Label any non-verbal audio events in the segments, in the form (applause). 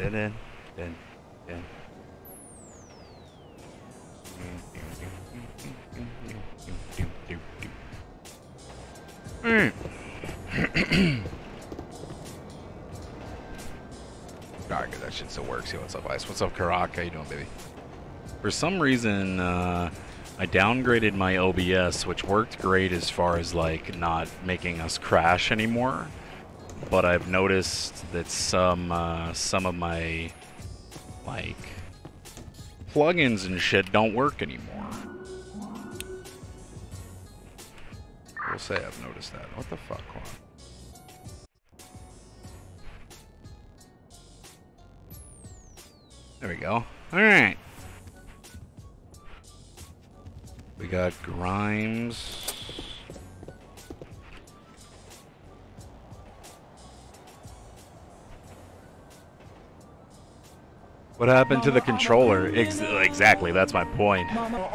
dun, dun, dun, dun. Mm. (clears throat) Alright. That shit still works. Yo, what's up, Ice? What's up, Karak? How you doing, baby? For some reason, uh, I downgraded my OBS, which worked great as far as like not making us crash anymore. But I've noticed that some uh, some of my like plugins and shit don't work anymore. We'll say I've noticed that. What the fuck? Controller? Ex exactly, that's my point.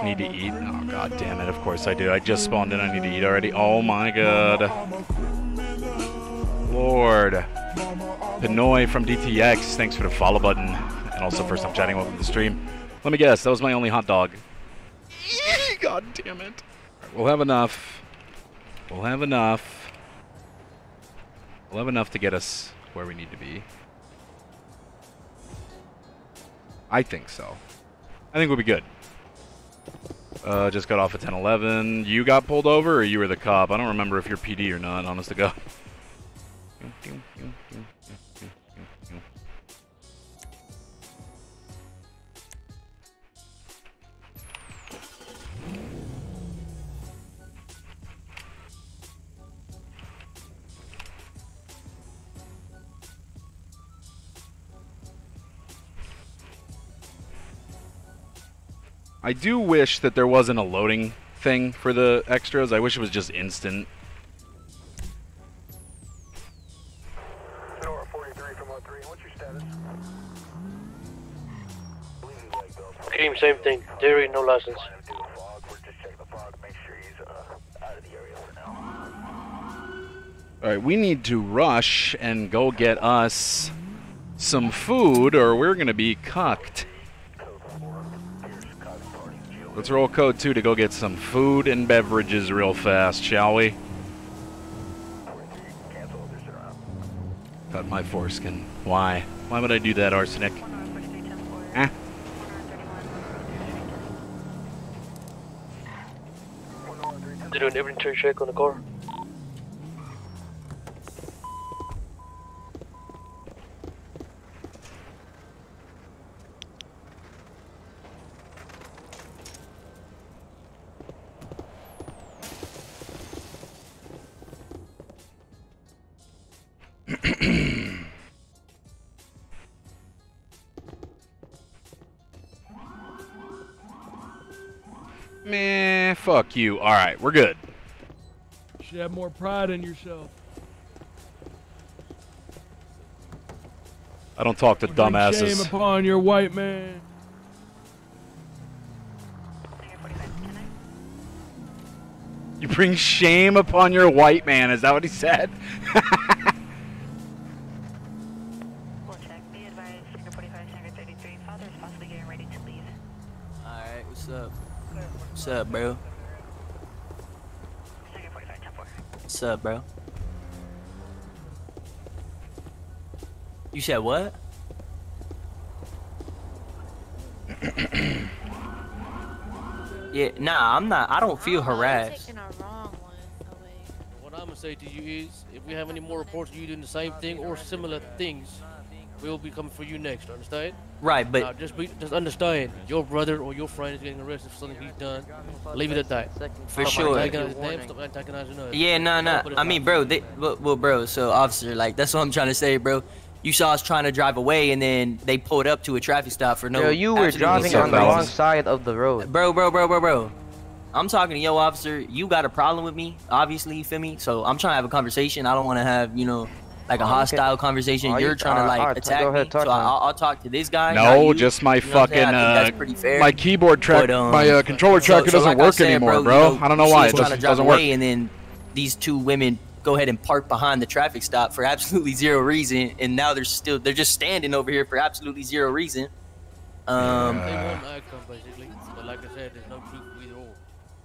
Need to eat. Oh god damn it, of course I do. I just spawned in, I need to eat already. Oh my god. Lord. Pinoy from DTX, thanks for the follow button. And also first time chatting, welcome to the stream. Let me guess, that was my only hot dog. (laughs) God damn it. We'll have enough. We'll have enough. We'll have enough to get us where we need to be. I think so. I think we'll be good. Uh, just got off at 1011. You got pulled over or you were the cop? I don't remember if you're PD or not, honest to God. I do wish that there wasn't a loading thing for the extras. I wish it was just instant. Cream, same thing. Dairy, no license. Alright, we need to rush and go get us some food or we're going to be cucked. Let's roll code 2 to go get some food and beverages real fast, shall we? Cut my foreskin. Why? Why would I do that, Arsenic? Eh? They do an inventory check on the car. Fuck you. Alright, we're good. You should have more pride in yourself. I don't talk to Bring Shame dumbasses. upon your white man. You bring shame upon your white man, is that what he said? (laughs) Alright, what's up? What's up, bro? What's up, bro? You said what? (coughs) yeah, nah, I'm not. I don't feel harassed. What I'm gonna say to you is, if we have any more reports of you doing the same thing or similar things, we'll be coming for you next. Understand? Right, but Now, just be, just understand, your brother or your friend is getting arrested for something he's done. Leave it at that. For Stop sure. antagonizing his name, stop antagonizing us. Yeah, nah, nah. Put it I mean, down. bro, they, well, well, bro. So, officer, like, that's what I'm trying to say, bro. You saw us trying to drive away, and then they pulled up to a traffic stop for no. Yo, you were driving on the wrong side of the road. Bro, bro, bro, bro, bro. I'm talking to yo, officer. You got a problem with me, obviously, you feel me? So I'm trying to have a conversation. I don't want to have, you know, like a Oh, okay. hostile conversation. Oh, You're you- trying to uh, like alright, attack go ahead, me. talk so to him. I'll, I'll talk to this guy. No, you. just my You know fucking saying? I think uh, that's fair. my keyboard track, But, um, my uh, controller so- tracker so doesn't like work said, anymore, bro. bro. you know, I don't know why it us trying to doesn't, work. And then these two women go ahead and park behind the traffic stop for (laughs) absolutely zero reason, and now they're still they're just standing over here for absolutely zero reason. Um, They want outcome basically. But like I said, there's no proof of either or.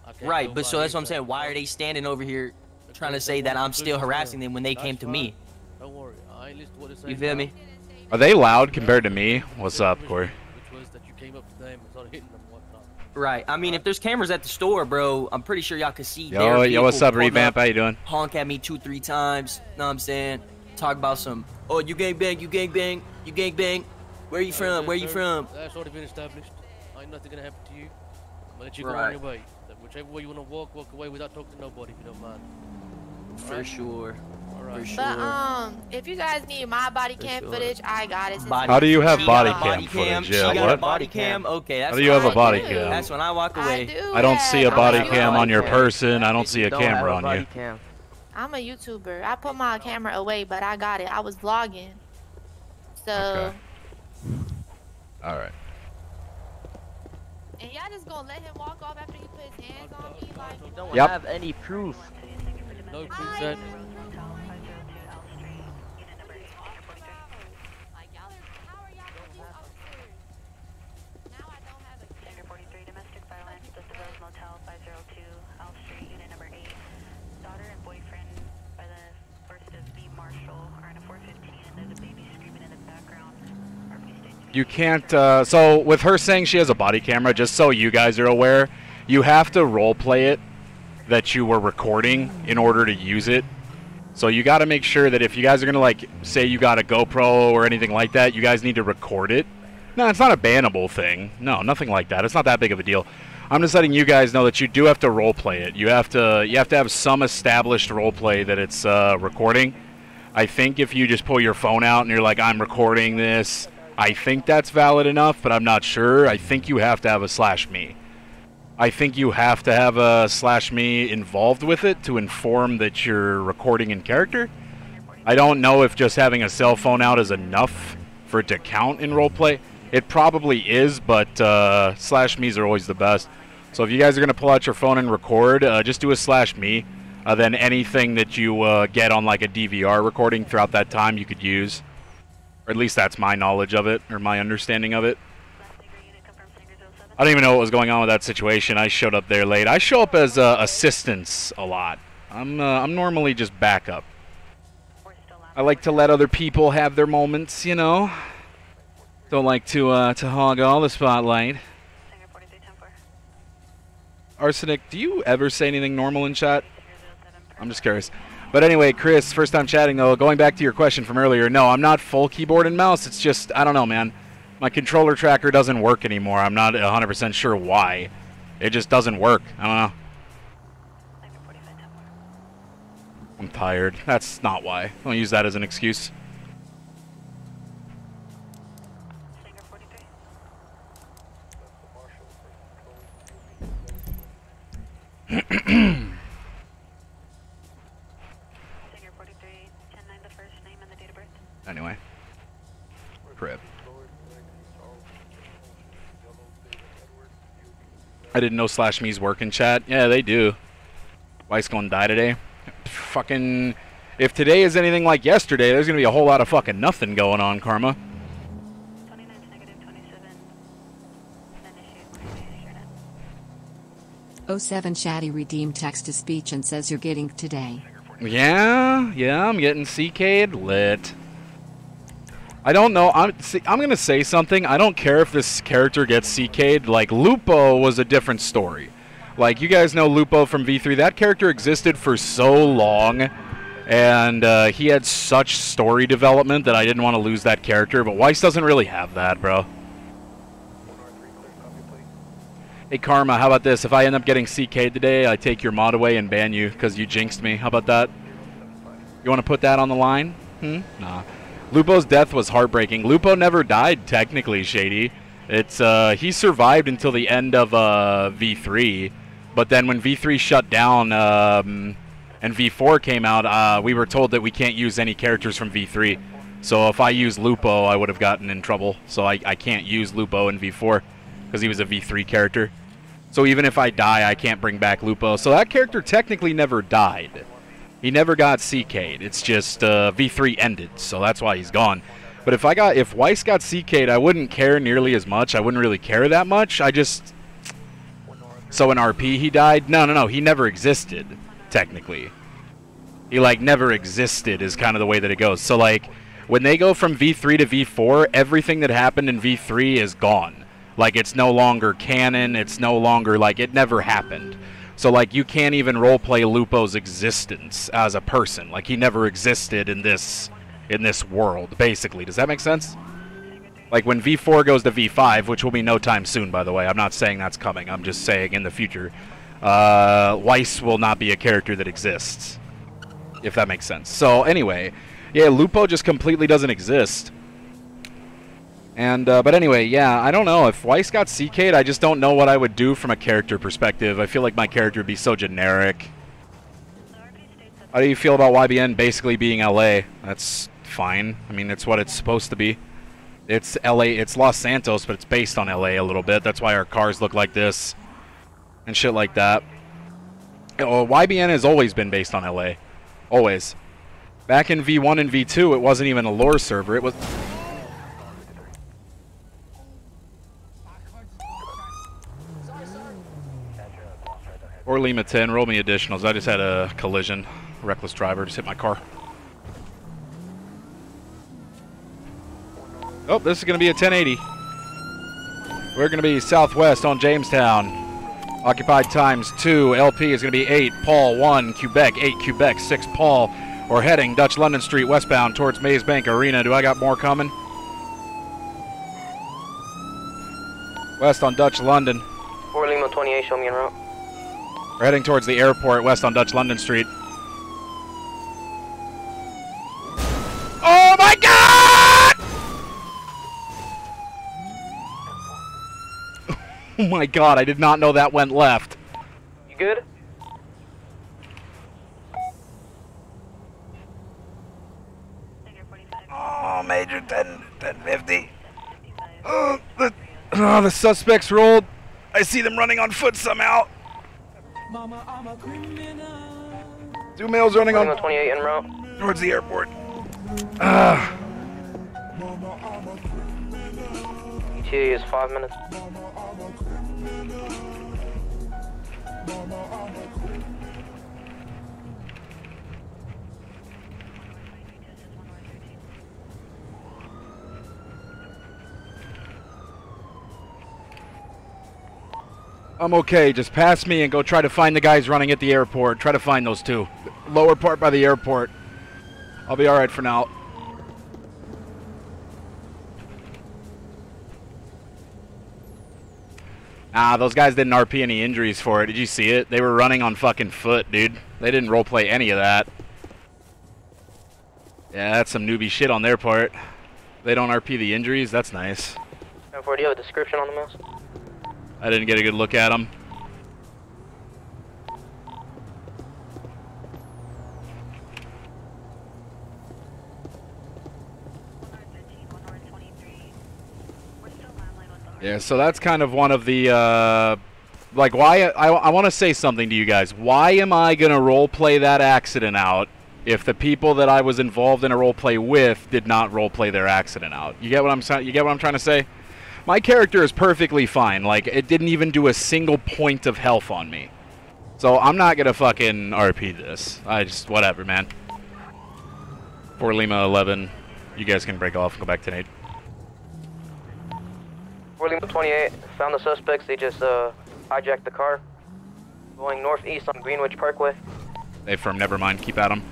I can't right, but so that's what I'm saying. Why are they standing over here trying to say that I'm still harassing them when they came to me? You feel me? Are they loud compared to me? What's up, Corey? Which was that you came up to them and started hitting them and whatnot. Right. I mean, if there's cameras at the store, bro, I'm pretty sure y'all can see. Yo, their yo, what's up, pull revamp? How you doing? honk at me two, three times. Know what I'm saying? Talk about some, oh, you gang bang, you gang bang, you gang bang. Where you from? Where you from? That's already been established. Ain't nothing gonna happen to you. I'm gonna let you go Right. on your way. Whichever way you wanna walk, walk away without talking to nobody if you don't mind. For Alright. sure. All For right. sure. But um, if you guys need my body cam sure. footage, I got it. Body- How do you have body got a cam footage? Yeah, got what? a body cam. Okay, that's How do you have a fine. body do. cam? That's when I walk I away. do. I don't see a body a cam on your YouTuber. person. I don't If see you a don't have camera a on body you. Cam, I'm a YouTuber. I put my camera away, but I got it. I was vlogging. So, Okay. All right. and y'all just gonna let him walk off after he put his hands on me? Like, you don't Yep. have any proof. No proof You can't. Uh, so with her saying she has a body camera, just so you guys are aware, you have to role play it that you were recording in order to use it. So you got to make sure that if you guys are gonna like say you got a GoPro or anything like that, you guys need to record it. No, it's not a bannable thing. No, nothing like that. It's not that big of a deal. I'm just letting you guys know that you do have to role play it. You have to you have to have some established role play that it's uh, recording. I think if you just pull your phone out and you're like, I'm recording this, I think that's valid enough, but I'm not sure. I think you have to have a slash me. I think you have to have a slash me involved with it to inform that you're recording in character. I don't know if just having a cell phone out is enough for it to count in roleplay. It probably is, but uh, slash me's are always the best. So if you guys are gonna pull out your phone and record, uh, just do a slash me. Uh, then anything that you uh, get on like a DVR recording throughout that time, you could use. Or at least that's my knowledge of it or my understanding of it. Last Hangar unit confirms Hangar 07. I don't even know what was going on with that situation. I showed up there late. I show up as uh, assistance a lot. I'm uh, I'm normally just backup. I like to let other people have their moments, you know. Don't like to uh, to hog all the spotlight. Hangar 43, 10 4. Arsenic, do you ever say anything normal in chat? I'm just curious. But anyway, Chris, first time chatting though. Going back to your question from earlier, no, I'm not full keyboard and mouse. It's just I don't know, man. My controller tracker doesn't work anymore. I'm not 100% sure why. It just doesn't work. I don't know. Hangar 45, 10 4. I'm tired. That's not why. Don't use that as an excuse. (clears throat) I didn't know slash me's work in chat. Yeah, they do. Wife's gonna die today. Fucking. If today is anything like yesterday, there's gonna be a whole lot of fucking nothing going on, Karma. 29 to negative 27. None issued. Sure not. 07 Shaddy redeemed text to speech and says you're getting today. Yeah, yeah, I'm getting CK'd lit. I don't know. I'm see, I'm gonna say something. I don't care if this character gets CK'd. Like Lupo was a different story. Like you guys know Lupo from V3. That character existed for so long, and uh, he had such story development that I didn't want to lose that character. But Weiss doesn't really have that, bro. Hey Karma, how about this? If I end up getting CK'd today, I take your mod away and ban you because you jinxed me. How about that? You want to put that on the line? Hmm? Nah. Lupo's death was heartbreaking. Lupo never died, technically, Shady. It's uh, he survived until the end of uh, V3, but then when V3 shut down um, and V4 came out, uh, we were told that we can't use any characters from V3. So if I use Lupo, I would have gotten in trouble. So I, I can't use Lupo in V4 because he was a V3 character. So even if I die, I can't bring back Lupo. So that character technically never died. He never got CK'd. It's just uh, V3 ended, so that's why he's gone. But if I got if Weiss got CK'd, I wouldn't care nearly as much. I wouldn't really care that much. I just so in RP he died. No, no, no. He never existed technically. He like never existed is kind of the way that it goes. So like when they go from V3 to V4, everything that happened in V3 is gone. Like it's no longer canon. It's no longer like it never happened. So like you can't even roleplay Lupo's existence as a person. Like he never existed in this in this world, basically. Does that make sense? Like when V4 goes to V5, which will be no time soon, by the way. I'm not saying that's coming. I'm just saying in the future, uh, Weiss will not be a character that exists, if that makes sense. So anyway, yeah, Lupo just completely doesn't exist. And uh, but anyway, yeah, I don't know if Weiss got CK'd. I just don't know what I would do from a character perspective. I feel like my character would be so generic. How do you feel about YBN basically being LA? That's fine. I mean, it's what it's supposed to be. It's LA, it's Los Santos, but it's based on LA a little bit. That's why our cars look like this and shit like that. Oh, YBN has always been based on LA. Always. Back in V1 and V2, it wasn't even a lore server. It was Or Lima 10, roll me additionals. I just had a collision. Reckless driver just hit my car. Oh, this is going to be a 1080. We're going to be southwest on Jamestown. Occupied times 2. LP is going to be 8. Paul 1. Quebec 8. Quebec 6. Paul. We're heading Dutch London Street westbound towards Maze Bank Arena. Do I got more coming? West on Dutch London. 4 Lima 28, show me en route. We're heading towards the airport west on Dutch London Street. Oh my god! (laughs) Oh my god, I did not know that went left. You good? Oh, Major 10, 1050. Oh, (gasps) (gasps) the, oh, the suspects rolled. I see them running on foot somehow. Two males running 4 Lima on 28 en route. towards the airport. Ah. ETA is 5 minutes. I'm okay. Just pass me and go try to find the guys running at the airport. Try to find those two. Lower part by the airport. I'll be alright for now. Ah, those guys didn't RP any injuries for it. Did you see it? They were running on fucking foot, dude. They didn't roleplay any of that. Yeah, that's some newbie shit on their part. They don't RP the injuries. That's nice. 4 do you have a description on the mouse? I didn't get a good look at them. Yeah, so that's kind of one of the, uh, like, why, I, I want to say something to you guys. Why am I going to role play that accident out if the people that I was involved in a role play with did not role play their accident out? You get what I'm saying? You get what I'm trying to say? My character is perfectly fine. Like, it didn't even do a single point of health on me. So I'm not going to fucking RP this. I just, whatever, man. For Lima 11, you guys can break off and go back to Nate. 4 Lima 28, found the suspects. They just uh, hijacked the car. Going northeast on Greenwich Parkway. They from Nevermind, keep at them.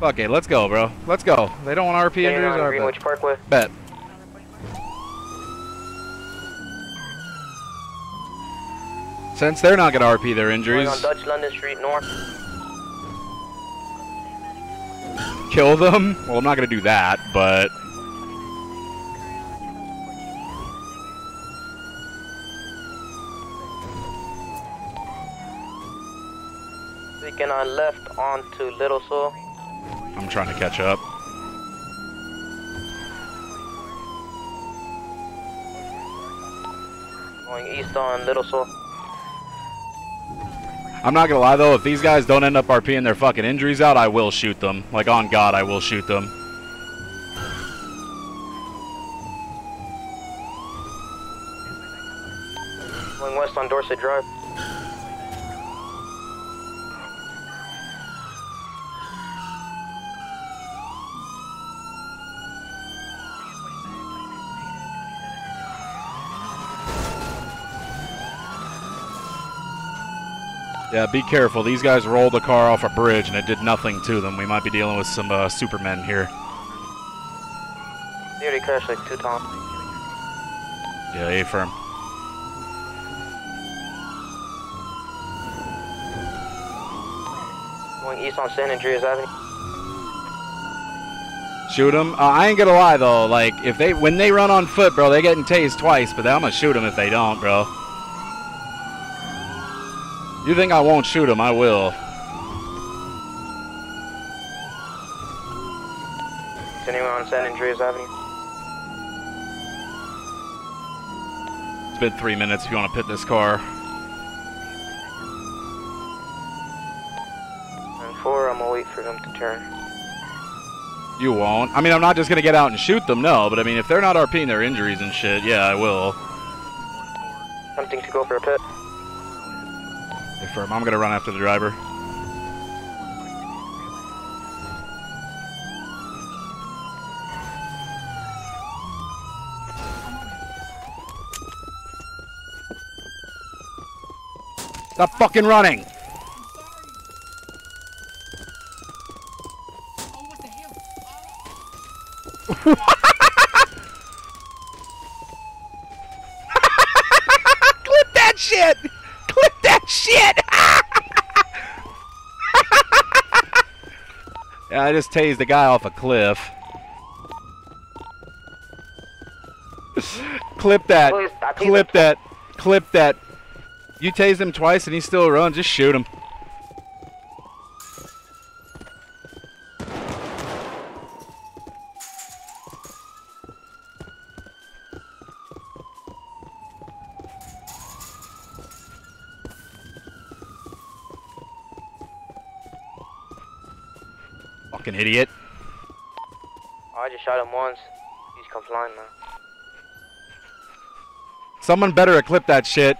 Fuck it, let's go, bro. Let's go. They don't want RP injuries? Greenwich Parkway. bet. Since they're not going to RP their injuries, on Dutch London Street North. kill them? Well, I'm not going to do that, but... Taking on left onto Little Seoul. I'm trying to catch up. Going east on Little Seoul. I'm not gonna lie though, if these guys don't end up RPing their fucking injuries out, I will shoot them. Like on God, I will shoot them. Going west on Dorset Drive. Yeah, be careful. These guys rolled a car off a bridge and it did nothing to them. We might be dealing with some uh, supermen here. They already crashed like two times. Yeah, A firm. Going east on San Andreas Avenue. Shoot them. Uh, I ain't gonna lie though. Like if they when they run on foot, bro, they getting tased twice. But I'm gonna shoot them if they don't, bro. You think I won't shoot him, I will. Continuing on San Andreas Avenue. It's been three minutes. If you want to pit this car, And four, I'm gonna wait for them to turn. you won't. I mean, I'm not just gonna get out and shoot them, no. But I mean, if they're not RPing their injuries and shit, yeah, I will. Something to go for a pit. Hey, firm. I'm gonna run after the driver. Stop fucking running! (laughs) Clip that shit! (laughs) Clip that shit! (laughs) yeah, I just tased the guy off a cliff. (laughs) Clip that. Please, I tased Clip that. Clip that. You tased him twice and he still runs. Just shoot him. Fucking idiot. Oh, I just shot him once. He's compliant now. Someone better clip that shit.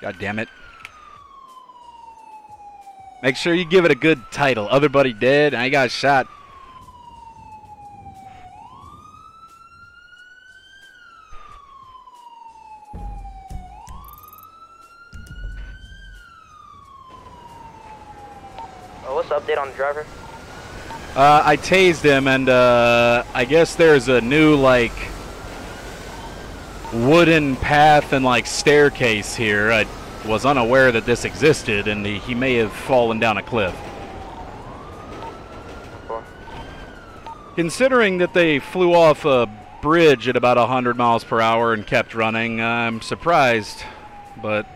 God damn it. Make sure you give it a good title. Other buddy dead, I got shot. Oh, what's the update on the driver? Uh, I tased him, and uh, I guess there's a new like wooden path and like staircase here. I was unaware that this existed, and he, he may have fallen down a cliff. Considering that they flew off a bridge at about 100 miles per hour and kept running, I'm surprised, but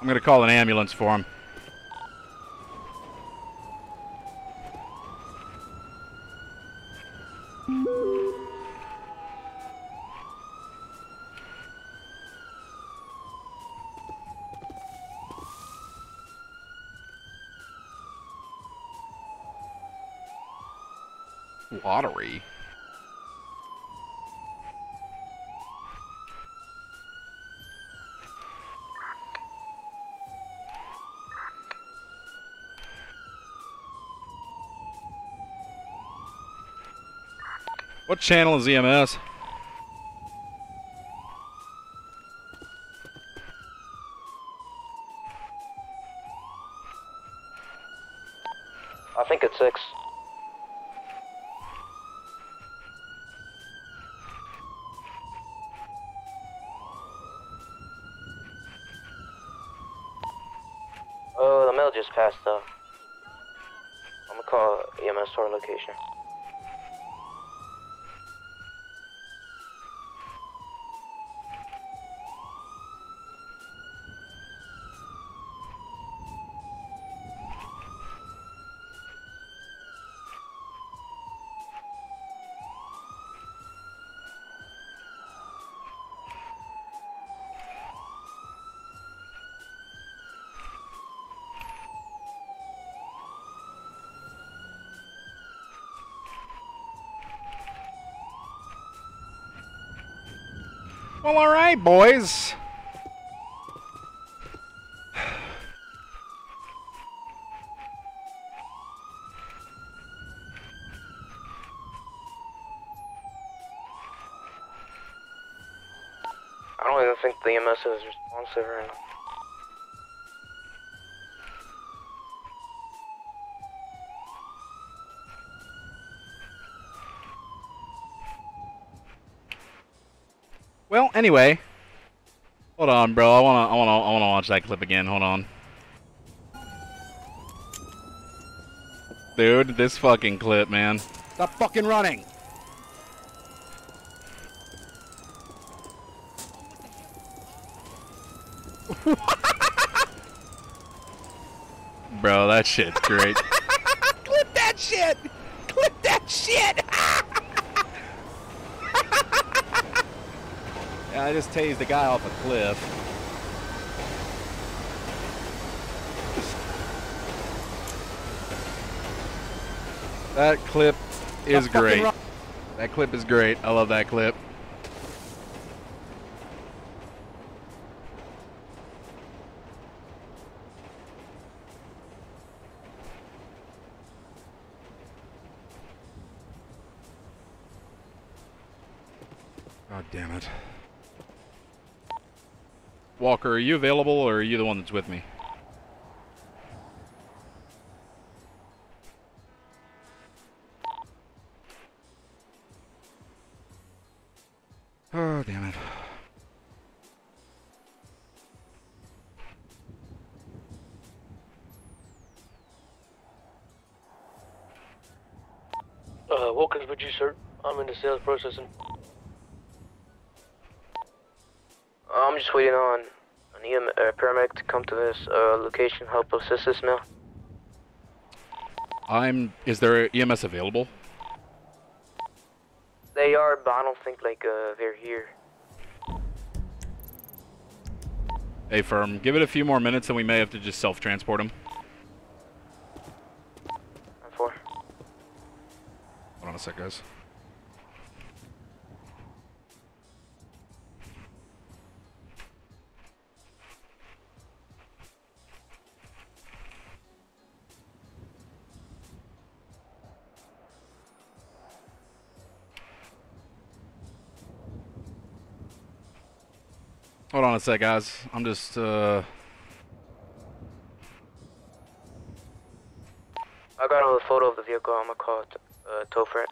I'm going to call an ambulance for him. Lottery. What channel is EMS? I think it's six. Oh, the mail just passed though. I'm gonna call EMS to our location. Well, all right, boys. I don't even think the EMS is responsive right now. Anyway. Hold on, bro. I wanna, I wanna, I wanna watch that clip again. Hold on. Dude, this fucking clip, man. Stop fucking running. Bro, that shit's great. (laughs) Clip that shit! Clip that shit! yeah, I just tased the guy off a cliff. That clip is great. That clip is great. I love that clip. Are you available or are you the one that's with me? Oh, damn it. Uh, Wilkins, would you, sir? I'm in the sales processing. This uh, location, help assist this male. I'm. Is there EMS available? They are, but I don't think like uh, they're here. Hey, firm, give it a few more minutes and we may have to just self transport him. I'm. Hold on a sec, guys. Guys. I'm just, uh... I got a photo of the vehicle. I'm gonna call it uh, tow for it.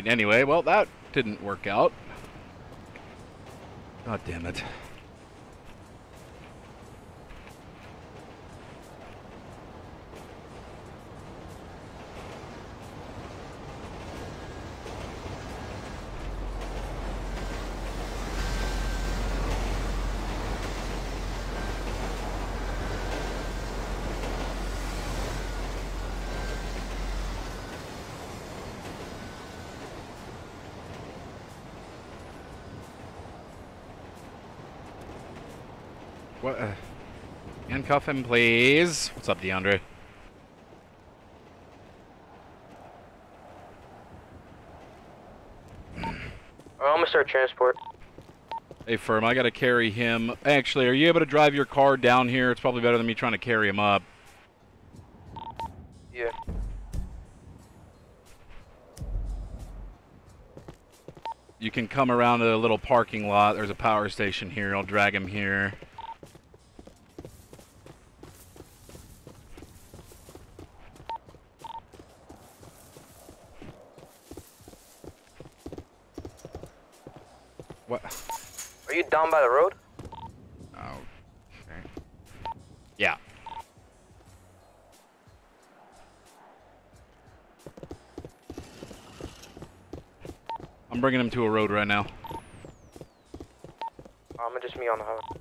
Anyway, well, that didn't work out. God damn it. What? Uh, handcuff him, please. What's up, DeAndre? I'm gonna start transport. Hey, firm, I gotta carry him. Actually, are you able to drive your car down here? It's probably better than me trying to carry him up. Yeah. You can come around to a little parking lot. There's a power station here. I'll drag him here. Bringing him to a road right now. I'm gonna just me on the.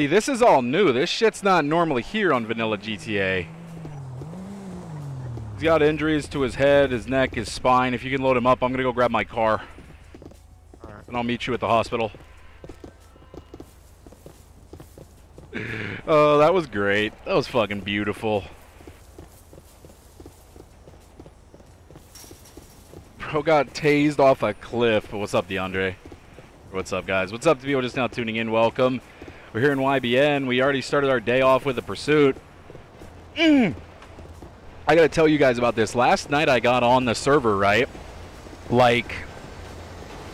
See, this is all new. This shit's not normally here on vanilla GTA. He's got injuries to his head, his neck, his spine. If you can load him up, I'm gonna go grab my car. And I'll meet you at the hospital. (laughs) oh, that was great. That was fucking beautiful. Bro got tased off a cliff. What's up, DeAndre? What's up, guys? What's up to people just now tuning in? Welcome. We're here in YBN. We already started our day off with a pursuit. Mm. I gotta tell you guys about this. Last night I got on the server, right? Like,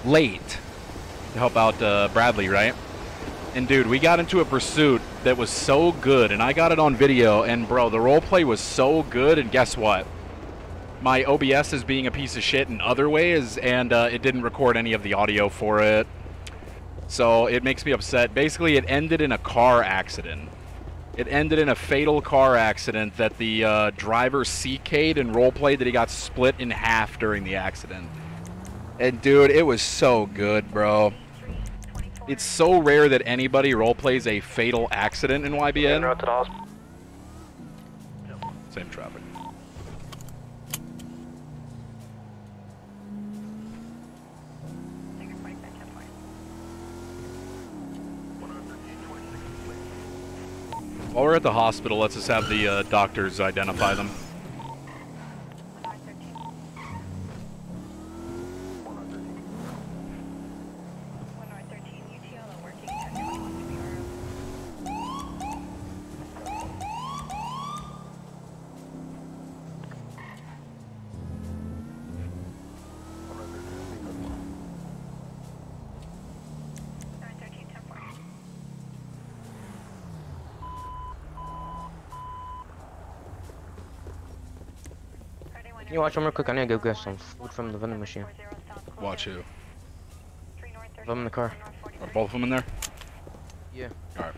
late to help out uh, Bradley, right? And dude, we got into a pursuit that was so good, and I got it on video, and bro, the roleplay was so good, and guess what? My OBS is being a piece of shit in other ways, and uh, it didn't record any of the audio for it. So it makes me upset. Basically, it ended in a car accident. It ended in a fatal car accident that the uh, driver CK'd and roleplayed that he got split in half during the accident. And dude, it was so good, bro. It's so rare that anybody roleplays a fatal accident in YBN. Route to the hospital. Same traffic. The hospital, lets us have the uh, doctors identify them. Watch them real quick? I need to go get some food from the vending machine. Watch who? I'm in the car. Are both of them in there? Yeah. Alright.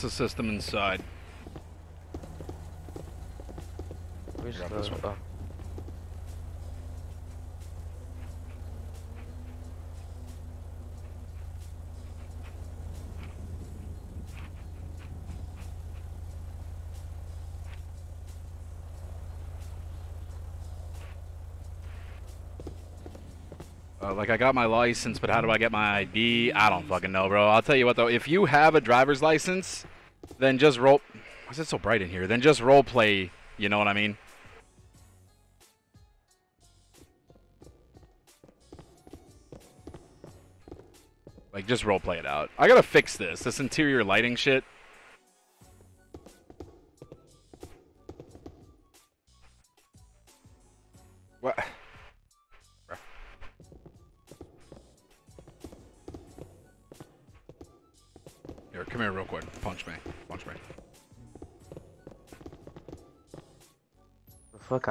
Alright, let's assist them inside. Where's the? this one. Oh. Uh, like I got my license, but how do I get my ID? I don't fucking know, bro. I'll tell you what though, if you have a driver's license, then just roll. Why is it so bright in here? Then just role play. You know what I mean? Like just role play it out. I gotta fix this. This interior lighting shit.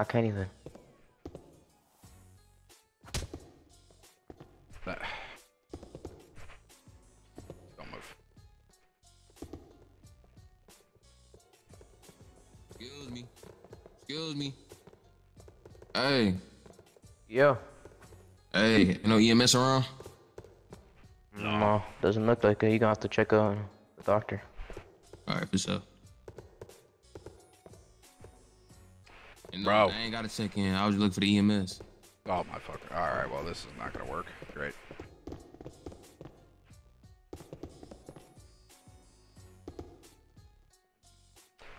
The fuck? I can't even. That- Don't move. Excuse me. Excuse me. Hey, Yo. hey, no EMS around? No, doesn't look like it. You gonna have to check on the doctor. All right, for sure. Bro. I ain't got to check in. I was looking for the EMS. Oh my fucker. Alright, well this is not gonna work. Great.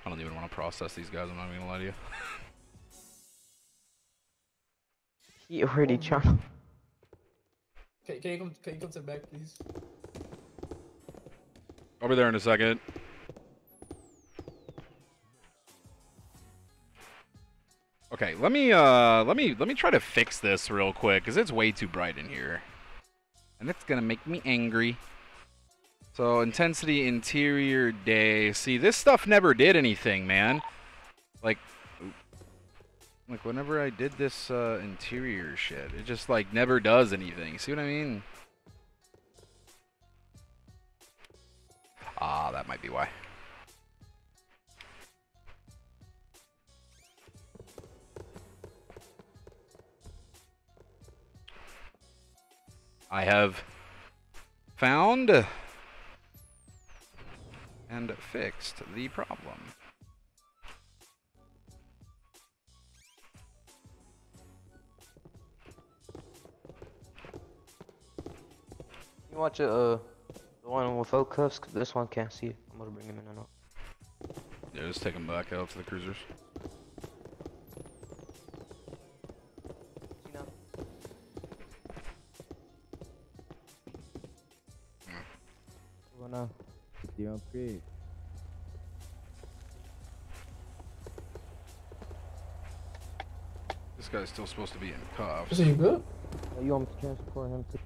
I don't even want to process these guys. I'm not even gonna lie to you. (laughs) He already trying. Can, can you come? Can you come to the back, please? I'll be there in a second. Okay, let me uh let me let me try to fix this real quick cuz it's way too bright in here. And it's going to make me angry. So, intensity interior day. See, this stuff never did anything, man. Like like whenever I did this uh interior shit, it just like never does anything. See what I mean? Ah, that might be why. I have found and fixed the problem. You watch it, uh, the one without cuffs, 'cause this one can't see it. I'm gonna bring him in and out. Yeah, just take him back out to the cruisers. What now? Dion Creek. This guy's still supposed to be in cuffs. So you good? Uh, you want me to transport him to?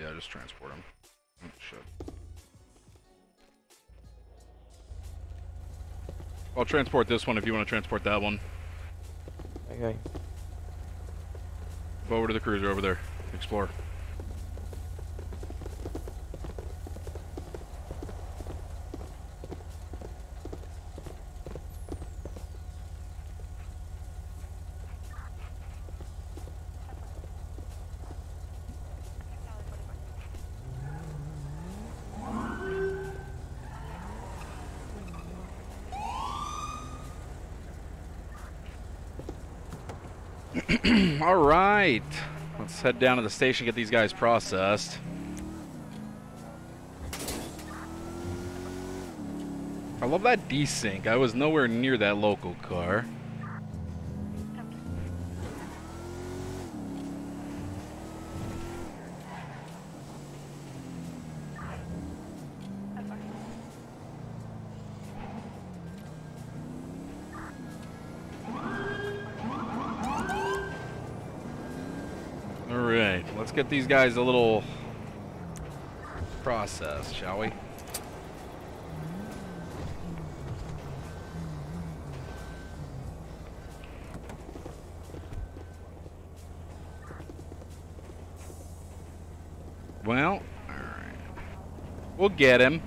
Yeah, just transport him. Oh, shit. I'll transport this one if you want to transport that one. Okay. Go over to the cruiser over there. Explore. All right. Let's head down to the station, get these guys processed. I love that desync. I was nowhere near that local car. All right, let's get these guys a little process, shall we? Well, all right. We'll get him.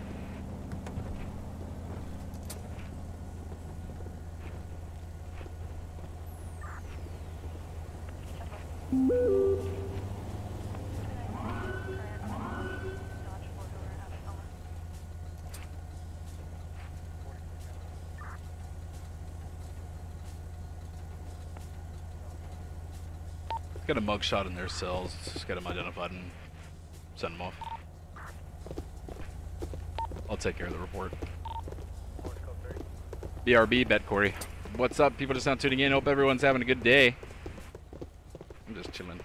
Mugshot in their cells. Let's just get them identified and send them off. I'll take care of the report. BRB, bet Corey. What's up? People just now tuning in. Hope everyone's having a good day. I'm just chilling.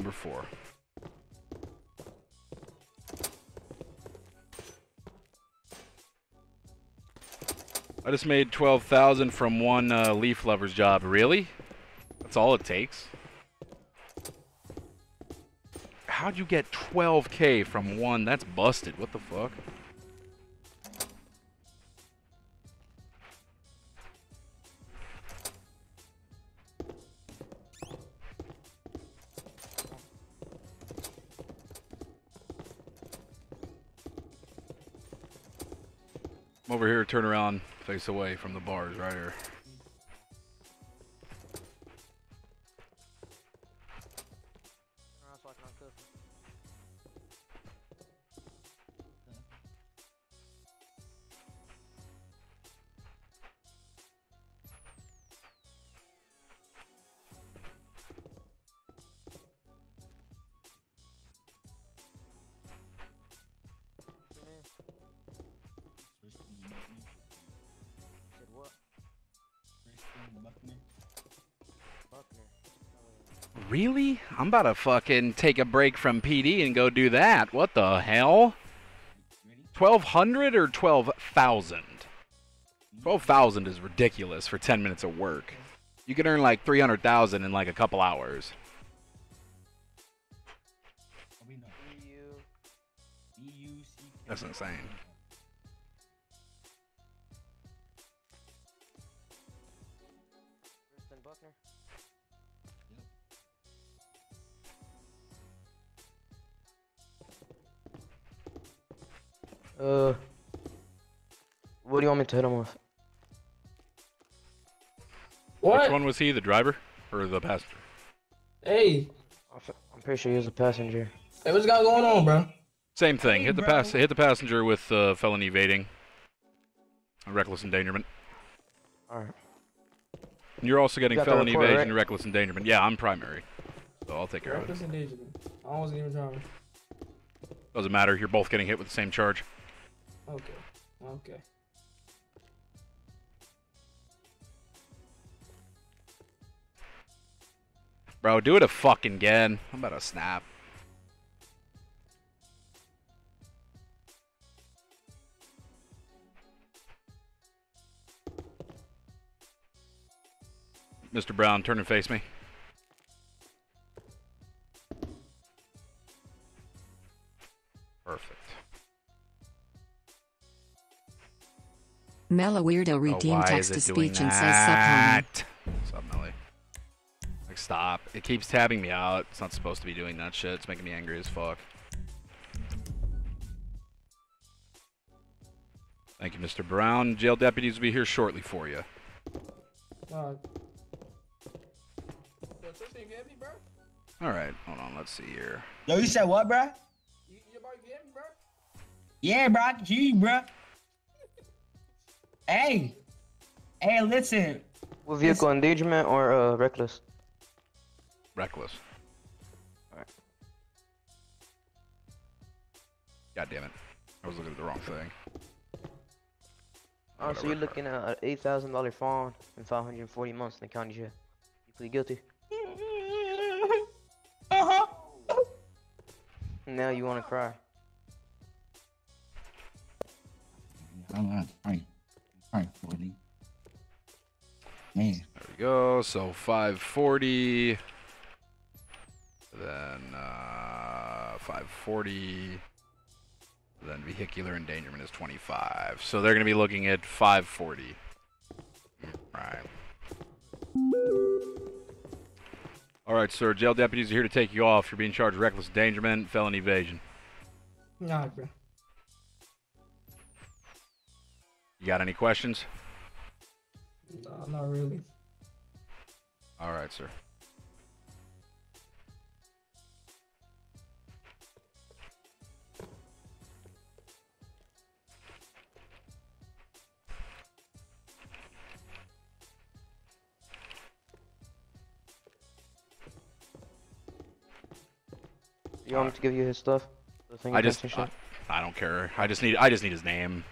Number four. I just made 12,000 from one uh, leaf lover's job. Really? That's all it takes? How'd you get 12k from one? That's busted. What the fuck? Away from the bars right here. About to fucking take a break from PD and go do that. What the hell? 1200 or 12,000? 12,000 is ridiculous for 10 minutes of work. You can earn like 300,000 in like a couple hours. That's insane. What do you want me to hit him with? What? Which one was he, the driver or the passenger? Hey, I'm pretty sure he was a passenger. hey, what's got going on, bro? Same thing. hit the pass. Hit the passenger with uh, felony evading, reckless endangerment. All right. And You're also getting got the felony report, evasion right? and reckless endangerment. Yeah, I'm primary, so I'll take care of it. Reckless endangerment. I wasn't even trying. Doesn't matter. You're both getting hit with the same charge. Okay. Okay. Bro, do it a fucking again. I'm about to snap. Mr. Brown, turn and face me. Perfect. Mellow Weirdo Oh, redeemed why text to speech and says sup homie. Sup, Melly? Like, stop. It keeps tabbing me out. It's not supposed to be doing that shit. It's making me angry as fuck. Thank you, Mr. Brown. Jail deputies will be here shortly for you. Alright. Yo, Tristan, you get me, bro? All right, hold on. Let's see here. Yo, you said what, bruh? You, you about to get me, bro? Yeah, bro, I can hear you, bruh. Hey, hey, listen. With vehicle endangerment or uh, reckless? Reckless. Alright. God damn it. I was looking at the wrong thing. Oh, so you're looking at an eight thousand dollar fine and five hundred and forty months in the county jail. You plead guilty. (laughs) Uh-huh. Now you want to cry. I'm not right. Right, Forty. Man. There we go. So 540. Then uh, 540. Then vehicular endangerment is 25. So they're going to be looking at 540. Right. All right, sir. Jail deputies are here to take you off. You're being charged reckless endangerment, felony evasion. Nah, bro. You got any questions? Nah, not really. All right, sir. You want me to give you his stuff? The thing I just, I. I don't care. I just need, I just need his name.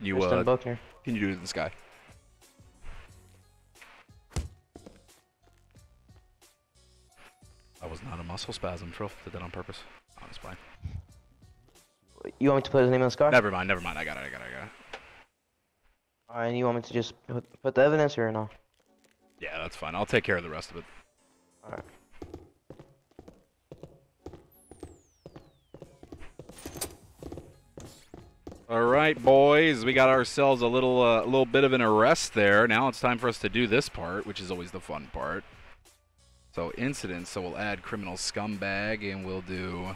You, Kristen uh, Buckner. can you do it in the sky? That was not a muscle spasm, Trill. Did that on purpose. On his spine. You want me to put his name on the scar? Never mind, never mind. I got it, I got it, I got it. Alright, and you want me to just put, put the evidence here or no? Yeah, that's fine. I'll take care of the rest of it. Alright. All right, boys, we got ourselves a little, uh, a little bit of an arrest there. Now it's time for us to do this part, which is always the fun part. So incidents. So we'll add criminal scumbag, and we'll do,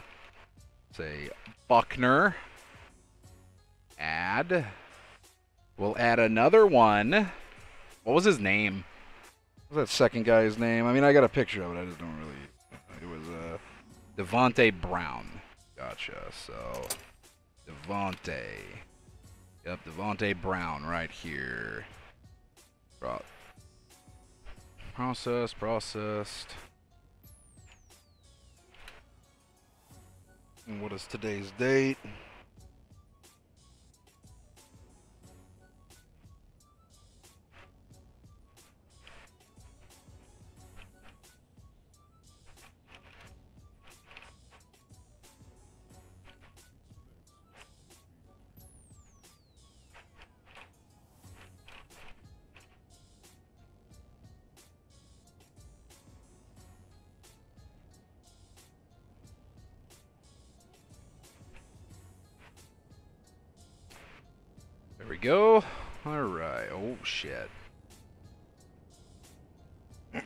say, Buckner. Add. We'll add another one. What was his name? What was that second guy's name? I mean, I got a picture of it. I just don't really. It was uh, Devonte Brown. Gotcha. So. Devonte. Yep, Devonte Brown right here. Pro- processed, processed. And what is today's date? Go. All right. Oh shit. (clears throat)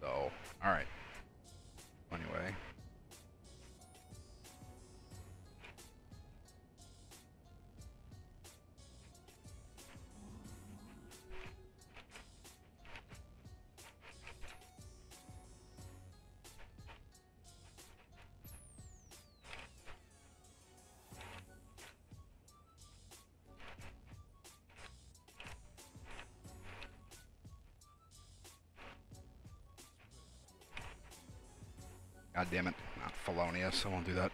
so, all won't do that.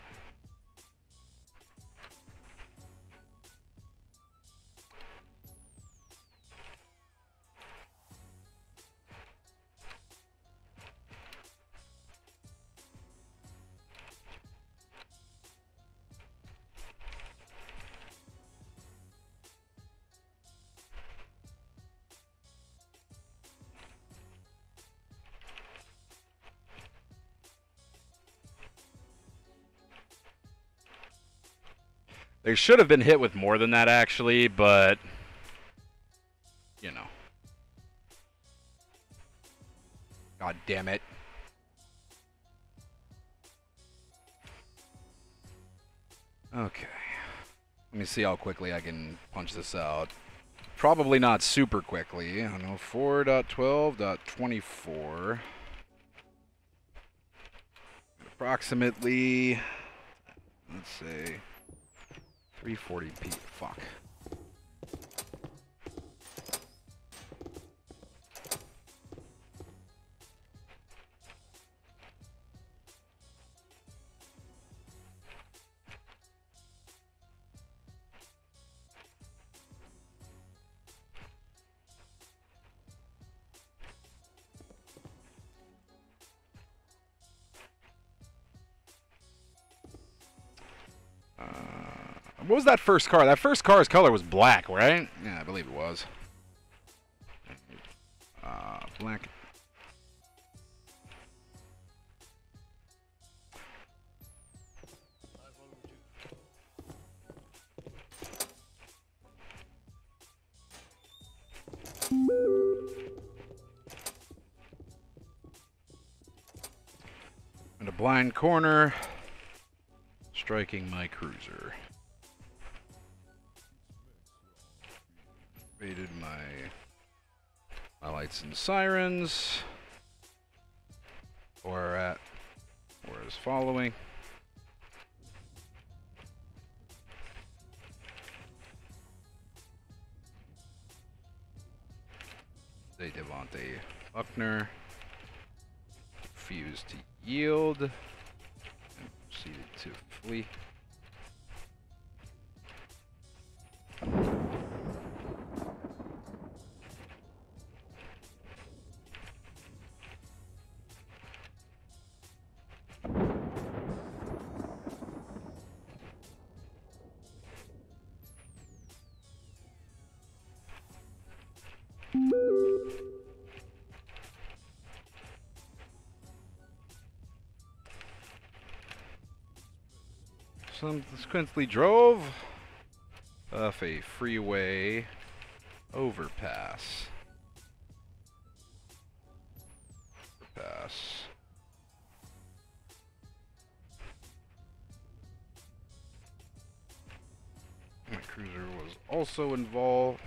They should have been hit with more than that, actually, but. You know. God damn it. Okay. Let me see how quickly I can punch this out. Probably not super quickly. I know 4.12.24. Approximately, let's say, 340p. Fuck. That first car? That first car's color was black, right? Yeah, I believe it was. Uh, black. In a blind corner, striking my cruiser. Lights and sirens. Or at or is following. They Devontae Buckner. Refused to yield. And proceeded to flee. Drove off a freeway overpass. Overpass. My cruiser was also involved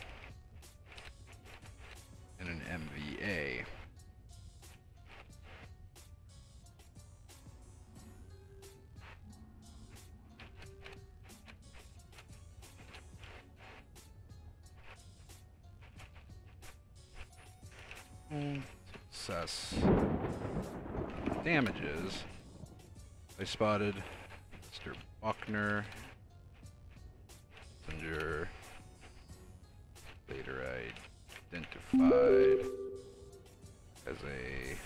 spotted Mr. Buckner. Messenger. Later identified as a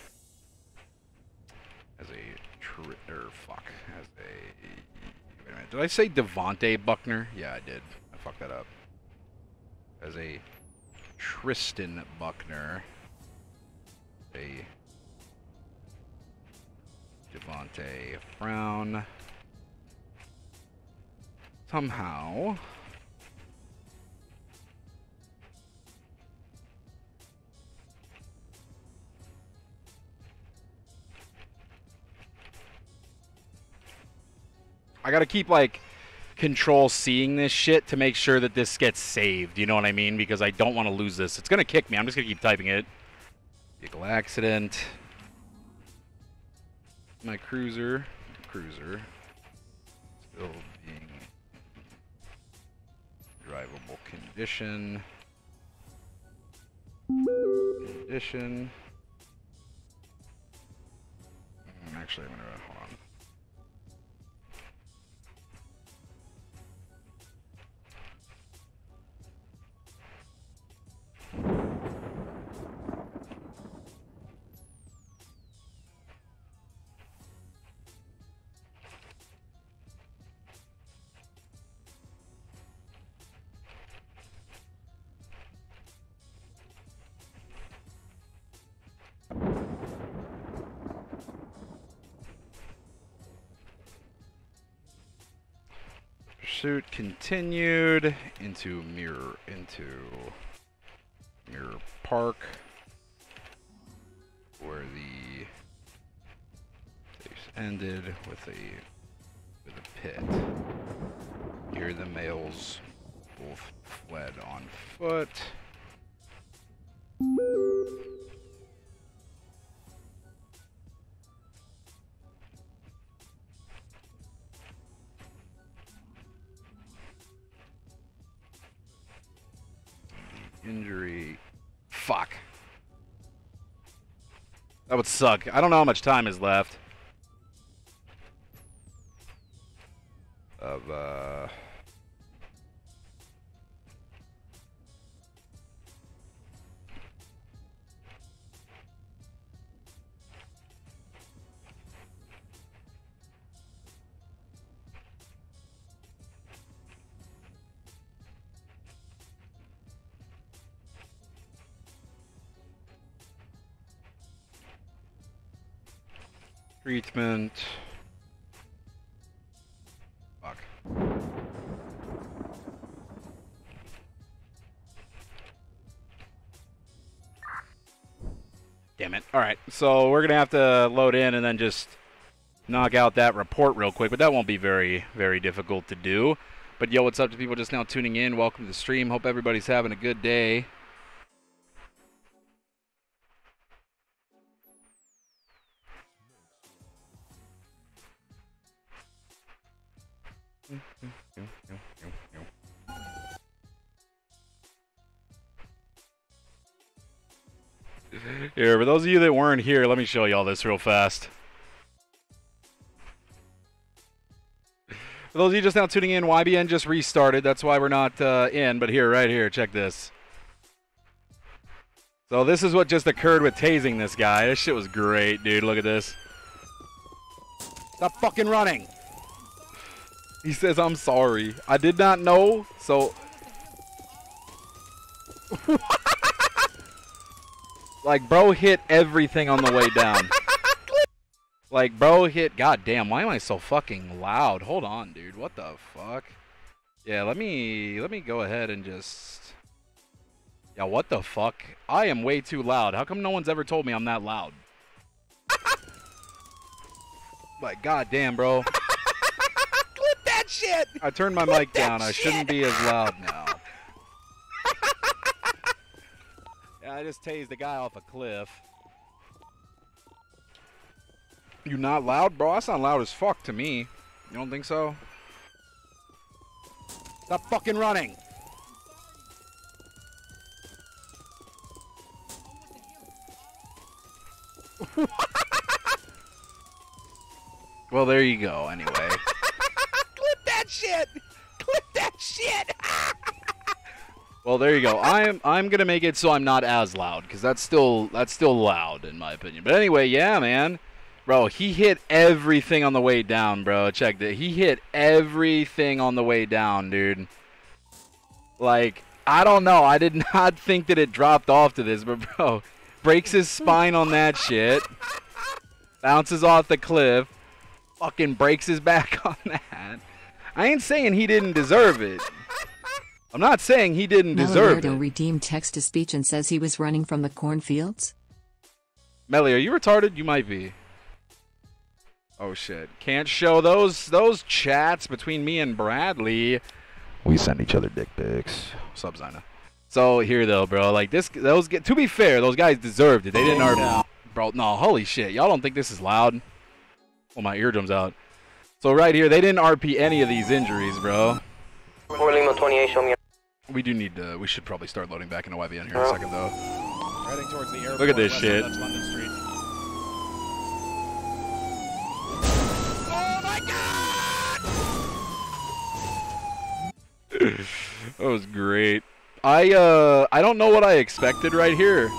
as a tri or fuck as a wait a minute. Did I say Devonte Buckner? Yeah, I did. I fucked that up. As a Tristan Buckner. get a frown. Somehow. I gotta keep like control seeing this shit to make sure that this gets saved. You know what I mean? Because I don't want to lose this. It's gonna kick me. I'm just gonna keep typing it. Vehicle accident. My cruiser, cruiser, still being drivable condition. Condition. Mm, Actually, I'm gonna hold Pursuit continued into mirror into mirror park where the chase ended with a with a pit. Here the males both fled on foot. Injury. Fuck. That would suck. I don't know how much time is left. Treatment. Fuck. Damn it. Alright, so we're gonna have to load in and then just knock out that report real quick, but that won't be very, very difficult to do. But yo, what's up to people just now tuning in? Welcome to the stream. Hope everybody's having a good day. Weren't here, let me show you all this real fast. For those of you just now tuning in, YBN just restarted. That's why we're not uh, in. But here, right here, check this. So this is what just occurred with tasing this guy. This shit was great, dude. Look at this. Stop fucking running. He says, I'm sorry. I did not know, so... (laughs) like, bro hit everything on the way down. (laughs) like, bro hit... God damn, why am I so fucking loud? Hold on, dude. What the fuck? Yeah, let me... Let me go ahead and just... Yeah, what the fuck? I am way too loud. How come no one's ever told me I'm that loud? like, god damn, bro. (laughs) that shit. I turned my mic down. I shouldn't be as loud now. yeah, I just tased the guy off a cliff. You not loud, bro? I sound loud as fuck to me. You don't think so? Stop fucking running. (laughs) well, there you go, anyway. (laughs) Clip that shit. Clip that shit. (laughs) Well, there you go. I'm I'm gonna make it so I'm not as loud because that's still that's still loud in my opinion. But anyway, yeah, man, bro, he hit everything on the way down, bro. Check that. He hit everything on the way down, dude. Like I don't know. I did (laughs) not think that it dropped off to this, but bro, breaks his spine on that shit, bounces off the cliff, fucking breaks his back (laughs) on that. I ain't saying he didn't deserve it. I'm not saying he didn't deserve it. Melardo redeemed text to speech and says he was running from the cornfields. Melly, are you retarded? You might be. Oh shit! Can't show those those chats between me and Bradley. We send each other dick pics. Sub Zina. So here though, bro, like this, those get. To be fair, those guys deserved it. They didn't RP. Oh. Bro, no, holy shit, y'all don't think this is loud? Pull my eardrums out. So right here, they didn't RP any of these injuries, bro. Four Lima 28, show me. We do need to. We should probably start loading back into YBN here in a second, though. Heading towards the airport. Look at this shit. of Dutch London Street. (laughs) that was great. I uh I don't know what I expected right here.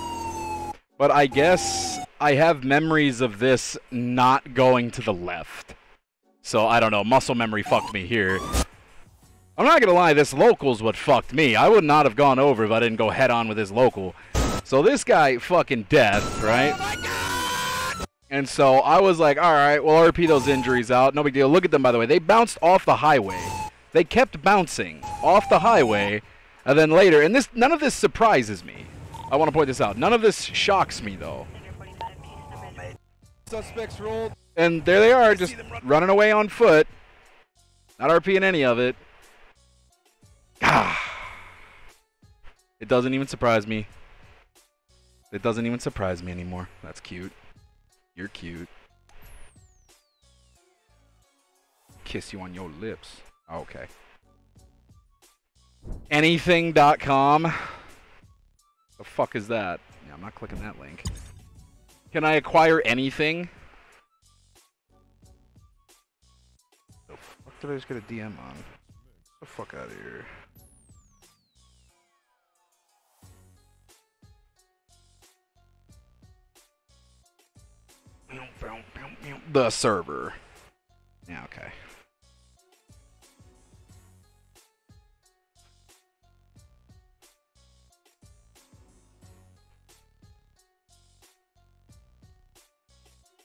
But I guess I have memories of this not going to the left. So I don't know, muscle memory fucked me here. I'm not gonna lie, this local's what fucked me. I would not have gone over if I didn't go head on with this local. So this guy fucking death, right? Oh and so I was like, all right, well, RP those injuries out. No big deal. Look at them, by the way. They bounced off the highway. They kept bouncing off the highway, and then later, and this none of this surprises me. I want to point this out. None of this shocks me though. Suspects rolled. And there they are, just running away on foot. Not RPing any of it. Ah. It doesn't even surprise me. It doesn't even surprise me anymore. That's cute. You're cute. Kiss you on your lips. Okay. Anything.com. The fuck is that? Yeah, I'm not clicking that link. Can I acquire anything? The fuck did I just get a DM on? Get the fuck out of here. The server. Yeah, okay.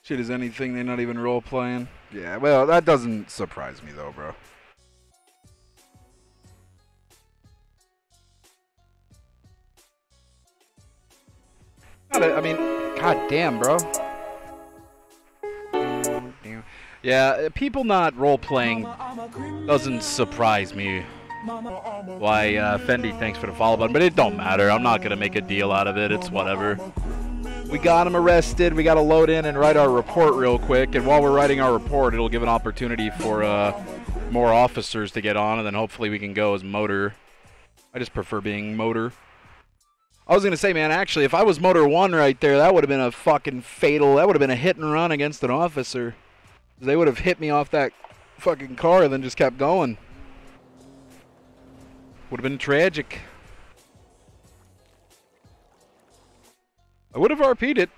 Shit, is anything they're not even role playing? Yeah, well, that doesn't surprise me though, bro. I mean, god damn, bro. Yeah, uh, people not role playing doesn't surprise me. Why, uh, Fendi, thanks for the follow button, but it don't matter. I'm not gonna make a deal out of it. It's whatever. We got him arrested. We got to load in and write our report real quick. And while we're writing our report, it'll give an opportunity for uh, more officers to get on, and then hopefully we can go as motor. I just prefer being motor. I was gonna say, man, actually, if I was motor one right there, that would have been a fucking fatal. That would have been a hit and run against an officer. They would have hit me off that fucking car and then just kept going. Would have been tragic. I would have RP'd it.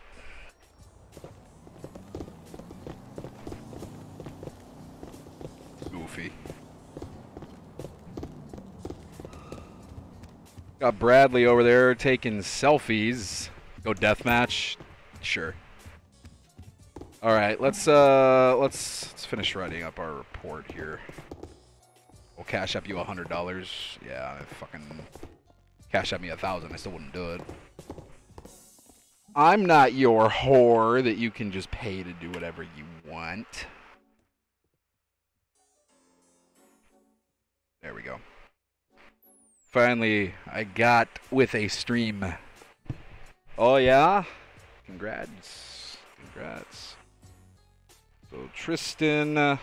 Goofy. Got Bradley over there taking selfies. Go deathmatch. Sure. All right, let's uh let's let's finish writing up our report here. We'll cash up you a hundred dollars. Yeah, I fucking cash up me a thousand. I still wouldn't do it. I'm not your whore that you can just pay to do whatever you want. There we go. Finally, I got with a stream. Oh yeah? Congrats. Congrats. So Tristan, uh,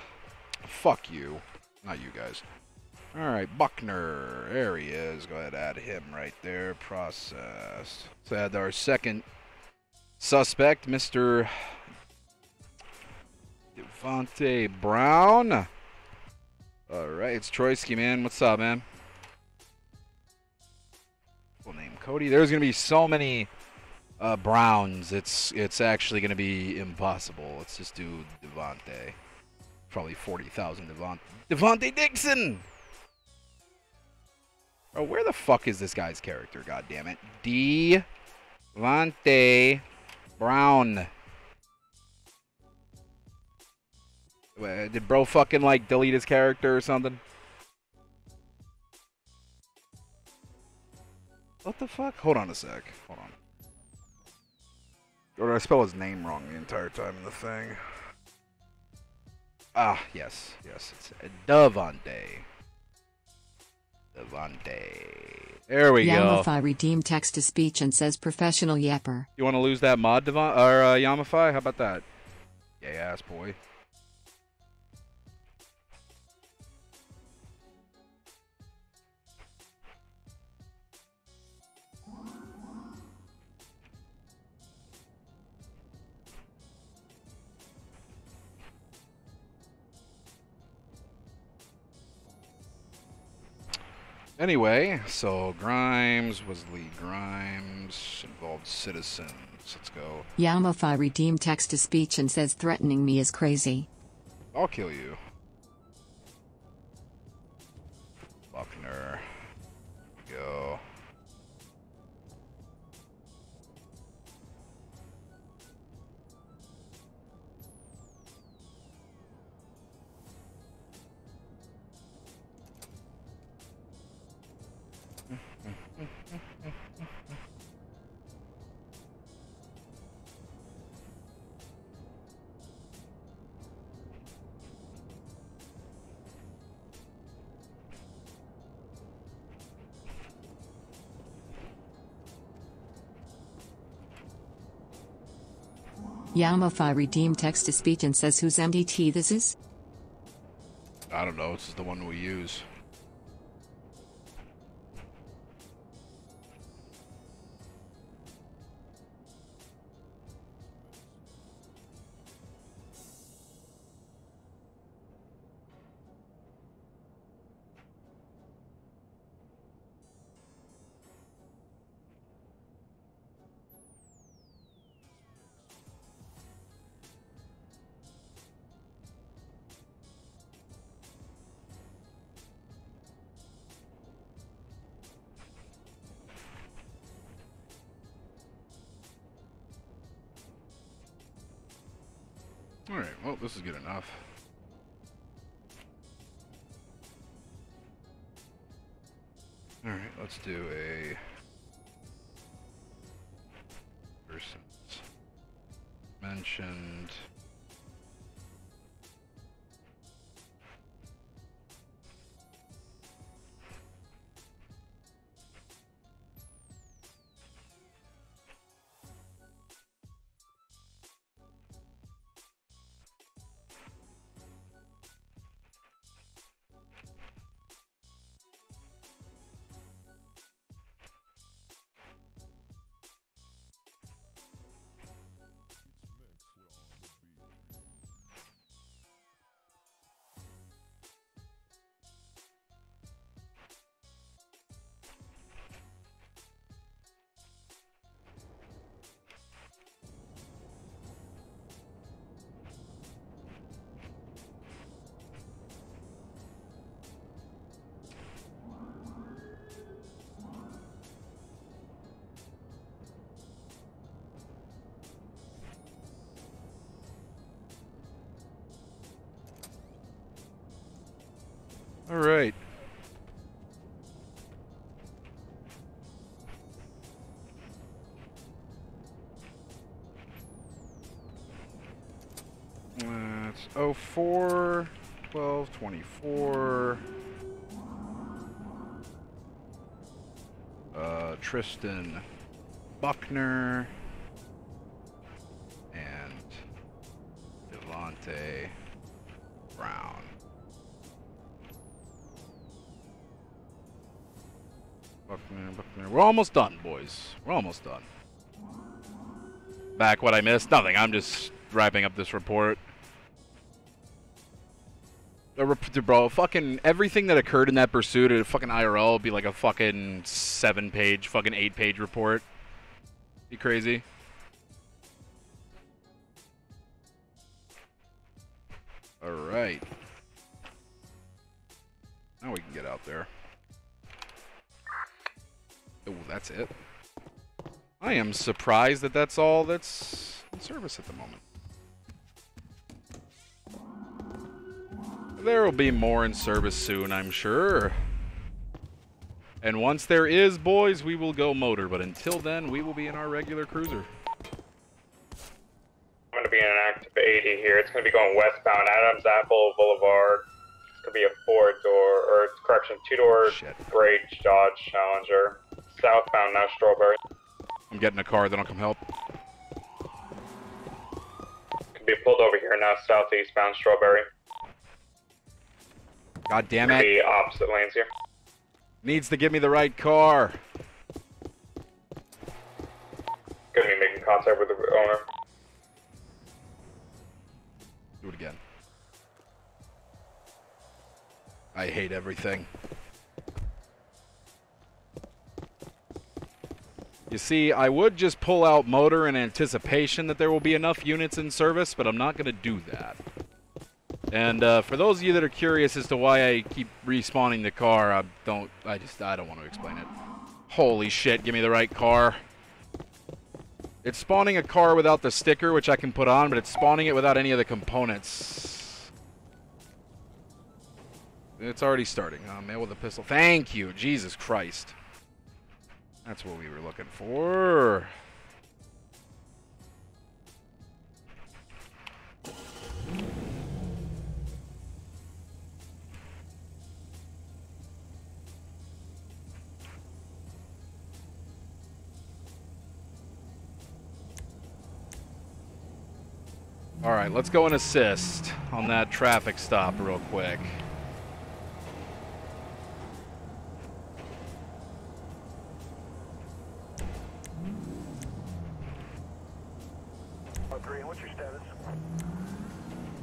fuck you. Not you guys. Alright, Buckner. There he is. Go ahead, add him right there. Processed. So add our second suspect, Mr. Devontae Brown. Alright, it's Troyski, man. What's up, man? Full name Cody. There's gonna be so many uh, Browns. It's it's actually gonna be impossible. Let's just do Devontae. Probably forty thousand Devontae. Devontae Dixon. Oh, where the fuck is this guy's character? God damn it. Devontae Brown. Wait, Did bro fucking like delete his character or something? What the fuck? Hold on a sec. Hold on. Or did I spell his name wrong the entire time in the thing? Ah, yes, yes. It's uh, Devontae. Devontae. There we go. Yamafy redeemed text to speech and says professional yapper. You want to lose that mod, Devon or uh, Yamafy? How about that? Yeah, ass boy. Anyway, so Grimes was Lee Grimes, involved citizens. Let's go. Yamafy redeemed text to speech and says threatening me is crazy. I'll kill you. Buckner. Go. Yamafy redeemed text to speech and says whose MDT this is? I don't know. This is the one we use. This is good enough. Alright, let's do a... All right. That's 04, 12, 24. Uh, Tristan Buckner almost done, boys. We're almost done. Back what I missed? Nothing. I'm just wrapping up this report. Bro, fucking everything that occurred in that pursuit at fucking IRL would be like a fucking seven page, fucking eight page report. Be crazy. That's it. I am surprised that that's all that's in service at the moment. There will be more in service soon, I'm sure. And once there is, boys, we will go motor. But until then, we will be in our regular cruiser. I'm going to be in an active 80 here. It's going to be going westbound, Adams Apple Boulevard. It's going to be a four door, or correction, two door gray Dodge Challenger. Southbound now, Strawberry. I'm getting a car, then I'll come help. Could be pulled over here now, southeastbound Strawberry. God damn it. be opposite lanes here. Needs to give me the right car. To be making contact with the owner. Do it again. I hate everything. You see, I would just pull out motor in anticipation that there will be enough units in service, but I'm not going to do that. And uh, for those of you that are curious as to why I keep respawning the car, I don't. I just. I don't want to explain it. Holy shit! Give me the right car. It's spawning a car without the sticker, which I can put on, but it's spawning it without any of the components. It's already starting. Oh, man with a pistol. Thank you. Jesus Christ. That's what we were looking for. All right, let's go and assist on that traffic stop real quick.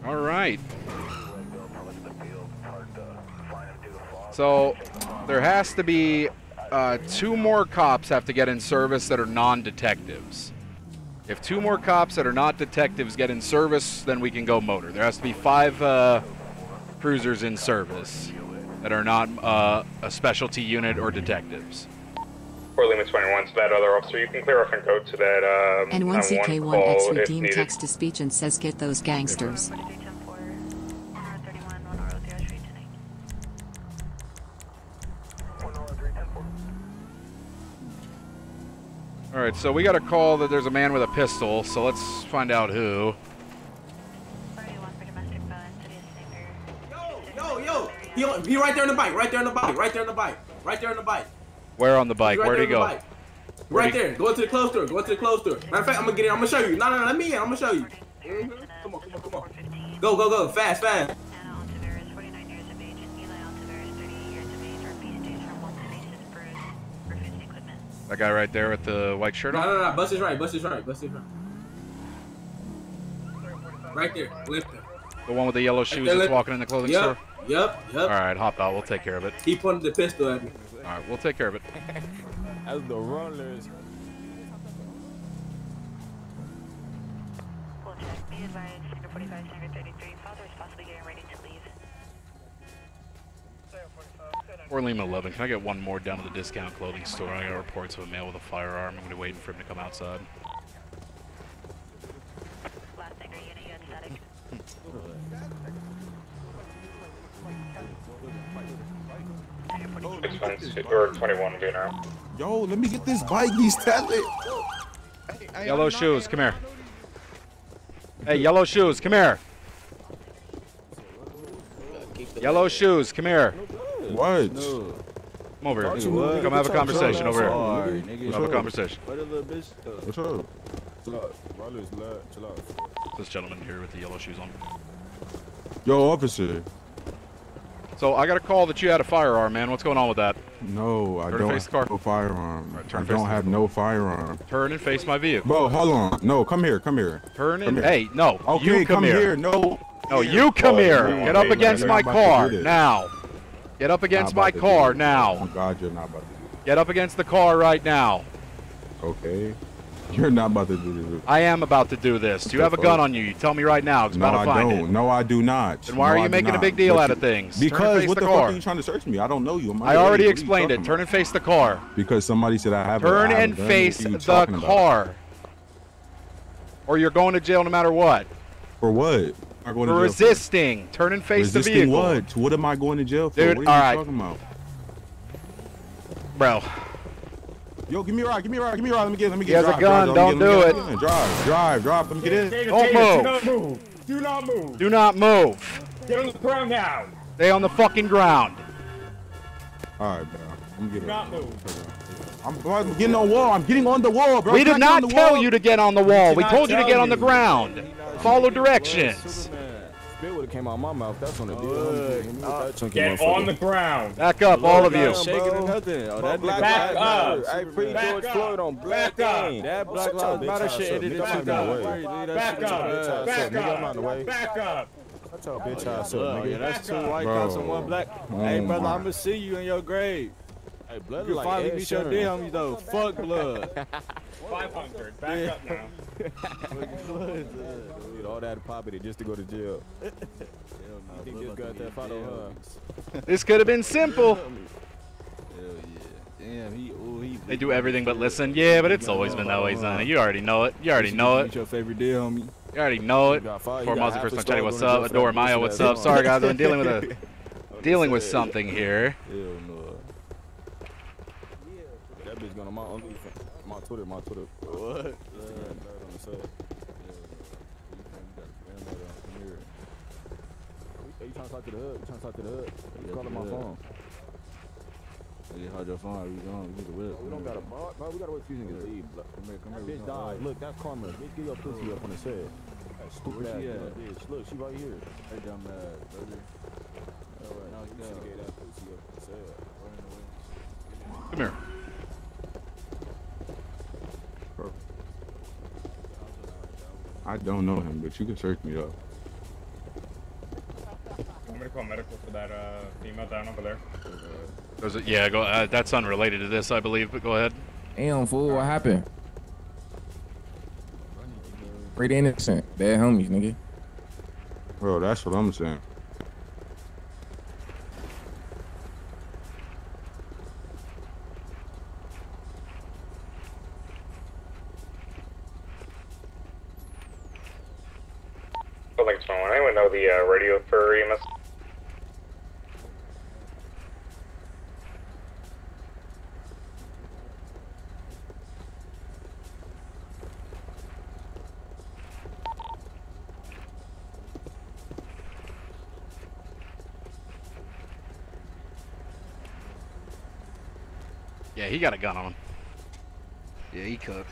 All right. So there has to be uh, two more cops have to get in service that are non-detectives. If two more cops that are not detectives get in service, then we can go motor. There has to be five uh, cruisers in service that are not uh, a specialty unit or detectives. Fort Lima 21 to that other officer. You can clear off and go to that um, And 911 call N1CK1X if redeemed text to speech and says get those gangsters. All right, so we got a call that there's a man with a pistol, so let's find out who. Yo, yo, he, on- he right there on the bike, right there on the bike, right there on the bike, right there on the bike. Where on the bike? Right Where'd he go? the. Right he- there, go into the closed door, go into the closed door. Matter of fact, I'm gonna get in, I'm gonna show you. No, no, no, let me in, I'm gonna show you. Mhm. Come on, come on, come on. Go, go, go, fast, fast. That guy right there with the white shirt No, on? no, no, no. bust his right, bust is right, bust is right. Right there, lift him. The one with the yellow shoes there, that's walking in the clothing Yep, store? Yep, yep. All right, hop out. We'll take care of it. He pointed the pistol at me. All right, we'll take care of it. (laughs) As the rollers. Be advised, Sector 45, Sector 33. Father is possibly getting ready to leave. Or Lima 11. Can I get one more down to the discount clothing store? I got reports of a male with a firearm. I'm going to be waiting for him to come outside. Last Sector unit, you had static. Six one two or 21 Vienna. Yo, let me get this bike. He's telling. Yellow shoes, come here. Hey, yellow shoes, come here. Yellow shoes, come here. What? Come over here. me. Come have a Talk to conversation over here. nigga. We'll have a up? conversation. A little bitch. What's up? Chill out. Rollers, lad. Chill out. This gentleman here with the yellow shoes on. Yo, officer. So I got a call that you had a firearm, man. What's going on with that? No, I Turn don't face the car. no firearm. turn I and face don't have no firearm. Turn and face my vehicle. Bro, hold on. No, come here. Come here. Turn Come and hey, no. Okay, you come, here. No. No, you come Oh, here. no, Get up okay, against you're my not about to car now. Get up against my about to do car now. Oh God, you're not about to do Get up against the car right now. Okay. You're not about to do this. I am about to do this. Do you have a gun on you? You tell me right now. No, about to I find don't. it. No, I do not. Then why No, are you do making a big deal But out of things? Because what the the, fuck are you trying to search me? I don't know you. I'm I already underage. What are you explained it. Turn and face the car. Because somebody said I have. a- Turn I and face What are you the car. Or you're going to jail no matter what. For what? Am I going to For resisting. Turn and face the vehicle. Resisting what? What am I going to jail for? Dude, what are you all right. talking about? Bro. Yo, give me a ride. Give me a ride. Give me a ride. Let me get. Let me get. He get. has a gun, drive, don't let me do it. let me get in. Drive, drive, drive. Let me get in. Don't move. Do not move. Do not move. Get on the ground now. Stay on the fucking ground. All right, bro. I'm getting. Not move. I'm, I'm getting on the wall. I'm getting on the wall, bro. we did get not tell wall? you to get on the wall. We Did told you to get tell on the ground. Follow directions. Spit would have came out my mouth. That's on the deal. Uh, get on the ground. Back up, all of you. Shaking or nothing. Oh, that Back Back up. up. Hey, free Back George up. Floyd on Back Black up. Gang. That Black Shut your Lives Matter bitch shit ass ended up. up. Back up. Back Back up. Back Nigga, I'm out the way. up. Back up. Shut your bitch ass Look, up, yeah, nigga. that's two Back up. white Bro. cops and one black. Hey, mm. brother, my. I'm gonna see you in your grave. Hey, blood You like finally Ed meet your Sheeran. dead homies though. Fuck (laughs) blood. 500. Back up now. (laughs) Need all that property just to go to jail. You think this got that photo, huh? This could have been simple. Hell yeah. Damn, he, oh, he. They do everything but listen. Yeah, but it's always been that way, son. You already know it. You already know it. Your favorite deal, homie. You already know it. got fired. You For got Mozzie half first the time chatting, what's up? jail Adore Maya, what's up? Sorry guys, I've been dealing with a dealing with something here. Hell no. That bitch going on my uncle, my Twitter, my Twitter. What? on the side. Hey, you trying to talk to the hood? You trying to talk to the hood? You calling my phone? Hey, how'd your phone? We going? We the whip. We don't got a bar, bro. We gotta wait for you niggas to leave. Come here, come here. bitch died. Look, that's karma. Bitch, get your pussy up on his head. That stupid ass she little at? bitch. Look, she right here. Hey, dumb ass, baby. Alright, Knock you I don't know him, but you can search me up. Want me to call medical for that uh, female down over there? There's a, yeah, go. Uh, that's unrelated to this, I believe. But go ahead. Damn, fool, what happened? Pretty innocent. Bad homies, nigga. Bro, that's what I'm saying. Like someone, anyone know the uh, radio for EMS? Yeah, he got a gun on him. Yeah, he cooked.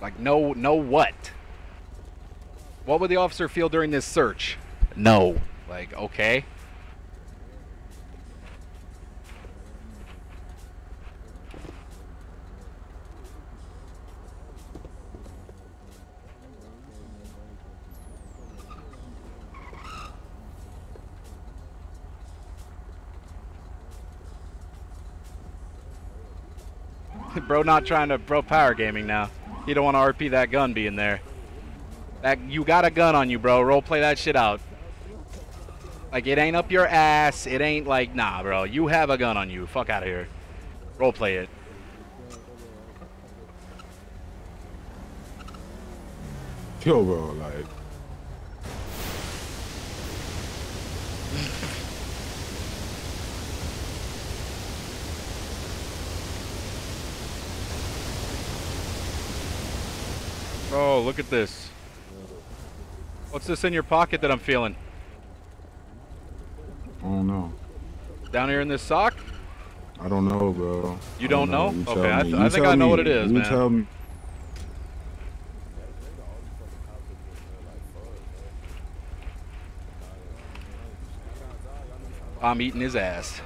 Like, no, no what? What would the officer feel during this search? No. Like, okay. Not trying to bro power gaming now. You don't want to RP that gun being there. That you got a gun on you, bro. Role play that shit out. Like it ain't up your ass. It ain't like nah, bro. You have a gun on you. Fuck out of here. Role play it. Yo, bro, Oh, look at this. What's this in your pocket that I'm feeling? I don't know. Down here in this sock? I don't know, bro. You don't know? You Okay, I th- I think I know me. what it is, you man. Tell me. I'm eating his ass.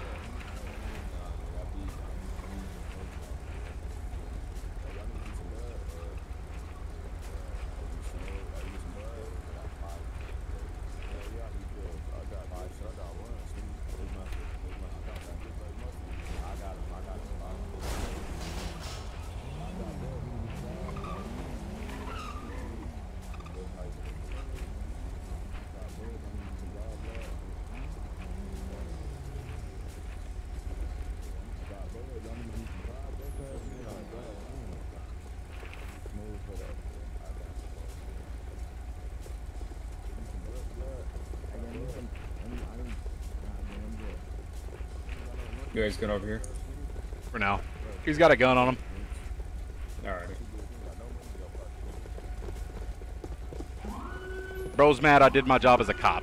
You guys get over here. For now. He's got a gun on him. Alrighty. Bro's mad I did my job as a cop.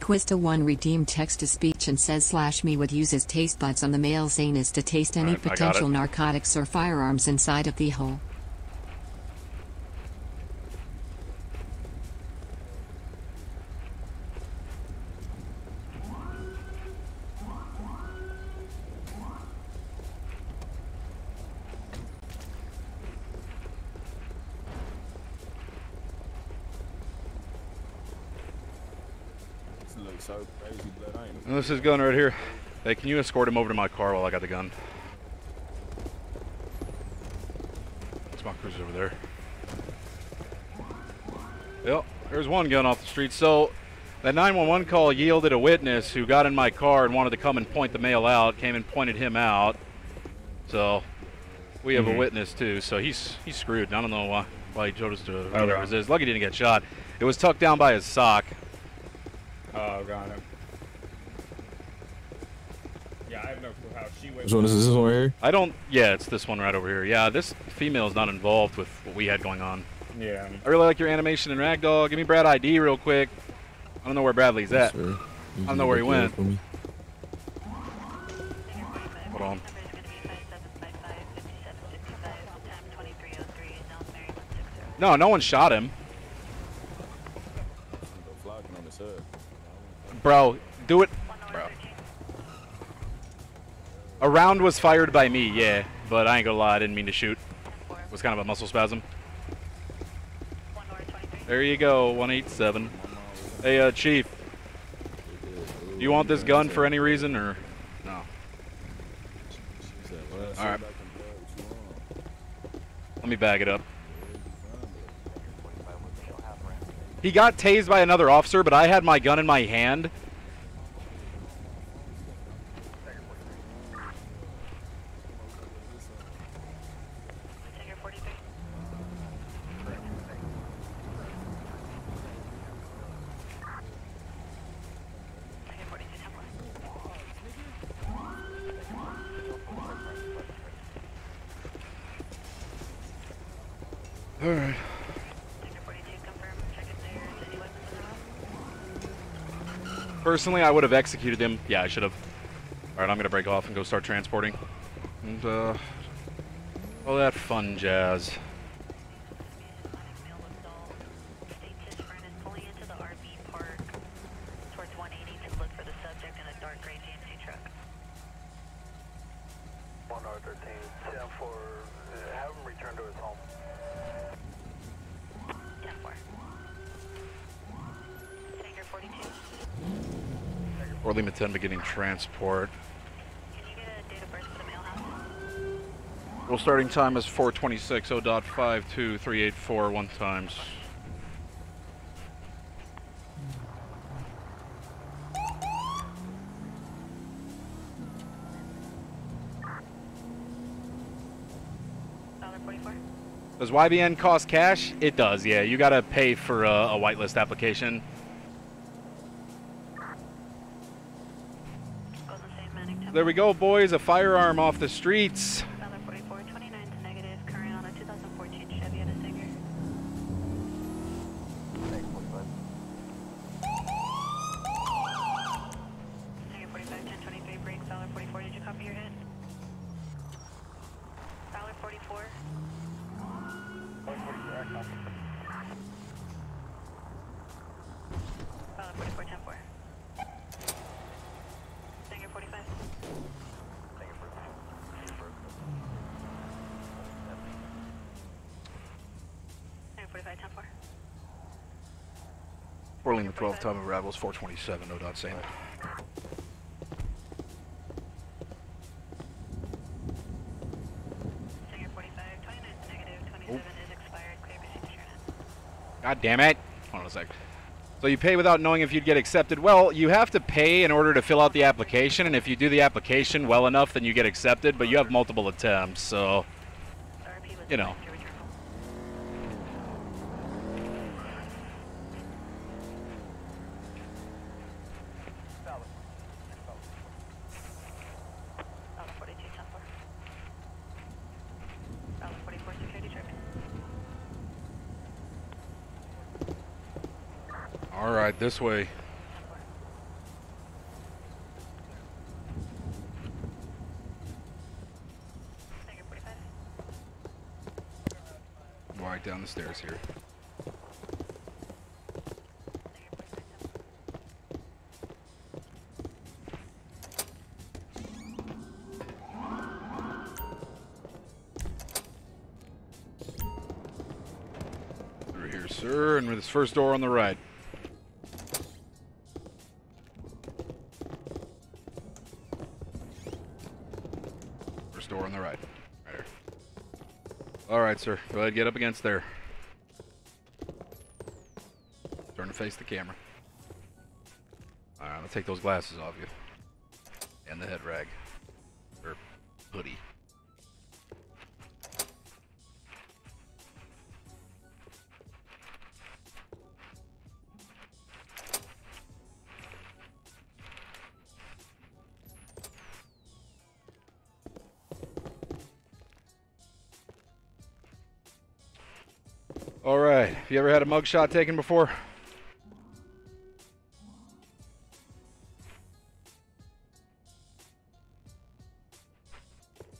Quista1 redeemed text to speech and says slash me would use his taste buds on the male's anus to taste any Alright, I got potential narcotics or firearms inside of the hole. This looks so crazy, blood. I ain't And this is gun right here. Hey, can you escort him over to my car while I got the gun? That's my cruiser over there. Yep, there's one gun off the street. So, that 911 call yielded a witness who got in my car and wanted to come and point the male out. Came and pointed him out. So, we have Mhm. a witness too. So he's he's screwed. I don't know why why he chose to Okay. resist. Lucky he didn't get shot. It was tucked down by his sock. Oh, got him. Yeah, I have no clue how she went. Which one is this one right here? I don't. Yeah, it's this one right over here. Yeah, this female is not involved with what we had going on. Yeah. I really like your animation in Ragdoll. Give me Brad ID real quick. I don't know where Bradley's at. Sir, I don't know where he went. For me. Hold on. No, no one shot him. go flocking on his head. Bro, do it. Bro. A round was fired by me, yeah. But I ain't gonna lie, I didn't mean to shoot. It was kind of a muscle spasm. There you go, 187. Hey, uh, Chief. You want this gun for any reason, or no? All right. Let me bag it up. He got tased by another officer, but I had my gun in my hand. All right. Personally, I would have executed him. Yeah, I should have. All right, I'm gonna break off and go start transporting. And uh, all that fun jazz. Lima 10 beginning transport. Well, starting time is 426, 0.52384 one times. Does YBN cost cash? It does, yeah. You gotta pay for a, a whitelist application. There we go, boys. A firearm off the streets. 12 time of arrival is 427, no dot same. God damn it. Hold on a sec. So you pay without knowing if you'd get accepted. Well, you have to pay in order to fill out the application, and if you do the application well enough, then you get accepted, but you have multiple attempts, so, you know. All right, this way. Right down the stairs here. Through here, sir, and with this first door on the right. Sir. Go ahead, get up against there. Turn to face the camera. All right, I'm gonna take those glasses off you. And the head rag. Or hoodie. Right. Have you ever had a mugshot taken before?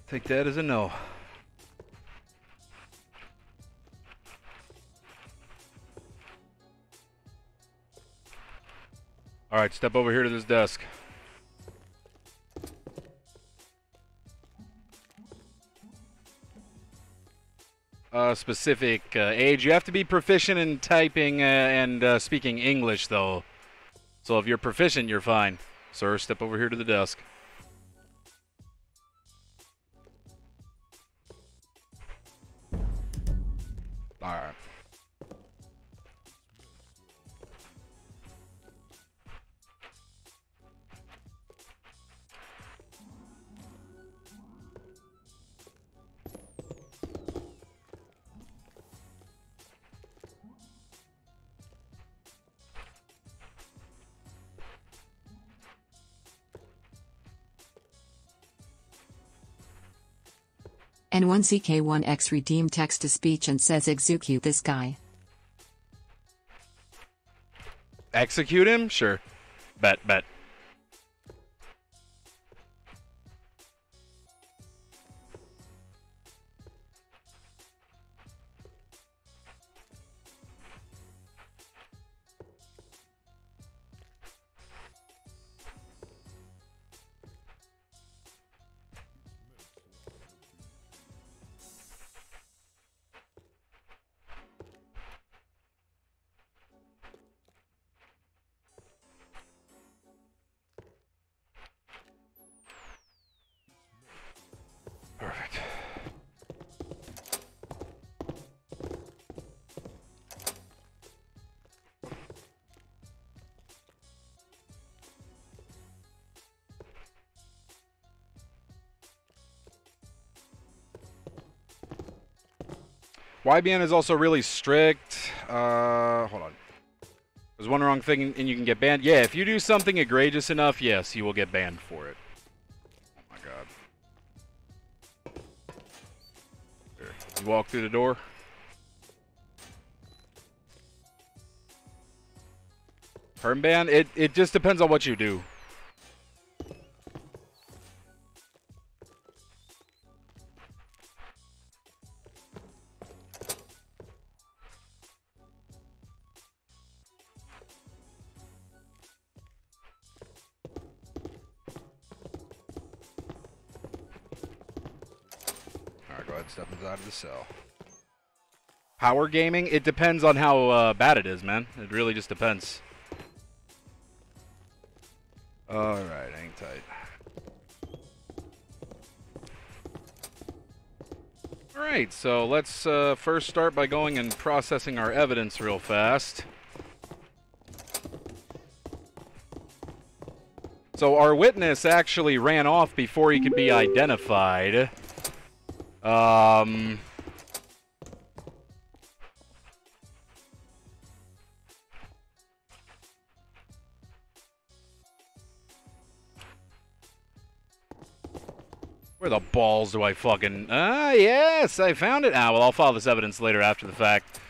Take that as a no. All right, step over here to this desk. Uh, specific uh, age. You have to be proficient in typing uh, and uh, speaking English, though. So if you're proficient, you're fine. Sir, step over here to the desk. N1CK1X redeem text to speech and says execute this guy. Execute him? Sure. Bet, bet. YBN is also really strict. Uh, hold on. There's one wrong thing and you can get banned. Yeah, if you do something egregious enough, yes, you will get banned for it. Oh my god. Here, You walk through the door. Perm ban? It, it just depends on what you do. Cell. Power gaming? It depends on how uh, bad it is, man. It really just depends. Alright, hang tight. Alright, so let's uh, first start by going and processing our evidence real fast. So our witness actually ran off before he could be identified. Um... the balls do I fucking... Ah, yes, I found it. Ah, well, I'll file this evidence later after the fact.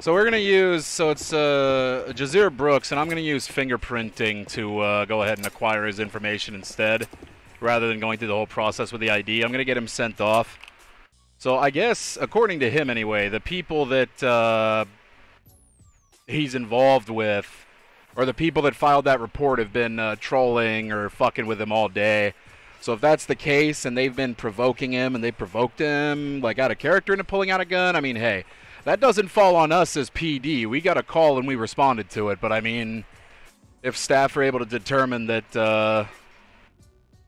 So we're gonna use so it's uh, Jazir Brooks, and I'm gonna use fingerprinting to uh, go ahead and acquire his information instead, rather than going through the whole process with the ID. I'm gonna get him sent off. So I guess, according to him anyway, the people that uh, he's involved with, or the people that filed that report, have been uh, trolling or fucking with him all day. So if that's the case, and they've been provoking him, and they provoked him like out of character into pulling out a gun, I mean, hey, that doesn't fall on us as PD. We got a call and we responded to it. But I mean, if staff are able to determine that, uh,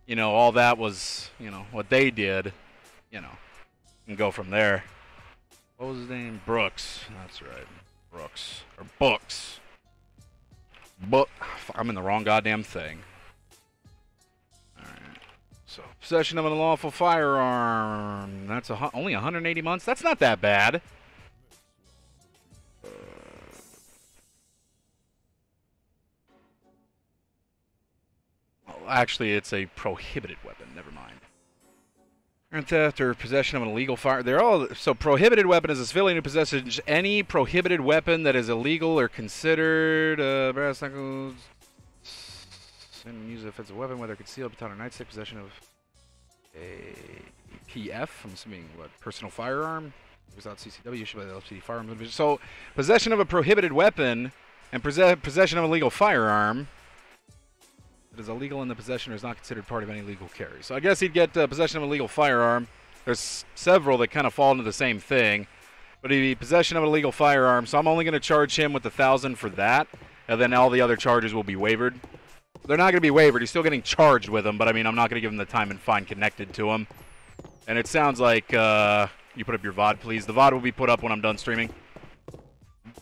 you know, all that was, you know, what they did, you know, and go from there. What was his name? Brooks. That's right. Brooks. Or Books. Book. I'm in the wrong goddamn thing. Possession of an unlawful firearm. That's a, only 180 months? That's not that bad. Oh, actually, it's a prohibited weapon. Never mind. Grand theft or possession of an illegal fire. They're all so prohibited weapon is a civilian who possesses any prohibited weapon that is illegal or considered uh, brass knuckles. And use offensive weapon, whether concealed, baton, or nightstick. Possession of a PF. I'm assuming what personal firearm without CCW issued by the LCD Firearms Division. So possession of a prohibited weapon and possess- possession of a legal firearm that is illegal in the possession or is not considered part of any legal carry. So I guess he'd get uh, possession of a legal firearm. There's several that kind of fall into the same thing, but he'd be possession of a legal firearm. So I'm only going to charge him with a thousand for that, and then all the other charges will be wavered. They're not going to be wavered. He's still getting charged with them, but I mean, I'm not going to give him the time and fine connected to him. And it sounds like uh, you put up your VOD, please. The VOD will be put up when I'm done streaming.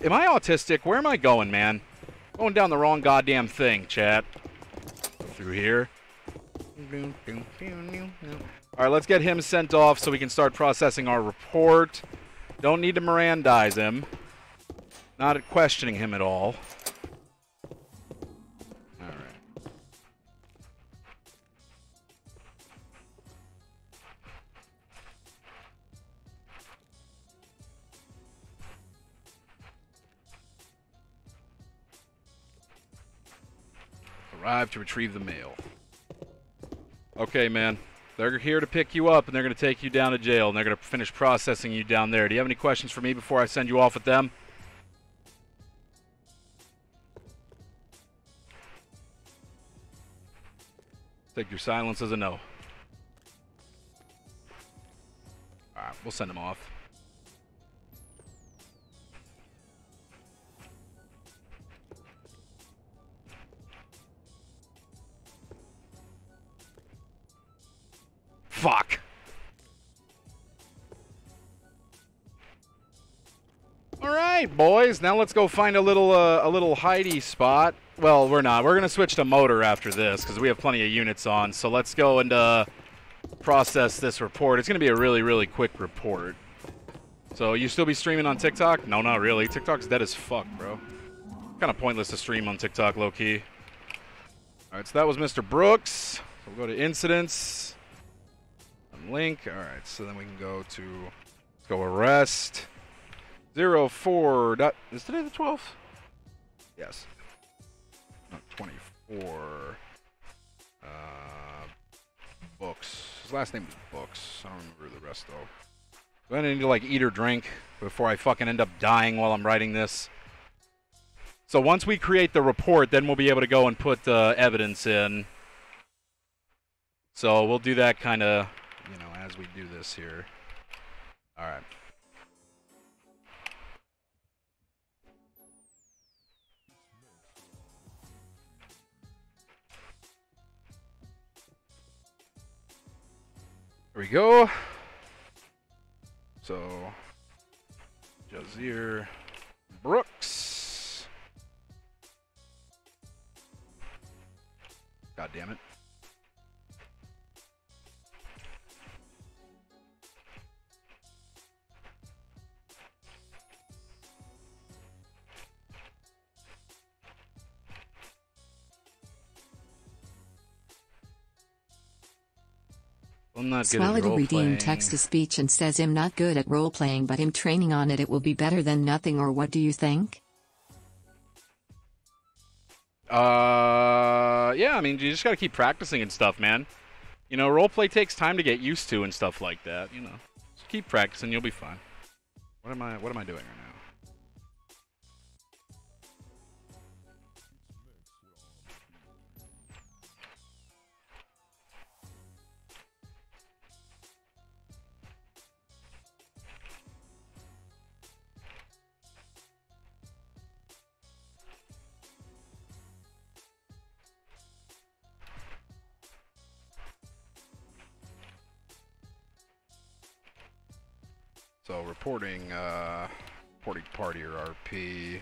Am I autistic? Where am I going, man? Going down the wrong goddamn thing, chat. Through here. All right, let's get him sent off so we can start processing our report. Don't need to Mirandize him. Not questioning him at all. All Arrive to retrieve the mail. Okay, man. They're here to pick you up, and they're going to take you down to jail, and they're going to finish processing you down there. Do you have any questions for me before I send you off with them? Take your silence as a no. Alright, we'll send them off. Fuck. All right, boys. Now let's go find a little uh, a little hidey spot. Well, we're not. We're gonna switch to motor after this because we have plenty of units on. So let's go and uh, process this report. It's gonna be a really really quick report. So you still be streaming on TikTok? No, not really. TikTok's dead as fuck, bro. Kind of pointless to stream on TikTok, low key. All right, so that was Mr. Brooks. So we'll go to incidents. Link. All right, so then we can go to let's go arrest. Zero four. Dot, is today the twelfth? Yes. Not twenty four. Uh, books. His last name was Books. I don't remember the rest though. Do I need to like eat or drink before I fucking end up dying while I'm writing this? So once we create the report, then we'll be able to go and put uh, evidence in. So we'll do that kind of, as we do this here. All right. There we go. So, Jazir Brooks. God damn it. I'm not good Swallow at to role redeem playing. text to speech and says I'm not good at role playing but I'm training on it it will be better than nothing or what do you think? Uh, yeah. I mean, you just gotta keep practicing and stuff, man. You know, role play takes time to get used to and stuff like that. You know, just keep practicing, you'll be fine. What am I? What am I doing right now? Reporting, uh, party or RP.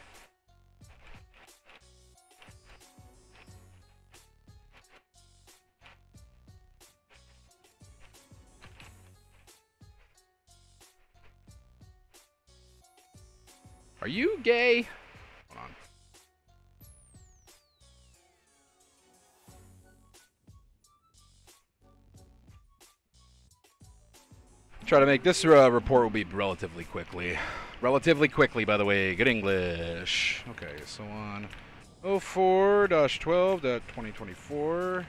Are you gay? Try to make this uh, report will be relatively quickly. Relatively quickly, by the way. Good English. Okay, so on 04-12-2024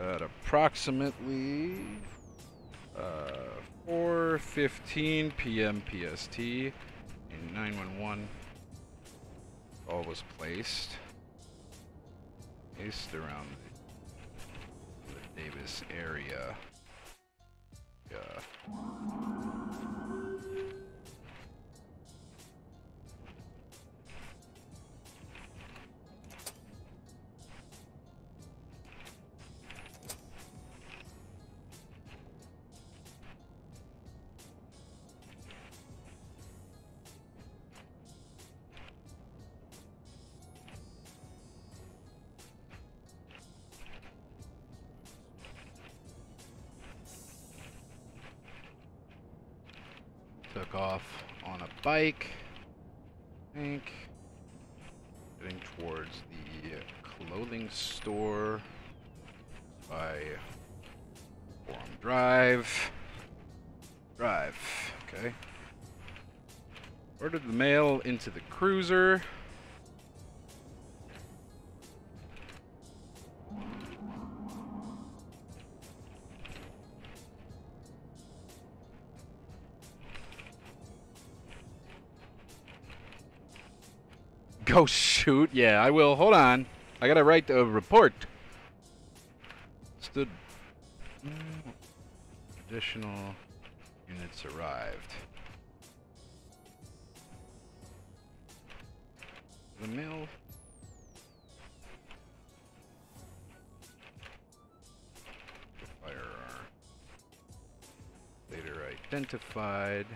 at approximately uh, 4:15 p.m. PST in 911 all was placed placed around the Davis area. Yeah. Bike. I think. Heading towards the clothing store by Forum Drive. Drive. Okay. Ordered the mail into the cruiser. Go shoot. Yeah, I will. Hold on. I gotta write a report. Stood. Additional units arrived. The. Firearm. Later identified.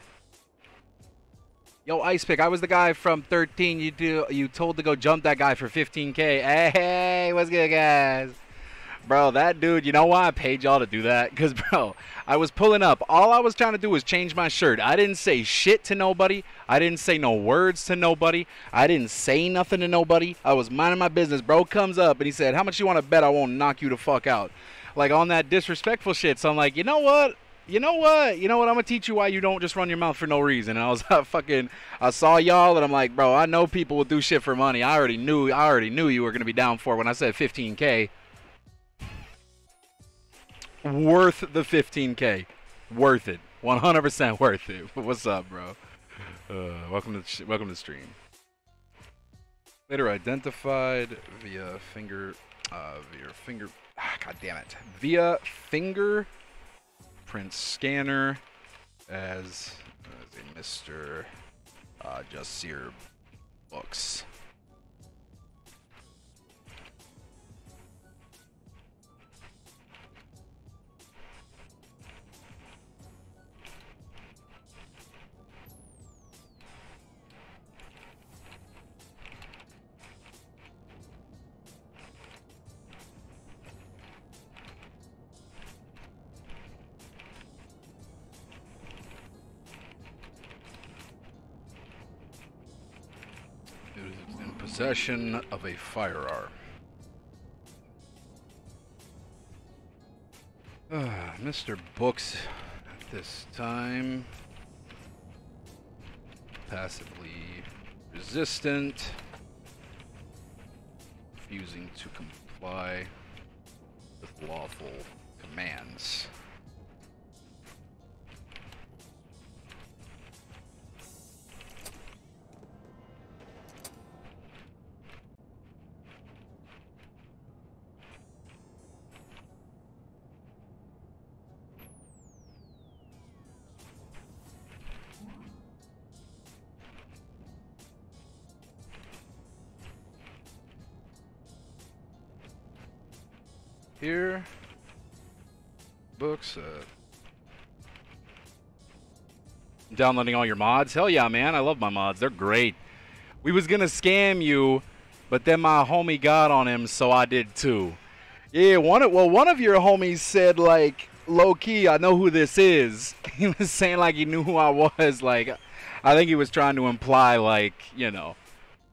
Yo, Ice Pick, I was the guy from 13. You do you told to go jump that guy for 15k. Hey, what's good, guys? Bro, that dude, you know why I paid y'all to do that? Cause (laughs) bro, I was pulling up. All I was trying to do was change my shirt. I didn't say shit to nobody. I didn't say no words to nobody. I didn't say nothing to nobody. I was minding my business. Bro comes up and he said, "How much you want to bet I won't knock you the fuck out?" Like on that disrespectful shit. So I'm like, you know what? You know what? You know what? I'm gonna teach you why you don't just run your mouth for no reason. And I was (laughs) fucking, I saw y'all, and I'm like, bro, I know people will do shit for money. I already knew, I already knew you were gonna be down for when I said 15k. Worth the 15k, worth it, 100% worth it. (laughs) What's up, bro? Uh, welcome to welcome to the stream. Later identified via finger, uh, via finger. Ah, God damn it! Via finger print scanner as, Mr. Uh, Jasir Books. Possession of a firearm. Uh, Mr. Books at this time. Passively resistant. Refusing to comply with lawful commands. Here. Books. Uh, downloading all your mods. Hell yeah, man. I love my mods. They're great. We was gonna scam you, but then my homie got on him, so I did too. Yeah, one of well, one of your homies said like low key, I know who this is. (laughs) He was saying like he knew who I was. Like, I think he was trying to imply like you know.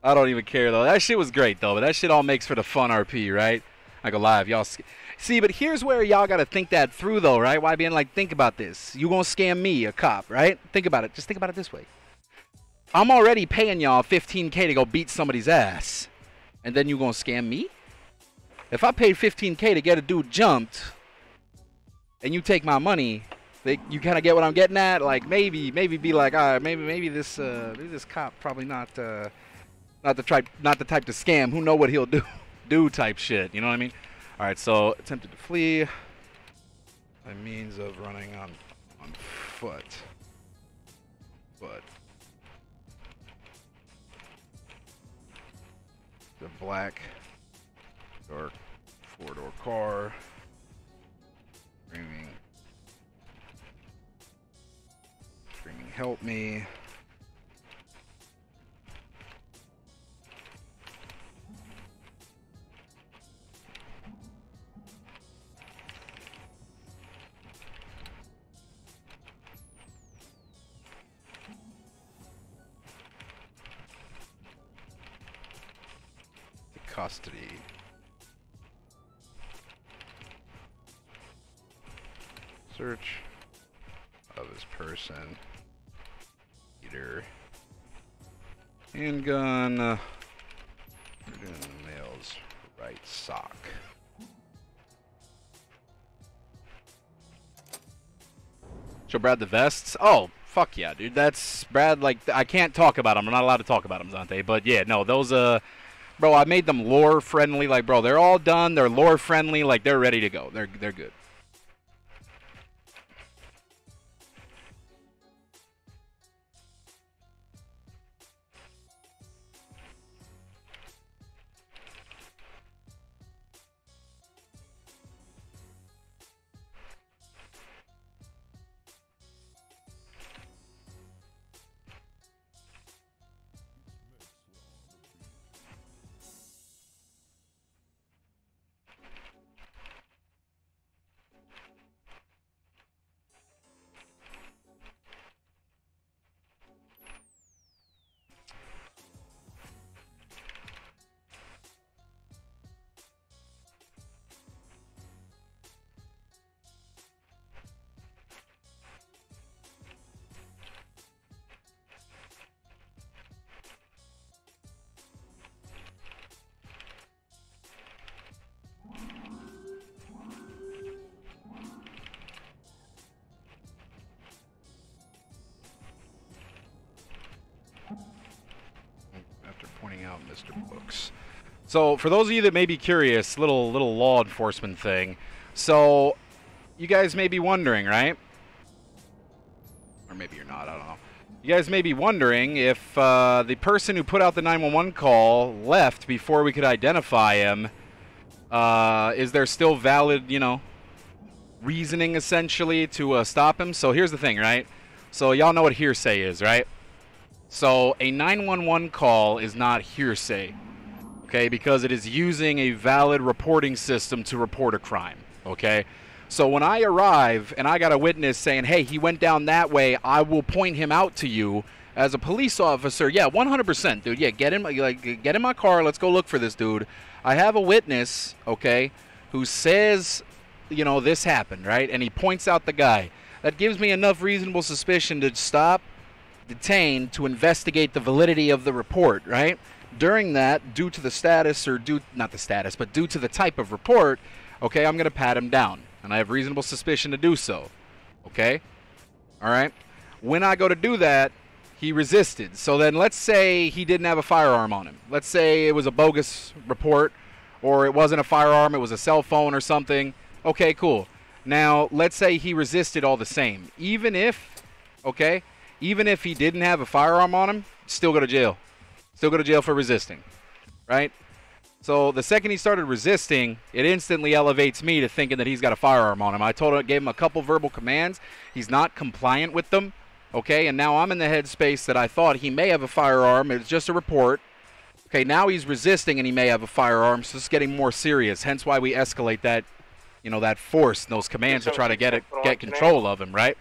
I don't even care though. That shit was great though, but that shit all makes for the fun RP, right? I go live, y'all. See, but here's where y'all gotta think that through though, right? Why being like, think about this. You gonna scam me, a cop, right? Think about it. Just think about it this way. I'm already paying y'all 15k to go beat somebody's ass, and then you gonna scam me? If I paid 15k to get a dude jumped, and you take my money, they, you kind of get what I'm getting at. Like maybe, maybe be like, all right, maybe, maybe this, uh, maybe this cop probably not, uh, not the type, not the type to scam. Who know what he'll do, (laughs) do type shit. You know what I mean? All right, so attempted to flee by means of running on on foot. But the black dark four door car screaming screaming help me custody search of his person either handgun it in the male's right sock Show Brad the vests. Oh, fuck yeah, dude. That's Brad. Like, I can't talk about them. I'm not allowed to talk about them, Zante. But yeah, no, those. Uh, bro, I made them lore friendly. Like, bro, they're all done. They're lore friendly. Like, they're ready to go. They're they're good. So, for those of you that may be curious, little little law enforcement thing. So, you guys may be wondering, right? Or maybe you're not. I don't know. You guys may be wondering if uh, the person who put out the 911 call left before we could identify him. Uh, is there still valid, you know, reasoning essentially to uh, stop him? So here's the thing, right? So y'all know what hearsay is, right? So a 911 call is not hearsay, okay? Because it is using a valid reporting system to report a crime, okay? So when I arrive and I got a witness saying, "Hey, he went down that way," I will point him out to you as a police officer. Yeah, 100%, dude. Yeah, get in my like get in my car. Let's go look for this dude. I have a witness, okay, who says you know, this happened, right? And he points out the guy. That gives me enough reasonable suspicion to stop, detain, to investigate the validity of the report, right? During that, due to the status, or due, not the status, but due to the type of report, okay, I'm going to pat him down. And I have reasonable suspicion to do so. Okay? All right? When I go to do that, he resisted. So then let's say he didn't have a firearm on him. Let's say it was a bogus report or it wasn't a firearm, it was a cell phone or something. Okay, cool. Now, let's say he resisted all the same. Even if, okay, even if he didn't have a firearm on him, still go to jail. Still go to jail for resisting. Right? So the second he started resisting, it instantly elevates me to thinking that he's got a firearm on him. I told him, gave him a couple verbal commands. He's not compliant with them. Okay, and now I'm in the headspace that I thought he may have a firearm. It's just a report. Okay, now he's resisting and he may have a firearm, so it's getting more serious. Hence why we escalate that, you know, that force, and those commands to try to get it, get control of him, right?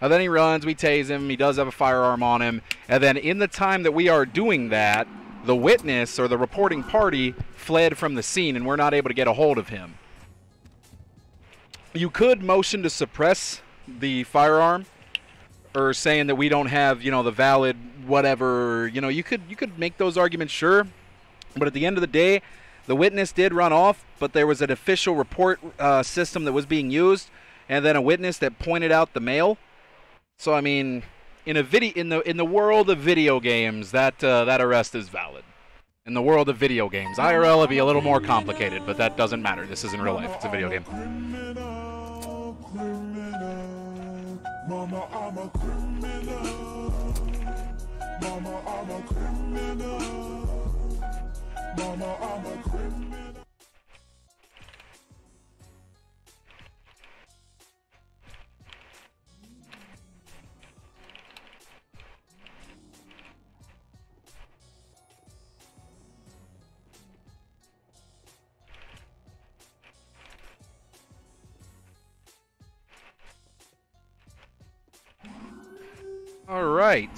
And then he runs, we tase him, he does have a firearm on him, and then in the time that we are doing that, the witness or the reporting party fled from the scene and we're not able to get a hold of him. You could motion to suppress the firearm or saying that we don't have, you know, the valid whatever, you know, you could you could make those arguments sure, but at the end of the day, the witness did run off, but there was an official report uh, system that was being used, and then a witness that pointed out the mail. So I mean, in a video in the in the world of video games, that uh, that arrest is valid. In the world of video games, IRL would be a little more complicated, but that doesn't matter. This isn't real life; it's a video game. Mama, I'm a criminal. Mama, I'm a criminal. All right.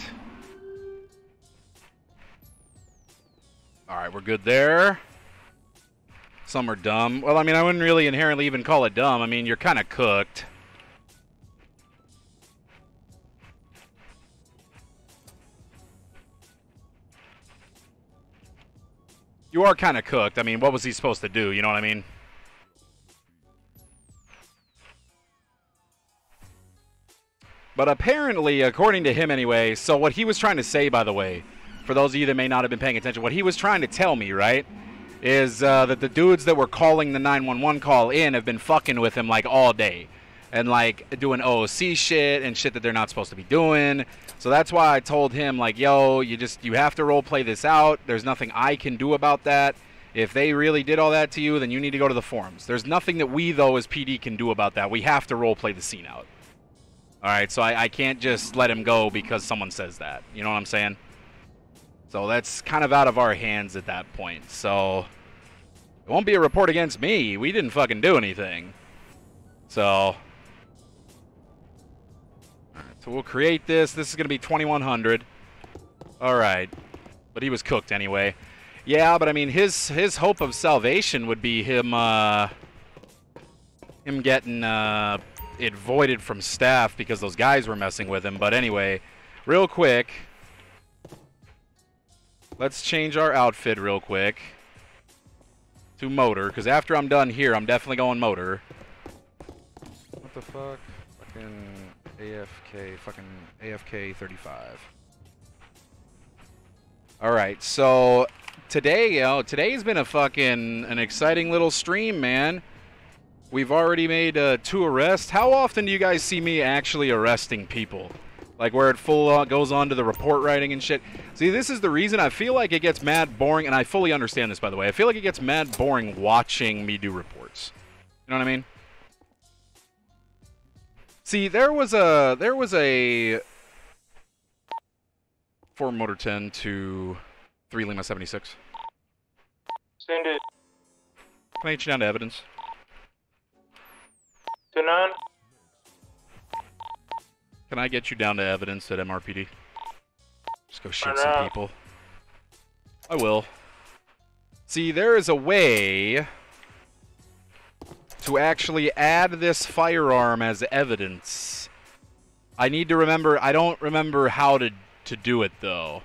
All right, we're good there. Some are dumb. Well, I mean, I wouldn't really inherently even call it dumb. I mean, you're kind of cooked. You are kind of cooked. I mean, what was he supposed to do? You know what I mean? But apparently, according to him anyway, so what he was trying to say, by the way, for those of you that may not have been paying attention, what he was trying to tell me, right, is uh, that the dudes that were calling the 911 call in have been fucking with him like all day. And like doing OOC shit and shit that they're not supposed to be doing. So that's why I told him, like, yo, you just, you have to role play this out. There's nothing I can do about that. If they really did all that to you, then you need to go to the forums. There's nothing that we, though, as PD can do about that. We have to role play the scene out. All right, so I, I can't just let him go because someone says that. You know what I'm saying? So that's kind of out of our hands at that point. So it won't be a report against me. We didn't fucking do anything. So, so we'll create this. This is going to be 2100. All right, but he was cooked anyway. Yeah, but I mean, his his hope of salvation would be him uh, him getting uh, it voided from staff because those guys were messing with him. But anyway, real quick, let's change our outfit real quick to motor because after I'm done here, I'm definitely going motor. What the fuck? Fucking AFK, fucking AFK 35. All right, so today, you know, today's been a fucking an exciting little stream, man. We've already made uh, two arrests. How often do you guys see me actually arresting people? Like where it full goes on to the report writing and shit. See, this is the reason I feel like it gets mad boring, and I fully understand this, by the way. I feel like it gets mad boring watching me do reports. You know what I mean? See, there was a there was a four motor ten to three Lima seventy six. Send it Can I get you down to evidence? Nine. Can I get you down to evidence at MRPD? Just go shoot some out. people. I will. See, there is a way to actually add this firearm as evidence. I need to remember. I don't remember how to to do it though.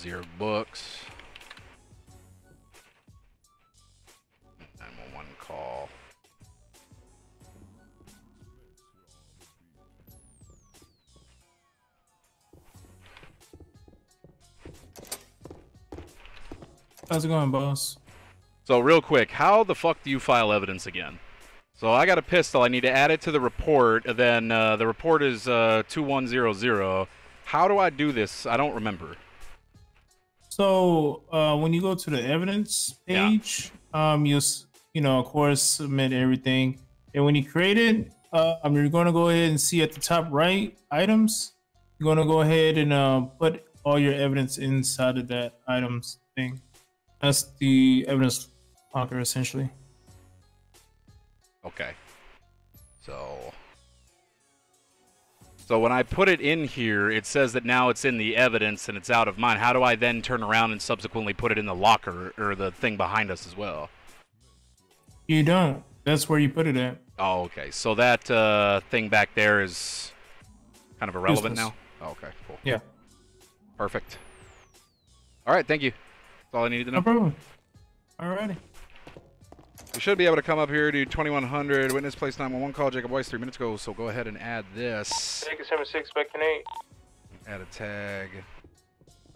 Zero books. 911 call. How's it going, boss? So real quick, how the fuck do you file evidence again? So I got a pistol. I need to add it to the report. Then uh, the report is uh, 2100. How do I do this? I don't remember. So uh, when you go to the evidence page, um, you s- you know of course submit everything, and when you create it, uh, um, you're going to go ahead and see at the top right items. You're going to go ahead and uh, put all your evidence inside of that items thing. That's the evidence locker essentially. Okay. So. So when I put it in here, it says that now it's in the evidence and it's out of mine. How do I then turn around and subsequently put it in the locker or the thing behind us as well? You don't. That's where you put it at. Oh, okay. So that uh, thing back there is kind of irrelevant Useless. now. Oh, okay, cool. Yeah. Perfect. All right, thank you. That's all I needed to know. No problem. Alrighty. We should be able to come up here to 2100. Witness place 911 call. Jacob Weiss three minutes ago. So go ahead and add this. A 76 back in 8. Add a tag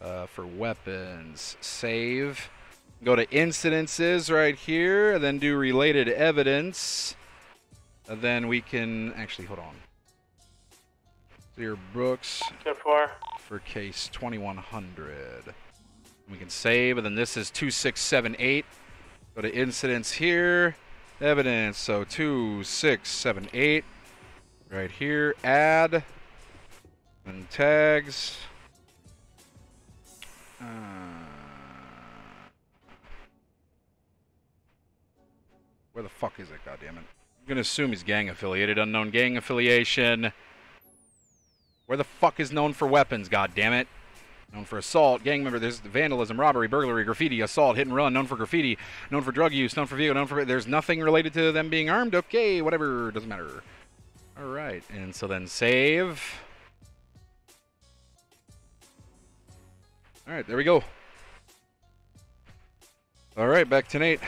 uh, for weapons. Save. Go to incidences right here. And then do related evidence. And then we can actually hold on. Clear Brooks 10-4. for case 2100. We can save, and then this is 2678. Go to incidents here. Evidence, so 2678. Right here, add. And tags. Uh, where the fuck is it, goddammit? I'm gonna assume he's gang affiliated. Unknown gang affiliation. Where the fuck is known for weapons, goddammit? Known for assault, gang member, there's vandalism, robbery, burglary, graffiti, assault, hit and run, known for graffiti, known for drug use, known for vehicle, known for. There's nothing related to them being armed? Okay, whatever, doesn't matter. Alright, and so then save. Alright, there we go. Alright, back to Nate.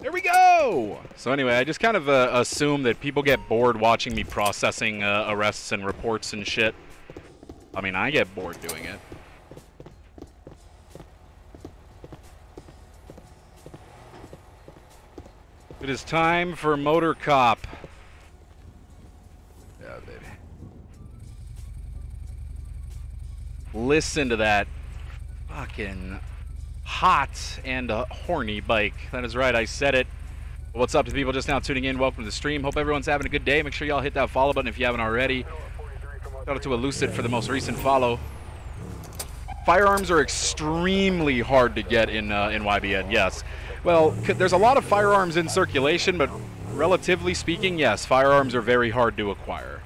There we go! So anyway, I just kind of uh, assume that people get bored watching me processing uh, arrests and reports and shit. I mean, I get bored doing it. It is time for Motor Cop. Yeah, baby. Listen to that fucking hot and uh, horny bike. That is right, I said it. What's up to the people just now tuning in? Welcome to the stream. Hope everyone's having a good day. Make sure y'all hit that follow button if you haven't already. Shout out to Elucid for the most recent follow. Firearms are extremely hard to get in uh, in YBN. Yes. Well, c- there's a lot of firearms in circulation, but relatively speaking, yes, firearms are very hard to acquire.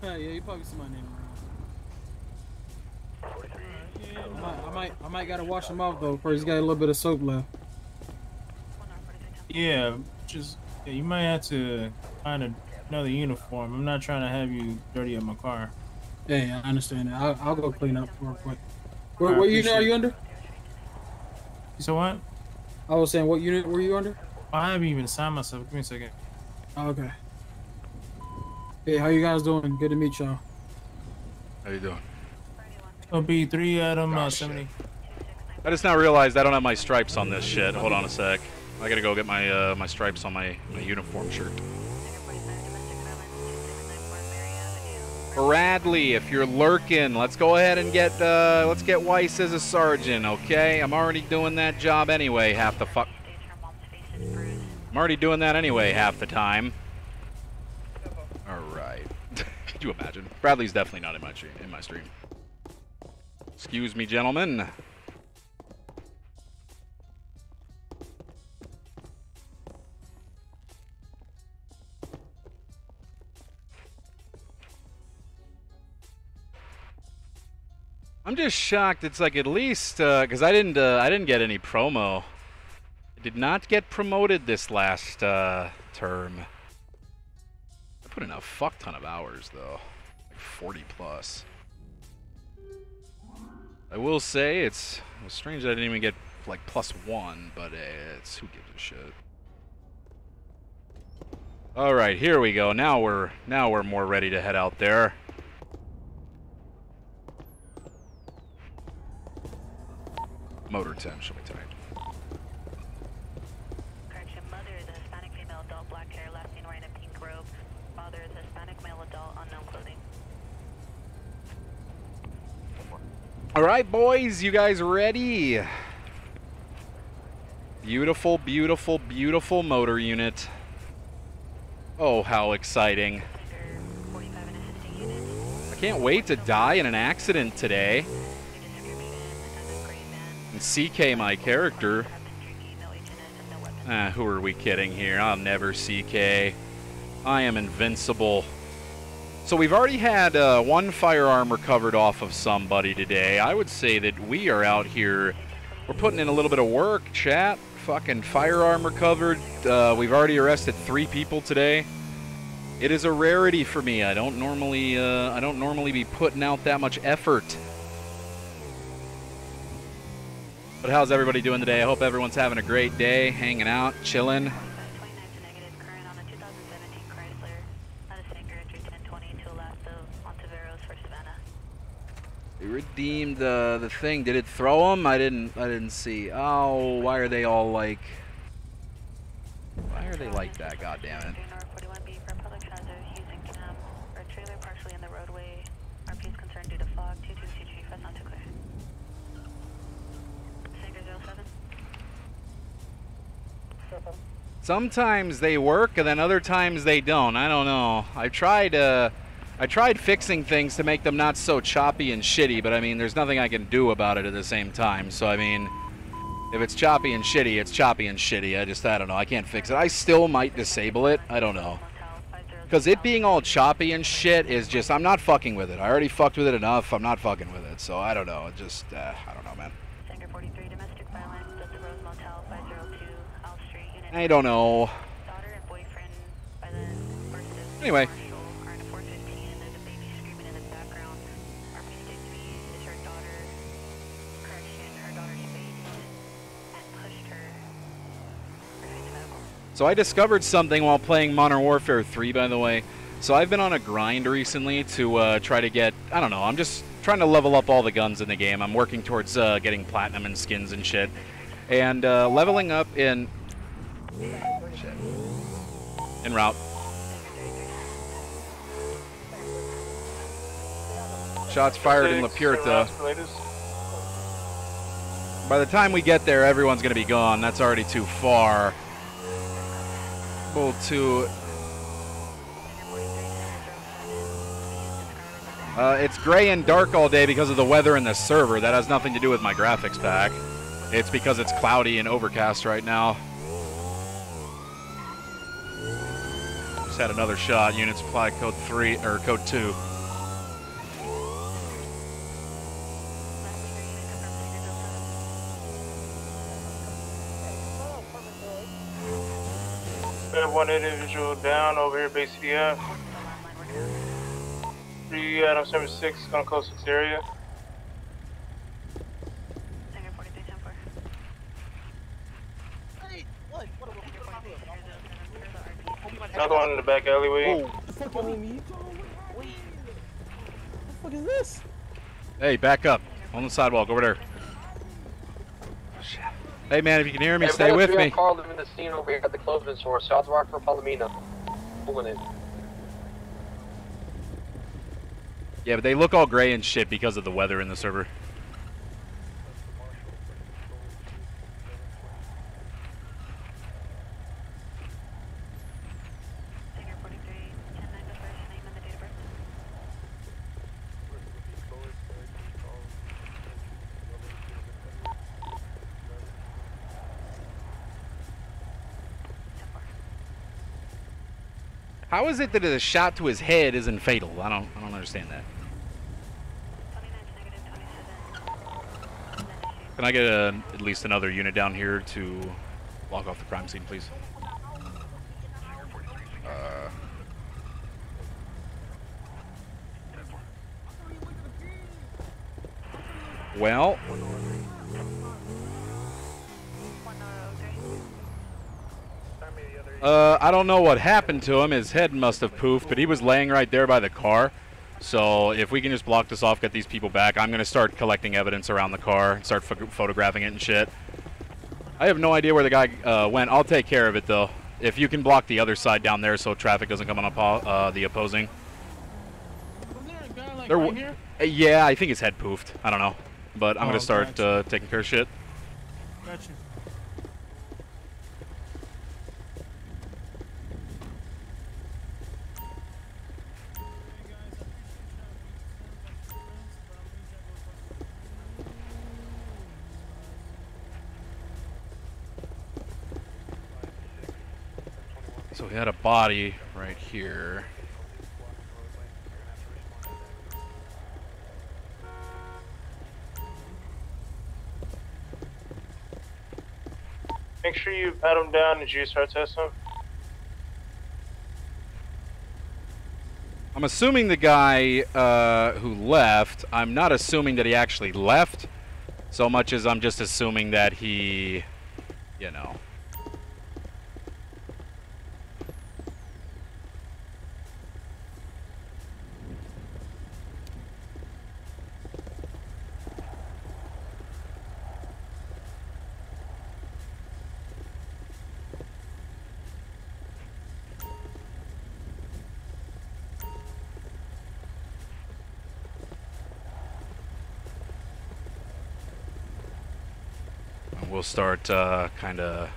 Yeah, yeah, you probably see my name around. I might, I might, I might gotta wash him off though. First, he's got a little bit of soap left. Yeah, just yeah, you might have to kind a, another uniform. I'm not trying to have you dirty up my car. Yeah, yeah, I understand that. I'll, I'll go clean up real quick. What, what unit are you it. under? So what? I was saying, what unit were you under? I haven't even signed myself. Give me a second. Oh, okay. Hey, how you guys doing? Good to meet y'all. How you doing? It'll be three Adam uh, 70. I just now realized I don't have my stripes on this shit. Hold on a sec. I gotta go get my uh, my stripes on my, my uniform shirt. Bradley, if you're lurking, let's go ahead and get uh, let's get Weiss as a sergeant, okay? I'm already doing that job anyway, half the fuck. I'm already doing that anyway half the time. All right. (laughs) Could you imagine? Bradley's definitely not in my stream. In my stream. Excuse me, gentlemen. I'm just shocked. It's like at least uh because I didn't uh, I didn't get any promo. I did not get promoted this last uh, term. I put in a fuck ton of hours though, like 40 plus. I will say it's, it's strange that I didn't even get like plus one, but uh, it's who gives a shit. All right, here we go. Now we're now we're more ready to head out there. Motor 10 shall be tied. Correction, mother is a Hispanic female adult, black hair, last seen wearing a pink robe. Father is a Hispanic male adult, unknown clothing. All right, boys, you guys ready? Beautiful, beautiful, beautiful motor unit. Oh, how exciting. I can't wait to die in an accident today. And CK, my character. Ah, who are we kidding here? I'll never CK. I am invincible. So we've already had uh, one firearm recovered off of somebody today. I would say that we are out here. We're putting in a little bit of work, chat. Fucking firearm recovered. Uh, we've already arrested three people today. It is a rarity for me. I don't normally, uh, I don't normally be putting out that much effort. But how's everybody doing today? I hope everyone's having a great day, hanging out, chilling. We redeemed the the thing. Did it throw them? I didn't. I didn't see. Oh, why are they all like? Why are they like that? God damn it! Sometimes they work, and then other times they don't. I don't know. I tried. Uh, I tried fixing things to make them not so choppy and shitty, but I mean, there's nothing I can do about it at the same time. So I mean, if it's choppy and shitty, it's choppy and shitty. I just, I don't know. I can't fix it. I still might disable it. I don't know. Because it being all choppy and shit is just, I'm not fucking with it. I already fucked with it enough. I'm not fucking with it. So I don't know. It just, uh, I don't know, man. I don't know. Anyway. So I discovered something while playing Modern Warfare 3, by the way. So I've been on a grind recently to uh, try to get, I don't know, I'm just trying to level up all the guns in the game. I'm working towards uh, getting platinum and skins and shit. And uh, leveling up in... Shit. En route. Shots fired in La Puerta. By the time we get there, everyone's going to be gone. That's already too far. Able to... Uh, it's gray and dark all day because of the weather in the server. That has nothing to do with my graphics pack. It's because it's cloudy and overcast right now. Just had another shot. Unit supply code 3, or code 2. We have one individual down over here, base CDF. Three out of Adam 76 gonna close this area. Another one in the back alleyway. Fuck on. What the fuck is this? Hey, back up. On the sidewalk, over there. Hey, man, if you can hear me, Hey, stay we with got me. Carl in the scene over here at the clothing store, South Rockford Palomino. Pulling in. Yeah, but they look all gray and shit because of the weather in the server. How is it that a shot to his head isn't fatal? I don't I don't understand that. Can I get a, at least another unit down here to block off the crime scene, please? Uh, Well, uh, I don't know what happened to him. His head must have poofed, but he was laying right there by the car. So if we can just block this off, get these people back, I'm going to start collecting evidence around the car and start pho- photographing it and shit. I have no idea where the guy uh, went. I'll take care of it, though. If you can block the other side down there so traffic doesn't come on oppo- uh, the opposing. Like There right here? Yeah, I think his head poofed. I don't know. But I'm Oh, going to start gotcha. uh, taking care of shit. Got So he had a body right here. Make sure you pat him down and juice test him. I'm assuming the guy uh, who left, I'm not assuming that he actually left so much as I'm just assuming that he, you know. We'll start uh, kind of.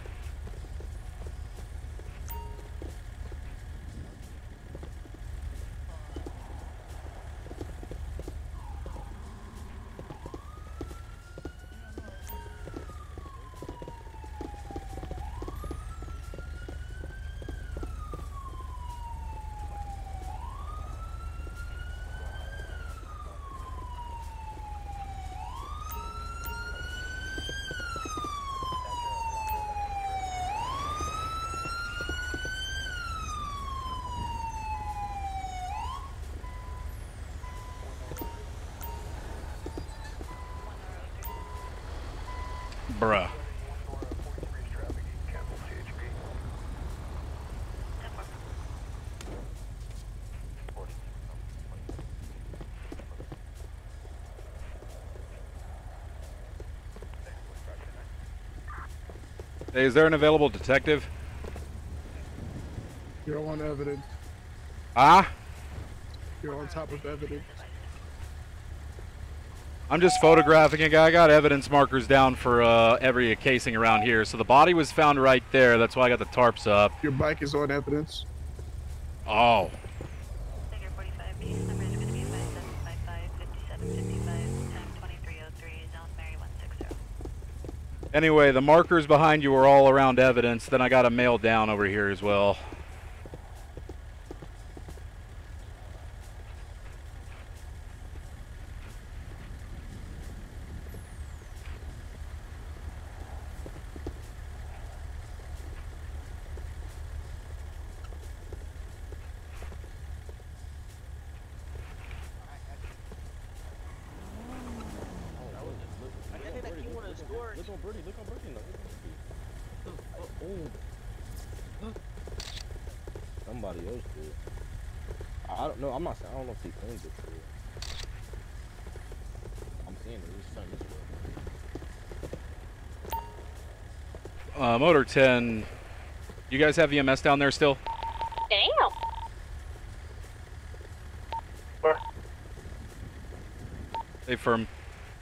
Bruh. Hey, is there an available detective? You're on evidence. Ah? You're on top of evidence. I'm just photographing a guy. I got evidence markers down for uh, every casing around here. So the body was found right there. That's why I got the tarps up. Your bike is on evidence. Oh. Anyway, the markers behind you are all around evidence. Then I got a mail down over here as well. Look on Birdie, look on Birdie. Look on Birdie. Somebody else did. I don't know. I'm not saying. I don't know if he claimed it. For real. I'm seeing it. It's something this way. Uh, Motor 10, you guys have EMS down there still? Damn. Hey, firm.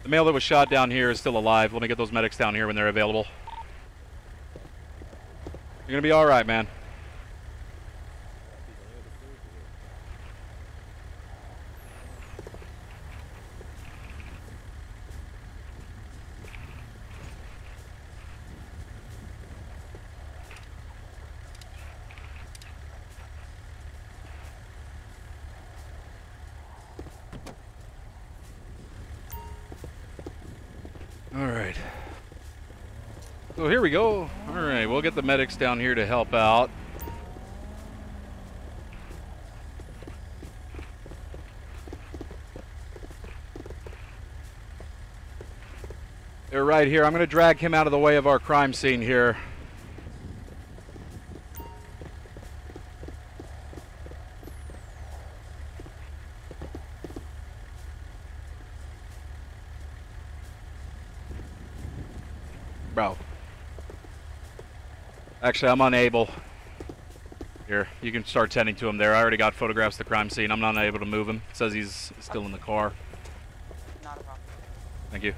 The male that was shot down here is still alive. Let me get those medics down here when they're available. You're gonna be all right, man. All right. So here we go. All right, we'll get the medics down here to help out. They're right here. I'm going to drag him out of the way of our crime scene here. Bro. Actually, I'm unable. Here, you can start tending to him there. I already got photographs of the crime scene. I'm not able to move him. It says he's still in the car. Not a problem. Thank you.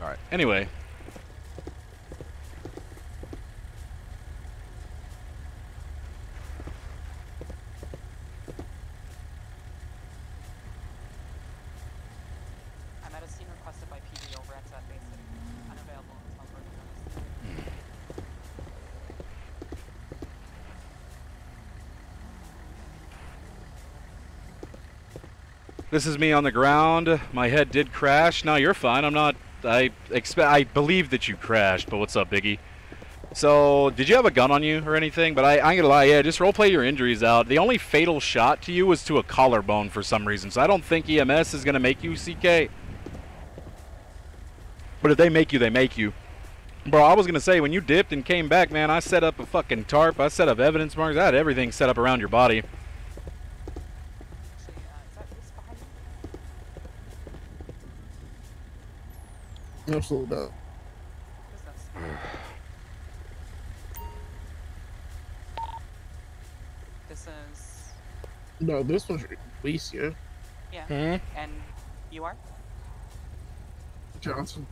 Alright, anyway. I'm at a scene requested by PD over at South Basin. Unavailable until further notice. This is me on the ground. My head did crash. Now you're fine. I'm not. I expect. I believe that you crashed. But what's up, Biggie? So, did you have a gun on you or anything? But I, I ain't gonna lie. Yeah, just roleplay your injuries out. The only fatal shot to you was to a collarbone for some reason. So I don't think EMS is gonna make you CK. But if they make you, they make you. Bro, I was gonna say when you dipped and came back, man, I set up a fucking tarp. I set up evidence markers. I had everything set up around your body. Absolutely not. This is. No, this one's Reese, yeah. Yeah. Hmm? And you are? Johnson.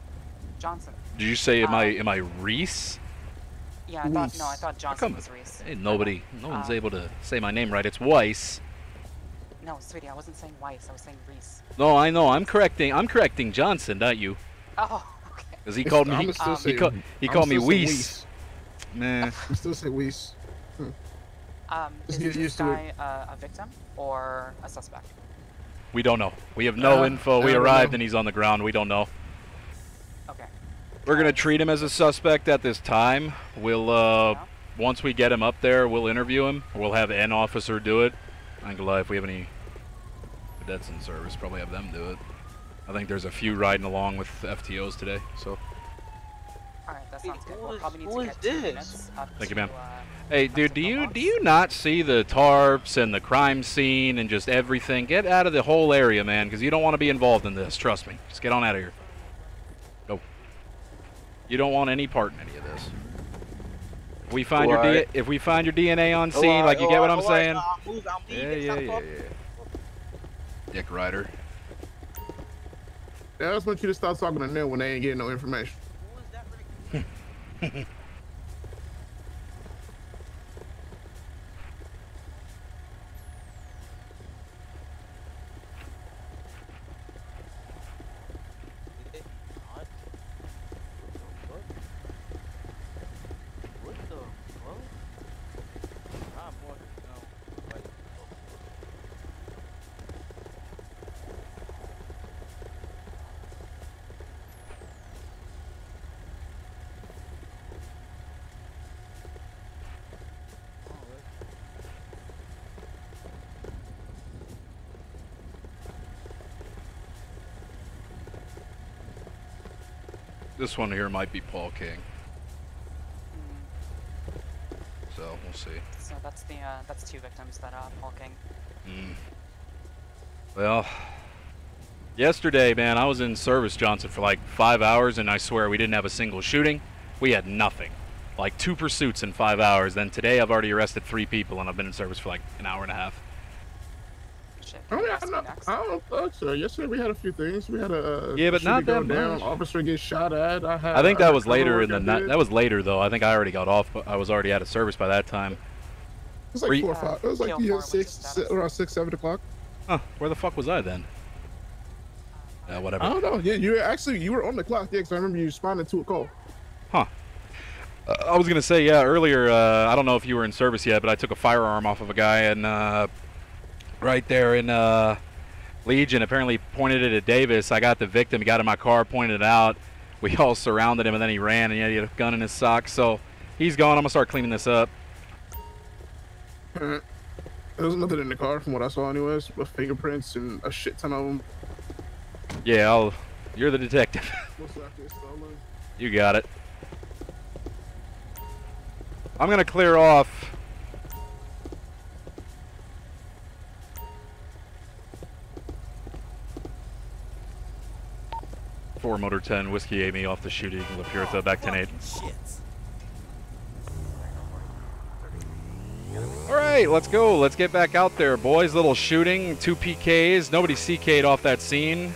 Johnson. Did you say am I am I Reese? Yeah, I thought. No, I thought Johnson Come, was Reese. Hey, nobody, no one's Um, able to say my name right. It's Weiss. No, sweetie, I wasn't saying Weiss. I was saying Reese. No, I know. I'm correcting. I'm correcting Johnson, not you. Oh, Because he called me. I'ma He, still he, say- ca- he I'ma called me still say Weiss. Weiss. Nah. I still say Weiss. (laughs) Um, is get this used to guy uh, a victim or a suspect? We don't know. We have no Uh, info. We arrived know. and he's on the ground. We don't know. Okay. We're gonna treat him as a suspect at this time. We'll uh, once we get him up there, we'll interview him. We'll have an officer do it. I ain't gonna lie. If we have any cadets in service, probably have them do it. I think there's a few riding along with FTOs today. So All right, that sounds good. We'll probably need to get two this? minutes thank you, man. uh, Hey, dude, do you do you not see the tarps and the crime scene and just everything? Get out of the whole area, man, because you don't want to be involved in this. Trust me. Just get on out of here. Go. You don't want any part in any of this. If we find your D- if we find your DNA on scene, Alright, like you get what I'm alright, alright, saying? nah, I'm moving, I'm Yeah, yeah, yeah, yeah. Dick Rider. Yeah, I just want you to stop talking to them when they ain't getting no information. (laughs) What the fuck? I'm more no. Like, This one here might be Paul King. So we'll see. So that's the uh, that's two victims that uh, Paul King. Mm. Well, yesterday, man, I was in service, Johnson, for like five hours, and I swear we didn't have a single shooting. We had nothing. Like two pursuits in five hours. Then today, I've already arrested three people, and I've been in service for like an hour and a half. I mean, I, know, I don't think so. Yesterday we had a few things. We had a Yeah, but shooting not that go down. much. Officer get shot at. I had. I think that had was later in the night. That was later, though. I think I already got off. But I was already out of service by that time. It was like Were you- four or five. It was like yeah, six, se- around six, seven o'clock. Huh? Where the fuck was I then? Yeah, whatever. I don't know. Yeah, you were actually you were on the clock. Yeah, 'cause I remember you responded to a call. Huh. Uh, I was gonna say yeah earlier. Uh, I don't know if you were in service yet, but I took a firearm off of a guy and uh, right there in uh, Legion apparently pointed it at Davis. I got the victim. He got in my car, pointed it out. We (laughs) all surrounded him, and then he ran, and he had a gun in his sock. So he's gone. I'm gonna start cleaning this up. (clears throat) There was nothing in the car from what I saw, anyways, but fingerprints and a shit ton of them. Yeah, I'll. You're the detective. Most likely it's stolen. you got it. I'm gonna clear off. Four motor 10 whiskey Amy off the shooting. La Purita back 10 8. All right, let's go. Let's get back out there, boys. Little shooting, two PKs. Nobody CK'd off that scene.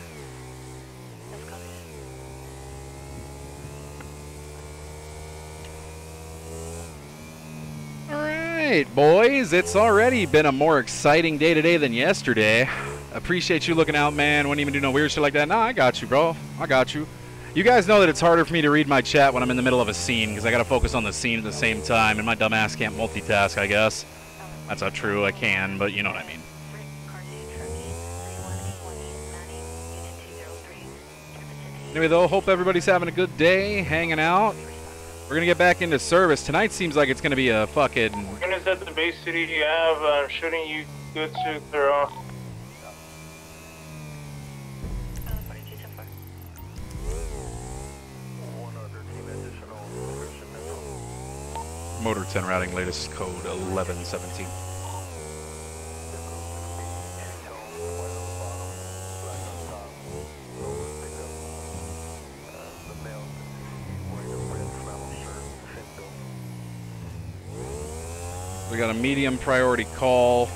All right, boys. It's already been a more exciting day today than yesterday. Appreciate you looking out, man. Wouldn't even do no weird shit like that. Nah, I got you, bro. I got you. You guys know that it's harder for me to read my chat when I'm in the middle of a scene because I got to focus on the scene at the same time, and my dumbass can't multitask, I guess. That's not true. I can, but you know what I mean. Anyway, though, hope everybody's having a good day, hanging out. We're gonna get back into service tonight. Seems like it's gonna be a fucking Units at the base city uh, you have, I'm shooting you good to clear. Motor 10 routing latest code 1117. We got a medium priority call.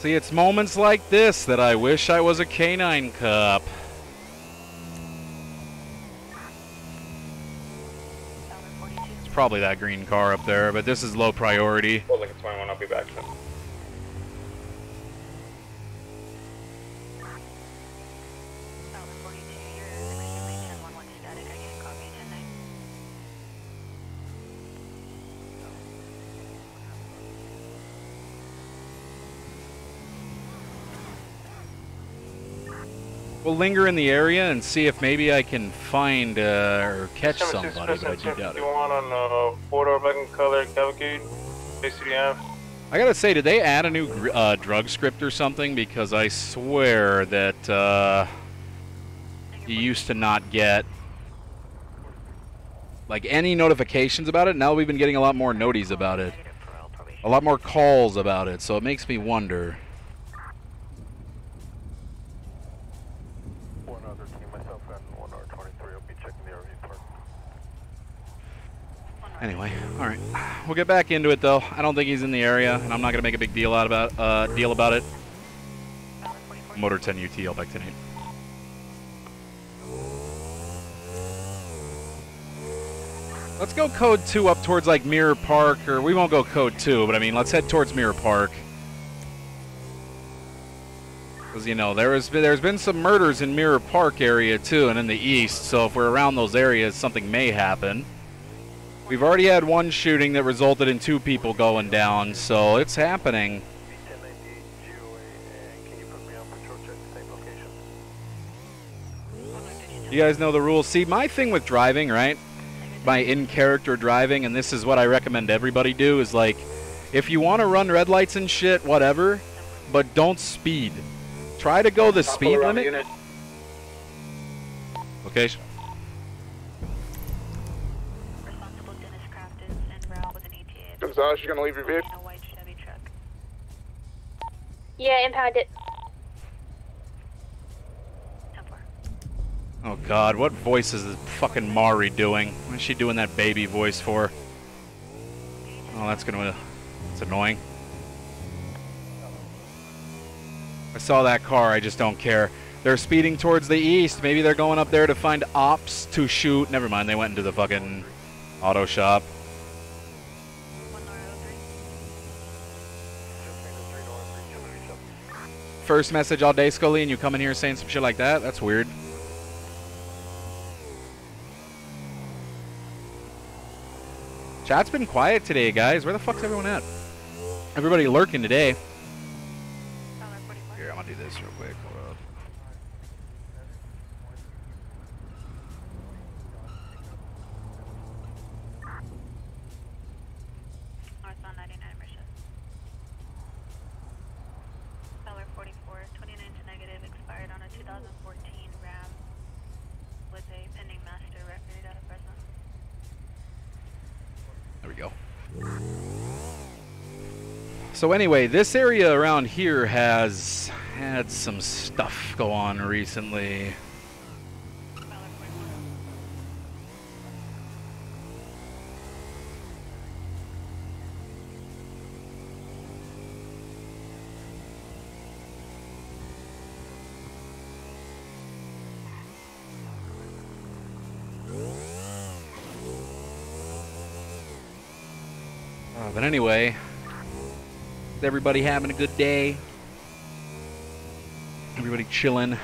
See, it's moments like this that I wish I was a canine cop. It's probably that green car up there, but this is low priority. Well, like a 21, I'll be back. We'll linger in the area and see if maybe I can find uh, or catch somebody, but I do doubt it. 51 on uh, four door black and color cavalcade. I gotta say, did they add a new uh, drug script or something? Because I swear that uh, you used to not get like any notifications about it. Now we've been getting a lot more noties about it, a lot more calls about it. So it makes me wonder. One other team, myself and one R23 will be checking the RV park. Anyway, all right, we'll get back into it though. I don't think he's in the area, and I'm not gonna make a big deal out about uh, deal about it. Motor 10 UTL back to 8. Let's go code 2 up towards like Mirror Park, or we won't go code 2, but I mean, let's head towards Mirror Park. Because, you know, there has been, there's been some murders in Mirror Park area too, and in the east, so if we're around those areas, something may happen. We've already had one shooting that resulted in two people going down, so it's happening. You guys know the rules. See, my thing with driving, right? My in-character driving, and this is what I recommend everybody do, is like, if you want to run red lights and shit, whatever, but don't speed. Try to go the speed limit. Okay. Gonzalez, you gonna leave your vehicle? Yeah, impound it. Oh God, what voice is this fucking Mari doing? What is she doing that baby voice for? Oh, that's gonna, it's annoying. I saw that car, I just don't care. They're speeding towards the east. Maybe they're going up there to find ops to shoot. Never mind, they went into the fucking auto shop. First message all day, Scully, and you come in here saying some shit like that? That's weird. Chat's been quiet today, guys. Where the fuck's everyone at? Everybody lurking today. Here, I'm gonna do this real quick. Hold up. Northbound 99 mission. Color 44, 29 to negative, expired on a 2014 Ram with a pending master record out of Fresno. There we go. So anyway, this area around here has had some stuff go on recently. Uh, but anyway, is everybody having a good day? Everybody chilling?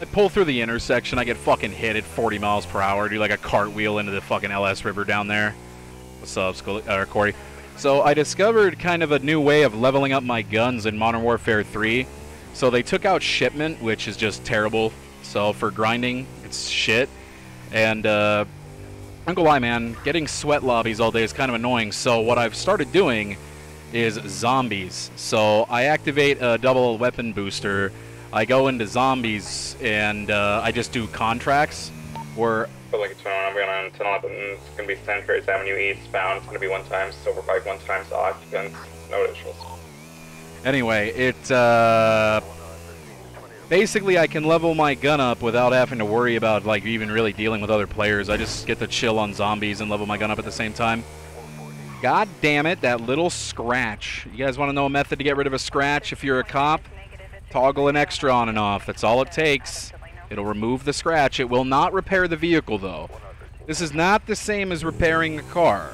I pull through the intersection, I get fucking hit at 40 miles per hour, do like a cartwheel into the fucking LS River down there. What's up, Scully, uh, Corey? So I discovered kind of a new way of leveling up my guns in Modern Warfare 3. So they took out shipment, which is just terrible. So for grinding, it's shit. And uh, I'm gonna lie, man. Getting sweat lobbies all day is kind of annoying. So what I've started doing is zombies. So I activate a double weapon booster. I go into zombies and uh, I just do contracts where But like it's going on, we're on 1011. It's gonna be St. Fair's Avenue eastbound. It's gonna be one times silver bike, one times occupants. No additionals. Anyway, it uh, basically I can level my gun up without having to worry about like even really dealing with other players. I just get to chill on zombies and level my gun up at the same time. God damn it, that little scratch. You guys want to know a method to get rid of a scratch if you're a cop? Toggle an extra on and off. That's all it takes. It'll remove the scratch. It will not repair the vehicle though. This is not the same as repairing a car.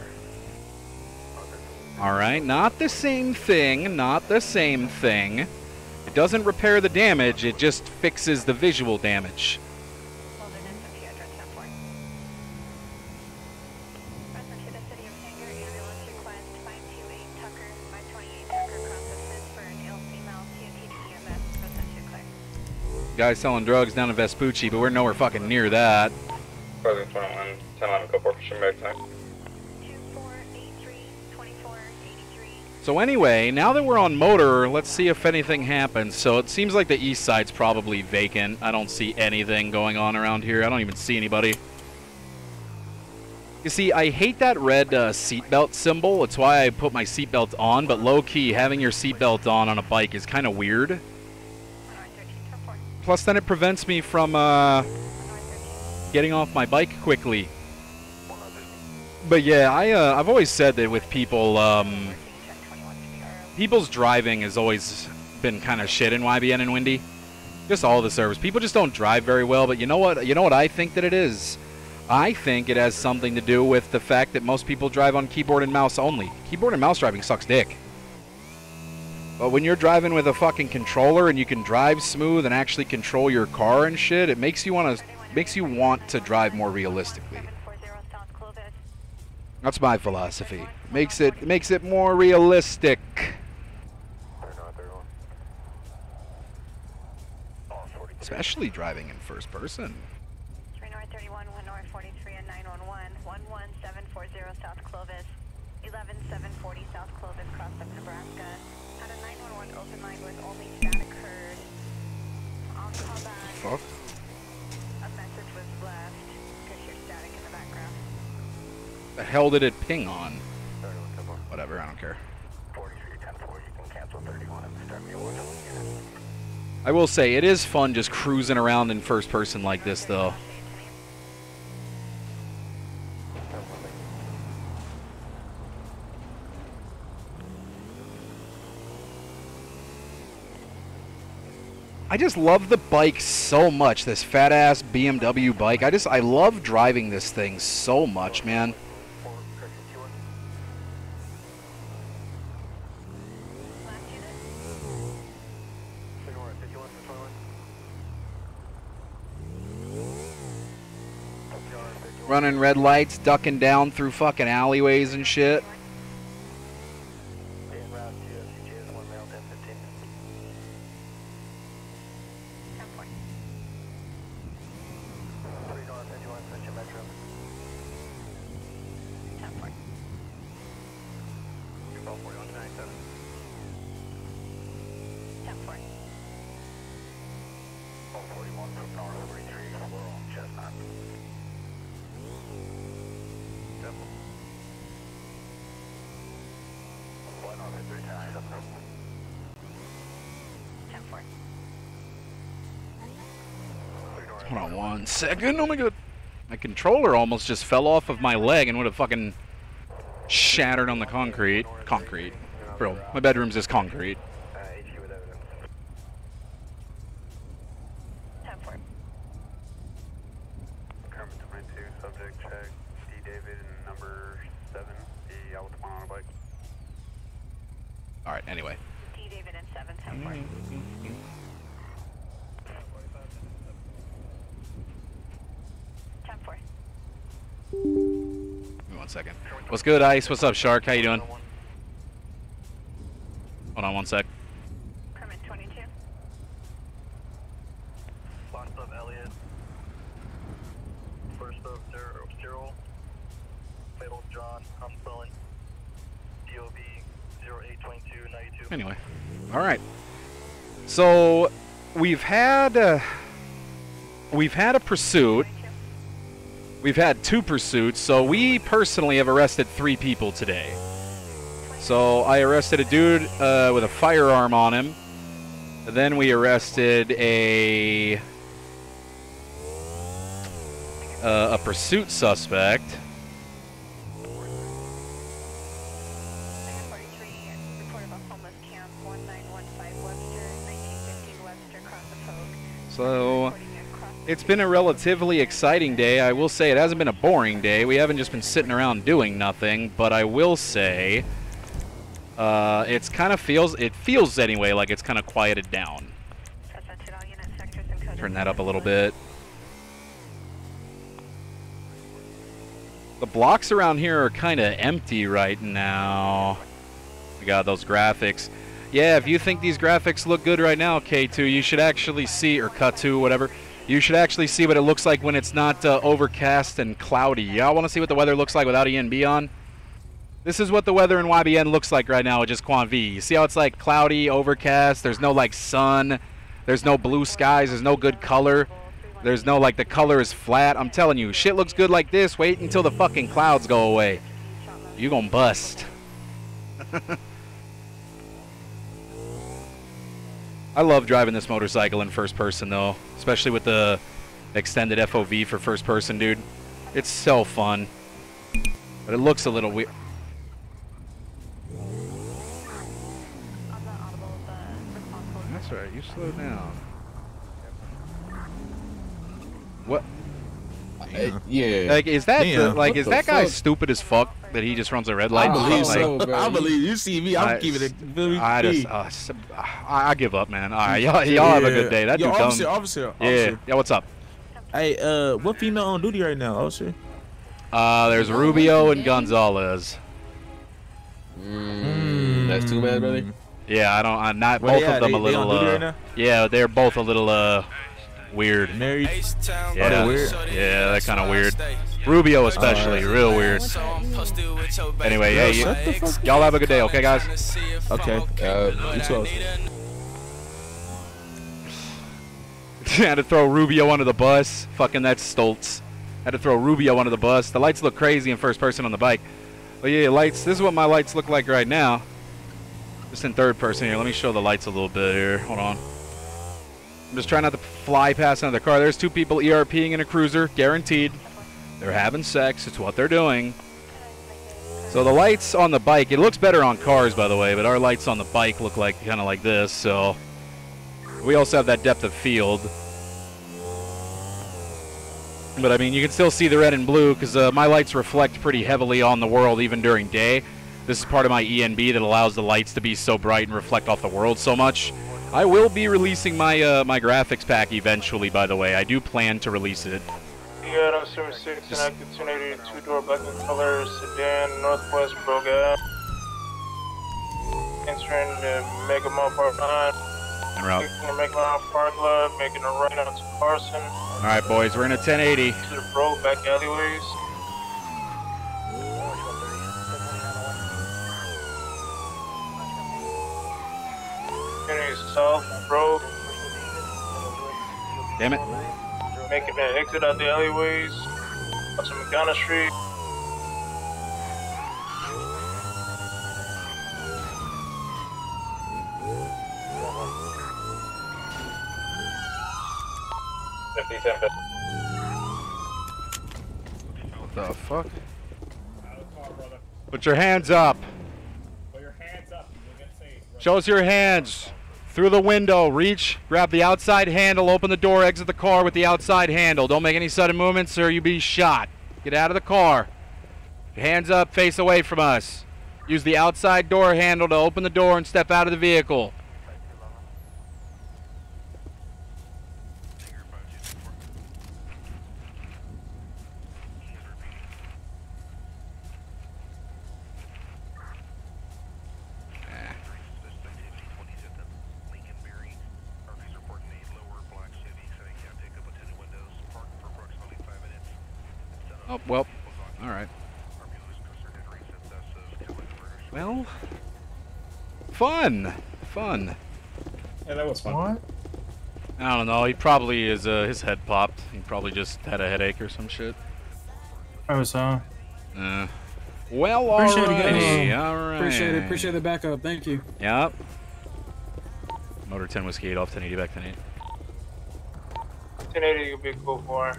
Alright, not the same thing, not the same thing. It doesn't repair the damage, it just fixes the visual damage. Guys selling drugs down in Vespucci, but we're nowhere fucking near that. President 21, 1011, go for So anyway, now that we're on motor, let's see if anything happens. So it seems like the east side's probably vacant. I don't see anything going on around here. I don't even see anybody. You see, I hate that red uh, seatbelt symbol. It's why I put my seatbelt on, but low-key, having your seatbelt on on a bike is kind of weird. Plus, then it prevents me from uh, getting off my bike quickly. But yeah, I, uh, I've always said that with people... Um, people's driving has always been kind of shit in YBN and Windy. Just all the servers. People just don't drive very well, but you know what? You know what I think that it is? I think it has something to do with the fact that most people drive on keyboard and mouse only. Keyboard and mouse driving sucks dick. But when you're driving with a fucking controller and you can drive smooth and actually control your car and shit, it makes you want to makes you want to drive more realistically. That's my philosophy. Makes it makes it more realistic. Especially driving in first person. 3 North 31, 1 North 43 and 911, 11740 South Clovis, 11740 South Clovis, crossed up Nebraska. Had a 911 open line with only static heard. On call back, Fuck. a message was left. Could hear static in the background. The hell did it ping on? Whatever, I don't care. I will say, it is fun just cruising around in first person like this, though. I just love the bike so much, this fat ass BMW bike. I just, I love driving this thing so much, man. Running red lights, ducking down through fucking alleyways and shit. Second. Oh my god. My controller almost just fell off of my leg and would have fucking shattered on the concrete. Concrete. Bro, my bedroom's just concrete. Kermit 22, subject check. D. David and number 7. D. out with one on a bike. Alright, anyway. D. David and 7, 10 4. One second. What's good, Ice? What's up, Shark? How you doing? Hold on one sec. Kermit 22. Last of Elliot. First of Cyril. Cyril. Middle John. I'm spelling. DOB 0822 Anyway. Alright. So, we've had... Uh, we've had a pursuit. We've had two pursuits, so we personally have arrested three people today. So I arrested a dude uh, with a firearm on him. Then we arrested a uh, a pursuit suspect. So it's been a relatively exciting day. I will say it hasn't been a boring day. We haven't just been sitting around doing nothing, but I will say uh, it's kind of feels it feels anyway like it's kind of quieted down. Turn that up a little bit. The blocks around here are kind of empty right now. We got those graphics. Yeah, if you think these graphics look good right now, K2, you should actually see, or Cut 2, whatever, you should actually see what it looks like when it's not uh, overcast and cloudy. Y'all want to see what the weather looks like without ENB on? This is what the weather in YBN looks like right now with just QuantV. You see how it's like cloudy, overcast, there's no like sun, there's no blue skies, there's no good color. There's no like the color is flat. I'm telling you, shit looks good like this. Wait until the fucking clouds go away. You gonna bust. (laughs) I love driving this motorcycle in first person though, especially with the extended FOV for first person, dude. It's so fun. But it looks a little weird. That's right, you slow down. What? Yeah. Like, is that the, like what is the that guy fuck? stupid as fuck that he just runs a red light? I believe Like, so, (laughs) bro. I believe you see me. I'm I- keeping it. feel? I just, Hey. uh, s- I, I give up, man. All right, y'all, y'all have a good day. That Yo, dude officer, dumb. officer, Yeah, officer. yeah. What's up? Hey, uh, what female on duty right now, officer? Uh, there's Rubio and Gonzalez. That's too bad, brother. Yeah, I don't. I'm not Where both of at? them a They- they little. on duty uh, right now? Yeah, they're both a little uh weird. Married? Yeah, they weird? yeah, they're kind of weird. Rubio especially, Alright. real weird. Anyway, yeah, Yo, you, shut the fuck y'all have a good day, okay, guys? Okay. Uh, you too. (laughs) had to throw Rubio under the bus. Fucking that's Stoltz. Had to throw Rubio under the bus. The lights look crazy in first person on the bike. But yeah, lights. This is what my lights look like right now. Just in third person here. Let me show the lights a little bit here. Hold on. I'm just trying not to fly past another car. There's two people ERPing in a cruiser, guaranteed. They're having sex. It's what they're doing. So the lights on the bike, it looks better on cars, by the way, but our lights on the bike look like kind of like this. So we also have that depth of field. But I mean, you can still see the red and blue because uh, my lights reflect pretty heavily on the world even during day. This is part of my ENB that allows the lights to be so bright and reflect off the world so much. I will be releasing my uh, my graphics pack eventually. By the way, I do plan to release it. The Adam 76 and active 280 two-door black and color sedan, Northwest Brouge Ave. Entering the Mega Mall Park line. En route. Mega Mall Park lot, making a right out to Carson. All right, boys, we're in a 1080. To the Brouge back alleyways. Entering South Brouge, Damn it. making an exit out the alleyways. Up to McDonough Street. What the fuck? Put your hands up. Show us your hands. Through the window, reach, grab the outside handle, open the door, exit the car with the outside handle. Don't make any sudden movements or you'll be shot. Get out of the car. Hands up, face away from us. Use the outside door handle to open the door and step out of the vehicle. Well, all right. Well, fun, fun. Yeah, that was fun. What? I don't know. He probably is. Uh, his head popped. He probably just had a headache or some shit. I was uh. Uh, well, Appreciate it, guys. all right. Appreciate it. Appreciate the backup. Thank you. Yep. Motor 10 whiskey 8 off 1080 back 1080. 1080 you'll be cool for.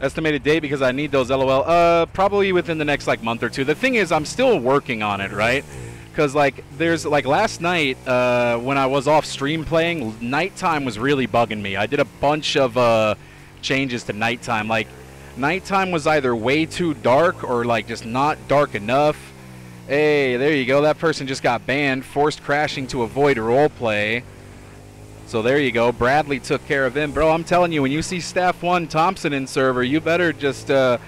Estimated date because I need those LOL. Uh, probably within the next like month or two. The thing is, I'm still working on it, right? Because like there's like last night uh, when I was off stream playing, nighttime was really bugging me. I did a bunch of uh, changes to nighttime. Like nighttime was either way too dark or like just not dark enough. Hey, there you go. That person just got banned, forced crashing to avoid roleplay. So there you go. Bradley took care of him, bro. I'm telling you, when you see Staff One Thompson in server, you better just uh,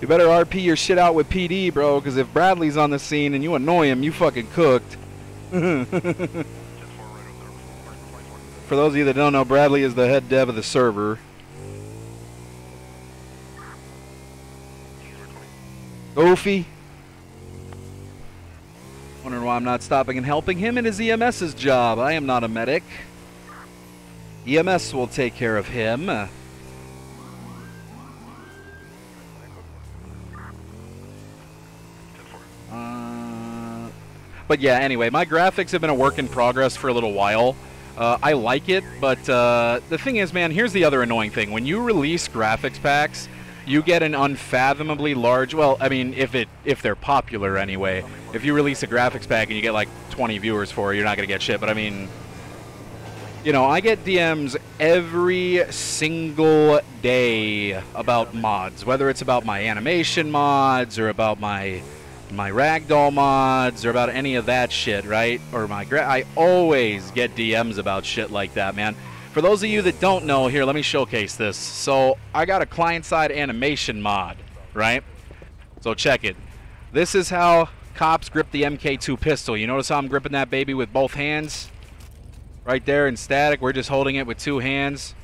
you better RP your shit out with PD, bro. Because if Bradley's on the scene and you annoy him, you fucking cooked. (laughs) For those of you that don't know, Bradley is the head dev of the server. Goofy. Wondering why I'm not stopping and helping him in his EMS's job. I am not a medic. EMS will take care of him. Uh, but yeah, anyway, my graphics have been a work in progress for a little while. Uh, I like it, but uh, the thing is, man, here's the other annoying thing. When you release graphics packs, you get an unfathomably large. Well, I mean, if it if they're popular anyway. If you release a graphics pack and you get like 20 viewers for it, you're not gonna get shit. But I mean, you know, I get DMs every single day about mods, whether it's about my animation mods or about my my ragdoll mods or about any of that shit, right? Or my gra- I always get DMs about shit like that, man. For those of you that don't know, here, let me showcase this. So, I got a client-side animation mod, right? So, check it. This is how cops grip the MK2 pistol. You notice how I'm gripping that baby with both hands? Right there in static. We're just holding it with two hands,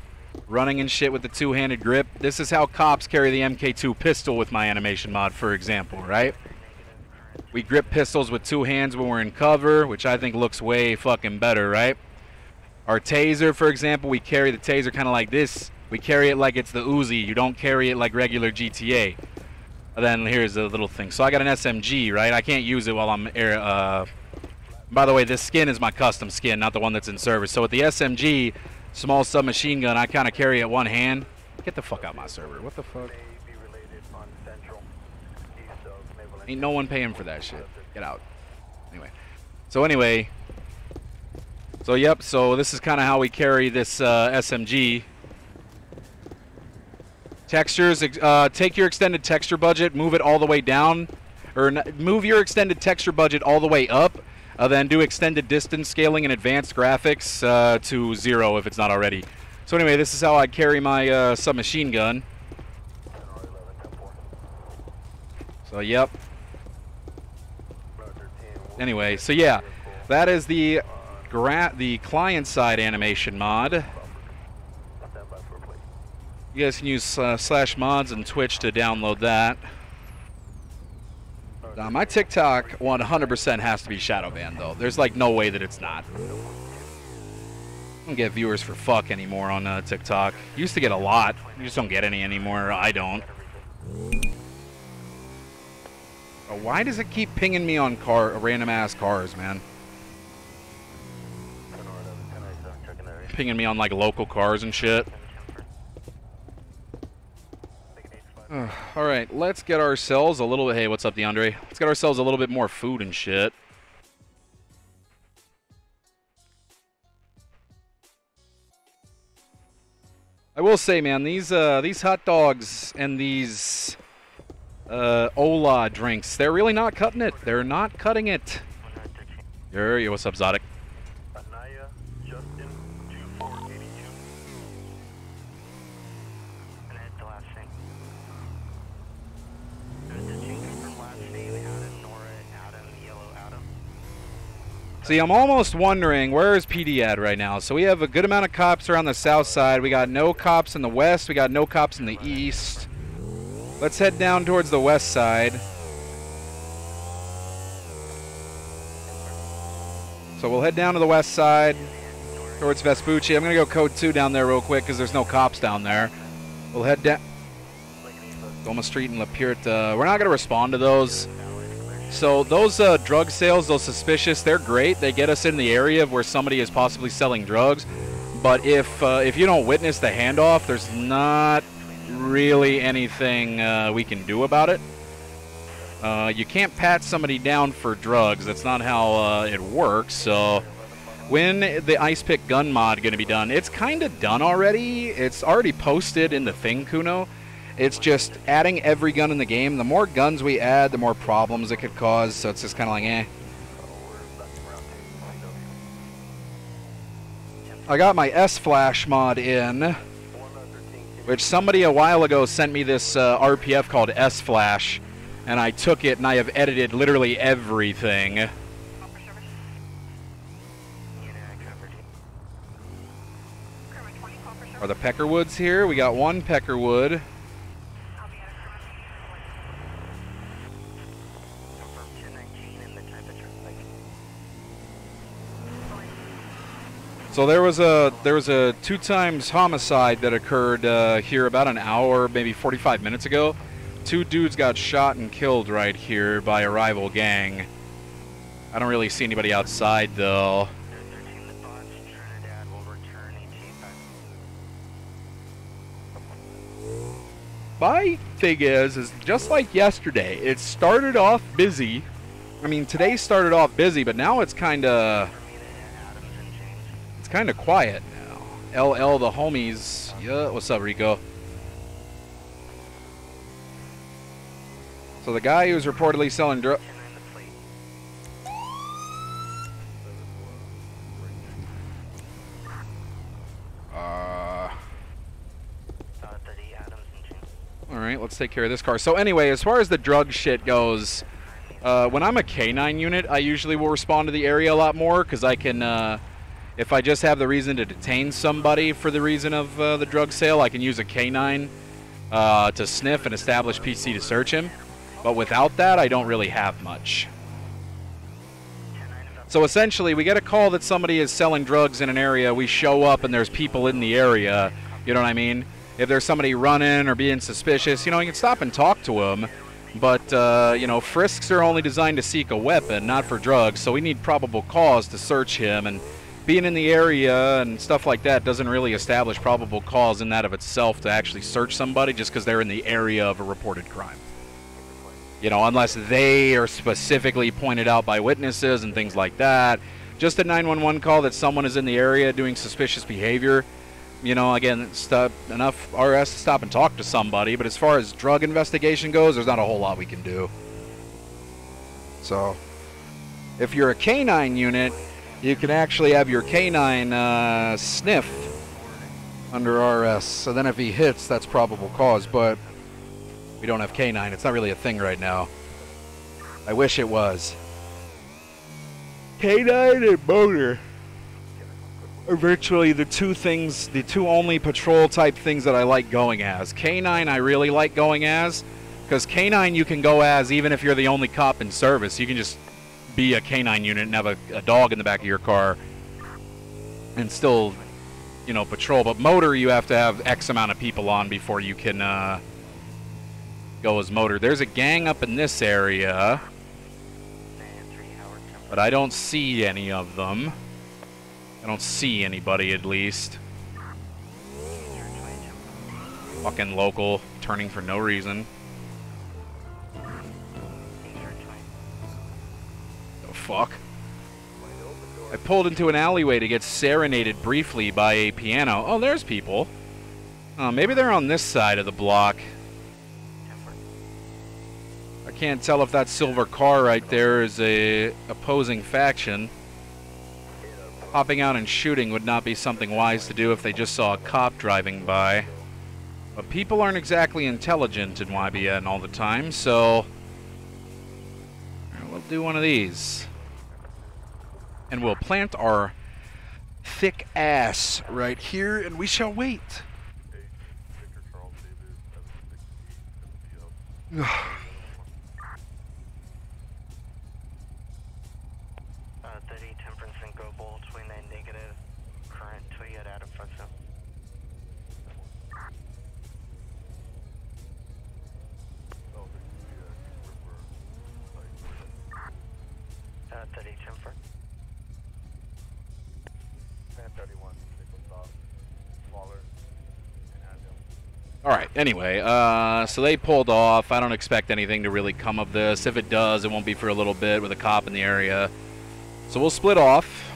running and shit with the two-handed grip. This is how cops carry the MK2 pistol with my animation mod, for example, right? We grip pistols with two hands when we're in cover, which I think looks way fucking better, right? Our taser, for example, we carry the taser kind of like this. We carry it like it's the Uzi. You don't carry it like regular GTA. Then here's the little thing. So I got an SMG, right? I can't use it while I'm air, uh, by the way, this skin is my custom skin, not the one that's in service. So with the SMG, small submachine gun, I kind of carry it one hand. Get the fuck out my server. What the fuck? Ain't no one paying for that shit. Get out. Anyway. So anyway. So yep, so this is kind of how we carry this uh, SMG. Textures, uh, take your extended texture budget, move it all the way down. Or move your extended texture budget all the way up. Uh, then do extended distance scaling and advanced graphics uh, to zero if it's not already. So anyway, this is how I carry my uh, submachine gun. So yep. Anyway, so yeah, that is the the client side animation mod. You guys can use uh, slash mods and Twitch to download that. Uh, my TikTok 100% has to be shadow banned though. There's like no way that it's not. I don't get viewers for fuck anymore on uh, TikTok. Used to get a lot. You just don't get any anymore. I don't. Uh, why does it keep pinging me on car random ass cars, man? Pinging me on like local cars and shit. All right, let's get ourselves a little bit. Hey, what's up, DeAndre? Let's get ourselves a little bit more food and shit. I will say, man, these uh, these hot dogs and these uh, Ola drinks, they're really not cutting it. They're not cutting it. Yo, what's up, Zodic? See, I'm almost wondering where is PD at right now. So we have a good amount of cops around the south side. We got no cops in the west. We got no cops in the east. Let's head down towards the west side. So we'll head down to the west side towards Vespucci. I'm going to go code 2 down there real quick because there's no cops down there. We'll head down. Goma Street and La Puerta. We're not going to respond to those. So those uh, drug sales, those suspicious, they're great. They get us in the area of where somebody is possibly selling drugs. But if uh, if you don't witness the handoff, there's not really anything uh, we can do about it. Uh, you can't pat somebody down for drugs. That's not how uh, it works. So when the ice pick gun mod going to be done? It's kind of done already. It's already posted in the thing, Kuno. It's just adding every gun in the game. The more guns we add, the more problems it could cause. So it's just kind of like, eh. I got my S-Flash mod in, which somebody a while ago sent me this uh, RPF called S-Flash, and I took it and I have edited literally everything. Are the Peckerwoods here? We got one Peckerwood. So there was a there was a two times homicide that occurred uh, here about an hour, maybe 45 minutes ago. Two dudes got shot and killed right here by a rival gang. I don't really see anybody outside though. My thing is, is just like yesterday, it started off busy. I mean, today started off busy, but now it's kind of kind of quiet now. LL the homies. Yeah, what's up, Rico? So the guy who's reportedly selling drugs. Uh, all right, let's take care of this car. So anyway, as far as the drug shit goes, uh, when I'm a K9 unit, I usually will respond to the area a lot more because I can. Uh, if I just have the reason to detain somebody for the reason of uh, the drug sale, I can use a canine uh, to sniff and establish PC to search him. But without that, I don't really have much. So essentially, we get a call that somebody is selling drugs in an area. We show up and there's people in the area. You know what I mean? If there's somebody running or being suspicious, you know, you can stop and talk to them. But, uh, you know, frisks are only designed to seek a weapon, not for drugs. So we need probable cause to search him and being in the area and stuff like that doesn't really establish probable cause in that of itself to actually search somebody just because they're in the area of a reported crime. You know, unless they are specifically pointed out by witnesses and things like that. Just a 911 call that someone is in the area doing suspicious behavior. You know, again, enough RS to stop and talk to somebody. But as far as drug investigation goes, there's not a whole lot we can do. So, if you're a canine unit, you can actually have your canine uh, sniff under RS. So then if he hits, that's probable cause. But we don't have canine. It's not really a thing right now. I wish it was. K9 and motor are virtually the two things, the two only patrol type things that I like going as. K9 I really like going as, because K9 you can go as even if you're the only cop in service. You can just be a K9 unit and have a, a dog in the back of your car and still, you know, patrol. But motor you have to have X amount of people on before you can uh, go as motor. There's a gang up in this area, but I don't see any of them. I don't see anybody at least. Fucking local, turning for no reason. Fuck? I pulled into an alleyway to get serenaded briefly by a piano. Oh, there's people. Uh, maybe they're on this side of the block. I can't tell if that silver car right there is a opposing faction. Hopping out and shooting would not be something wise to do if they just saw a cop driving by. But people aren't exactly intelligent in YBN all the time, so we'll do one of these. And we'll plant our thick ass right here, and we shall wait. (sighs) (sighs) (sighs) Uh, 30 Temperance and Go Bowl, 29 negative, current Toyota out of Fresno. Uh, 30 Temperance. 31, stop, Waller, and Advil. All right. Anyway, uh, so they pulled off. I don't expect anything to really come of this. If it does, it won't be for a little bit with a cop in the area. So we'll split off.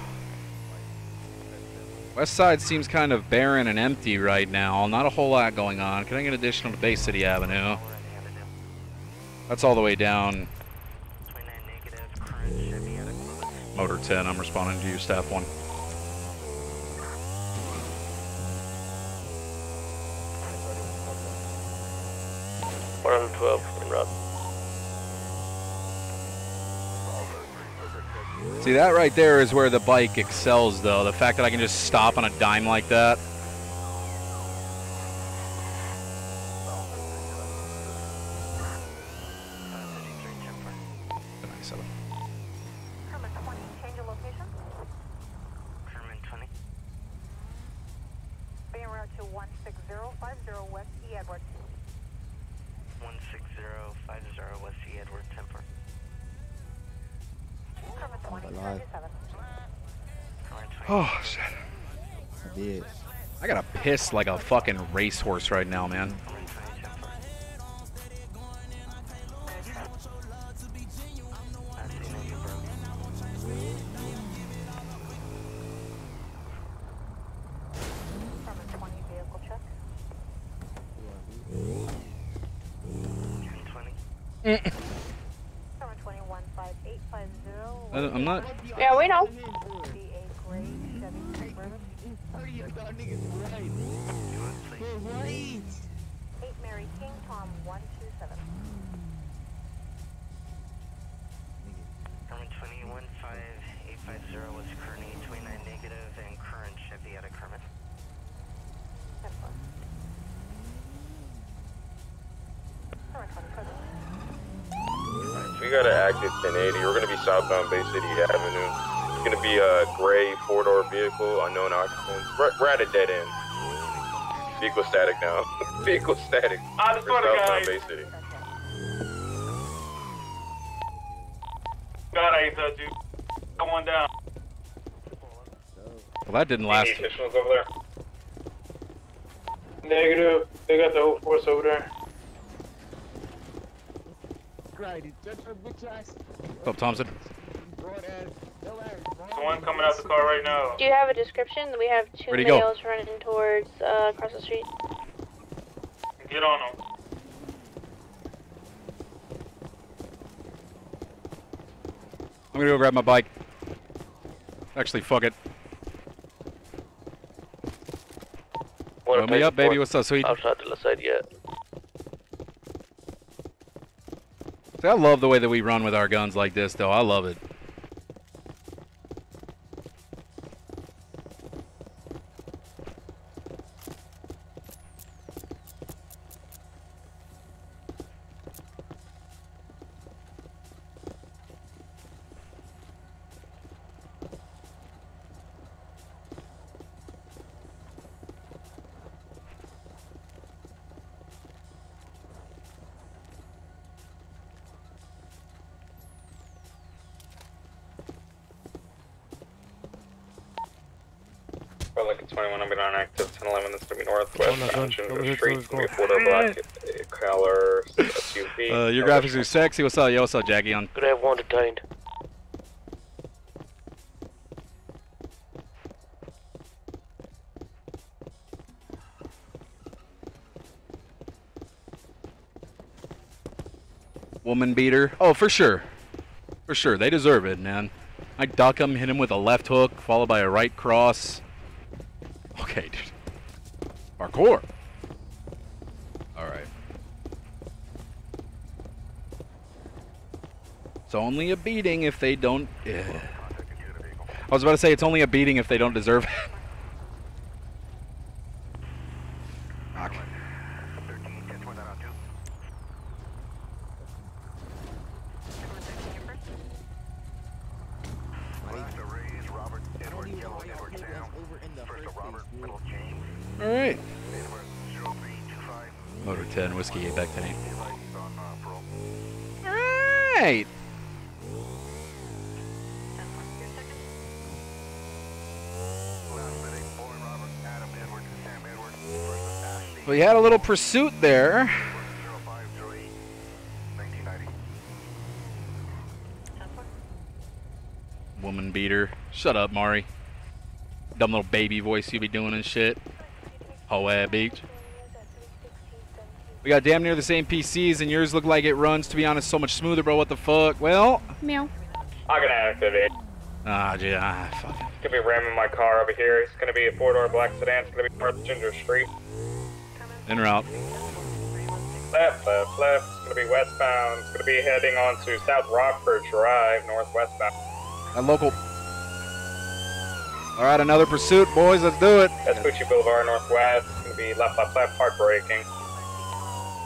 West side seems kind of barren and empty right now. Not a whole lot going on. Can I get additional to Bay City Avenue? That's all the way down. Motor 10, I'm responding to you, Staff 1. See, that right there is where the bike excels, though. The fact that I can just stop on a dime like that. Oh, shit. I did. I gotta piss like a fucking racehorse right now, man. Herman 20, vehicle check. Herman 20, 15850. I- I'm not. Yeah, we know. Nigga's 8 Mary King Tom 127. 215850 was currently 29 negative and current out of Kermit. We got an active 1080. We're going to be southbound Bay City Avenue. It's gonna be a gray four-door vehicle, unknown occupants. We're, we're at a dead end. Vehicle static now. (laughs) vehicle static. Ah, I just We're wanna southbound go. Bay City. God, I hate that dude. Come on down. Well, that didn't last. Any officials over there? Negative. They got the whole force over there. What's up, Thompson? The one coming out the car right now. Do you have a description? We have two Where'd go? males running towards uh, across the street. Get on them. I'm gonna go grab my bike. Actually, fuck it. Throw me up, baby. What's up, sweet? Outside to the side yet. I love the way that we run with our guns like this, though. I love it. Well, like a 21, I'll be on active 1011. That's gonna be northwest. Oh, no, go- Ginger go ahead, Street. go- It's gonna be go. a four-door black uh, color SUV. Uh, your graphics are sexy. What's up? Yo, what's up, Jackie? On Could have one detained? woman beater. Oh, for sure. For sure. They deserve it, man. I duck him, hit him with a left hook, followed by a right cross. Okay, dude. Parkour. All right. It's only a beating if they don't. I was about to say it's only a beating if they don't deserve it. We a little pursuit there. Woman beater. Shut up, Mari. Dumb little baby voice you be doing and shit. Hoa Beach. We got damn near the same PCs, and yours look like it runs, to be honest, so much smoother, bro. What the fuck? Well, Meow. I'm gonna activate. ah, gee, ah, fuck. Gonna be ramming my car over here. It's gonna be a four-door black sedan. It's gonna be north Ginger Street. En route. Left, left, left. It's gonna be westbound. It's gonna be heading on to South Rockford Drive, northwestbound. That local. All right, another pursuit, boys. Let's do it. Vespucci Boulevard, northwest. It's gonna be left, left, left. Hard braking.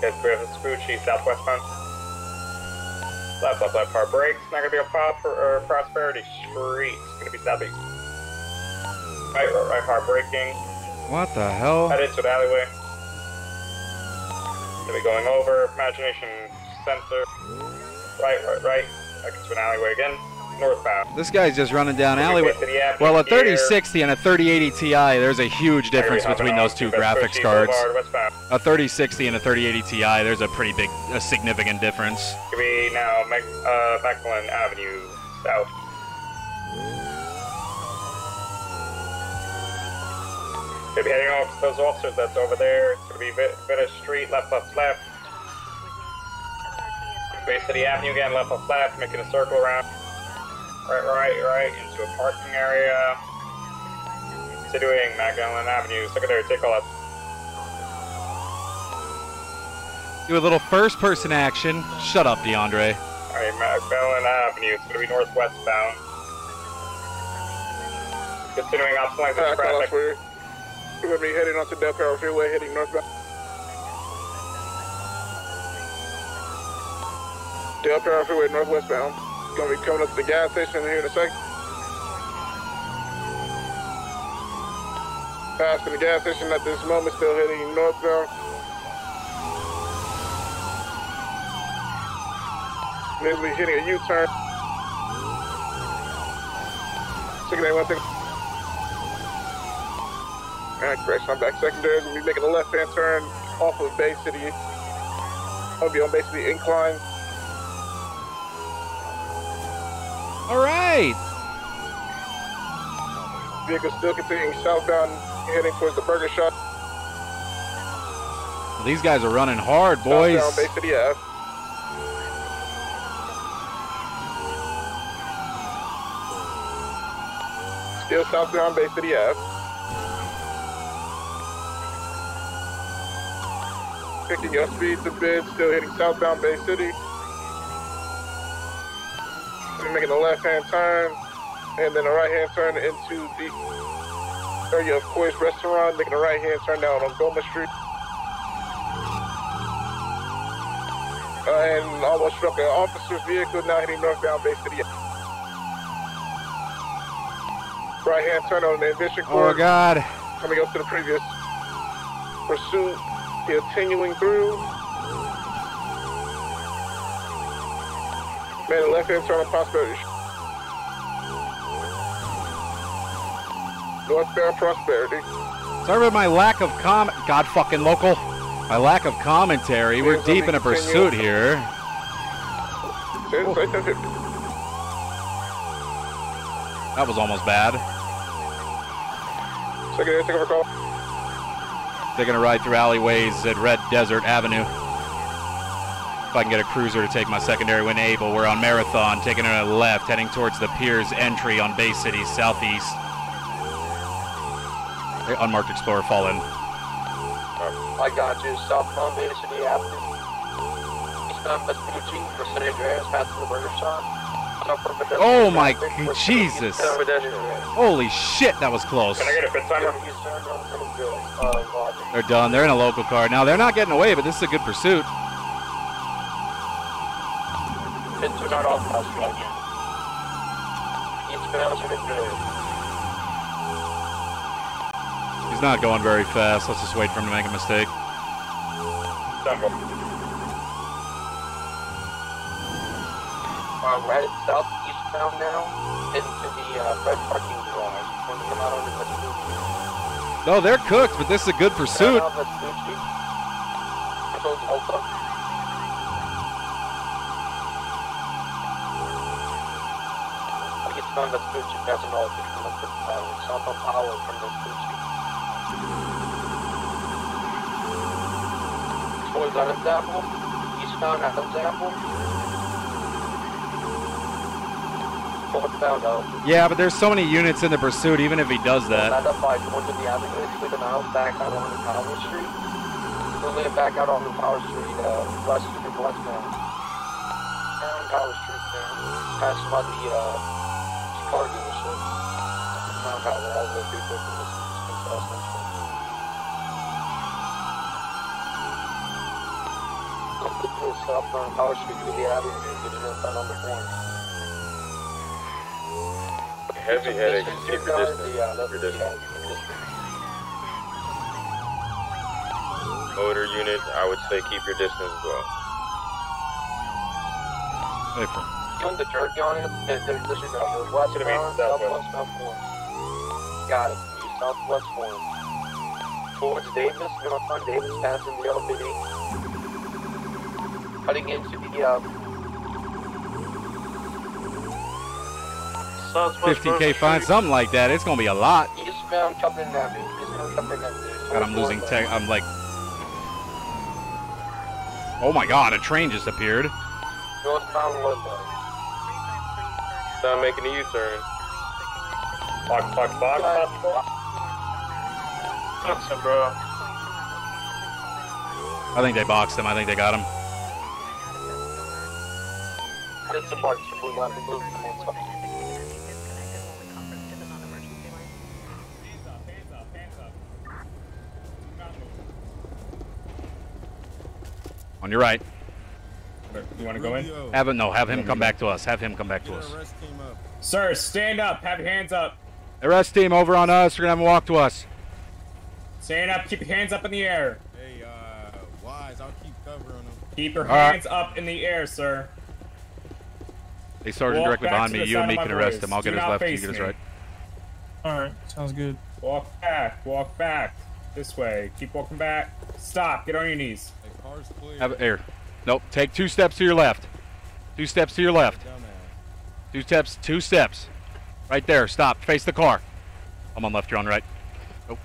Vespucci, southwestbound. Left, left, left. Hard brakes. Not gonna be a prop or Prosperity Street. It's gonna be southeast. Right, right, right. Hard braking. What the hell? Head into an alleyway. Gonna be going over Imagination Center. Right, right, right. Back into an alleyway again. Northbound. This guy's just running down alleyway. wasted the avenue Well, a here. 3060 and a 3080 Ti, there's a huge difference between those two graphics cards. A 3060 and a 3080 Ti, there's a pretty big, a significant difference. Gonna now Mac, uh, Magellan Avenue South. Gonna be heading off to those officers that's over there. It's gonna be Vit- Vita Street, left, left, left. Bay City Avenue again, left, left, left, making a circle around. Right, right, right, into a parking area. Continuing Magellan Avenue, secondary take all up. Do a little first person action. Shut up, DeAndre. Alright, Magellan Avenue, it's gonna be northwestbound. Continuing off lanes of Uh, traffic. We're, going to be heading onto Del Perro Freeway, heading northbound. Del Perro Freeway, northwestbound. Going to be coming up to the gas station here in a second. Passing the gas station at this moment, still heading northbound. Then hitting a U-turn. Checking that one thing. Alright, correction, I'm back secondaries. We'll be making a left-hand turn off of Bay City. I'll be on Bay City Incline. All right. Vehicle still continuing southbound, heading towards the burger shop. Well, these guys are running hard, boys. Southbound Bay City Ave. Still southbound Bay City Ave. Picking your speeds a bit, still hitting southbound Bay City. be making a left-hand turn and then a right-hand turn into the area of Coy's Restaurant, making a right-hand turn down on Goma Street. Uh, and almost struck an officer's vehicle, now heading northbound Bay City. Right-hand turn on the Ambition Oh Court. God. Coming up to the previous pursuit, continuing through. Man, the left-hand turn on Prosperity. Northbound Prosperity. Sorry about my lack of com. God fucking local. My lack of commentary. We're deep in a pursuit here. That was almost bad. Second, take over call. Taking a ride through alleyways at Red Desert Avenue. If I can get a cruiser to take my secondary when able, we're on Marathon, taking a left, heading towards the Piers entry on Bay City Southeast. Hey, Unmarked Explorer, fall in. Uh, I got you. Southbound Bay City Avenue. Eastbound Vespucci, percentage areas past the burger shop. Oh my Jesus! Holy shit, that was close. Can I get a fit timer? They're done. They're in a local car. Now, they're not getting away, but this is a good pursuit. Into not off prospect. Eastbound Cemetery. He's not going very fast. Let's just wait for him to make a mistake. Uh, right at southeastbound now, into the uh, red parking garage. When you come out on the. No, they're cooked, but this is a good pursuit. Now Vespucci. Towards Alta. Eastbound Vespucci, passing all the connected power. Southbound power from Vespucci. Towards. Eastbound Apple. Northbound out. Yeah, but there's so many units in the pursuit, even if he does that. Identified going to the avenue, back on Power Street. Back out on Power Street, Power Street. Passing by the, uh, the Central. Southbound Power Street to the avenue, getting northbound on the corner. Heavy headache. Keep your distance. Keep your distance. Motor unit, I would say keep your distance as well. Doing the jerky on it, and then disregard the westbound, southwest, southwest. Got it. East southwest form. Towards Davis, northbound Davis, passing the LPD. Cutting into the, uh, southwest 15k fine, something like that. It's gonna be a lot. Eastbound Company Avenue. Eastbound Company Avenue. God, I'm losing tech. I'm like. Oh my god, a train just appeared. Now making a U-turn. Box, box, box, box. Listen, bro. I think they boxed him. I think they got him. On your right. You want to go in? Have him. No, have him come back to us. Have him come back to us. Sir, stand up. Have your hands up. Arrest team over on us. We're gonna have him walk to us. Stand up. Keep your hands up in the air. Hey, uh, Wise, I'll keep covering them. Keep your All right. hands up in the air, sir. Hey, Sergeant, Walk directly behind me. You and me can arrest voice. him. I'll Do get his not left. You get his me. right. Alright, sounds good. Walk back. Walk back. This way. Keep walking back. Stop. Get on your knees. Car's clear. Have air. Nope. Take two steps to your left. Two steps to your left. Two steps. Two steps. Right there. Stop. Face the car. I'm on left. You're on right. Nope.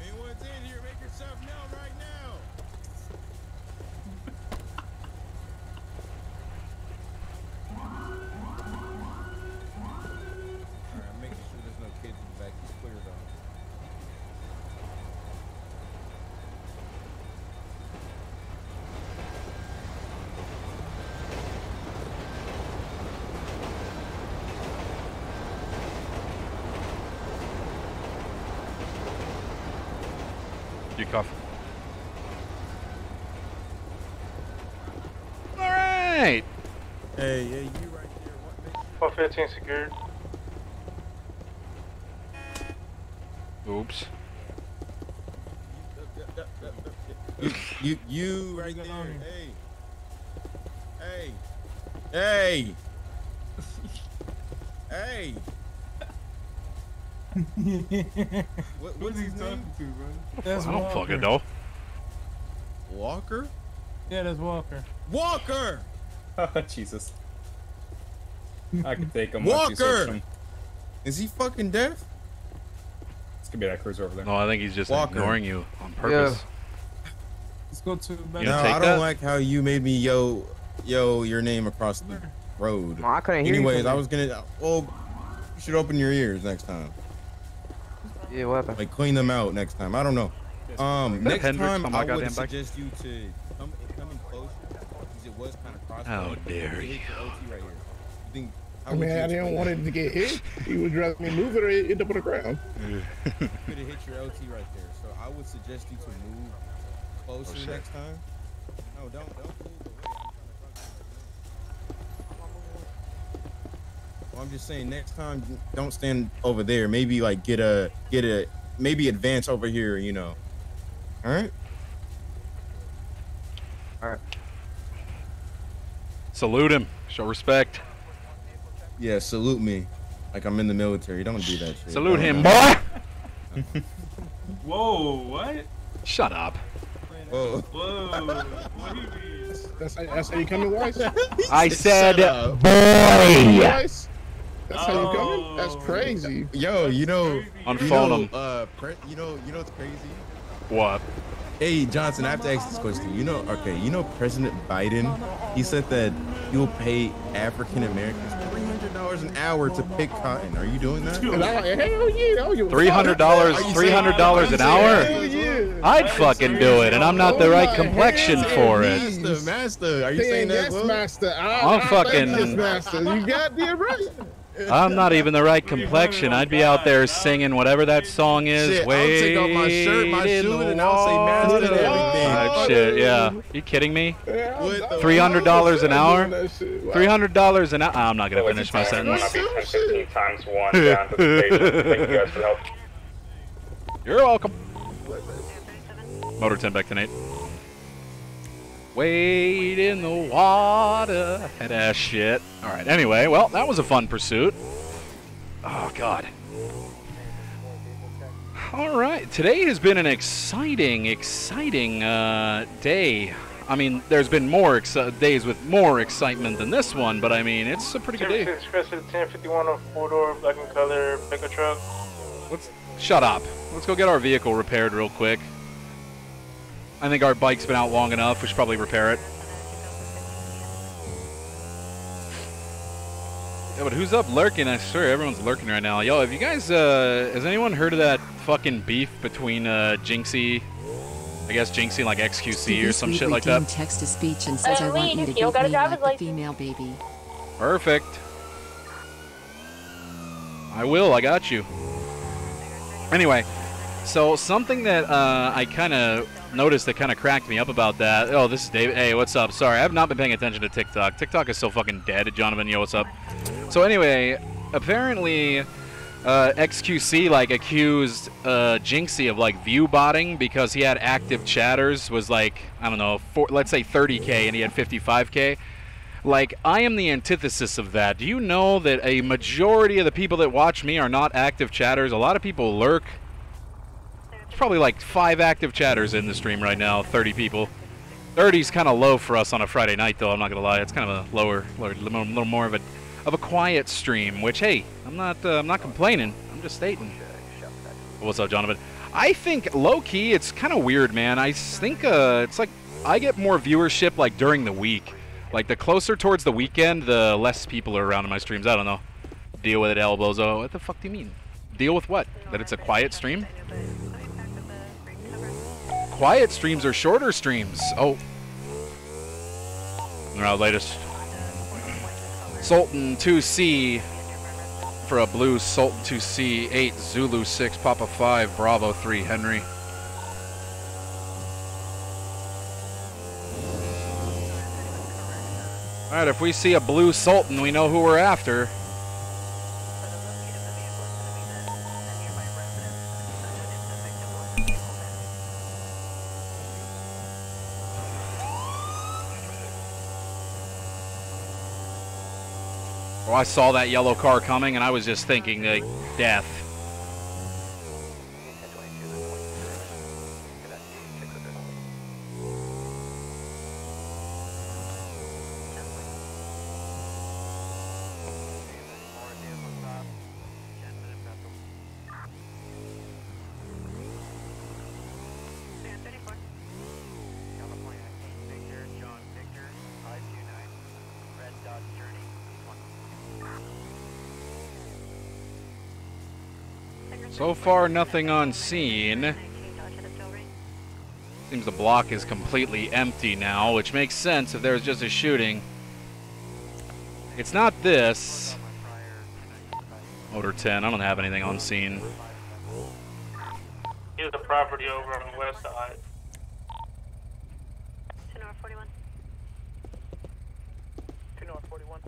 Anyone's in here, make yourself known right now. You cuff. All right. Hey, yeah, you right 415 secured. Oops. You, you, you right there. Hey. Hey. Hey. hey. (laughs) what, what's his name? That's I don't Walker. fucking know. Walker? Yeah, that's Walker. Walker! (laughs) Oh, Jesus. I can take him. once you search Walker! him. Is he fucking deaf? It's gonna be that cruiser over there. No, I think he's just Walker. ignoring you on purpose. Yeah. Let's go to back. You no, I don't that? like how you made me yo yo your name across the road. I couldn't hear Anyways, from I was gonna well you should open your ears next time. Yeah, what happened? Like clean them out next time. I don't know. Um next Hendrix time I would goddamn back. suggest you to come come in close because it was kind of cross. How dare you. Right think how I mean, I didn't want it to get hit. He would rather me move it or end up on the ground. (laughs) could have hit your LT right there. So I would suggest you to move closer Oh, next time. No, don't don't move away. Well, I'm just saying next time don't stand over there. Maybe like get a get a maybe advance over here, you know. All right? All right. Salute him. Show respect. Yeah, salute me. Like I'm in the military. Don't do that shit. Salute him, don't. boy. (laughs) Whoa, what? Shut up. Whoa. Whoa. what do you mean? That's how, that's how you coming, Weiss? I (laughs) said, boy. Weiss? That's how you coming? That's crazy. Yo, you know, On you phone know, uh, you know, you know what's crazy? What? Hey Johnson, I have to ask this question. You know, okay, you know President Biden, he said that he will pay African Americans three hundred dollars an hour to pick cotton. Are you doing that? And I, hell yeah, I'll give a Three hundred dollars. Are you Three hundred dollars an hour. Hell yeah. I'd fucking do it, and I'm not the Oh right complexion for it. Master, master, are you Saying saying that? yes, master. I, I'm fucking- Yes, master. You got the right. I'm not even the right complexion. I'd be out there singing whatever that song is. Shit, I'll Wait take off my shirt, my in shoe, the and I'll say master and everything. Alright, shit, yeah. You kidding me? Three hundred dollars an hour. That shit. Wow. Three hundred dollars an hour. I'm not gonna oh, finish my sentence. Wanna be 1015 times one down to the station. Thank you guys for the help. You're welcome. Motor 10 back to Nate. Wade in the water. Head ass shit. Alright, anyway, well, that was a fun pursuit. Oh, God. Alright, today has been an exciting, exciting uh, day. I mean, there's been more exci- days with more excitement than this one, but I mean, it's a pretty good day. Express to 1051 on four door black and color pickup truck. Let's shut up. Let's go get our vehicle repaired real quick. I think our bike's been out long enough. We should probably repair it. Yeah, but who's up lurking? I swear everyone's lurking right now. Yo, have you guys, uh, has anyone heard of that fucking beef between uh, Jynxzi, I guess Jynxzi like XQC or some shit like that? text to speech and says Uh, I want you to you give me like driver's the female baby. Perfect. I will. I got you. Anyway, so something that uh, I kind of noticed that kind of cracked me up about that. Oh, this is David. Hey, what's up? Sorry, I've not been paying attention to TikTok. TikTok is so fucking dead. Jonathan, yo, what's up? So anyway, apparently. Uh, XQC like accused uh, Jynxzi of like view botting because he had active chatters was like I don't know, let's say 30k and he had 55k. Like, I am the antithesis of that. Do you know that a majority of the people that watch me are not active chatters? A lot of people lurk. There's probably like five active chatters in the stream right now, 30 people. 30's kind of low for us on a Friday night, though. I'm not gonna lie. It's kind of a lower, lower, little more of a, of a quiet stream. Which, hey, I'm not, uh, I'm not complaining. I'm just stating. What's up, Jonathan? I think low key, it's kind of weird, man. I think uh, it's like I get more viewership like during the week. Like the closer towards the weekend, the less people are around in my streams. I don't know. Deal with it, elbows. Oh, what the fuck do you mean? Deal with what? That it's a quiet stream? quiet streams or shorter streams. Oh. Our latest. Sultan 2C for a blue Sultan 2C, 8 Zulu 6, Papa 5, Bravo 3, Henry. All right, if we see a blue Sultan, we know who we're after. I saw that yellow car coming, and I was just thinking, like, death. So far, nothing on scene. Seems the block is completely empty now, which makes sense if there's just a shooting. It's not this. Motor 10, I don't have anything on scene. Here's the property over on the west side. Two north 41. Two north 41.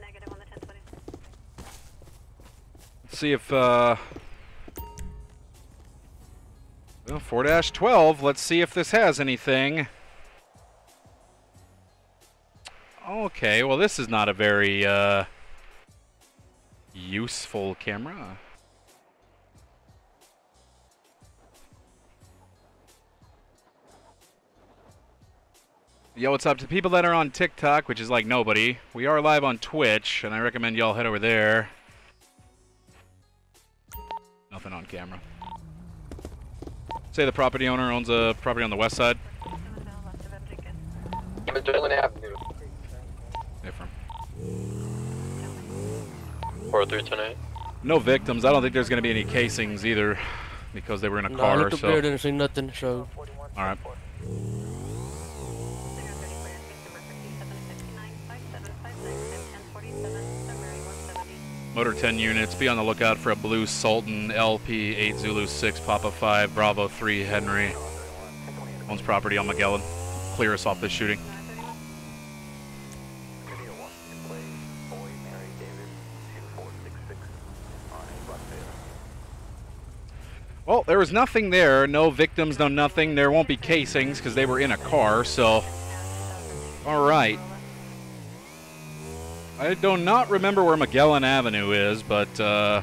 Negative on the 1020. See if, uh... Well, 4-12, let's see if this has anything. Okay, well this is not a very, uh... Useful camera. Yo, what's up to people that are on TikTok, which is like nobody. We are live on Twitch, and I recommend y'all head over there. Nothing on camera. Say the property owner owns a property on the west side. Magellan Avenue. Different. 4310 No victims. I don't think there's going to be any casings either, because they were in a No, I car. looked up so. there, didn't see nothing, so. All right. Motor 10 units, be on the lookout for a blue Sultan LP 8 Zulu 6 Papa 5 Bravo 3 Henry. Owns property on Magellan. Clear us off this shooting. Well, there was nothing there. No victims, no nothing. There won't be casings because they were in a car, so. Alright. I do not remember where Magellan Avenue is, but, uh.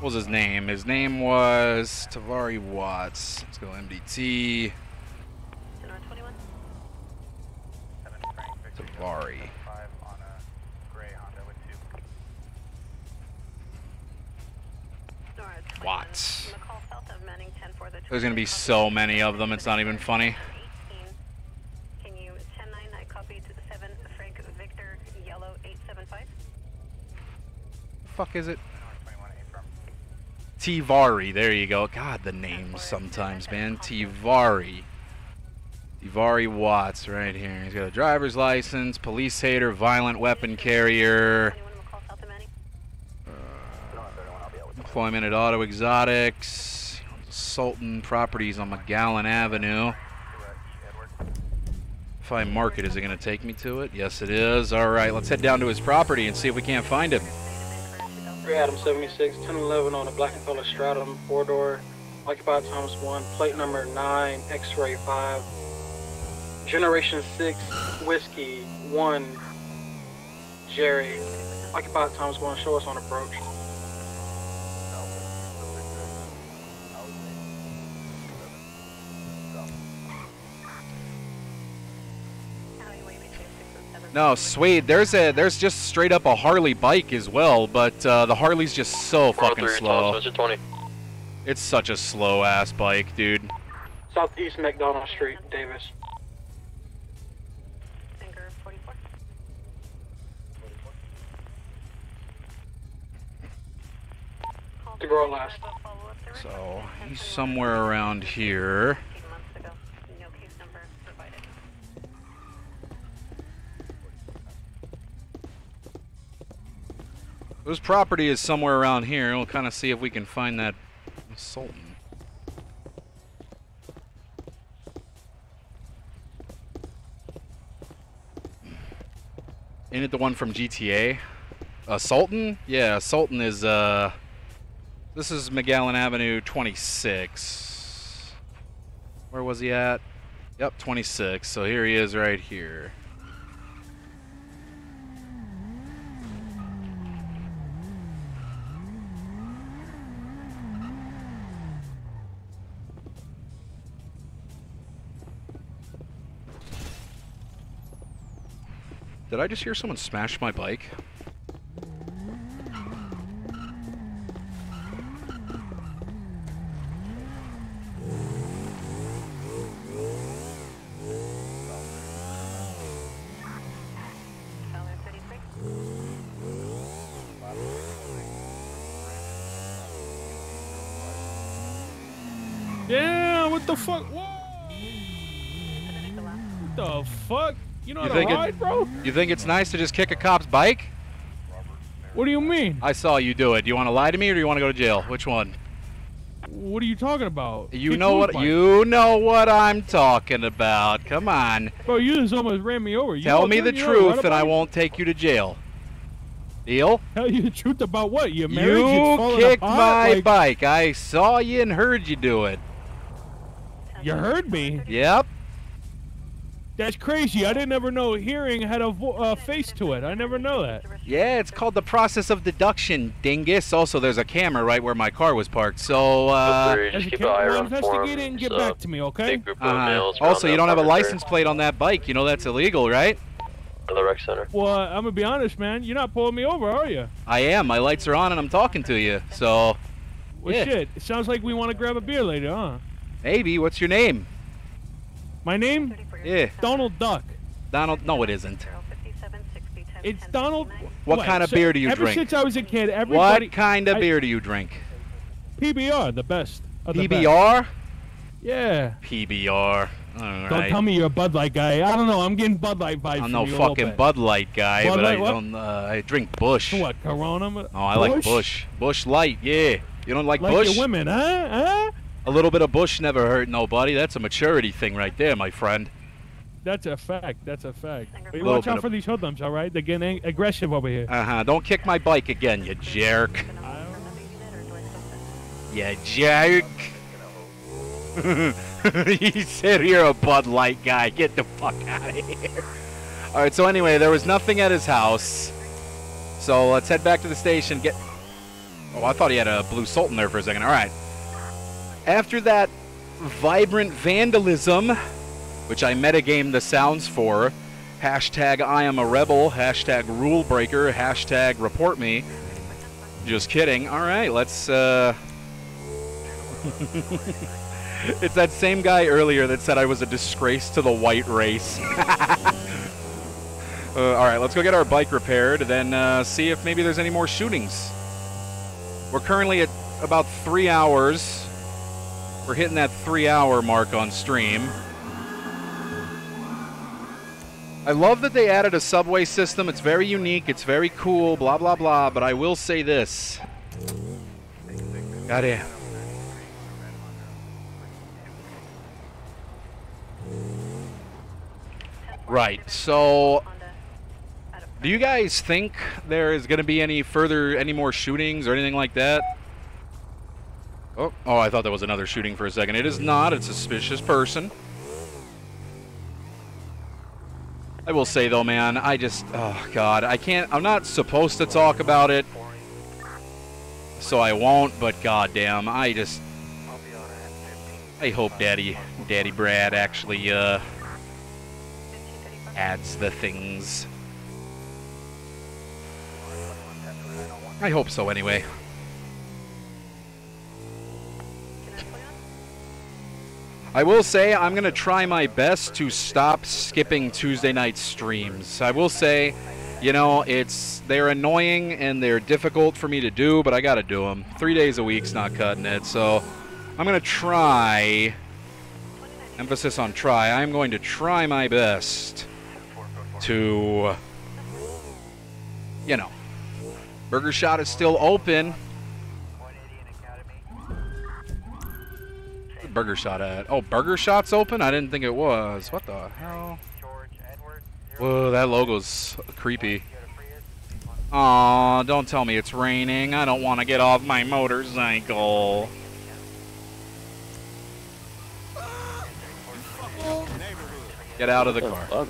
What was his name? His name was Tavari Watts. Let's go MDT. Tavari. Watts. There's gonna be so many of them, it's not even funny. Can you 10-9 that copy to the 7 Frank Victor Yellow 875? Fuck is it? Tivari, there you go. God, the names sometimes, man. Tivari. Tivari Watts, right here. He's got a driver's license, police hater, violent weapon carrier. Uh, employment at Auto Exotics. Sultan Properties on Magellan Avenue. If I mark it, is it going to take me to it? Yes, it is. All right, let's head down to his property and see if we can't find him. 3 Adam 76, 1011 on a black and color stratum, four door, occupied Thomas one, plate number 9, x ray 5, generation 6, whiskey 1, Jerry, occupied times one, show us on approach. No, Swede, there's a there's just straight up a Harley bike as well, but uh, the Harley's just so fucking slow. It's such a slow ass bike, dude. Southeast McDonald Street, Davis. To grow last. So he's somewhere around here. His property is somewhere around here. We'll kind of see if we can find that Sultan. Ain't it the one from GTA? Uh, Sultan? Yeah, Sultan is, uh... This is Magellan Avenue 26. Where was he at? Yep, 26. So here he is right here. Did I just hear someone smash my bike? Yeah, what the fuck? Whoa! What the fuck? You know You how to think, ride, it, bro? you think it's nice to just kick a cop's bike? What do you mean? I saw you do it. Do you want to lie to me or do you want to go to jail? Which one? What are you talking about? You Kick know what bike? you know what I'm talking about. Come on. Bro, you just almost ran me over. You Tell me the good? You know how to ride truth and I won't take you to jail. Deal? Tell you the truth about what? Your marriage You kicked my Like, bike. I saw you and heard you do it. You heard me? Yep. That's crazy. I didn't ever know hearing had a vo- uh, face to it. I never know that. Yeah, it's called the process of deduction, dingus. Also, there's a camera right where my car was parked, so, uh... As a camera, well, investigate it and get back to me, okay? uh also, you don't have a license plate on that bike. You know that's illegal, right? The rec center. Well, I'm gonna be honest, man. You're not pulling me over, are you? I am. My lights are on and I'm talking to you, so... Well, Yeah. shit. It sounds like we want to grab a beer later, huh? Maybe. What's your name? My name? Yeah. Donald Duck. Donald... No, it isn't. It's Donald. What kind of so beer do you ever drink? since I was a kid, everybody. What kind of I- beer do you drink? PBR, the best. of the best. PBR? Yeah. PBR. All Don't right. tell me you're a Bud Light guy. I don't know. I'm getting Bud Light vibes I'm from no you a little fucking. Bud Light guy, Bud but Light I what? don't. Uh, I drink Bush. What, Corona? Oh, I like Bush. Busch Light, yeah. You don't like, Like Bush? your women, huh? Huh? A little bit of Bush never hurt nobody. That's a maturity thing right there, my friend. That's a fact. That's a fact. But watch bit out of- for these hoodlums, all right? They're getting aggressive over here. Uh huh. Don't kick my bike again, you jerk. You jerk. (laughs) he said you're a Bud Light guy. Get the fuck out of here. All right. So anyway, there was nothing at his house. So let's head back to the station. Get. Oh, I thought he had a blue sultan there for a second. All right. After that vibrant vandalism, which I metagame the sounds for, hashtag I am a rebel, hashtag rule breaker, hashtag report me. Just kidding. All right, let's. Uh... (laughs) it's that same guy earlier that said I was a disgrace to the white race. (laughs) uh, all right, let's go get our bike repaired, then uh, see if maybe there's any more shootings. We're currently at about three hours. We're hitting that three-hour mark on stream. I love that they added a subway system. It's very unique. It's very cool. Blah blah blah. But I will say this. Goddamn. Right. So, do you guys think there is going to be any further, any more shootings or anything like that? Oh, oh, I thought that was another shooting for a second. It is not. It's a suspicious person. I will say though, man, I just, oh god, I can't. I'm not supposed to talk about it, so I won't. But goddamn, I just, I hope Daddy, Daddy Brad actually uh adds the things. I hope so, anyway. I will say I'm going to try my best to stop skipping Tuesday night streams. I will say, you know, it's they're annoying and they're difficult for me to do, but I got to do them. 3 days a week's not cutting it. So, I'm going to try emphasis on try. I'm going to try my best to you know, Burger Shot is still open. Burger Shot at? Oh, Burger Shot's open? I didn't think it was. What the hell? Whoa, that logo's creepy. Aw, don't tell me it's raining. I don't want to get off my motorcycle. Get out of the car.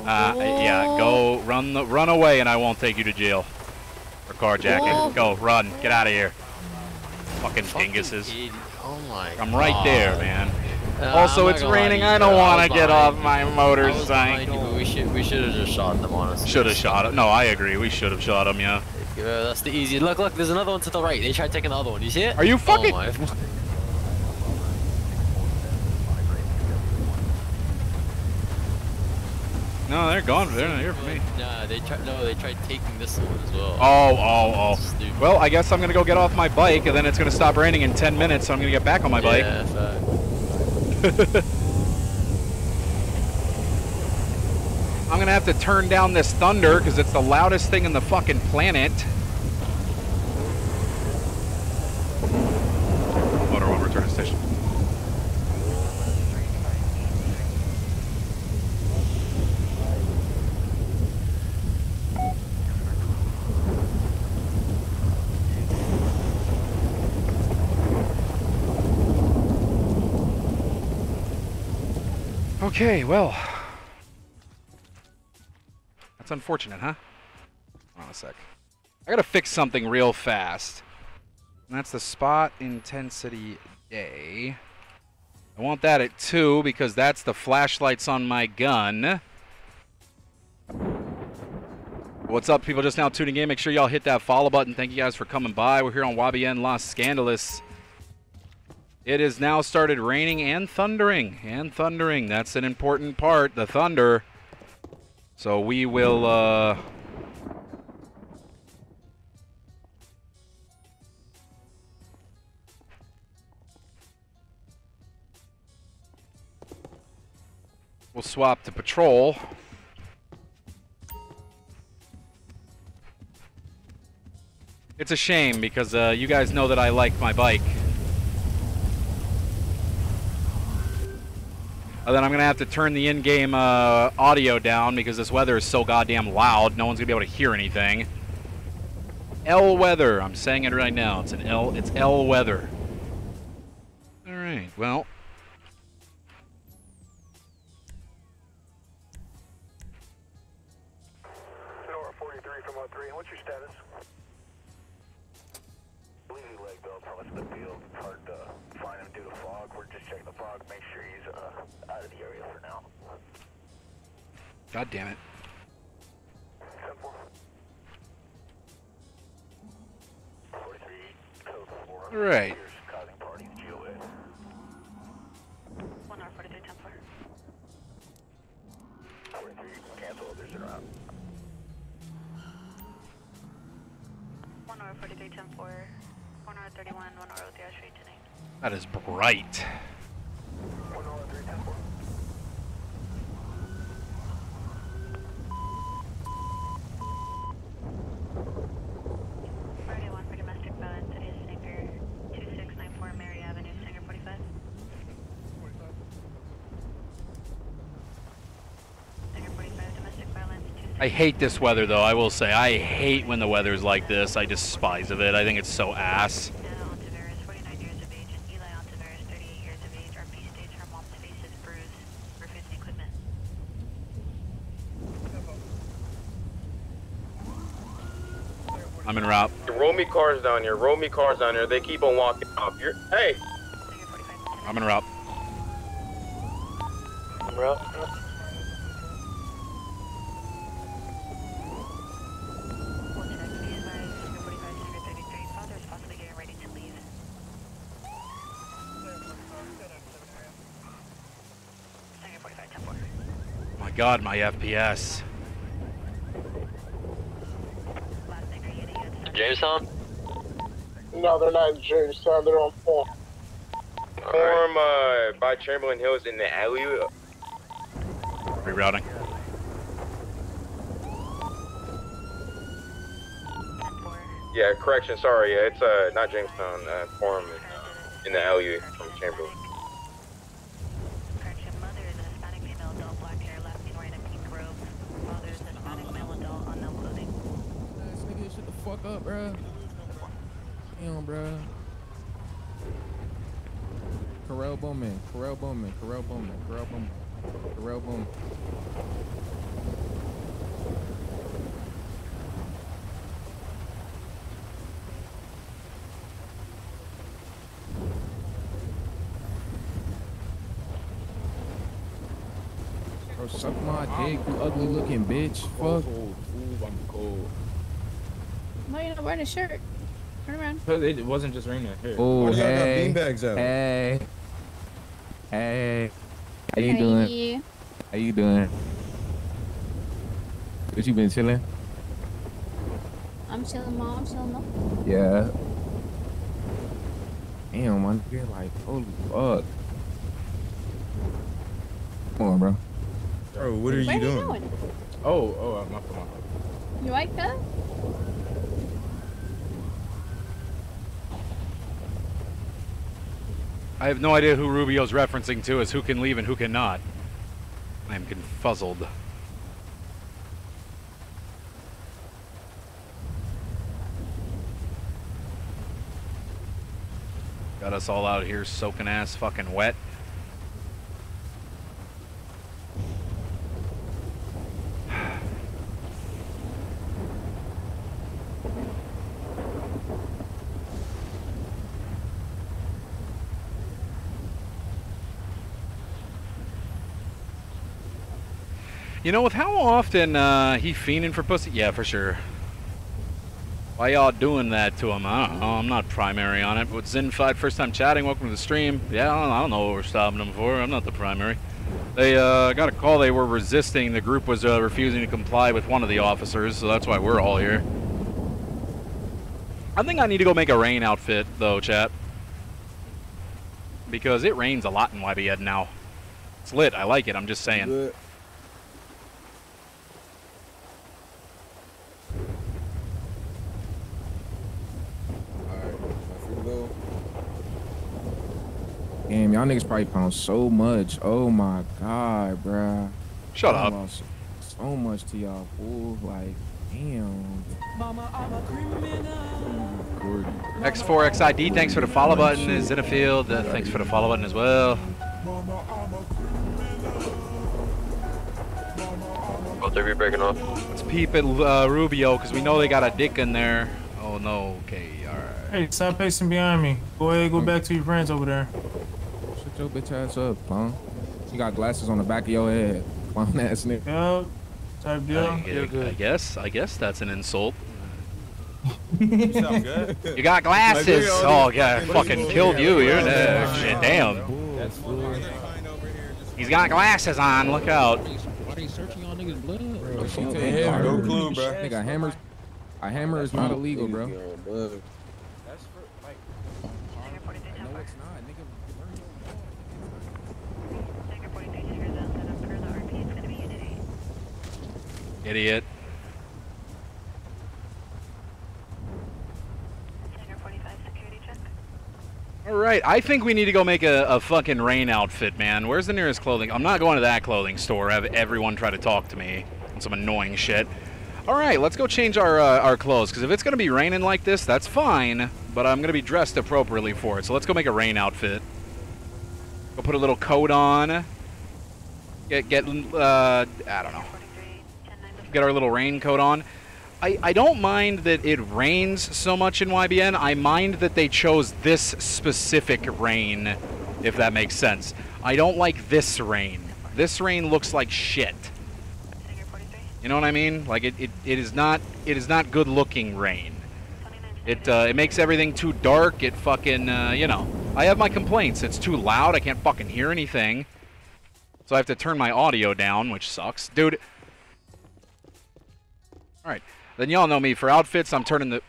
Uh, yeah, go run the run away, and I won't take you to jail for carjacking. Go, run, get out of here. Fucking dinguses. Oh my I'm right there, man. Uh, also, it's gonna lie to raining. you, I don't want to get off my you. I was you, motorcycle. we should we should have just shot them honestly. Should have shot him. No, I agree. We should have shot him. Yeah. Yeah, that's the easy. Look, look. There's another one to the right. They tried taking the other one. You see it? Are you fucking- Oh (laughs) No, they're gone. They're not here for me. Nah, they tried. No, they tried taking this one as well. Oh, oh, oh. Well, I guess I'm gonna go get off my bike, and then it's gonna stop raining in 10 minutes, so I'm gonna get back on my bike. Yeah. (laughs) I'm gonna have to turn down this thunder because it's the loudest thing in the fucking planet. Motor one, return to station. Okay, well. That's unfortunate, huh? Hold on a sec. I gotta fix something real fast. And that's the spot intensity day. I want that at 2 because that's the flashlights on my gun. What's up, people just now tuning in? Make sure y'all hit that follow button. Thank you guys for coming by. We're here on YBN Los Scandalous. It has now started raining and thundering. And thundering. That's an important part, the thunder. So we will, uh... We'll swap to patrol. It's a shame because uh, you guys know that I like my bike. And then I'm gonna have to turn the in-game uh, audio down because this weather is so goddamn loud. No one's gonna be able to hear anything. L weather. I'm saying it right now. It's an L. It's L weather. All right. Well. Hour 03, street tonight. That is bright. 1 hour 3, 10 4. Friday 1 for domestic violence. It is Sanger 2694 Mary Avenue, Sanger 45. Sanger 45, domestic violence. I hate this weather, though. I will say, I hate when the weather's like this. I despise of it. I think it's so ass. Anna Ontiveros, 49 years of age, and Eli Ontiveros, 38 years of age. RP states her mom's face is bruised. For 50 equipment. I'm in route. Roll me cars down here. Roll me cars down here. They keep on walking off. You're, hey, I'm in route. I'm route. We'll check. Be advised, Sanger 45, Sanger 33. Father is possibly getting ready to leave. Sanger 45, 10 4. My God, my FPS. Jamestown? No, they're not in Jamestown. They're on Forum. Forum uh, by Chamberlain Hills in the alley. Rerouting. Yeah, correction. Sorry, it's uh not Jamestown. Uh, Forum in, uh, in the alley from Chamberlain. Correction, mother is a Hispanic female, adult, black hair, left knee wearing a pink robe. Fuck up, bruh. Damn, bruh. Carell Bowman, Carell Bowman, Carell Bowman, Carell Bowman, Carell Bowman. Bro, suck my dick, you ugly looking bitch. Fuck. I'm cold. No, you're not wearing a shirt. Turn around. It wasn't just raining here. Oh, Why y'all got hey. beanbags out? Hey. Hey. How you Hey. doing? How you doing? What you been chilling? I'm chilling, mom. I'm chilling, though. Yeah. Damn, my nigga, like, holy fuck. Come on, bro. Bro, what are Where you are you doing? going? Oh, oh, my fault. You like cuz? I have no idea who Rubio's referencing to as who can leave and who cannot. I am confuzzled. Got us all out here soaking ass fucking wet. You know, with how often uh, he fiending for pussy? Yeah, for sure. Why y'all doing that to him? I don't know. I'm not primary on it. But Zinfied, first time chatting. Welcome to the stream. Yeah, I don't, know what we're stopping him for. I'm not the primary. They uh, got a call. They were resisting. The group was uh, refusing to comply with one of the officers, so that's why we're all here. I think I need to go make a rain outfit, though, chat. Because it rains a lot in YBN now. It's lit. I like it. I'm just saying. Damn, y'all niggas probably pound so much. Oh my god, bruh. Shut I up. lost So much to y'all, fool. Like, damn. X4XID, thanks for the follow button. Is in a field. Uh, thanks for the follow button as well. Both of you breaking off. Let's peep at uh, Rubio because we know they got a dick in there. Oh no. Okay. All right. Hey, stop pacing behind me. Go ahead, go back to your friends over there. Shut your bitch ass up, clown. You got glasses on the back of your head, (laughs) clown ass nigga. Yeah, type deal. I, I guess. I guess that's an insult. You sound good. (laughs) You got glasses. Like, look at all Oh these god, fucking fucking killed you. You're Yeah. uh, shit. Damn. That's. He's got glasses on. Look out. Why they searching on niggas' blood? Bro, She fuck take that. hard. No clue, bro. Nigga, hammers. A hammer is not illegal, bro. That's for, like, No, it's not, nigga. Learn your Idiot. All right, I think we need to go make a, a fucking rain outfit, man. Where's the nearest clothing? I'm not going to that clothing store. Have everyone try to talk to me on some annoying shit. All right, let's go change our uh, our clothes because if it's gonna be raining like this, that's fine. But I'm gonna be dressed appropriately for it. So let's go make a rain outfit. Go put a little coat on. Get get uh, I don't know. Get our little raincoat on. I, I don't mind that it rains so much in YBN. I mind that they chose this specific rain, if that makes sense. I don't like this rain. This rain looks like shit. You know what I mean? Like it, it, it is not it is not good looking rain. It uh, it makes everything too dark. It fucking uh, you know. I have my complaints. It's too loud. I can't fucking hear anything. So I have to turn my audio down, which sucks, dude. All right. Then y'all know me for outfits. I'm turning the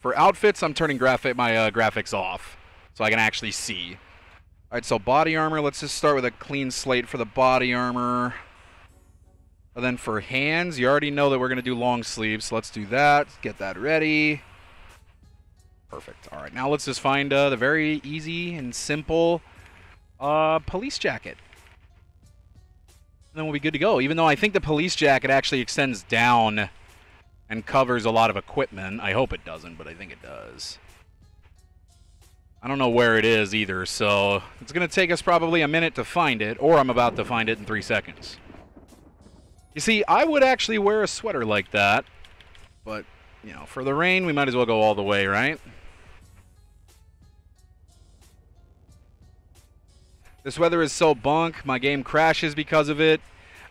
for outfits. I'm turning graphic my uh, graphics off so I can actually see. All right. So body armor. Let's just start with a clean slate for the body armor. And then for hands, you already know that we're gonna do long sleeves. So let's do that. Get that ready. Perfect. All right. Now let's just find uh, the very easy and simple uh, police jacket. Then we'll be good to go. Even though I think the police jacket actually extends down and covers a lot of equipment. I hope it doesn't, but I think it does. I don't know where it is either, so it's going to take us probably a minute to find it, or I'm about to find it in three seconds. You see, I would actually wear a sweater like that, but, you know, for the rain, we might as well go all the way, right? This weather is so bunk, my game crashes because of it.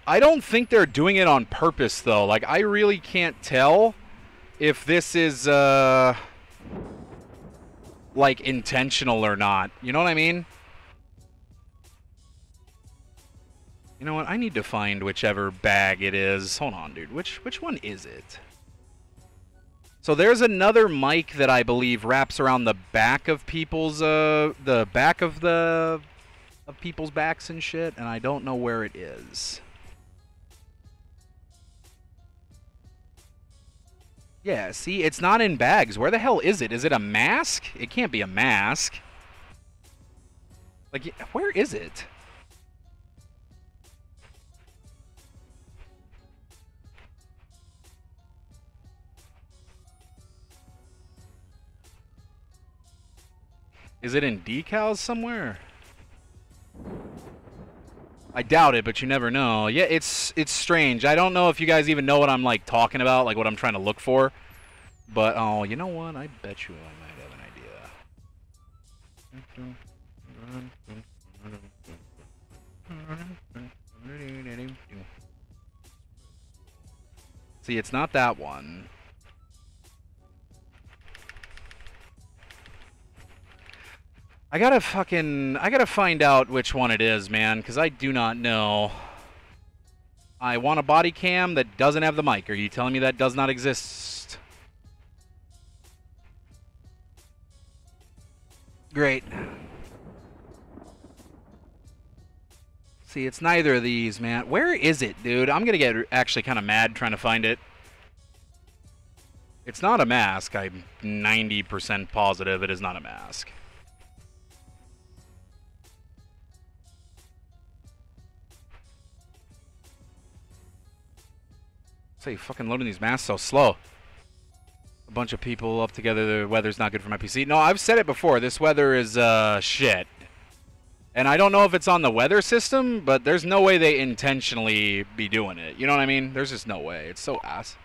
I don't think they're doing it on purpose, though. Like, I really can't tell if this is, uh like intentional or not. You know what I mean? You know what? I need to find whichever bag it is. Hold on, dude. Which which one is it? So there's another mic that I believe wraps around the back of people's uh the back of the of people's backs and shit, and I don't know where it is. Yeah, see, it's not in bags. Where the hell is it? Is it a mask? It can't be a mask. Like, where is it? Is it in decals somewhere? I doubt it, but you never know. Yeah, it's it's strange. I don't know if you guys even know what I'm like talking about, like what I'm trying to look for. But oh, you know what? I bet you I might have an idea. See, it's not that one. I gotta fucking... I gotta find out which one it is, man, because I do not know. I want a body cam that doesn't have the mic. Are you telling me that does not exist? Great. See, it's neither of these, man. Where is it, dude? I'm gonna get actually kind of mad trying to find it. It's not a mask. I'm 90% positive it is not a mask. Say, fucking loading these masks so slow. A bunch of people up together. The weather's not good for my PC. No, I've said it before. This weather is uh shit. And I don't know if it's on the weather system, but there's no way they intentionally be doing it. You know what I mean? There's just no way. It's so ass.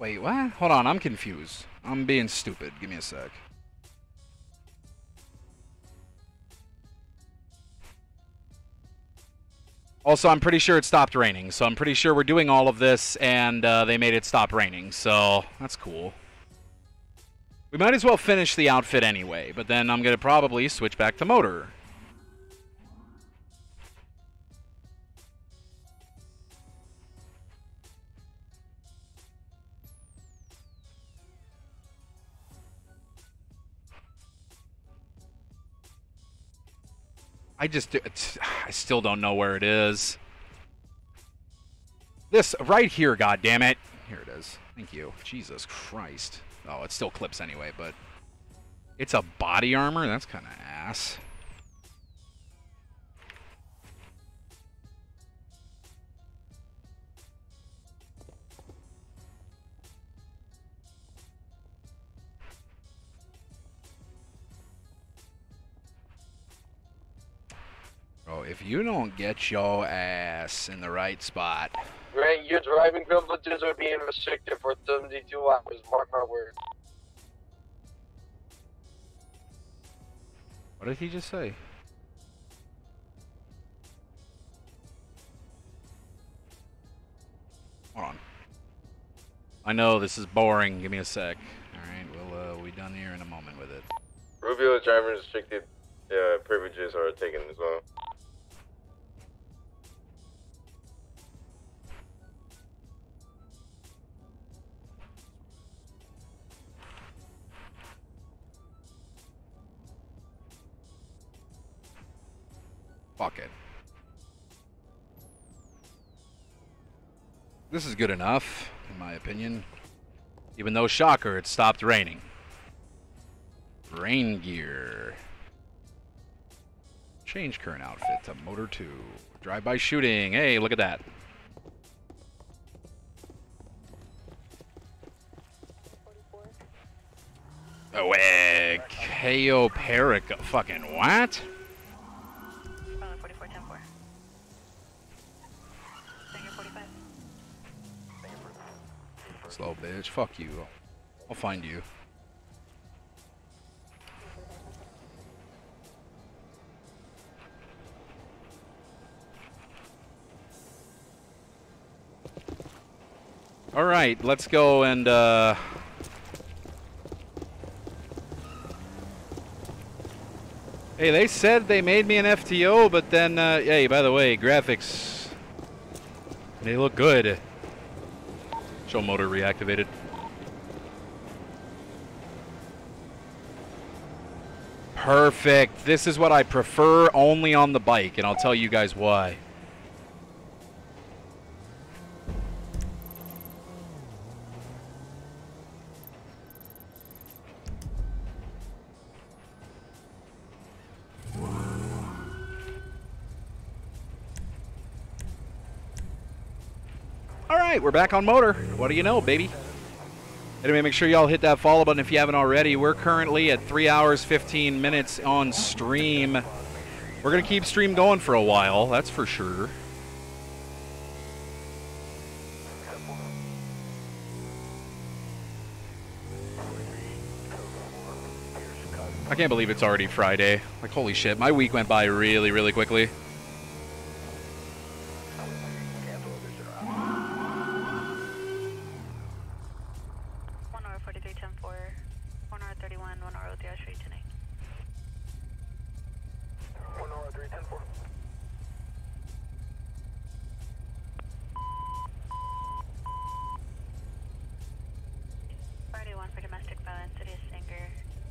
Wait, what? Hold on, I'm confused. I'm being stupid. Give me a sec. Also, I'm pretty sure it stopped raining, so I'm pretty sure we're doing all of this, and uh, they made it stop raining, so that's cool. We might as well finish the outfit anyway, but then I'm going to probably switch back to motor. I just, I still don't know where it is. This, right here, God damn it! Here it is. Thank you. Jesus Christ. Oh, it still clips anyway, but... It's a body armor? That's kind of ass. Bro, if you don't get your ass in the right spot... Grant, your driving privileges are being restricted for 72 hours. Mark my words. What did he just say? Hold on. I know this is boring. Give me a sec. Alright, we'll, uh, we'll be done here in a moment with it. Rubio's driver restricted uh, privileges are taken as well. Fuck it. This is good enough. In my opinion. Even though, shocker, it stopped raining. Rain gear. Change current outfit to Motor 2. Drive-by shooting. Hey, look at that. Oh, Peric. Fucking what? Slow bitch. Fuck you. I'll find you. All right, let's go and uh Hey, they said they made me an FTO, but then uh hey, by the way, graphics they look good. Show motor reactivated. Perfect. This is what I prefer only on the bike, and I'll tell you guys why. We're back on motor. What do you know, baby? Anyway, make sure y'all hit that follow button if you haven't already. We're currently at 3 hours 15 minutes on stream. We're going to keep stream going for a while, that's for sure. I can't believe it's already Friday. Like, holy shit, my week went by really, really quickly. One hour 43, 10 4. One hour 31, one hour 03 Street tonight. One hour three ten four. Friday 1 for domestic violence, city of Sanger,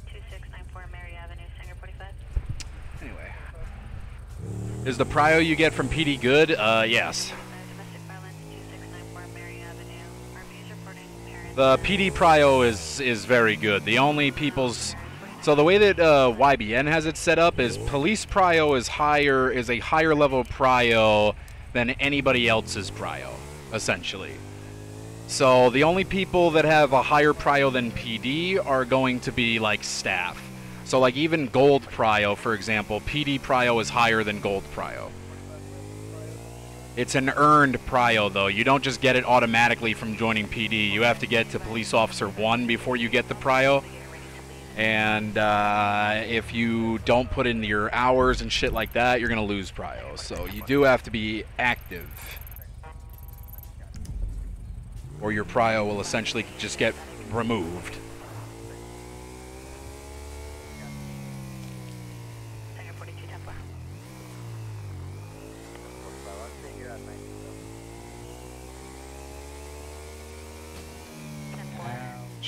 2694 Mary Avenue, Sanger 45. Anyway. Is the prio you get from PD good? Uh, yes. The PD prio is is very good. The only people's so the way that uh, YBN has it set up is police prio is higher is a higher level prio than anybody else's prio, essentially. So the only people that have a higher prio than PD are going to be like staff. So like even gold prio, for example, PD prio is higher than gold prio. It's an earned prio though. You don't just get it automatically from joining PD. You have to get to police officer 1 before you get the prio. And uh, if you don't put in your hours and shit like that, you're going to lose prio. So you do have to be active. Or your prio will essentially just get removed.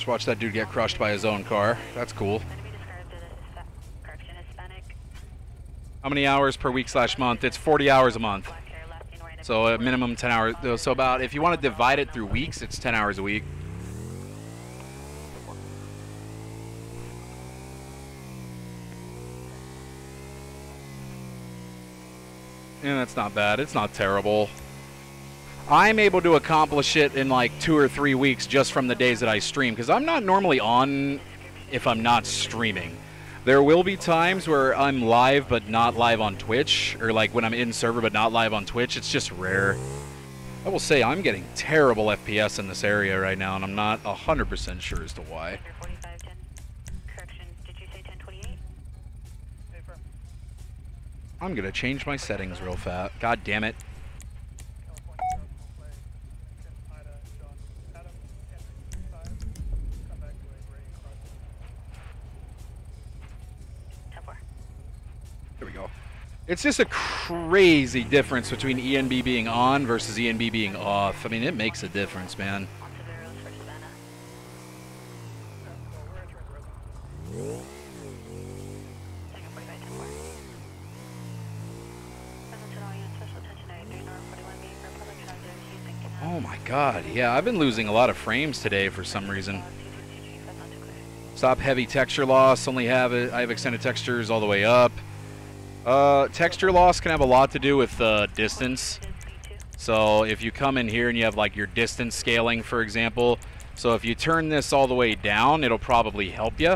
Just watch that dude get crushed by his own car. That's cool. How many hours per week slash month? It's 40 hours a month. So a minimum 10 hours. So about, if you want to divide it through weeks, it's 10 hours a week. Yeah, that's not bad. It's not terrible. I'm able to accomplish it in like two or three weeks just from the days that I stream because I'm not normally on if I'm not streaming. There will be times where I'm live but not live on Twitch, or like when I'm in server but not live on Twitch. It's just rare. I will say I'm getting terrible FPS in this area right now, and I'm not 100% sure as to why. I'm gonna change my settings real fast. God damn it. There we go. It's just a crazy difference between ENB being on versus ENB being off. I mean, it makes a difference, man. Oh my God, yeah, I've been losing a lot of frames today for some reason. Stop heavy texture loss. Only have it. I have extended textures all the way up. Uh, texture loss can have a lot to do with uh, distance. So if you come in here and you have like your distance scaling, for example, so if you turn this all the way down, it'll probably help you.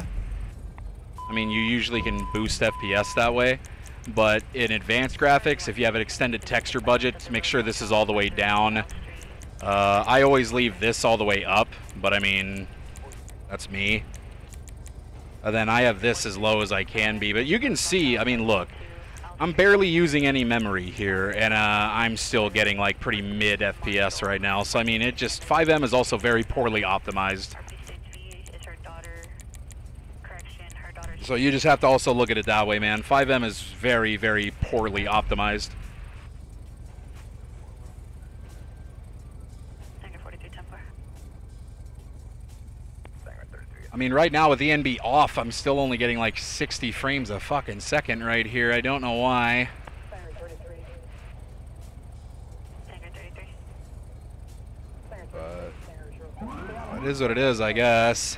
I mean, you usually can boost FPS that way. But in advanced graphics, if you have an extended texture budget, make sure this is all the way down. Uh, I always leave this all the way up, but I mean, that's me. And then I have this as low as I can be. But you can see, I mean, look, I'm barely using any memory here, and uh, I'm still getting like pretty mid FPS right now. So I mean, it just FiveM is also very poorly optimized. So you just have to also look at it that way, man. FiveM is very, very poorly optimized. I mean, right now with the ENB off, I'm still only getting like 60 frames a fucking second right here. I don't know why. But it is what it is, I guess.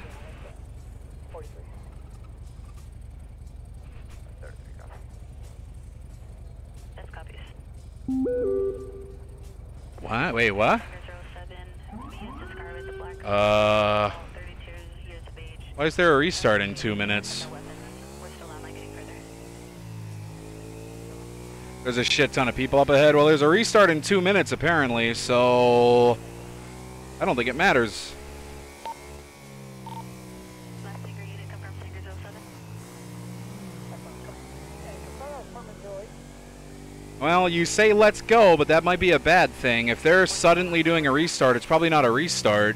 What? Wait, what? Uh. Why is there a restart in two minutes? There's a shit ton of people up ahead. Well, there's a restart in two minutes, apparently, so... I don't think it matters. Well, you say let's go, but that might be a bad thing. If they're suddenly doing a restart, it's probably not a restart.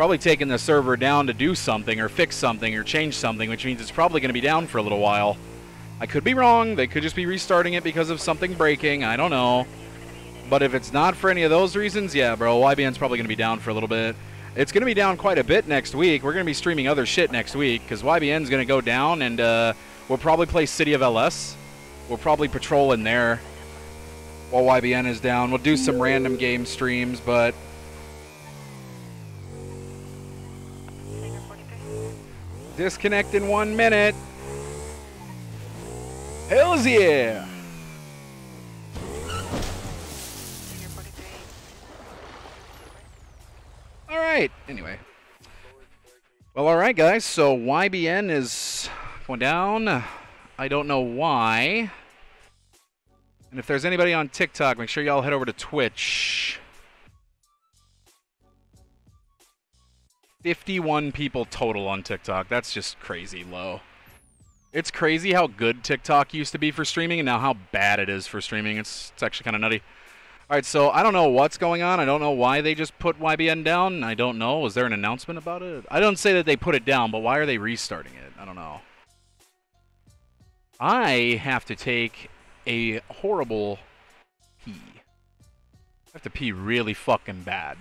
Probably taking the server down to do something or fix something or change something, which means it's probably going to be down for a little while. I could be wrong. They could just be restarting it because of something breaking. I don't know. But if it's not for any of those reasons, yeah, bro, YBN's probably going to be down for a little bit. It's going to be down quite a bit next week. We're going to be streaming other shit next week because YBN's going to go down and uh, we'll probably play City of LS. We'll probably patrol in there while YBN is down. We'll do some random game streams, but disconnect in one minute. Hells yeah! All right. Anyway. Well, all right, guys. So YBN is going down. I don't know why. And if there's anybody on TikTok, make sure y'all head over to Twitch. 51 people total on TikTok. That's just crazy low. It's crazy how good TikTok used to be for streaming and now how bad it is for streaming. It's, it's actually kind of nutty. All right, so I don't know what's going on. I don't know why they just put YBN down. I don't know. Was there an announcement about it? I don't say that they put it down, but why are they restarting it? I don't know. I have to take a horrible pee. I have to pee really fucking bad.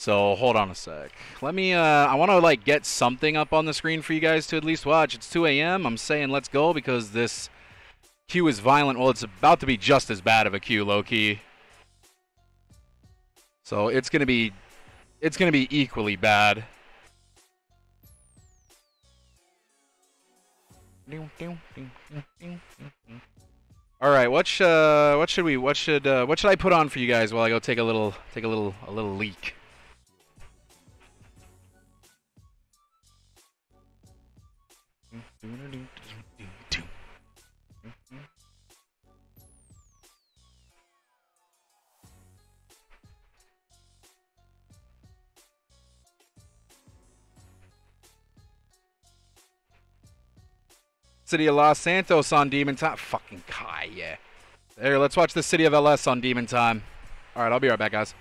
So hold on a sec. Let me, uh, I want to like get something up on the screen for you guys to at least watch. It's 2 a.m. I'm saying let's go because this queue is violent. Well, it's about to be just as bad of a queue, low-key. So it's going to be, it's going to be equally bad. All right, what sh uh, what should we what should uh, what should I put on for you guys while I go take a little take a little a little leak? City of Los Santos on Demon Time. Fucking Kai, yeah. There, let's watch the City of LS on Demon Time. All right, I'll be right back, guys.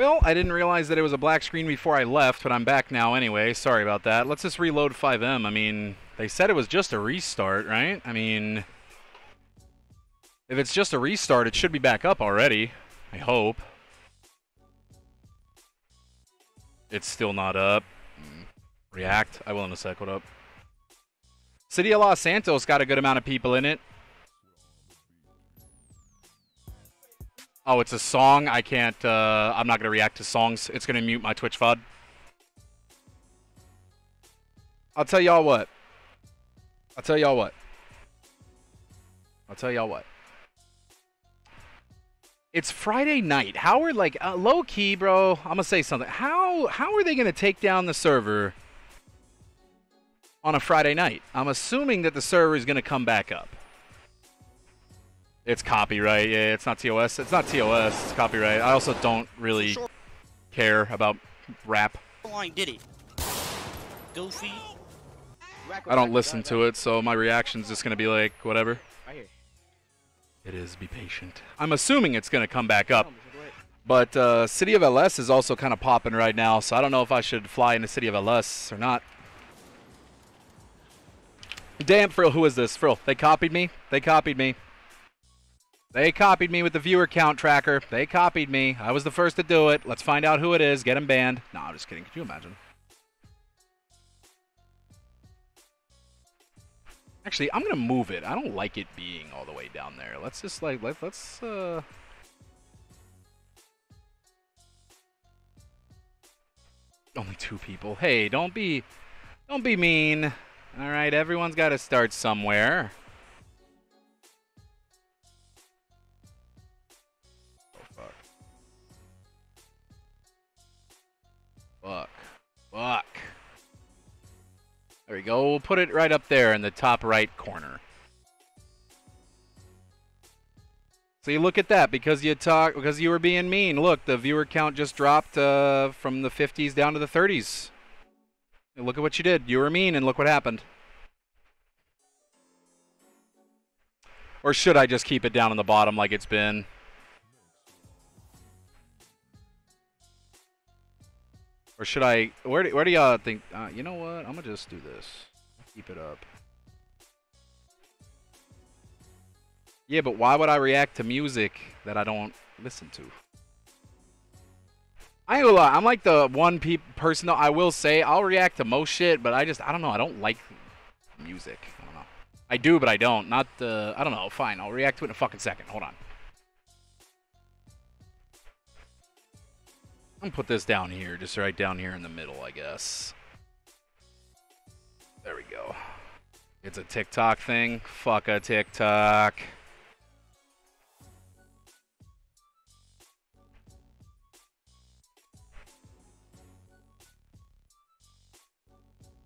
Well, I didn't realize that it was a black screen before I left, but I'm back now anyway. Sorry about that. Let's just reload FiveM. I mean, they said it was just a restart, right? I mean, if it's just a restart, it should be back up already. I hope. It's still not up. React. I will in a sec. What up? City of Los Santos got a good amount of people in it. Oh, it's a song. I can't. Uh, I'm not gonna react to songs. It's gonna mute my Twitch VOD. I'll tell y'all what. I'll tell y'all what. I'll tell y'all what. It's Friday night. How are like uh, low key, bro? I'm gonna say something. How how are they gonna take down the server on a Friday night? I'm assuming that the server is gonna come back up. It's copyright. Yeah, it's not TOS. It's not TOS. It's copyright. I also don't really care about rap. Line did. Goofy. I don't listen to it, so my reaction's just gonna be like whatever. It is. Be patient. I'm assuming it's gonna come back up. But uh, City of LS is also kind of popping right now, so I don't know if I should fly into City of LS or not. Damn, Frill, who is this? Frill, they copied me. They copied me. They copied me with the viewer count tracker. They copied me. I was the first to do it. Let's find out who it is. Get him banned. No, I'm just kidding. Could you imagine? Actually, I'm gonna move it. I don't like it being all the way down there. Let's just like let let's uh. Only two people. Hey, don't be, don't be mean. All right, everyone's got to start somewhere. Fuck. Fuck. There we go. We'll put it right up there in the top right corner. So you look at that. Because you talk, because you were being mean. Look, the viewer count just dropped uh, from the 50s down to the 30s. And look at what you did. You were mean, and look what happened. Or should I just keep it down on the bottom like it's been? Or should I? Where do, where do y'all think? Uh, you know what? I'm gonna just do this. Keep it up. Yeah, but why would I react to music that I don't listen to? I ain't gonna lie. I'm like the one pe- person though. I will say I'll react to most shit, but I just I don't know. I don't like music. I don't know. I do, but I don't. Not the. I don't know. Fine. I'll react to it in a fucking second. Hold on. I'm put this down here, just right down here in the middle, I guess. There we go. It's a TikTok thing. Fuck a TikTok.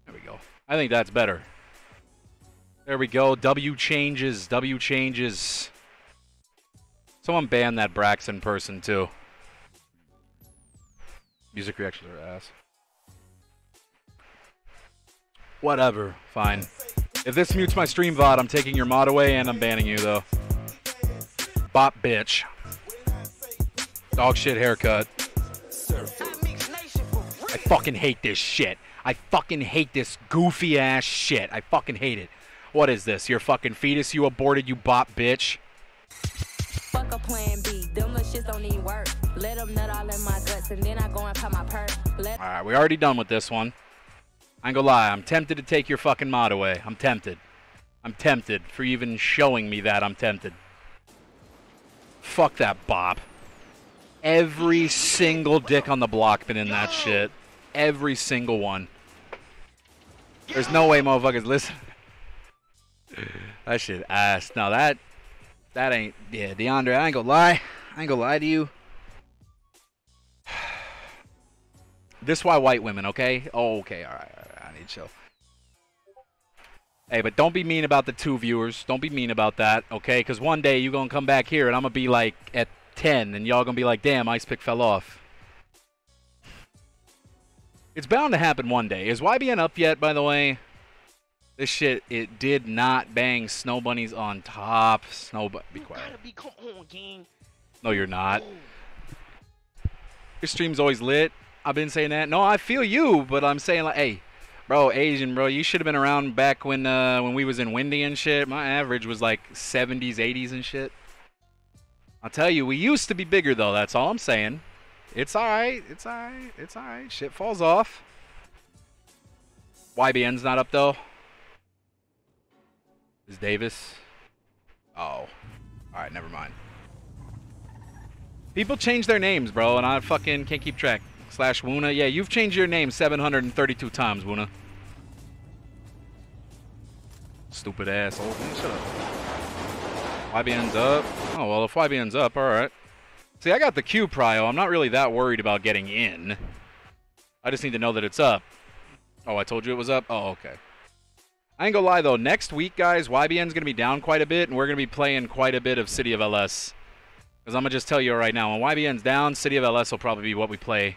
There we go. I think that's better. There we go. W changes. W changes. Someone ban that Braxton person too. Music reactions are ass. Whatever. Fine. If this mutes my stream VOD, I'm taking your mod away and I'm banning you though. Bot bitch. Dog shit haircut. I fucking hate this shit. I fucking hate this goofy ass shit. I fucking hate it. What is this? Your fucking fetus you aborted, you bot bitch? Fuck a plan B. Them little shits don't even work. Let them nut all in my guts and then I go and pop my perk. Let Alright, we already done with this one. I ain't gonna lie, I'm tempted to take your fucking mod away. I'm tempted. I'm tempted for even showing me that I'm tempted. Fuck that bop. Every single dick on the block been in that shit. Every single one. There's no way motherfuckers listen. (laughs) that shit ass. Now that that ain't yeah, DeAndre, I ain't gonna lie. I ain't gonna lie to you. (sighs) This why white women, okay? Oh, okay, alright, alright. I need to chill. Hey, but don't be mean about the two viewers. Don't be mean about that, okay? Because one day you're going to come back here and I'm going to be like at 10 and y'all going to be like, damn, Ice Pick fell off. It's bound to happen one day. Is YBN up yet, by the way? This shit, it did not bang Snow Bunnies on top. Snow bu- Be quiet. Be, on, gang. No, you're not. Your stream's always lit. I've been saying that. No, I feel you, but I'm saying like, hey, bro, Asian, bro, you should have been around back when uh, when we was in Windy and shit. My average was like 70s, 80s and shit. I'll tell you, we used to be bigger though. That's all I'm saying. It's all right. It's all right. It's all right. Shit falls off. YBN's not up though. Is Davis? Oh. All right, never mind. People change their names, bro, and I fucking can't keep track. Slash Wuna. Yeah, you've changed your name 732 times, Wuna. Stupid asshole. Oh, Man, shut up. YBN's up. Oh, well, if YBN's up, alright. See, I got the Q prio. I'm not really that worried about getting in. I just need to know that it's up. Oh, I told you it was up? Oh, okay. I ain't gonna lie, though. Next week, guys, YBN's gonna be down quite a bit, and we're gonna be playing quite a bit of City of LS. Because I'm gonna just tell you right now, when YBN's down, City of LS will probably be what we play.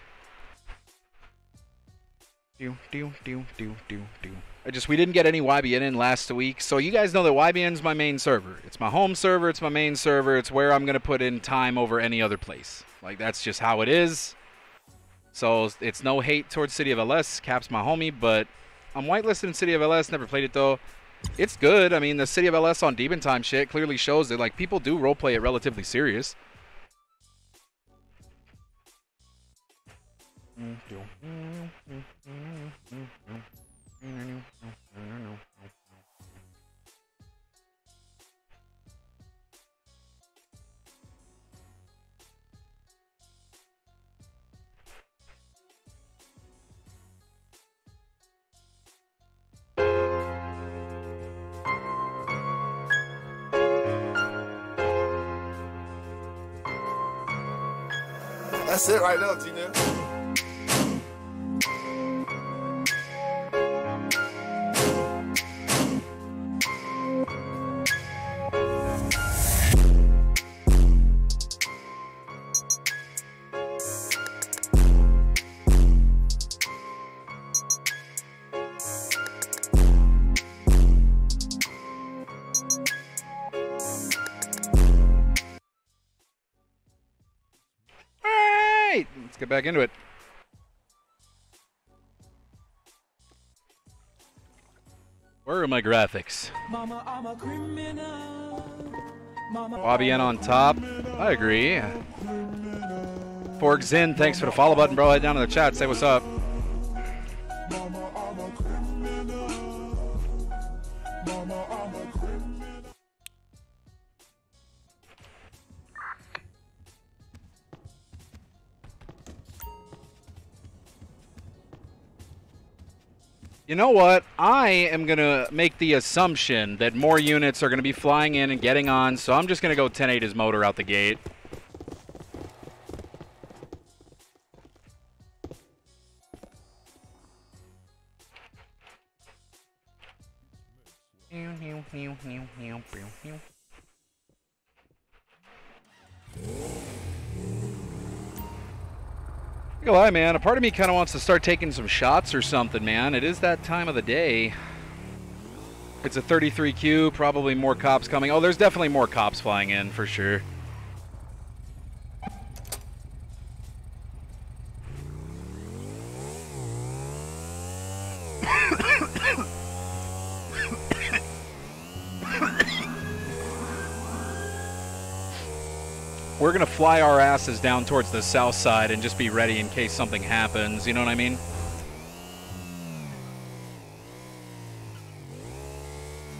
Do, do, do, do, do, do. I just, we didn't get any YBN in last week, so you guys know that YBN's my main server. It's my home server, it's my main server, it's where I'm gonna put in time over any other place. Like, that's just how it is. So, it's no hate towards City of LS, Cap's my homie, but I'm whitelisted in City of LS, never played it though. It's good. I mean, the City of LS on Demon Time shit clearly shows that, like, people do roleplay it relatively serious. Mm-hmm. Mm-hmm. Mm-hmm. That's it right now, Tina. Let's get back into it. Where are my graphics? Mama, I'm a criminal. Mama, YBN on top. I agree. Fork Zin, thanks for the follow button, bro. Head down in the chat. Say what's up. You know what? I am going to make the assumption that more units are going to be flying in and getting on, so I'm just going to go 10-8 his motor out the gate. Gonna lie, man. A part of me kind of wants to start taking some shots or something, man. It is that time of the day. It's a 33Q, probably more cops coming. Oh, there's definitely more cops flying in, for sure. We're gonna fly our asses down towards the south side and just be ready in case something happens. You know what I mean?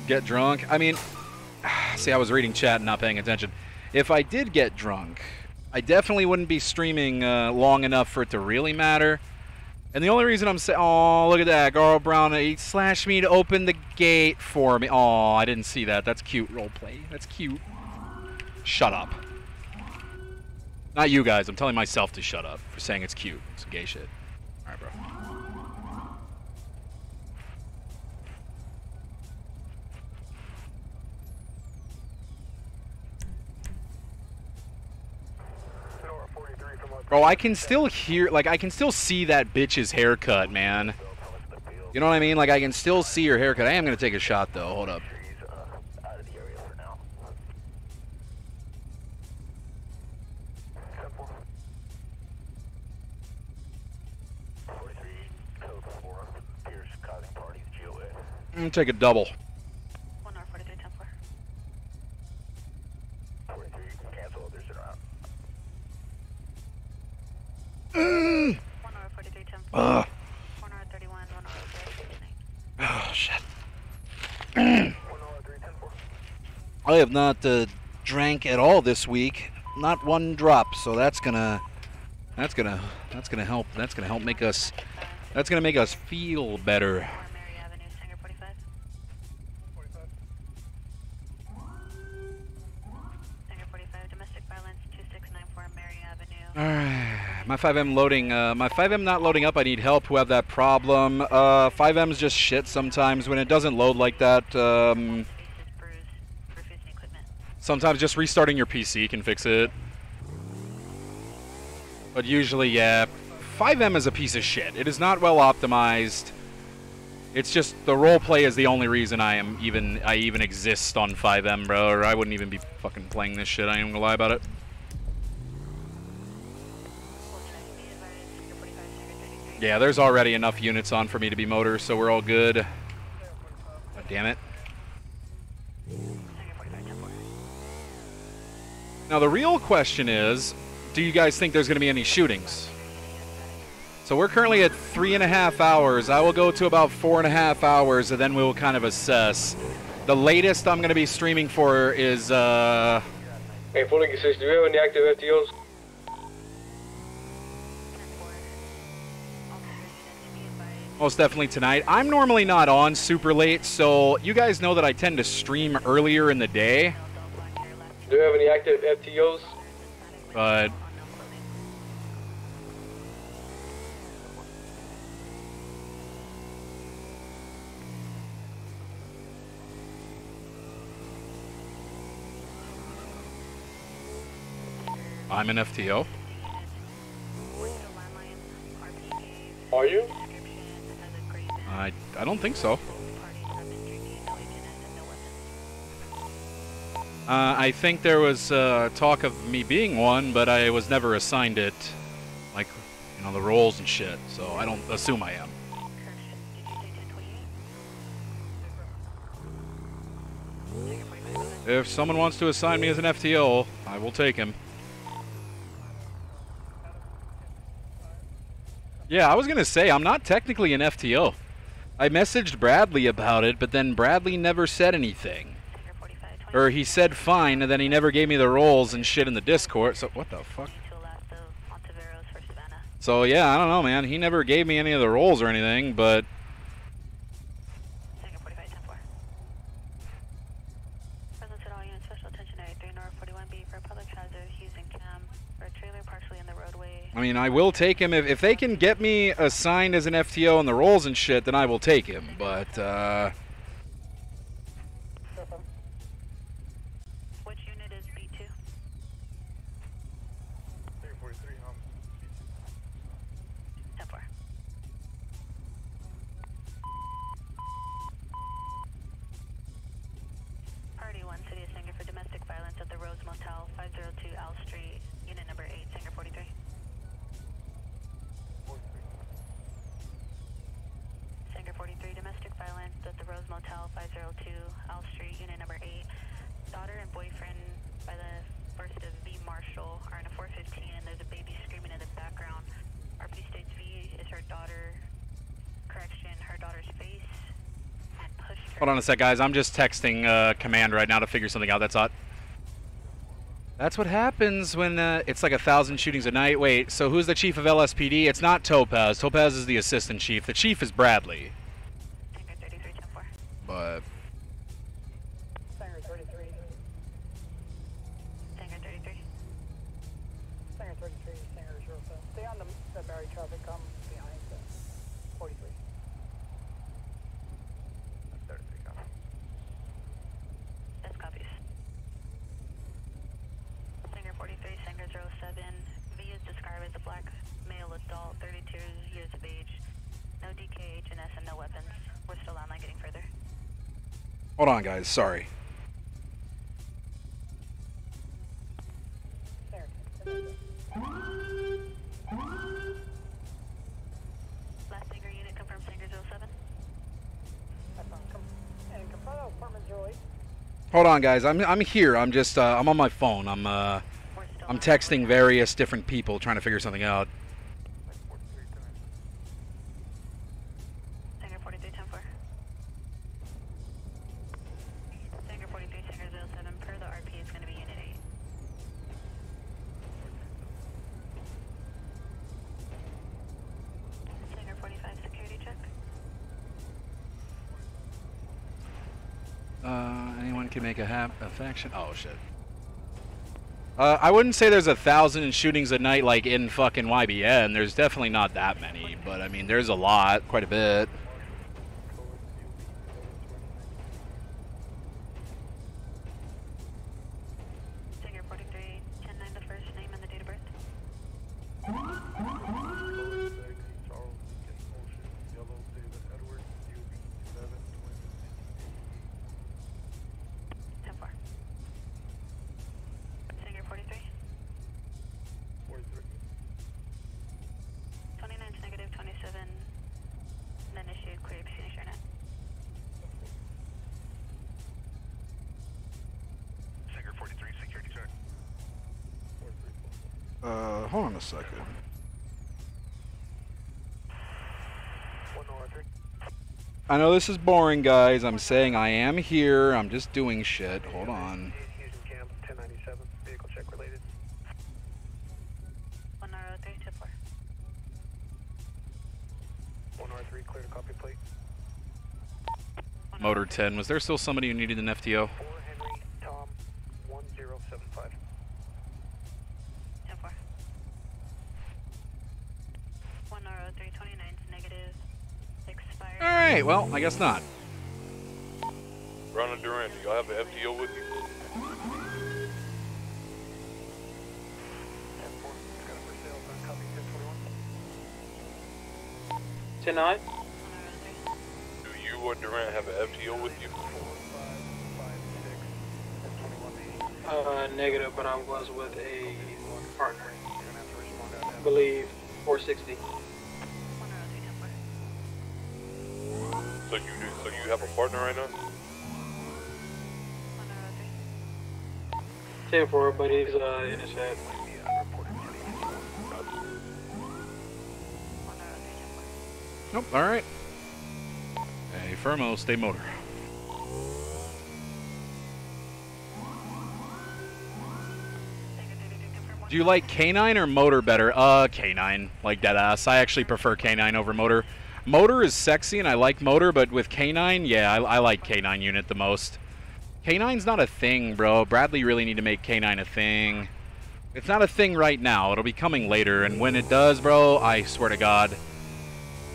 Get drunk. I mean, (sighs) see, I was reading chat and not paying attention. If I did get drunk, I definitely wouldn't be streaming uh, long enough for it to really matter. And the only reason I'm saying, oh, look at that, Garl Brown, he slashed me to open the gate for me. Oh, I didn't see that. That's cute roleplay. That's cute. Shut up. Not you guys. I'm telling myself to shut up for saying it's cute. It's gay shit. All right, bro. Bro, I can still hear, like, I can still see that bitch's haircut, man. You know what I mean? Like, I can still see her haircut. I am going to take a shot, though. Hold up. I'm gonna take a double. One hour, 43, 10 4. 43, you can cancel others around. Mm. One hour, 43, 10 Ugh. 4. One hour, 31, one hour, 39. Oh shit. I have not uh, drank at all this week, not one drop. So that's gonna, that's gonna, that's gonna help. That's gonna help make us, that's gonna make us feel better. Alright, my FiveM loading, uh, my FiveM not loading up, I need help who have that problem. Uh, FiveM's just shit sometimes when it doesn't load like that. Um, sometimes just restarting your PC can fix it. But usually, yeah, FiveM is a piece of shit. It is not well optimized. It's just the roleplay is the only reason I am even I even exist on FiveM, bro. Or I wouldn't even be fucking playing this shit. I ain't gonna lie about it. Yeah, there's already enough units on for me to be motor, so we're all good. God damn it. Now the real question is, do you guys think there's going to be any shootings? So we're currently at three and a half hours. I will go to about four and a half hours, and then we will kind of assess. The latest I'm going to be streaming for is, uh, Hey, Fully 6, do you have any active FTOs? Most definitely tonight. I'm normally not on super late, so you guys know that I tend to stream earlier in the day, Do you have any active FTOs? but I'm an FTO. Are you? I I don't think so. Uh, I think there was uh, talk of me being one, but I was never assigned it, like you know the roles and shit. So I don't assume I am. If someone wants to assign me as an FTO, I will take him. Yeah, I was gonna say I'm not technically an FTO. I messaged Bradley about it, but then Bradley never said anything. Or he said fine, and then he never gave me the roles and shit in the Discord. So what the fuck? So yeah, I don't know, man. He never gave me any of the roles or anything, but Presence at all units, special attention area 3 North 41B for public hazard, using cam for a trailer partially in the roadway. I mean, I will take him if if they can get me assigned as an FTO and the roles and shit. Then I will take him. But uh, hold on a sec, guys. I'm just texting uh, command right now to figure something out. That's odd. That's what happens when uh, it's like a thousand shootings a night. Wait, so who's the chief of LSPD? It's not Topaz. Topaz is the assistant chief. The chief is Bradley. But Sanger 33. Sanger 33. Sanger 33, Sanger 07. Stay on the, the Barry traffic, come behind the 43. Yes, copies. Sanger 43, Sanger 07. V is described as a black male adult, 32 years of age. No DK, HNS, and no weapons. We're still online getting further. Hold on, guys. Sorry. Last Sanger unit confirmed Sanger 07. That's on, come Hold on, guys. I'm I'm here. I'm just uh, I'm on my phone. I'm uh I'm texting various different people trying to figure something out. Stinger 4310 Stinger 43 Stinger 07 per the RP is going to be unit 8. Stinger 45 security check. Uh, anyone can make a a faction. Oh shit. Uh, I wouldn't say there's a thousand shootings a night like in fucking YBN. There's definitely not that many, but I mean there's a lot, quite a bit. Stinger 43 109 the first name and the date of birth. Ten four. Stinger 43. 29 is negative 27. Then issued clear extinguisher net. Stinger 43, security check. Uh, hold on a second. I know this is boring, guys. I'm saying I am here. I'm just doing shit. Hold on. Houston Camp 1097, vehicle check related. 103 to 4. 1R3, clear to copy plate. Motor 10. Was there still somebody who needed an FTO? Henry Tom 1075. 10 4. 103 29 is negative. Expired. Alright, well, I guess not. Ronald Durant, do y'all have an FTO with you? Ten nine. Do you or Durant have an FTO with you? Uh, negative, but I was with a partner. I believe 460. So you do, so you have a partner right now? 10 4, but he's uh, in his head. Nope, alright. Hey, Firmo, stay motor. Do you like canine or motor better? Uh, canine, like deadass. I actually prefer canine over motor. Motor is sexy and I like motor, but with K9, yeah, I, I like canine unit the most. K9's not a thing, bro. Bradley really need to make K9 a thing. It's not a thing right now. It'll be coming later, and when it does, bro, I swear to God,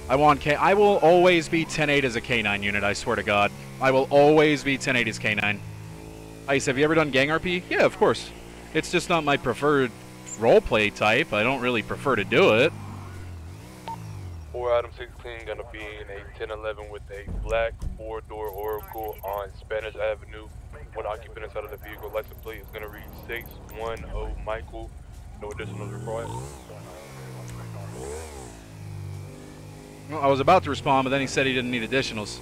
I want K. I will always be 10-8 as a K9 unit. I swear to God, I will always be 10-8 as canine. Ice, have you ever done gang RP? Yeah, of course. It's just not my preferred roleplay type. I don't really prefer to do it. Four Adam 16 gonna be in a 1011 with a black four-door Oracle on Spanish Avenue. One occupant inside of the vehicle. License plate is gonna read 610 Michael. No additional required. Well, I was about to respond, but then he said he didn't need additionals.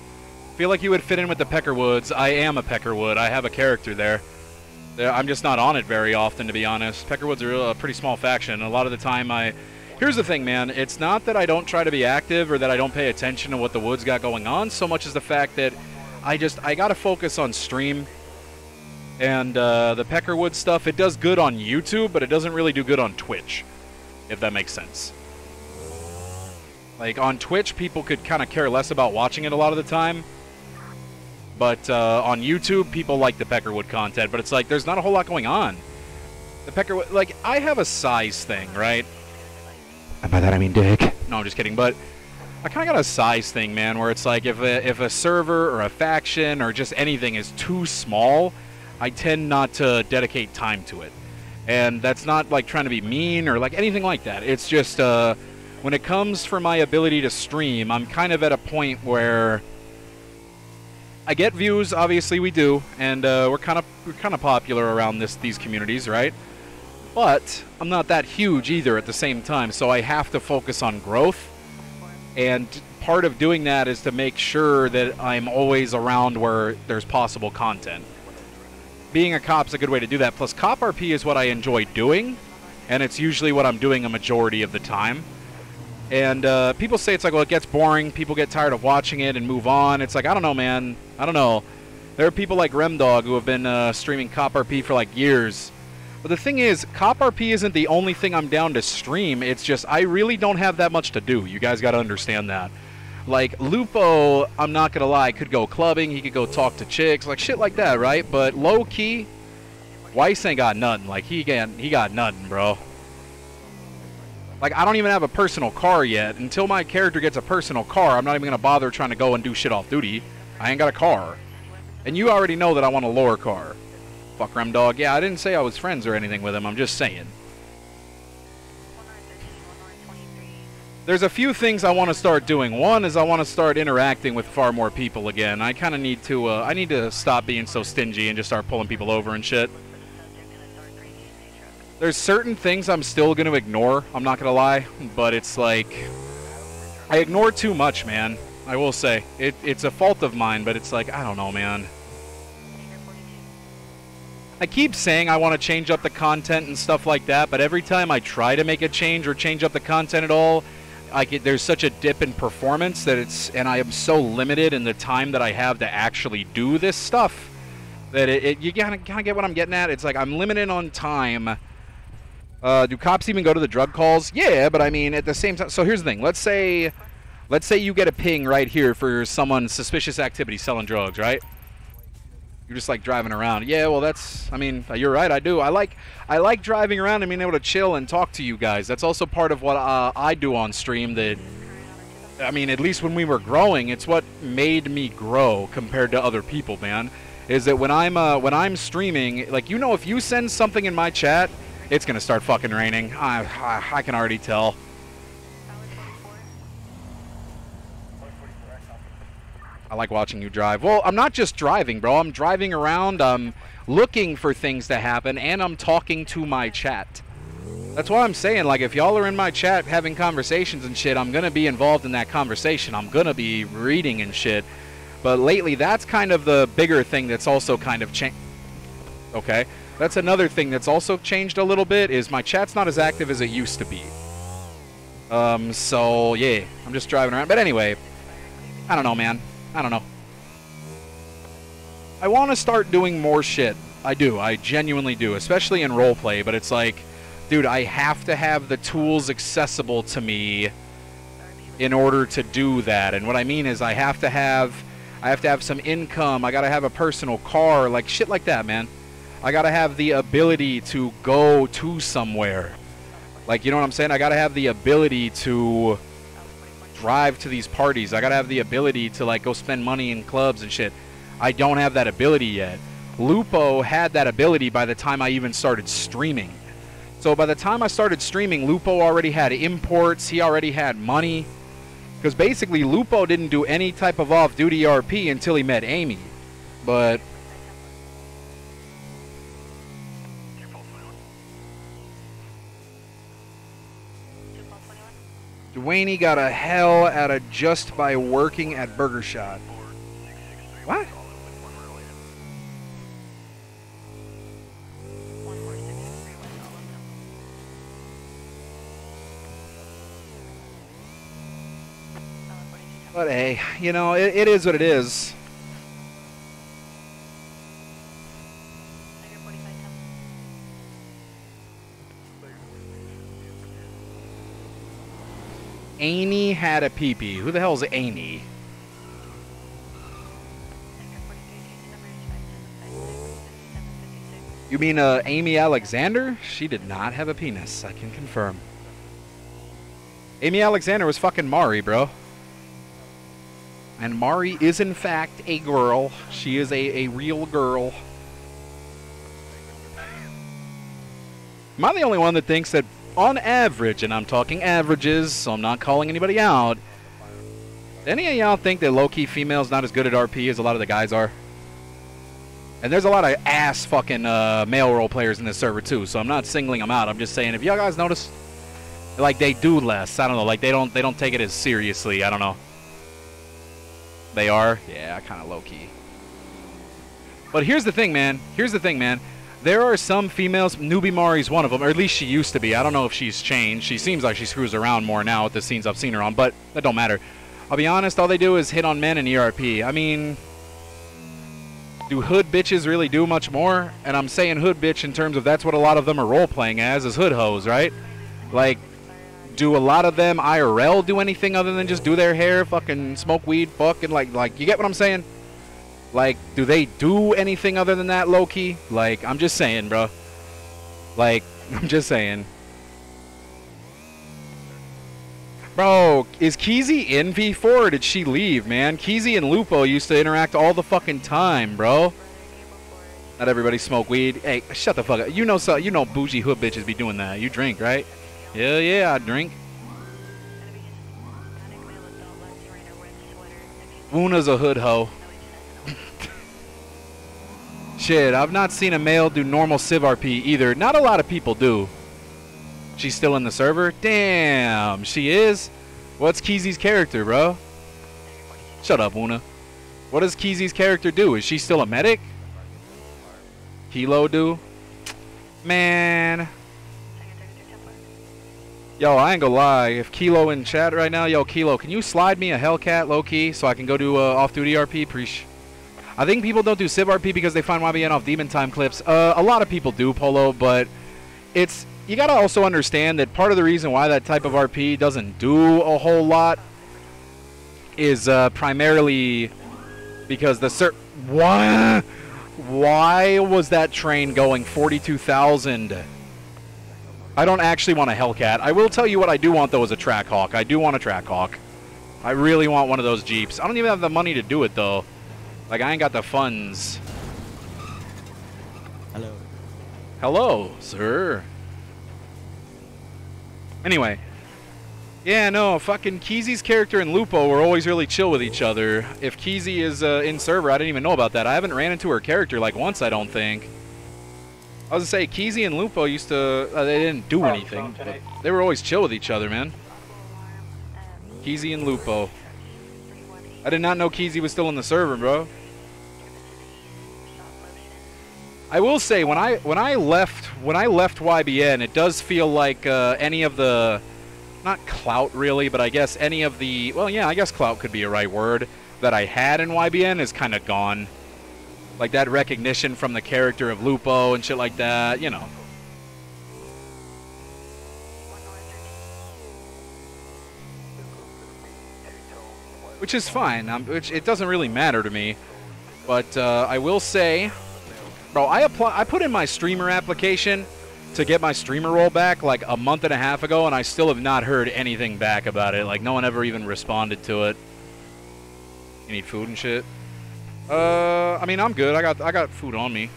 Feel like you would fit in with the Peckerwoods. I am a Peckerwood. I have a character. There- I'm just not on it very often, to be honest. Peckerwoods are a pretty small faction. A lot of the time, I. Here's the thing, man. It's not that I don't try to be active or that I don't pay attention to what the Woods got going on, so much as the fact that I just I gotta focus on stream. And uh, the Peckerwood stuff, it does good on YouTube, but it doesn't really do good on Twitch, if that makes sense. Like on Twitch, people could kind of care less about watching it a lot of the time. But uh, on YouTube, people like the Peckerwood content. But it's like there's not a whole lot going on. The Peckerwood, like I have a size thing, right? And by that I mean dick. No, I'm just kidding. But I kind of got a size thing, man, where it's like if a, if a server or a faction or just anything is too small, I tend not to dedicate time to it. And that's not like trying to be mean or like anything like that. It's just uh, when it comes for my ability to stream, I'm kind of at a point where I get views. Obviously, we do, and uh, we're kind of we're kind of popular around this these communities, right? But I'm not that huge either at the same time, so I have to focus on growth. And part of doing that is to make sure that I'm always around where there's possible content. Being a cop's a good way to do that. Plus, cop RP is what I enjoy doing, and it's usually what I'm doing a majority of the time. And uh, people say it's like, well, it gets boring. People get tired of watching it and move on. It's like, I don't know, man. I don't know. There are people like Remdog who have been uh, streaming Cop RP for like years. But the thing is, Cop RP isn't the only thing I'm down to stream. It's just I really don't have that much to do. You guys got to understand that. Like Lupo, I'm not gonna lie, could go clubbing. He could go talk to chicks, like shit like that, right? But low key, Weiss ain't got nothing. Like he got he got nothing, bro. Like I don't even have a personal car yet. Until my character gets a personal car, I'm not even gonna bother trying to go and do shit off duty. I ain't got a car. And you already know that I want a lower car. Fuck Rem Dog. Yeah, I didn't say I was friends or anything with him. I'm just saying. There's a few things I want to start doing. One is I want to start interacting with far more people again. I kind of need to. Uh, I need to stop being so stingy and just start pulling people over and shit. There's certain things I'm still going to ignore. I'm not going to lie, but it's like I ignore too much, man. I will say it, it's a fault of mine, but it's like I don't know, man. I keep saying I want to change up the content and stuff like that, but every time I try to make a change or change up the content at all, I get, there's such a dip in performance that it's, and I am so limited in the time that I have to actually do this stuff that it, it you kind of get what I'm getting at. It's like I'm limited on time. Uh, do cops even go to the drug calls? Yeah, but I mean at the same time. So here's the thing. Let's say, let's say you get a ping right here for someone suspicious activity selling drugs, right? You're just like driving around. Yeah, well, that's. I mean, you're right. I do. I like. I like driving around and being able to chill and talk to you guys. That's also part of what uh, I do on stream. That. I mean, at least when we were growing, it's what made me grow compared to other people, man. Is that when I'm uh, when I'm streaming, like you know, if you send something in my chat, it's gonna start fucking raining. I I, I can already tell. I like watching you drive. Well, I'm not just driving, bro. I'm driving around. I'm looking for things to happen, and I'm talking to my chat. That's why I'm saying, like, if y'all are in my chat having conversations and shit, I'm gonna be involved in that conversation. I'm gonna be reading and shit. But lately, that's kind of the bigger thing that's also kind of changed. Okay, that's another thing that's also changed a little bit. Is my chat's not as active as it used to be. Um, so yeah, I'm just driving around. But anyway, I don't know, man. I don't know. I want to start doing more shit. I do. I genuinely do, especially in roleplay. But it's like, dude, I have to have the tools accessible to me in order to do that. And what I mean is, I have to have, I have to have some income. I gotta have a personal car, like shit like that, man. I gotta have the ability to go to somewhere. Like, you know what I'm saying? I gotta have the ability to drive to these parties. I gotta have the ability to like go spend money in clubs and shit. I don't have that ability yet. Lupo had that ability by the time I even started streaming. So by the time I started streaming, Lupo already had imports. He already had money. Because basically, Lupo didn't do any type of off-duty RP until he met Amy. But Dwayne got a hell out of just by working at Burger Shot. What? But hey, you know, it, it is what it is. Amy had a peepee. Who the hell is Amy? You mean uh, Amy Alexander? She did not have a penis. I can confirm. Amy Alexander was fucking Mari, bro. And Mari is in fact a girl. She is a, a real girl. Am I the only one that thinks that on average, and I'm talking averages, so I'm not calling anybody out, any of y'all think that low-key females not as good at RP as a lot of the guys are? And there's a lot of ass fucking uh, male role players in this server too, so I'm not singling them out. I'm just saying if y'all guys notice, like they do less. I don't know, like they don't they don't take it as seriously. I don't know. They are? Yeah, kind of low key. But here's the thing, man. Here's the thing, man. There are some females, Newbie Mari's one of them, or at least she used to be. I don't know if she's changed. She seems like she screws around more now with the scenes I've seen her on, but that don't matter. I'll be honest, all they do is hit on men and ERP. I mean, do hood bitches really do much more? And I'm saying hood bitch in terms of that's what a lot of them are role playing as, is hood hoes, right? Like, do a lot of them IRL do anything other than just do their hair, fucking smoke weed, fucking like, like, you get what I'm saying? Like, do they do anything other than that, Loki? Like, I'm just saying, bro. Like, (laughs) I'm just saying. Bro, is Keezy in V4 or did she leave, man? Keezy and Lupo used to interact all the fucking time, bro. Not everybody smoke weed. Hey, shut the fuck up. You know so you know bougie hood bitches be doing that. You drink, right? Yeah, yeah, I drink. Wuna's a hood hoe. Shit, I've not seen a male do normal Civ RP either. Not a lot of people do. She's still in the server? Damn, she is? What's Keezy's character, bro? Shut up, Una. What does Keezy's character do? Is she still a medic? Kilo do? Man. Yo, I ain't gonna lie. If Kilo in chat right now, yo, Kilo, can you slide me a Hellcat low key so I can go do uh, off duty RP? Preach. I think people don't do Civ RP because they find YBN off Demon Time clips. Uh, a lot of people do, Polo, but it's you gotta also understand that part of the reason why that type of RP doesn't do a whole lot is uh, primarily because the cert. Why? Why was that train going 42,000? I don't actually want a Hellcat. I will tell you what I do want though is a Trackhawk. I do want a Trackhawk. I really want one of those Jeeps. I don't even have the money to do it though. Like I ain't got the funds. Hello. Hello, sir. Anyway. Yeah, no, fucking Keezy's character and Lupo were always really chill with each other. If Keezy is uh, in server, I didn't even know about that. I haven't ran into her character like once, I don't think. I was gonna say, Keezy and Lupo used to, uh, they didn't do anything, but they were always chill with each other, man. Keezy and Lupo. I did not know Keezy was still in the server, bro. I will say when I when I left when I left YBN, it does feel like uh, any of the not clout really, but I guess any of the well, yeah, I guess clout could be a right word that I had in YBN is kind of gone. Like that recognition from the character of Lupo and shit like that, you know. Which is fine. Um, which it doesn't really matter to me. But uh, I will say, bro, I apply. I put in my streamer application to get my streamer role back like a month and a half ago, and I still have not heard anything back about it. Like no one ever even responded to it. You need food and shit. Uh, I mean, I'm good. I got I got food on me.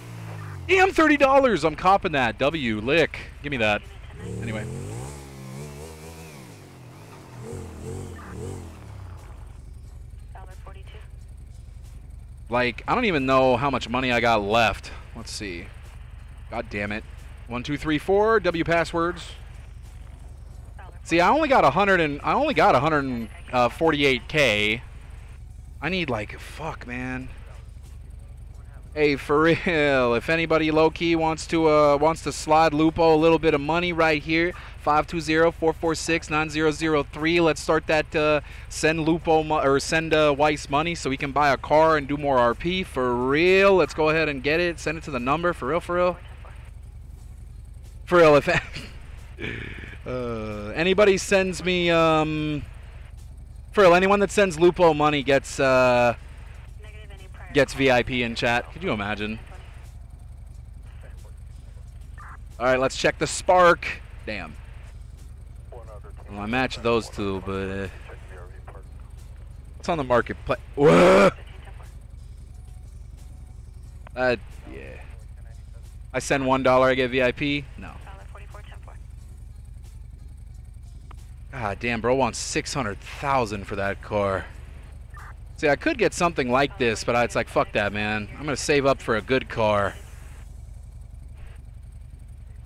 Damn, thirty dollars. I'm copping that. W lick. Give me that. Anyway. Like, I don't even know how much money I got left. Let's see. God damn it. One, two, three, four. W passwords. See, I only got a hundred and I only got 148k. Uh, I need like fuck, man. Hey, for real. If anybody low key wants to uh wants to slide Lupo a little bit of money right here, 520-446-9003. Let's start that uh, send Lupo or send uh, Weiss money so we can buy a car and do more RP. For real. Let's go ahead and get it. Send it to the number. For real. For real. For real. If (laughs) uh, anybody sends me um for real, anyone that sends Lupo money gets uh gets VIP in chat. Could you imagine? All right, let's check the spark. Damn. Well, I matched those two, but uh, what's on the marketplace? Uh, yeah. I send one dollar, I get VIP. No. God damn, bro wants six hundred thousand for that car. See, I could get something like this, but it's like, fuck that, man. I'm gonna save up for a good car.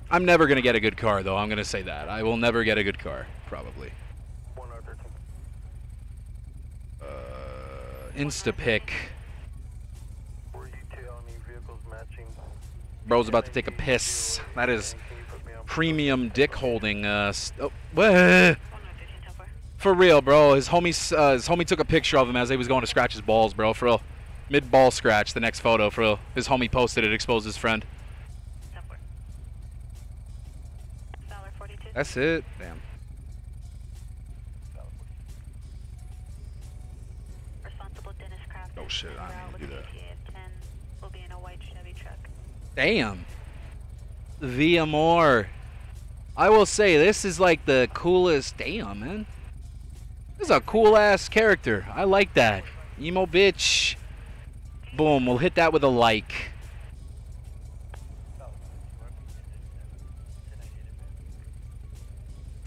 I'm never gonna get a good car, though. I'm gonna say that. I will never get a good car, probably. Uh, Insta pick. Bro's about to take a piss. That is premium dick holding. Uh, oh. (laughs) For real, bro. His homie, uh, his homie took a picture of him as he was going to scratch his balls, bro. For real. Mid ball scratch, the next photo, for real. His homie posted it, exposed his friend. That's it. Damn. Oh shit, I didn't mean to do that. Will be in a white Chevy truck. Damn. The Amor. I will say, this is like the coolest. Damn, man. This is a cool ass character. I like that. Emo bitch. Boom, we'll hit that with a like.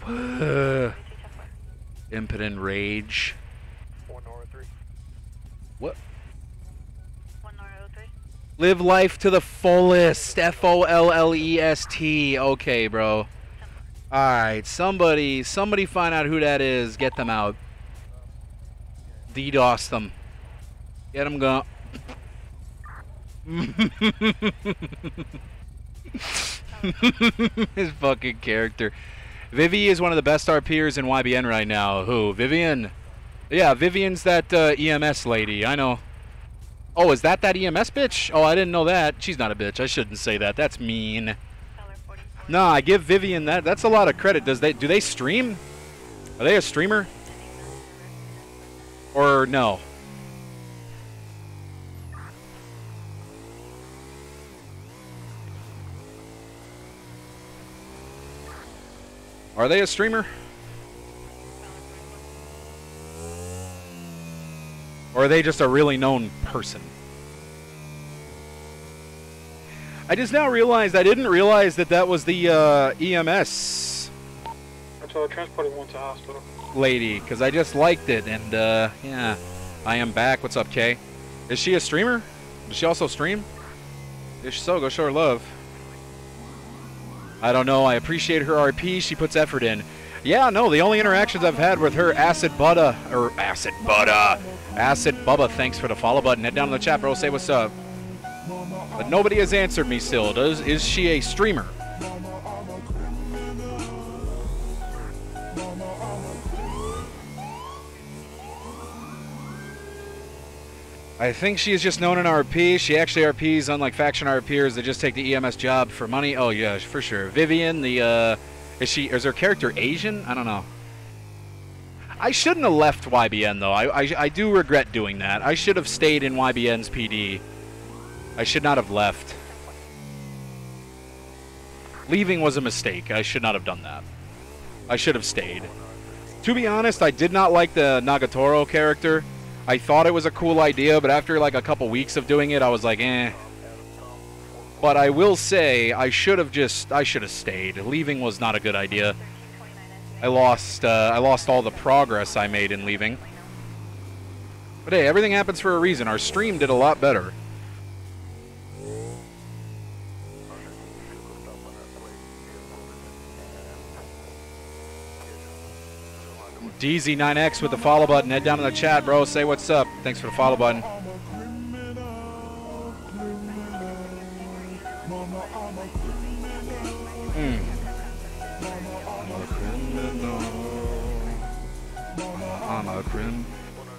(sighs) Impotent rage. What? Live life to the fullest. F O L L E S T. Okay, bro. All right, somebody, somebody, find out who that is. Get them out. DDoS them. Get them gone. (laughs) His fucking character. Vivi is one of the best RPers in YBN right now. Who? Vivian? Yeah, Vivian's that uh, EMS lady. I know. Oh, is that that EMS bitch? Oh, I didn't know that. She's not a bitch. I shouldn't say that. That's mean. No, I give Vivian that. That's a lot of credit. Does they do they stream? Are they a streamer? Or no? Are they a streamer? Or are they just a really known person? I just now realized I didn't realize that that was the uh, EMS Until transporting one to hospital. lady because I just liked it and uh, yeah, I am back. What's up, Kay? Is she a streamer? Does she also stream? If so, go show her love. I don't know. I appreciate her RP. She puts effort in. Yeah, no. The only interactions I've had with her, Acid Butta or Acid Butta, Acid Bubba. Thanks for the follow button. Head down in the chat, bro. Say what's up. But nobody has answered me still. Does is she a streamer? I think she is just known in RP. She actually RPs, unlike faction RPers that just take the EMS job for money. Oh yeah, for sure. Vivian, the uh, is she? Is her character Asian? I don't know. I shouldn't have left YBN though. I, I I do regret doing that. I should have stayed in YBN's PD. I should not have left. Leaving was a mistake. I should not have done that. I should have stayed. To be honest, I did not like the Nagatoro character. I thought it was a cool idea, but after like a couple weeks of doing it, I was like, eh. But I will say, I should have just, I should have stayed. Leaving was not a good idea. I lost, uh, I lost all the progress I made in leaving. But hey, everything happens for a reason. Our stream did a lot better. DZ9X with the follow button. Head down in the chat, bro. Say what's up. Thanks for the follow button. Hmm.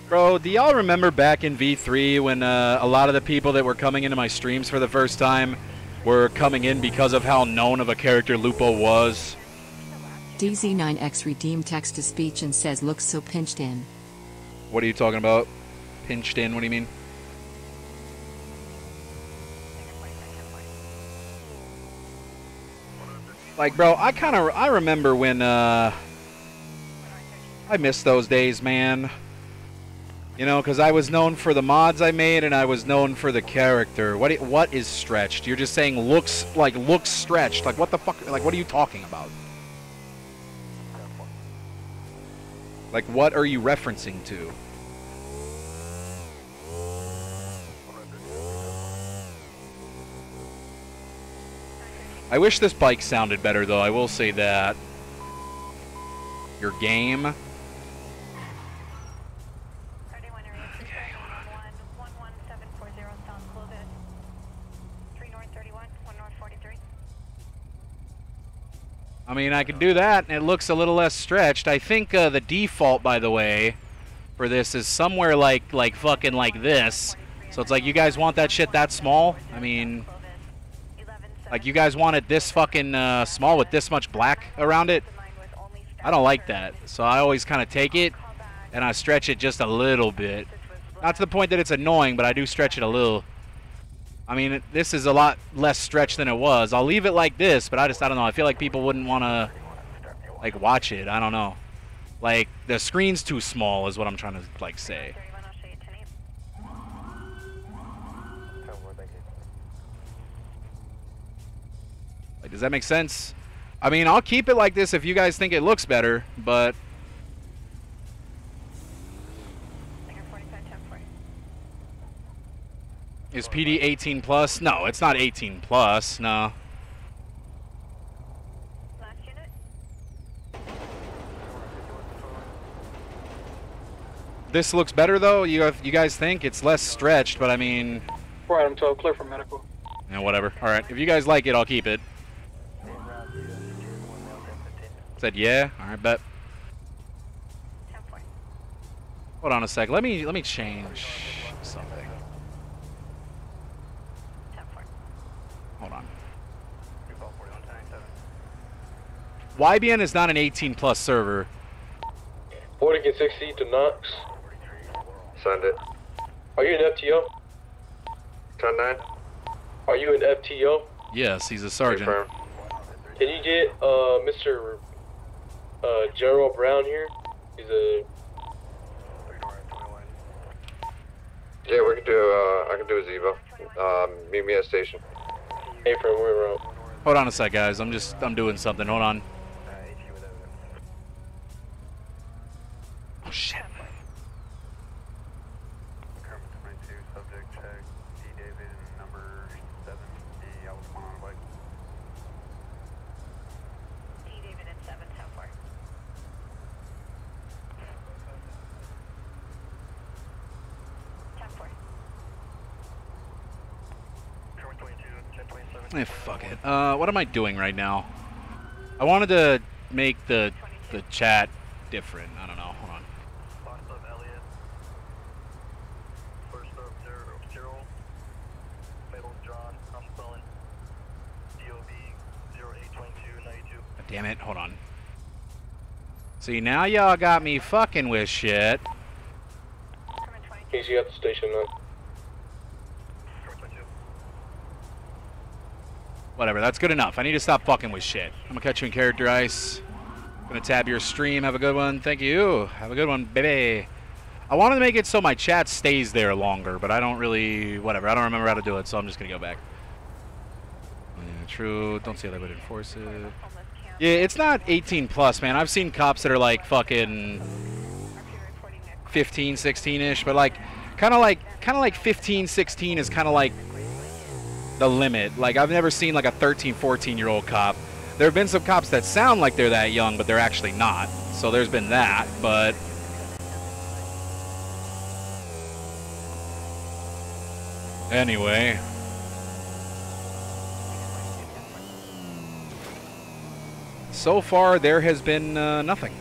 Bro, do y'all remember back in V3 when uh, a lot of the people that were coming into my streams for the first time were coming in because of how known of a character Lupo was? DZ9X redeemed text to speech and says looks so pinched in. What are you talking about? Pinched in? What do you mean? Like, bro, I kind of I remember when uh I miss those days, man. You know, because I was known for the mods I made, and I was known for the character. What what is stretched? You're just saying looks like looks stretched. Like what the fuck? Like what are you talking about? Like what are you referencing to? I wish this bike sounded better though. I will say that. Your game. I mean, I can do that, and it looks a little less stretched. I think uh, the default, by the way, for this is somewhere like like fucking like this. So it's like you guys want that shit that small? I mean, like you guys want it this fucking uh, small with this much black around it? I don't like that. So I always kind of take it and I stretch it just a little bit. Not to the point that it's annoying, but I do stretch it a little. I mean, this is a lot less stretch than it was. I'll leave it like this, but I just, I don't know. I feel like people wouldn't want to, like, watch it. I don't know. Like, the screen's too small is what I'm trying to, like, say. Like, does that make sense? I mean, I'll keep it like this if you guys think it looks better, but... Is PD 18 plus? No, it's not 18 plus. No. This looks better though. You have, you guys think it's less stretched, but I mean, Four item 12, clear for medical. yeah, whatever. All right, if you guys like it, I'll keep it. Said yeah. All right, bet. Hold on a sec. Let me let me change something. Hold on. YBN is not an 18 plus server. 40 can 60 to Knox. Send it. Are you an FTO? 10 9. Are you an FTO? Yes, he's a sergeant. Confirm. Can you get uh Mr. Uh, General Brown here? He's a Yeah, we can do. Uh, I can do a Zevo. Um, meet me at station. Hey, from where we're Hold on a sec, guys. I'm just I'm doing something. Hold on. Oh shit. Eh, fuck it. Uh, what am I doing right now? I wanted to make the the chat different. I don't know. Hold on. God damn it. Hold on. See, now y'all got me fucking with shit. He's at the station then. Whatever, that's good enough. I need to stop fucking with shit. I'm gonna catch you in character ice. I'm Gonna tab your stream. Have a good one. Thank you. Have a good one, baby. I wanted to make it so my chat stays there longer, but I don't really. Whatever. I don't remember how to do it, so I'm just gonna go back. Yeah, true. Don't see say that, but enforce it. Yeah, it's not 18 plus, man. I've seen cops that are like fucking 15, 16-ish, but like, kind of like, kind of like 15, 16 is kind of like the limit. Like I've never seen like a 13, 14 year old cop. There have been some cops that sound like they're that young, but they're actually not. So there's been that, but anyway. So far, there has been uh, nothing.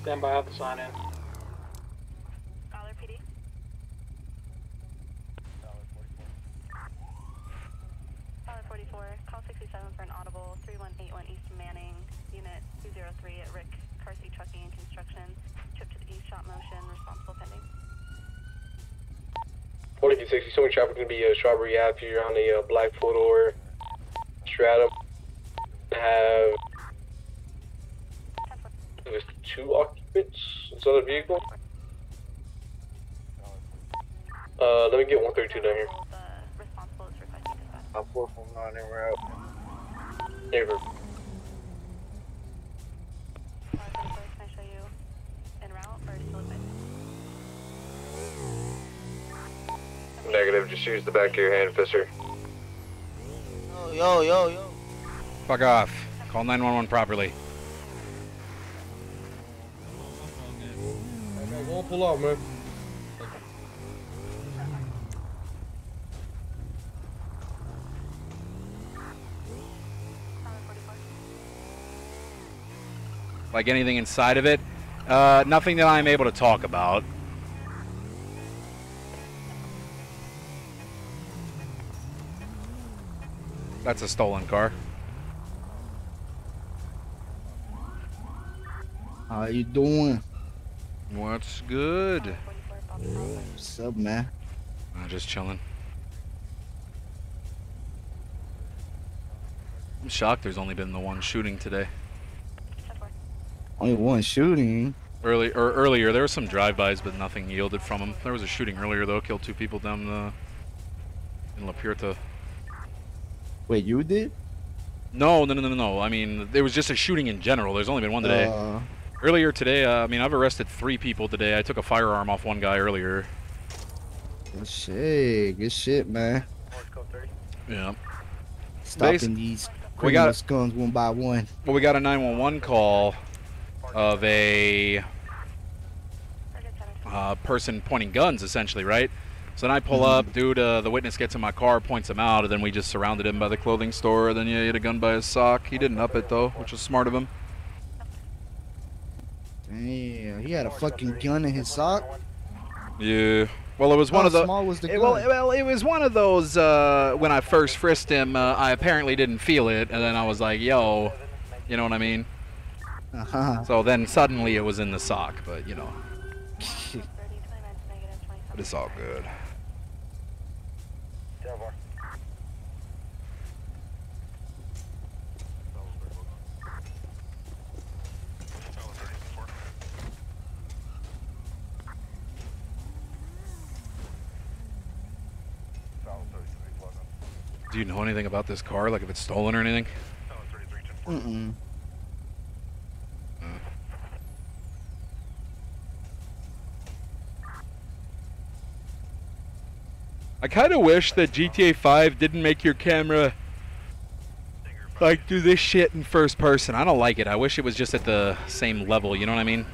Stand by, I have to sign in. Dollar 44, call 67 for an audible 3181 East Manning, unit 203 at Rick Carsey Trucking and Construction. Trip to the east shot motion, responsible pending. 40 can 60. So much traffic gonna be uh, Strawberry Ave here on the uh, Black Four-Door Stratum. Have it was two occupants inside the vehicle. Uh, let me get 132 down here. I'm 449 and we're out. Neighbor. Negative, just use the back of your hand, Fisher. Yo, yo, yo, yo. Fuck off. Call 911 properly. Hey, man, pull off, man. Like anything inside of it? Uh, nothing that I'm able to talk about. That's a stolen car. How you doing? What's good? What's up, man? I'm just chilling. I'm shocked there's only been the one shooting today. Only one shooting. Early or earlier, there were some drive-bys, but nothing yielded from them. There was a shooting earlier though, killed two people down the in La Puerta. Wait, you did? No, no, no, no, no. I mean, there was just a shooting in general. There's only been one today. Uh, earlier today, uh, I mean, I've arrested three people today. I took a firearm off one guy earlier. good shit, good shit, man. Yeah. Stopping these we got- criminal scums one by one. Well, we got a 911 call of a uh, person pointing guns, essentially, right? So then I pull up, dude. Uh, the witness gets in my car, points him out, and then we just surrounded him by the clothing store. Then yeah, he had a gun by his sock. He didn't up it though, which was smart of him. Damn, he had a fucking gun in his sock. Yeah. Well, it was one How of the. small was the it- well, gun? well, it was one of those. Uh, when I first frisked him, uh, I apparently didn't feel it, and then I was like, "Yo," you know what I mean? Uh-huh. So then suddenly it was in the sock, but you know. (laughs) but it's all good. Do you know anything about this car? Like if it's stolen or anything? Mm-mm. I kind of wish that GTA 5 didn't make your camera like do this shit in first person. I don't like it. I wish it was just at the same level. You know what I mean?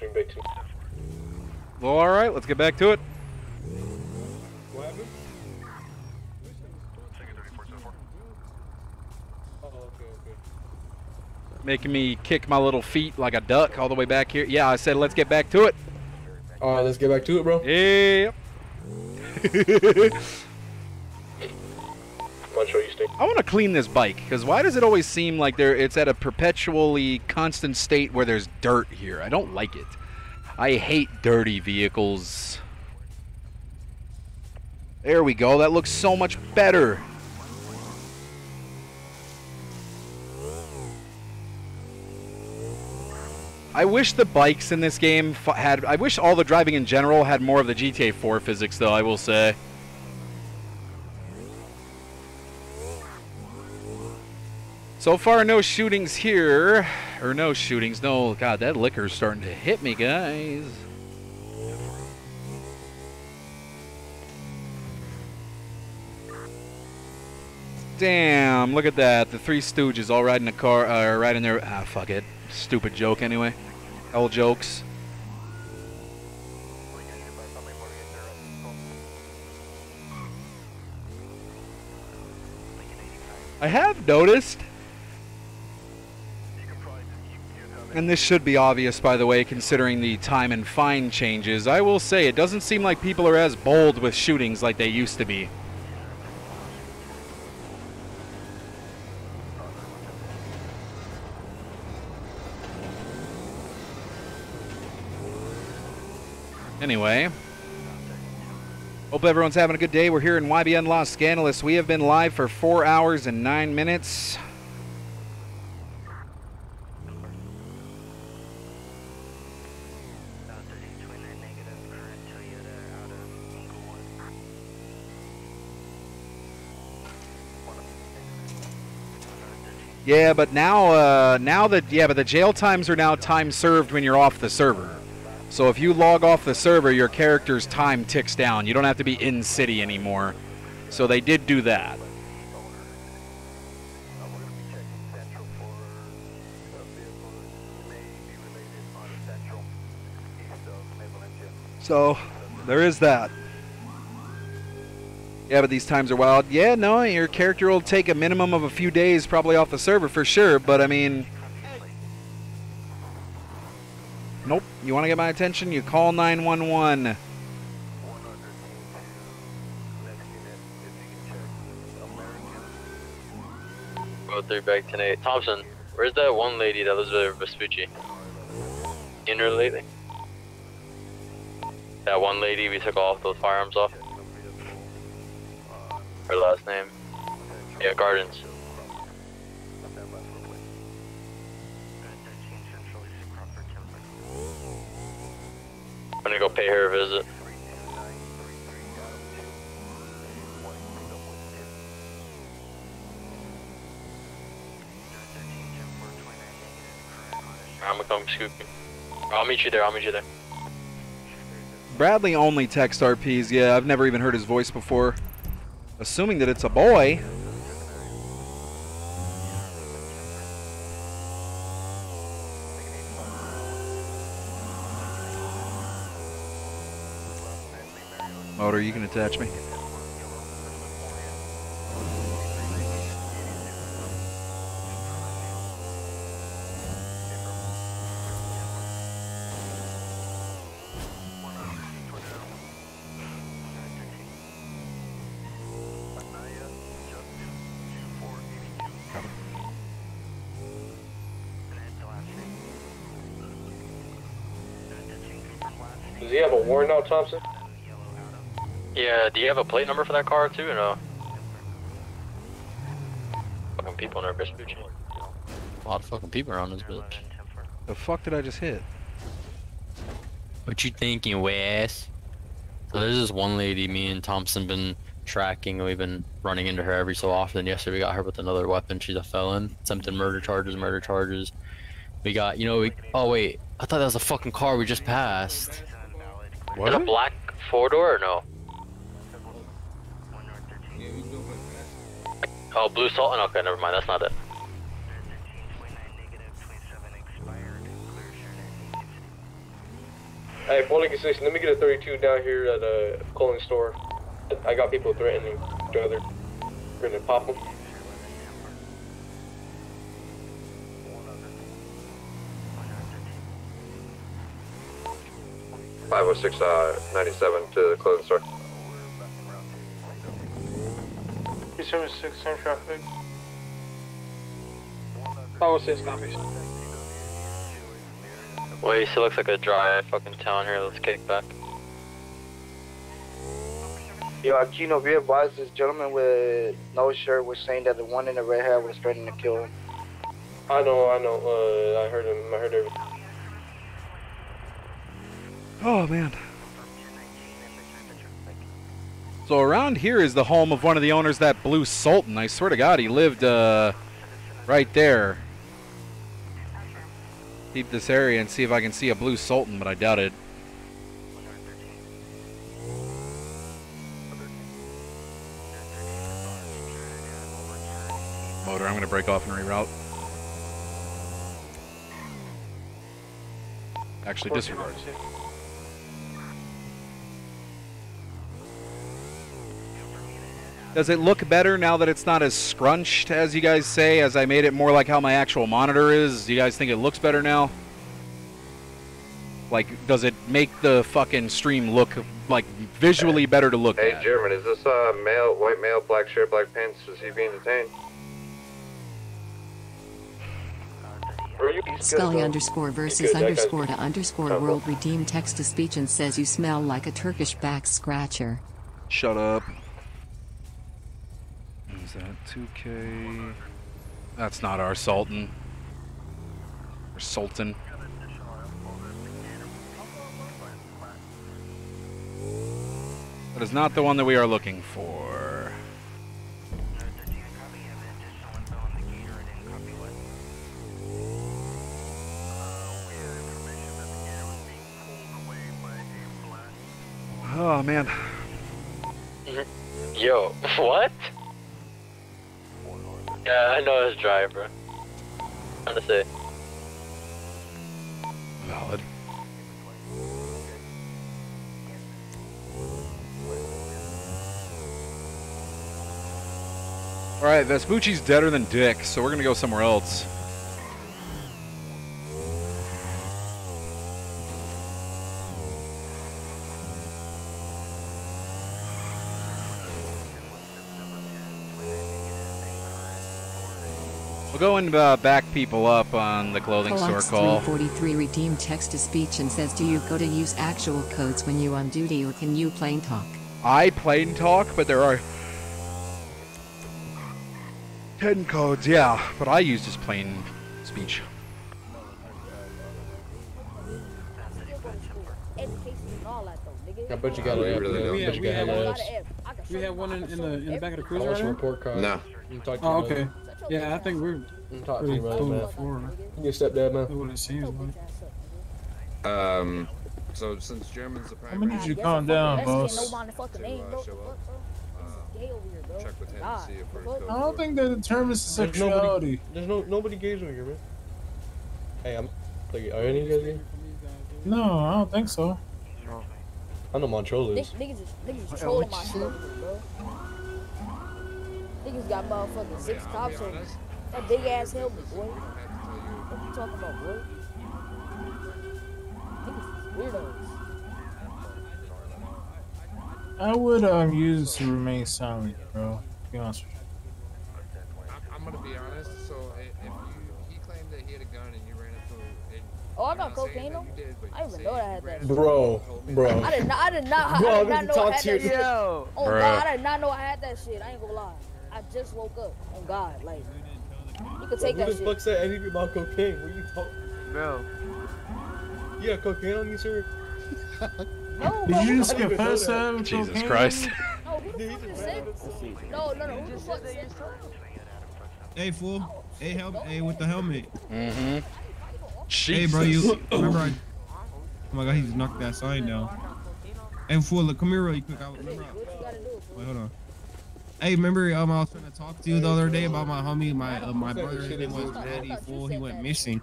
Be code four, shooting bay two. Well, all right. Let's get back to it. What happened? Oh, Making me kick my little feet like a duck all the way back here. Yeah, I said let's get back to it. All right, let's get back to it, bro. Yep. (laughs) I want to clean this bike because why does it always seem like there it's at a perpetually constant state where there's dirt here? I don't like it. I hate dirty vehicles. There we go. That looks so much better. I wish the bikes in this game had. I wish all the driving in general had more of the GTA 4 physics, though. I will say. So far, no shootings here. Or no shootings. No, God, that liquor's starting to hit me, guys. Damn, look at that. The three stooges all riding a car, uh, riding their. Ah, fuck it. Stupid joke, anyway. All jokes. I have noticed, and this should be obvious, by the way, considering the time and fine changes. I will say it doesn't seem like people are as bold with shootings like they used to be. Anyway, hope everyone's having a good day. We're here in YBN Los Scandalous. We have been live for four hours and nine minutes. Yeah, but now, uh, now that yeah, but the jail times are now time served when you're off the server. So if you log off the server, your character's time ticks down. You don't have to be in city anymore. So they did do that. So there is that. Yeah, but these times are wild. Yeah, no, your character will take a minimum of a few days probably off the server for sure, but I mean. Nope. You want to get my attention? You call 911. Road 3 back 10 8. Thompson, where's that one lady that lives with Vespucci? In her lately? That one lady we took off those firearms off? Her last name? Yeah, Gardens. I'm gonna go pay her a visit. I'm gonna come I'll meet you there, I'll meet you there. Bradley only text RPs. Yeah, I've never even heard his voice before. Assuming that it's a boy. Motor, you can attach me. Thompson? Yeah, do you have a plate number for that car too or no? Fucking people in our Vespucci. A lot of fucking people around this bitch. The fuck did I just hit? What you thinking, Wes? So there's this one lady me and Thompson been tracking and we've been running into her every so often. Yesterday we got her with another weapon. She's a felon. Something murder charges, murder charges. We got, you know, we, oh wait, I thought that was a fucking car we just passed. What? Is it a black four door or no? Oh, blue Sultan? Oh, okay, never mind, that's not it. Hey, 496, let me get a 32 down here at a clothing store. I got people threatening each other. We're gonna pop them. Five oh six uh ninety seven to the clothing store. 376, same traffic. 506 copies. Well, it still looks like a dry fucking town here. Let's kick back. Yo, Aquino, be advised this gentleman with no shirt was saying that the one in the red hat was threatening to kill him. I know, I know. Uh, I heard him. I heard everything. Oh man. So around here is the home of one of the owners that Blue Sultan. I swear to God, he lived uh, right there. Keep this area and see if I can see a Blue Sultan, but I doubt it. Motor, I'm gonna break off and reroute. Actually, disregard. Does it look better now that it's not as scrunched as you guys say, as I made it more like how my actual monitor is? Do you guys think it looks better now? Like, does it make the fucking stream look, like, visually better to look Hey at? German, is this uh male white male, black shirt, black pants, is he being detained? Scully underscore versus good, underscore to underscore world redeem text to speech and says you smell like a Turkish back scratcher. Shut up is that 2K? That's not our Sultan. Or Sultan. That is not the one that we are looking for. Oh man. Yo, (laughs) what? Yeah, I know driver. Trying to say. Valid. All right, Vespucci's deader than Dick, so we're gonna go somewhere else. Go and uh, back people up on the clothing store call. 343 redeemed text to speech and says do you go to use actual codes when you on duty or can you plain talk? I plain talk, but there are 10 codes, yeah, but I use just plain speech. I bet you got We it. really I don't. bet you got have- it. We have one in, in the in the back of the I cruiser want right some report card. Nah. You can talk to Oh, okay. man. Yeah, I think we're You can talk to pretty your man, cool man. before. Your stepdad, man. What it seems like. Um, so since German's the I'm gonna need you to calm down, boss. to, uh, show up, uh, check with him to see if we're code I don't think that determines the There's nobody, sexuality. there's no nobody gays over here, man. Hey, I'm. Like, are any of you guys gay? No, I don't think so. I know Montreal is. Niggas is niggas is trolling my shit, bro. Niggas got motherfucking six cops on us. That big ass helmet, boy. What you talking about, boy? Niggas weirdos. I would um use to remain silent, bro. Be honest with you. I'm gonna be honest. So i- if you, he claimed that he had a gun and you ran into it. Oh, I got cocaine on. I didn't even know I had that. Bro, bro. I did not. I did not. Bro, I I did not know I talk had to you. that shit. Yo. Oh Bruh. God, I did not know I had that shit. I ain't gonna lie. I just woke up. On God, like you could take Who that the fuck said anything about cocaine? What are you talking? Bro. You got cocaine on you, sir? No, (laughs) Did you just I didn't confess that? that. Jesus? Christ. No, who the fuck just said? (laughs) No, no, no. Who the fuck said? Hey, fool. Hey, help. Hey, with the helmet. Mm-hmm. Hey, bro, you (coughs) remember? I, oh my God, he just knocked that sign down. Hey, fool, look, come here really quick. I, remember, I, wait, hold on. Hey, remember um, I was trying to talk to you the other day about my homie, my uh, my brother. His name was Daddy Fool. He went missing.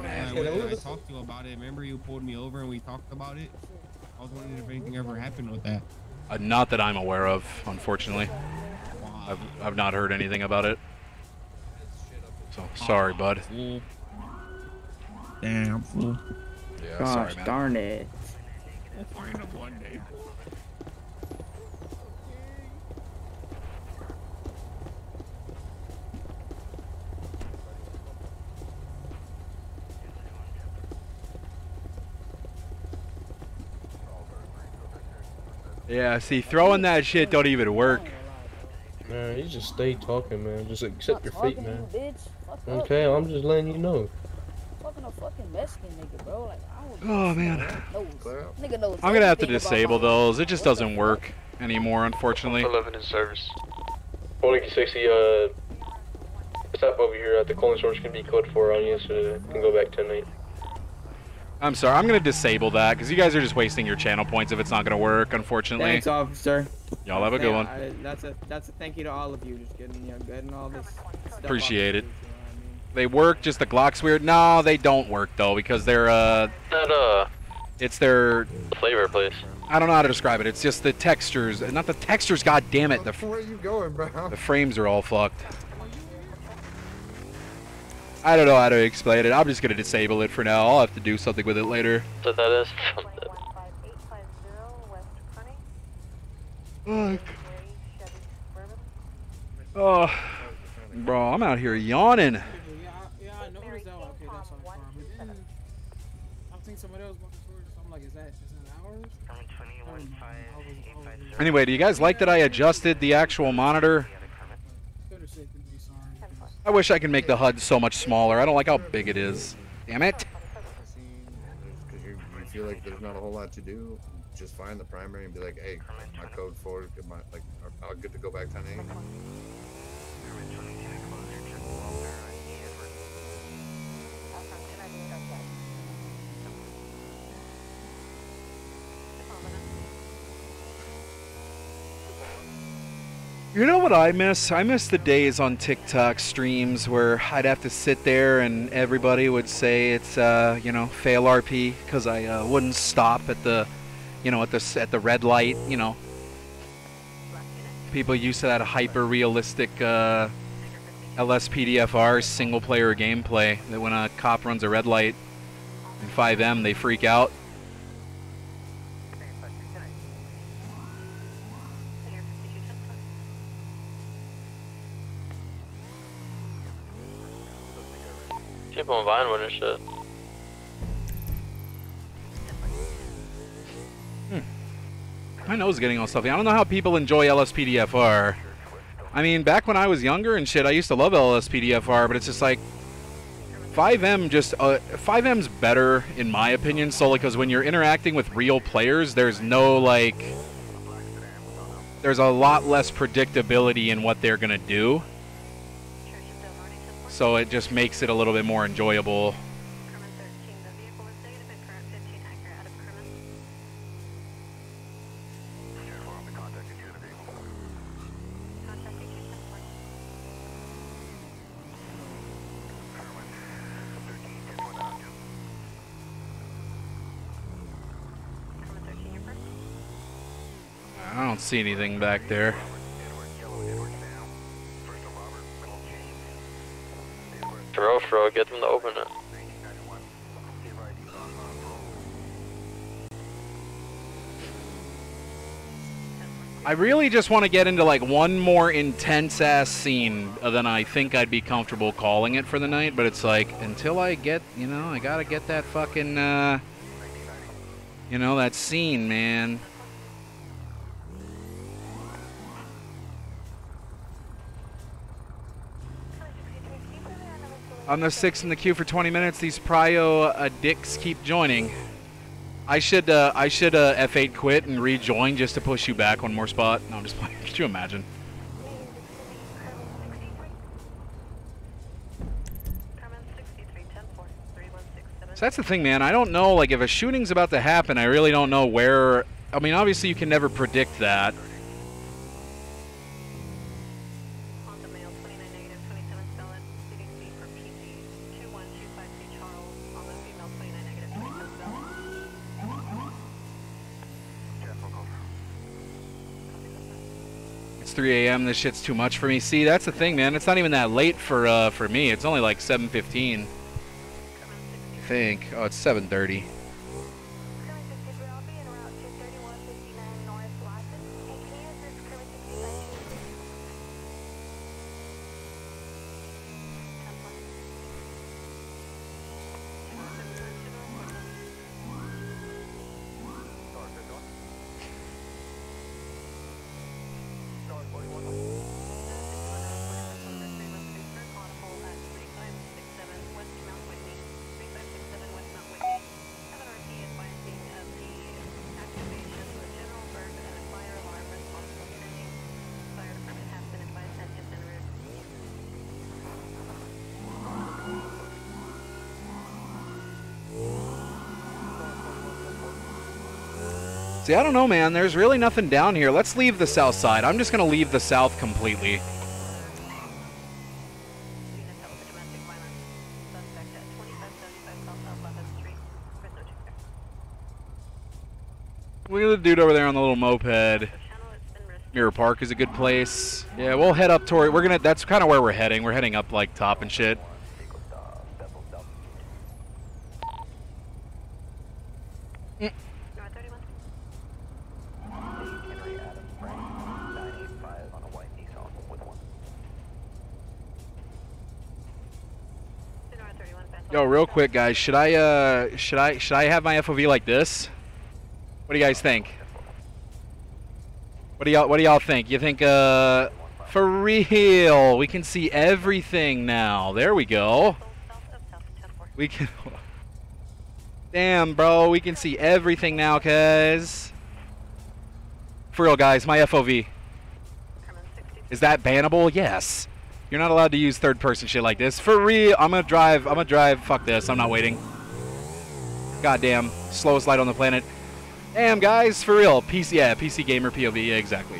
Man. I, went and I talked to you about it. Remember, you pulled me over and we talked about it. I was wondering if anything ever happened with that. Uh, not that I'm aware of, unfortunately. I've, I've not heard anything about it. So sorry, bud. Damn fool. Yeah, Gosh sorry, man. darn it. one day. Yeah, see, throwing that shit don't even work. Man, you just stay talking, man. Just accept your fate, man. you, bitch. Fuck up. Okay, I'm just letting you know. Fucking a fucking Mexican nigga, bro. Like I don't. Oh man. Knows. Nigga knows. I'm gonna have to disable those. It just doesn't work anymore, unfortunately. 11 in service. 4060, uh, stop over here at the cooling source can be code 4 on you, so you can go back 10 8. I'm sorry. I'm gonna disable that because you guys are just wasting your channel points if it's not gonna work. Unfortunately. Thanks, officer. Y'all have a good one. I- that's a that's a thank you to all of you, just getting you know, getting all this. Stuff off Appreciate the it. streets, They work. Just the Glock's weird. No, they don't work though because they're uh. That uh. It's their flavor, please. I don't know how to describe it. It's just the textures, not the textures. God damn it! The Where are you going, bro? the frames are all fucked. I don't know how to explain it. I'm just gonna disable it for now. I'll have to do something with it later. What that is? Fuck. Oh, bro, I'm out here yawning. I, yeah, I noticed that. Okay, that's on fire. But then I think somebody else walking towards us. I'm like, is that ours? Anyway, do you guys like that I adjusted the actual monitor? Better safe than be sorry. because- I wish I could make the HUD so much smaller. I don't like how big it is. Damn it. Because you, you feel like there's not a whole lot to do. Just find the primary and be like, hey, my code four, my like, I'll get to go back 10 8. You know what I miss? I miss the days on TikTok streams where I'd have to sit there and everybody would say it's uh, you know fail RP because I uh, wouldn't stop at the you know at the at the red light. You know, people used to that hyper realistic uh, LSPDFR single player gameplay that when a cop runs a red light in FiveM they freak out. People in Vinewood and shit. My nose is getting all stuffy. I don't know how people enjoy LSPDFR. I mean, back when I was younger and shit, I used to love LSPDFR, but it's just like FiveM just uh, FiveM's better in my opinion, solely because when you're interacting with real players, there's no like there's a lot less predictability in what they're gonna do. So it just makes it a little bit more enjoyable. I don't see anything back there. Throw, throw, get them to open it. I really just want to get into like one more intense ass scene than I think I'd be comfortable calling it for the night, but it's like until I get, you know, I gotta get that fucking, uh, you know, that scene, man. On the six in the queue for 20 minutes, these prio uh, dicks keep joining. I should uh, I should uh, F8 quit and rejoin just to push you back one more spot. No, I'm just (laughs) playing. Could you imagine? So that's the thing, man. I don't know. Like, if a shooting's about to happen, I really don't know where. I mean, obviously, you can never predict that. 3 a.m. This shit's too much for me. See, that's the thing, man. It's not even that late for uh, for me. It's only like 7:15. I think. Oh, it's 7:30. See, I don't know, man. There's really nothing down here. Let's leave the south side. I'm just gonna leave the south completely. Look at the dude over there on the little moped. Mirror Park is a good place. Yeah, we'll head up toward. We're gonna. That's kind of where we're heading. We're heading up like top and shit. Mm. Yo, real quick, guys. Should I uh should I should I have my FOV like this? What do you guys think? What do y'all What do y'all think? You think uh for real? We can see everything now. There we go. We can. (laughs) Damn, bro. We can see everything now, cuz. For real, guys. My FOV. Is that bannable? Yes. You're not allowed to use third person shit like this. For real, I'm gonna drive. I'm gonna drive. Fuck this. I'm not waiting. Goddamn. Slowest light on the planet. Damn, guys. For real. PC, yeah, PC gamer POV. Yeah, exactly.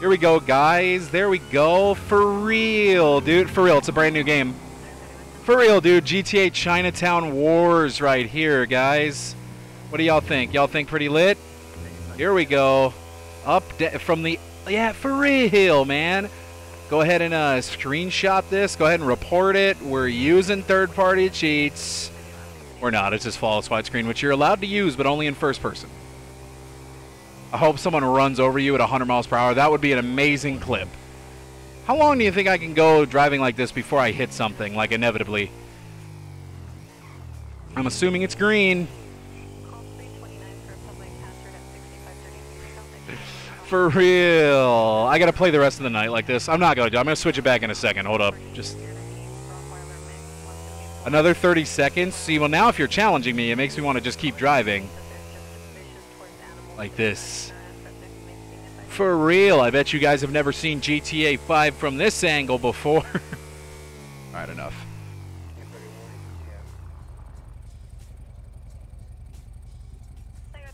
Here we go, guys. There we go. For real, dude. For real. It's a brand new game. For real, dude. GTA Chinatown Wars right here, guys. What do y'all think? Y'all think pretty lit? Here we go. Up from the. Yeah, for real, man. Go ahead and uh, screenshot this. Go ahead and report it. We're using third party cheats. Or not. It's just flawless widescreen, which you're allowed to use, but only in first person. I hope someone runs over you at 100 miles per hour. That would be an amazing clip. How long do you think I can go driving like this before I hit something, like inevitably? I'm assuming it's green. For real. I gotta play the rest of the night like this. I'm not gonna do I'm gonna switch it back in a second. Hold up. Just another 30 seconds. See, well now if you're challenging me, it makes me want to just keep driving. Like this. For real, I bet you guys have never seen GTA 5 from this angle before. (laughs) Alright, enough.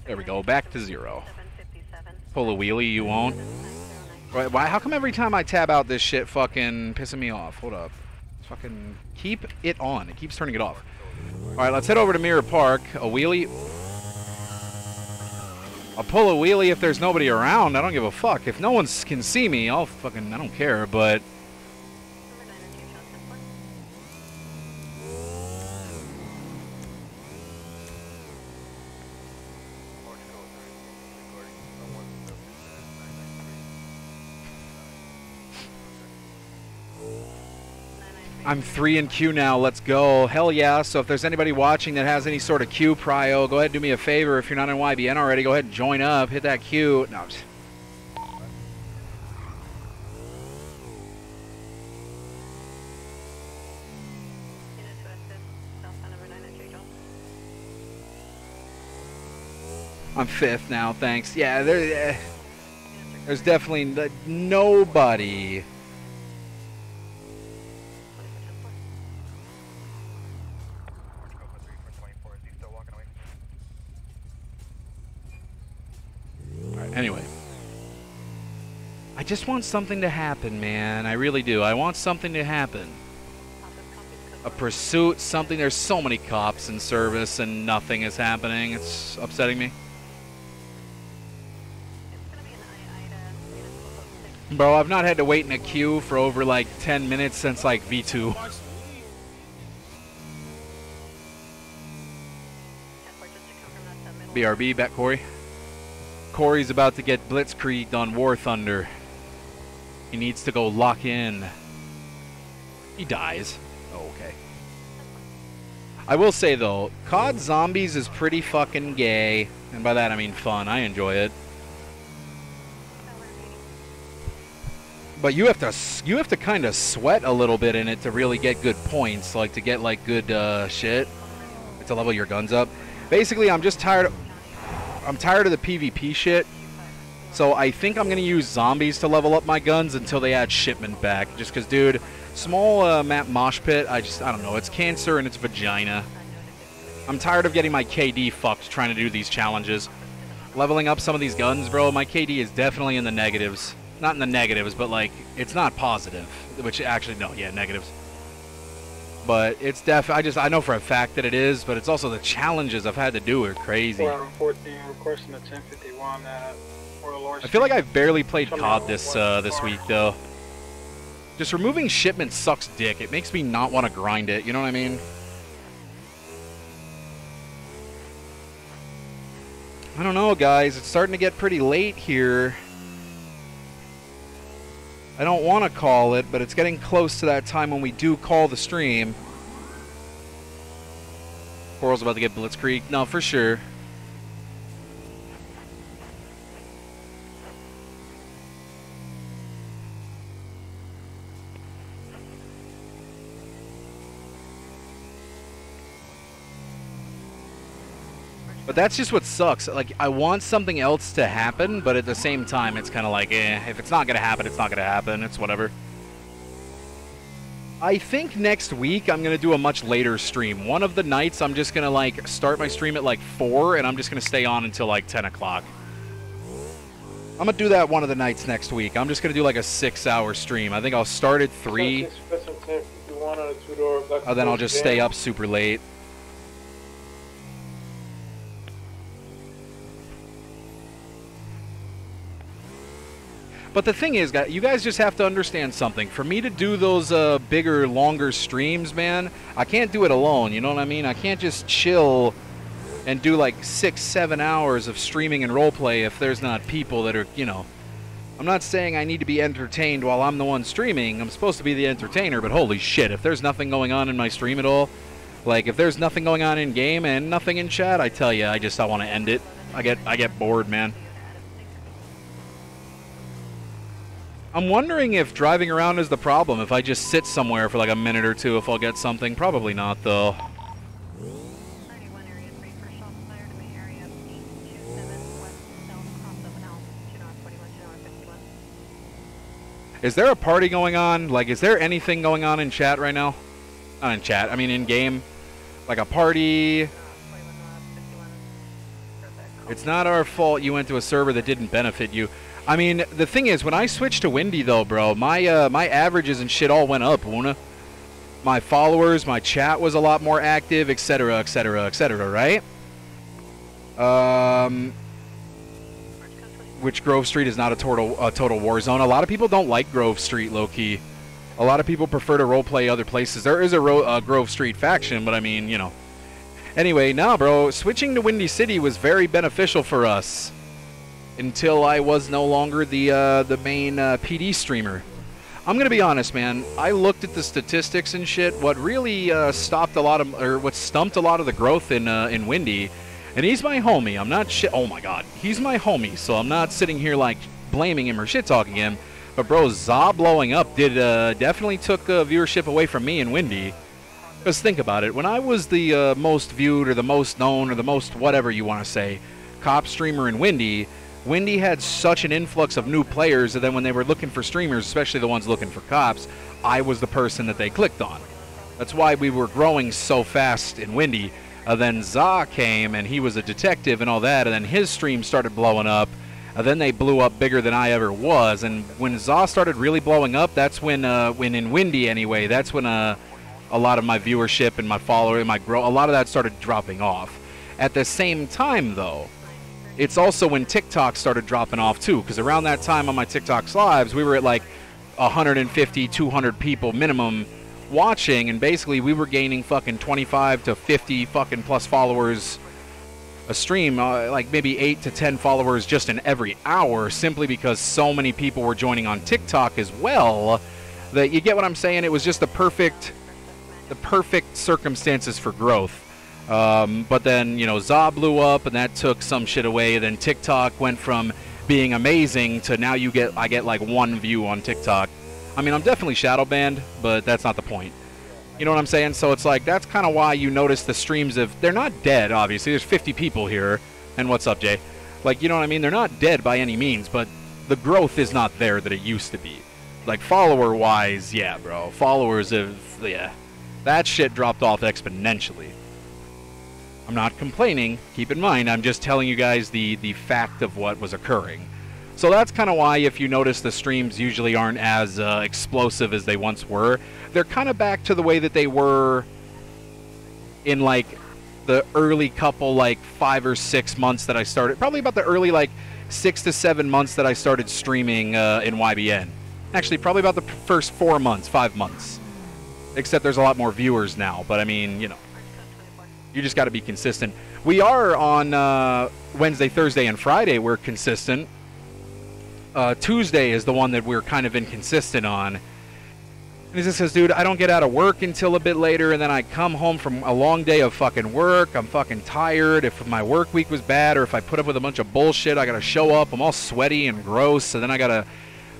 There we go, back to zero. Pull a wheelie, you won't. Why, why? How come every time I tab out this shit fucking pissing me off? Hold up. Fucking keep it on. It keeps turning it off. Alright, let's head over to Mirror Park. A wheelie. I'll pull a wheelie if there's nobody around. I don't give a fuck. If no one can see me, I'll fucking, I don't care, but... I'm three in queue now. Let's go. Hell yeah. So if there's anybody watching that has any sort of queue prio, go ahead and do me a favor. If you're not in YBN already, go ahead and join up. Hit that queue. No. I'm fifth now. Thanks. Yeah, there. Uh, there's definitely nobody. Just want something to happen, man. I really do. I want something to happen. A pursuit, something. There's so many cops in service and nothing is happening. It's upsetting me. Bro, I've not had to wait in a queue for over like 10 minutes since like V2. BRB, back Corey. Corey's about to get blitzkrieged on War Thunder. He needs to go lock in. He dies. Oh, okay. I will say though, COD Zombies is pretty fucking gay, and by that I mean fun. I enjoy it. But you have to you have to kind of sweat a little bit in it to really get good points, like to get like good uh, shit, to level your guns up. Basically, I'm just tired. Of, I'm tired of the PvP shit. So I think I'm gonna use zombies to level up my guns until they add shipment back. Just cause, dude, small uh, map mosh pit. I just I don't know. It's cancer and it's vagina. I'm tired of getting my KD fucked trying to do these challenges. Leveling up some of these guns, bro. My KD is definitely in the negatives. Not in the negatives, but like it's not positive. Which actually no, yeah, negatives. But it's def. I just I know for a fact that it is. But it's also the challenges I've had to do are crazy. 414, requesting a 1051 at Royal Lord I feel like I've barely played COD this uh, this week though. Just removing shipment sucks dick. It makes me not want to grind it. You know what I mean? I don't know, guys. It's starting to get pretty late here. I don't want to call it, but it's getting close to that time when we do call the stream. Coral's about to get Blitzkrieg. No, for sure. That's just what sucks. Like, I want something else to happen, but at the same time, it's kind of like, eh, if it's not going to happen, it's not going to happen. It's whatever. I think next week I'm going to do a much later stream. One of the nights I'm just going to, like, start my stream at, like, 4, and I'm just going to stay on until, like, 10 o'clock. I'm gonna do that one of the nights next week. I'm just gonna do like a six-hour stream. I think I'll start at three, Express on 1051 on a two-door black and then I'll just stay up super late. But the thing is, guys, you guys just have to understand something. For me to do those uh, bigger, longer streams, man, I can't do it alone. You know what I mean? I can't just chill and do like six, seven hours of streaming and roleplay if there's not people that are, you know. I'm not saying I need to be entertained while I'm the one streaming. I'm supposed to be the entertainer, but holy shit, if there's nothing going on in my stream at all, like if there's nothing going on in game and nothing in chat, I tell you, I just I want to end it. I get I get bored, man. I'm wondering if driving around is the problem. If I just sit somewhere for like a minute or two, if I'll get something. Probably not, though. Is there a party going on? Like, is there anything going on in chat right now? Not in chat. I mean, in game. Like a party. It's not our fault you went to a server that didn't benefit you. I mean, the thing is, when I switched to Windy, though, bro, my uh, my averages and shit all went up, Wuna. My followers, my chat was a lot more active, etc., etc., etc., right? Um, which Grove Street is not a total a total war zone. A lot of people don't like Grove Street, low key. A lot of people prefer to roleplay other places. There is a ro- Grove Street faction, but I mean, you know. Anyway, nah, bro. Switching to Windy City was very beneficial for us until I was no longer the uh, the main uh, PD streamer. I'm gonna be honest, man. I looked at the statistics and shit. What really uh, stopped a lot of, or what stumped a lot of the growth in uh, in Windy, and he's my homie. I'm not shit. Oh my god, he's my homie. So I'm not sitting here like blaming him or shit talking him. But bro, Za blowing up did uh, definitely took uh, viewership away from me and Windy. Because think about it, when I was the most viewed or the most known or the most whatever you want to say, cop streamer in Windy, Windy had such an influx of new players that then when they were looking for streamers, especially the ones looking for cops, I was the person that they clicked on. That's why we were growing so fast in Windy. Uh, then Za came and he was a detective and all that, and then his stream started blowing up. Uh, then they blew up bigger than I ever was. And when Za started really blowing up, that's when, uh, when in Windy anyway, that's when uh, a lot of my viewership and my follower, my grow, a lot of that started dropping off. At the same time, though, it's also when TikTok started dropping off too, because around that time on my TikTok lives, we were at like 150, 200 people minimum watching, and basically we were gaining fucking 25 to 50 fucking plus followers a stream, uh, like maybe 8 to 10 followers just in every hour, simply because so many people were joining on TikTok as well. That you get what I'm saying? It was just the perfect, the perfect circumstances for growth. Um, but then, you know, Za blew up and that took some shit away. Then TikTok went from being amazing to now you get, I get like one view on TikTok. I mean, I'm definitely shadow banned, but that's not the point. You know what I'm saying? So it's like, that's kind of why you notice the streams of, they're not dead, obviously. There's 50 people here. And what's up, Jay? Like, you know what I mean? They're not dead by any means, but the growth is not there that it used to be. Like, follower wise, yeah, bro. Followers have, yeah. That shit dropped off exponentially. I'm not complaining. Keep in mind, I'm just telling you guys the the fact of what was occurring. So that's kind of why, if you notice, the streams usually aren't as uh, explosive as they once were. They're kind of back to the way that they were in like the early couple, like five or six months that I started. Probably about the early like six to seven months that I started streaming uh, in YBN. Actually, probably about the first four months, five months. Except there's a lot more viewers now. But I mean, you know you just got to be consistent. We are on uh, Wednesday, Thursday, and Friday. We're consistent. Uh, Tuesday is the one that we're kind of inconsistent on. And he just says, dude, I don't get out of work until a bit later, and then I come home from a long day of fucking work. I'm fucking tired. If my work week was bad, or if I put up with a bunch of bullshit, I gotta show up. I'm all sweaty and gross, and then I gotta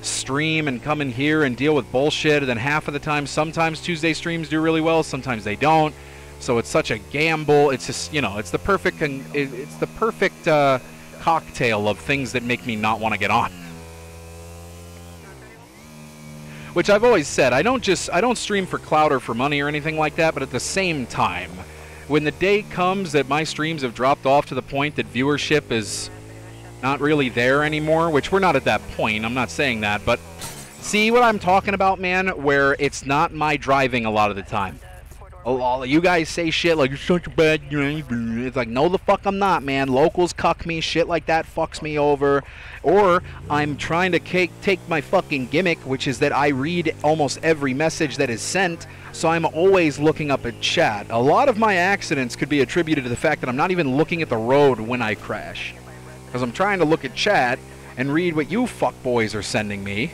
stream and come in here and deal with bullshit. And then half of the time, sometimes Tuesday streams do really well, sometimes they don't. So it's such a gamble. It's just you know, it's the perfect con- it's the perfect uh, cocktail of things that make me not want to get on. Which I've always said, I don't just I don't stream for clout or for money or anything like that. But at the same time, when the day comes that my streams have dropped off to the point that viewership is not really there anymore, which we're not at that point. I'm not saying that, but see what I'm talking about, man, where it's not my driving a lot of the time. Oh, a lot- You guys say shit like you're such a bad driver. It's like no, the fuck I'm not, man. Locals cuck me, shit like that fucks me over. Or I'm trying to ca- take my fucking gimmick, which is that I read almost every message that is sent, so I'm always looking up at chat. A lot of my accidents could be attributed to the fact that I'm not even looking at the road when I crash, because I'm trying to look at chat and read what you fuckboys are sending me.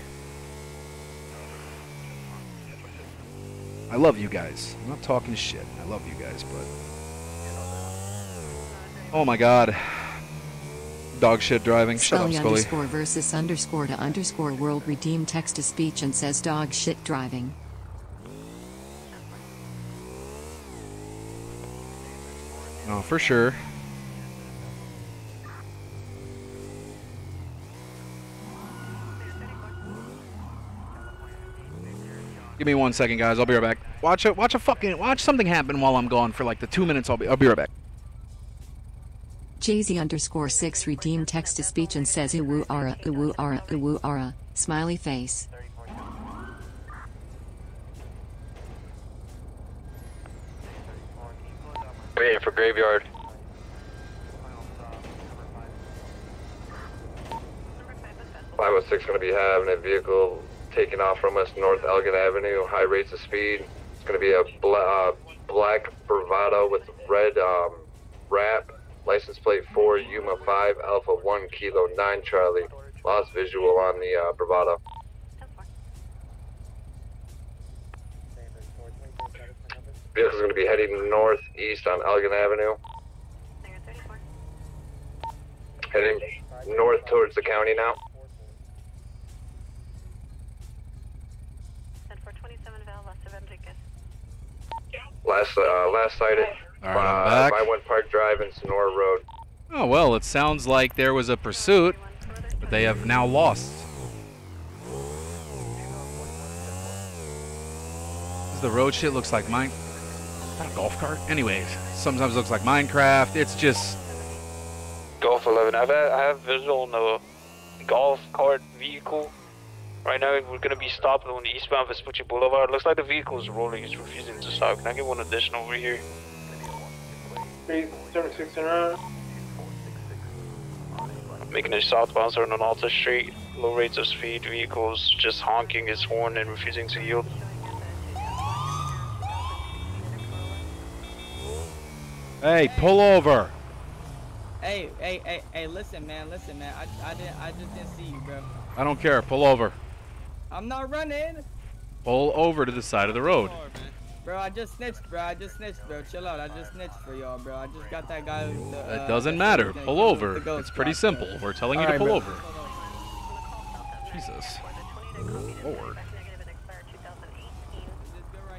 I love you guys. I'm not talking shit. I love you guys, but. Oh my god. Dog shit driving. Shut up, Scully Scully. underscore versus underscore to underscore world redeem text to speech and says dog shit driving. No, for sure. Give me one second, guys. I'll be right back. Watch a watch a fucking watch something happen while I'm gone for like the two minutes. I'll be I'll be right back. Jay-Z underscore six redeem text to speech and says uwu ara uwu ara uwu ara smiley face. Waiting for graveyard. Five oh six going to be having a vehicle taking off from us north Elgin Avenue, high rates of speed. It's going to be a bla- uh, black Bravado with red um, wrap, license plate four Yuma five Alpha one Kilo nine Charlie. Lost visual on the uh, Bravado. Vehicle's going to be heading northeast on Elgin Avenue. Heading north towards the county now. Last uh, last sighted. All right, I'm uh, back. By one Park Drive and Senora Road. Oh well, it sounds like there was a pursuit, but they have now lost. The road shit looks like mine. Is that a golf cart? Anyways, sometimes it looks like Minecraft. It's just Golf 11. I've had, I have visual on the golf cart vehicle. Right now, we're gonna be stopped on the eastbound Vespucci Boulevard. Looks like the vehicle is rolling. It's refusing to stop. Can I get one additional over here? Three seven six zero. Uh, Making a southbound turn on Alta Street. Low rates of speed. Vehicles just honking its horn and refusing to yield. Hey, pull over. Hey, hey, hey, hey, listen, man, listen, man. I, I didn't, I just didn't see you, bro. I don't care. Pull over. I'm not running, Pull over to the side of the road. bro. I just snitched, bro. I just snitched, bro. Chill out. I just snitched for y'all, bro. I just got that guy. who, Uh, It doesn't matter. Pull over. It's pretty simple. We're telling you to Alright, pull bro. over. Jesus. Lord.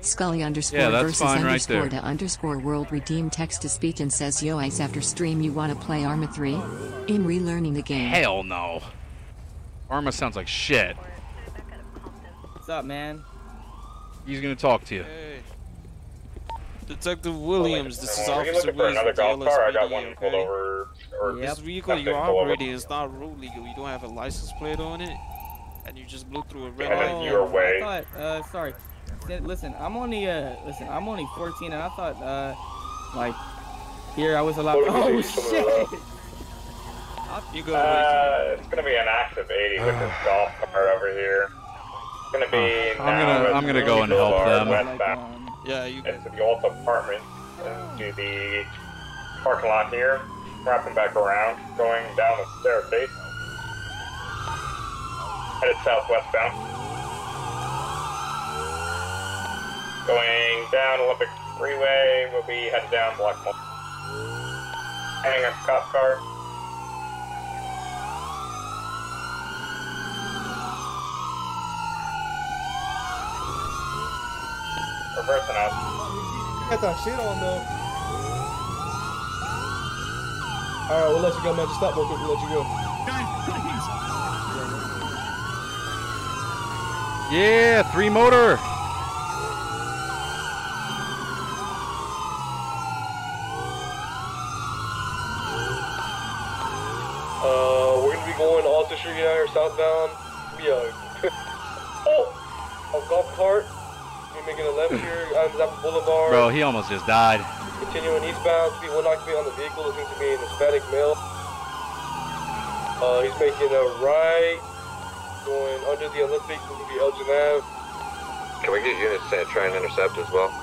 Scully underscore Yeah, that's versus fine right underscore there. to underscore world redeem text to speech and says yo ice after stream you wanna play Arma 3? In relearning the game. Hell no. Arma sounds like shit. What's up, man? He's gonna talk to you. Detective Williams, this is Officer looking for Williams another with golf car? I got LSPD, one pulled okay? over. Or This vehicle you're pulled operating is not road legal. You don't have a license plate on it, and you just blew through a red Headed light. your way. I thought, uh, sorry. Listen, I'm only, uh, listen, I'm only 14, and I thought, uh, like, here I was allowed. What Oh do you see some of shit! You (laughs) go. Uh, it's gonna be an active 80 with this (sighs) golf cart over here. It's gonna be. Uh, I'm gonna- I'm gonna go and help them. Westbound. Yeah, you. Into the Alta apartment, into the parking lot here, wrapping back around, going down the staircase, headed southwestbound. Going down Olympic Freeway, we'll be headed down Blackmore. Hanging a cop car. Reversing out. Got that shit on though. Alright, we'll let you go, man. Just stop real quick. We'll let you go. Yeah, three motor. Uh, Alta Street here, southbound. We uh, (laughs) oh, a golf cart. We making a left here on Zappa Boulevard. Bro, he almost just died. Continuing eastbound, speed one occupant on the vehicle. It seems to be an Hispanic male. Uh, he's making a right, going under the Olympic, this will be Elgin Ave. Can we get units to try and intercept as well?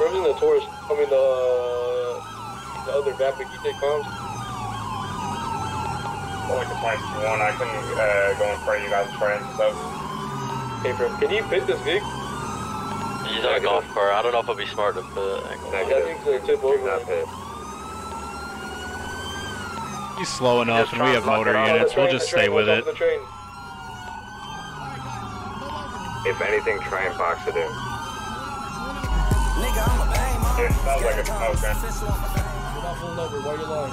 Whoever's in the tourist, I mean the the other Vapid, you take comms. Only the point one, I can uh, go in front of you guys and try and stuff. Hey, bro, can you pit this Vic? He's on a golf cart. I don't know if it'd be smart to put. Yeah, I. Tip over. He's slow enough, and we have motor units. We'll just stay with it. If anything, try and box it in. It sounds like it's smoking. You're not pulling over. Why are you lying?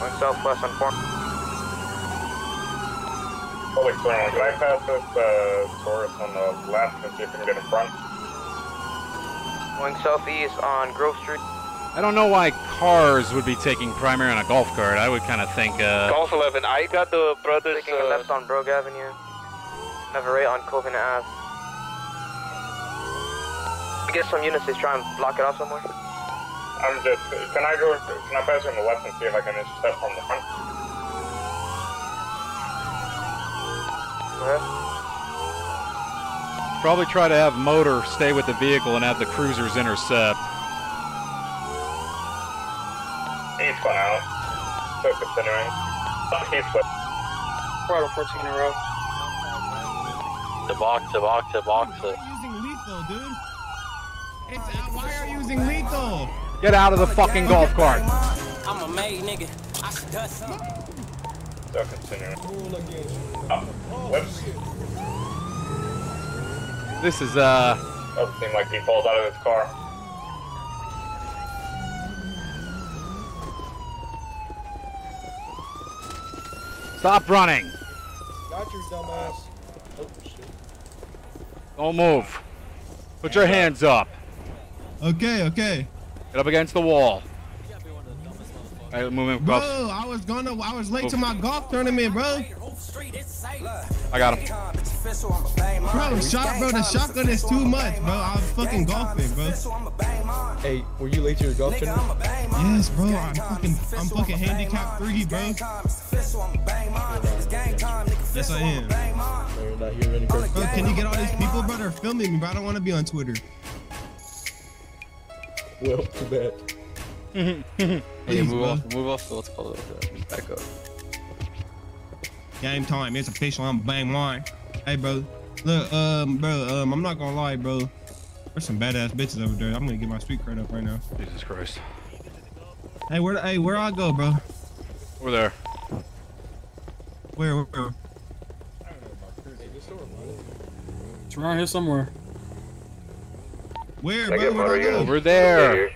One southwest on four. Holy clear Can I pass this uh, tourist on the left and see if we can get in front? Going southeast on Grove Street. I don't know why cars would be taking primary on a golf cart. I would kind of think. Uh, Golf 11, I got the brothers. Taking a Uh, left on Brouge Avenue. Have a right on Covenant Ave. Get some units to try and block it off somewhere. I'm just, can I go, can I pass on the left and see if I can intercept from the front? Go. Probably try to have motor stay with the vehicle and have the cruisers intercept. He's gone out. So continuing. He's split. We're 14 in a row. The box, the box, the box. Why are using lethal, dude. It's, uh, why are you using lethal? Get out of the fucking golf cart. I'm a made nigga. I should done something. So continuing. Oh, whoops. This is uh. Doesn't seem like he falls out of his car. Stop running. Got your dumbass. Oh, shit. Don't move. Put your hands up. Okay, okay. Get up against the wall. Alright, moving Bro, across. I was gonna, I was late to my golf tournament, bro. I got him. Bro, shot, bro, the shotgun is too much, bro. I was fucking golfing, bro. Hey, were you late to your golf tournament? Yes, bro. I'm fucking, I'm fucking handicap three, bro. Yes, I am. You're not here any person. Bro, can you get all these people, bro? They're filming me, bro. I don't want to be on Twitter. Well, too bad. Hey, Please, move bro. off, move off. Let's call it. uh, Back up. Game time. It's official. I'm bang one. Hey, bro. Look, um, bro, um, I'm not gonna lie, bro. There's some badass bitches over there. I'm gonna get my street cred up right now. Jesus Christ. Hey, where, hey, where I go, bro? We're there. Where, where? I don't know about cruise. It's around here somewhere. Where, bro? Where motor I go? units? Over there.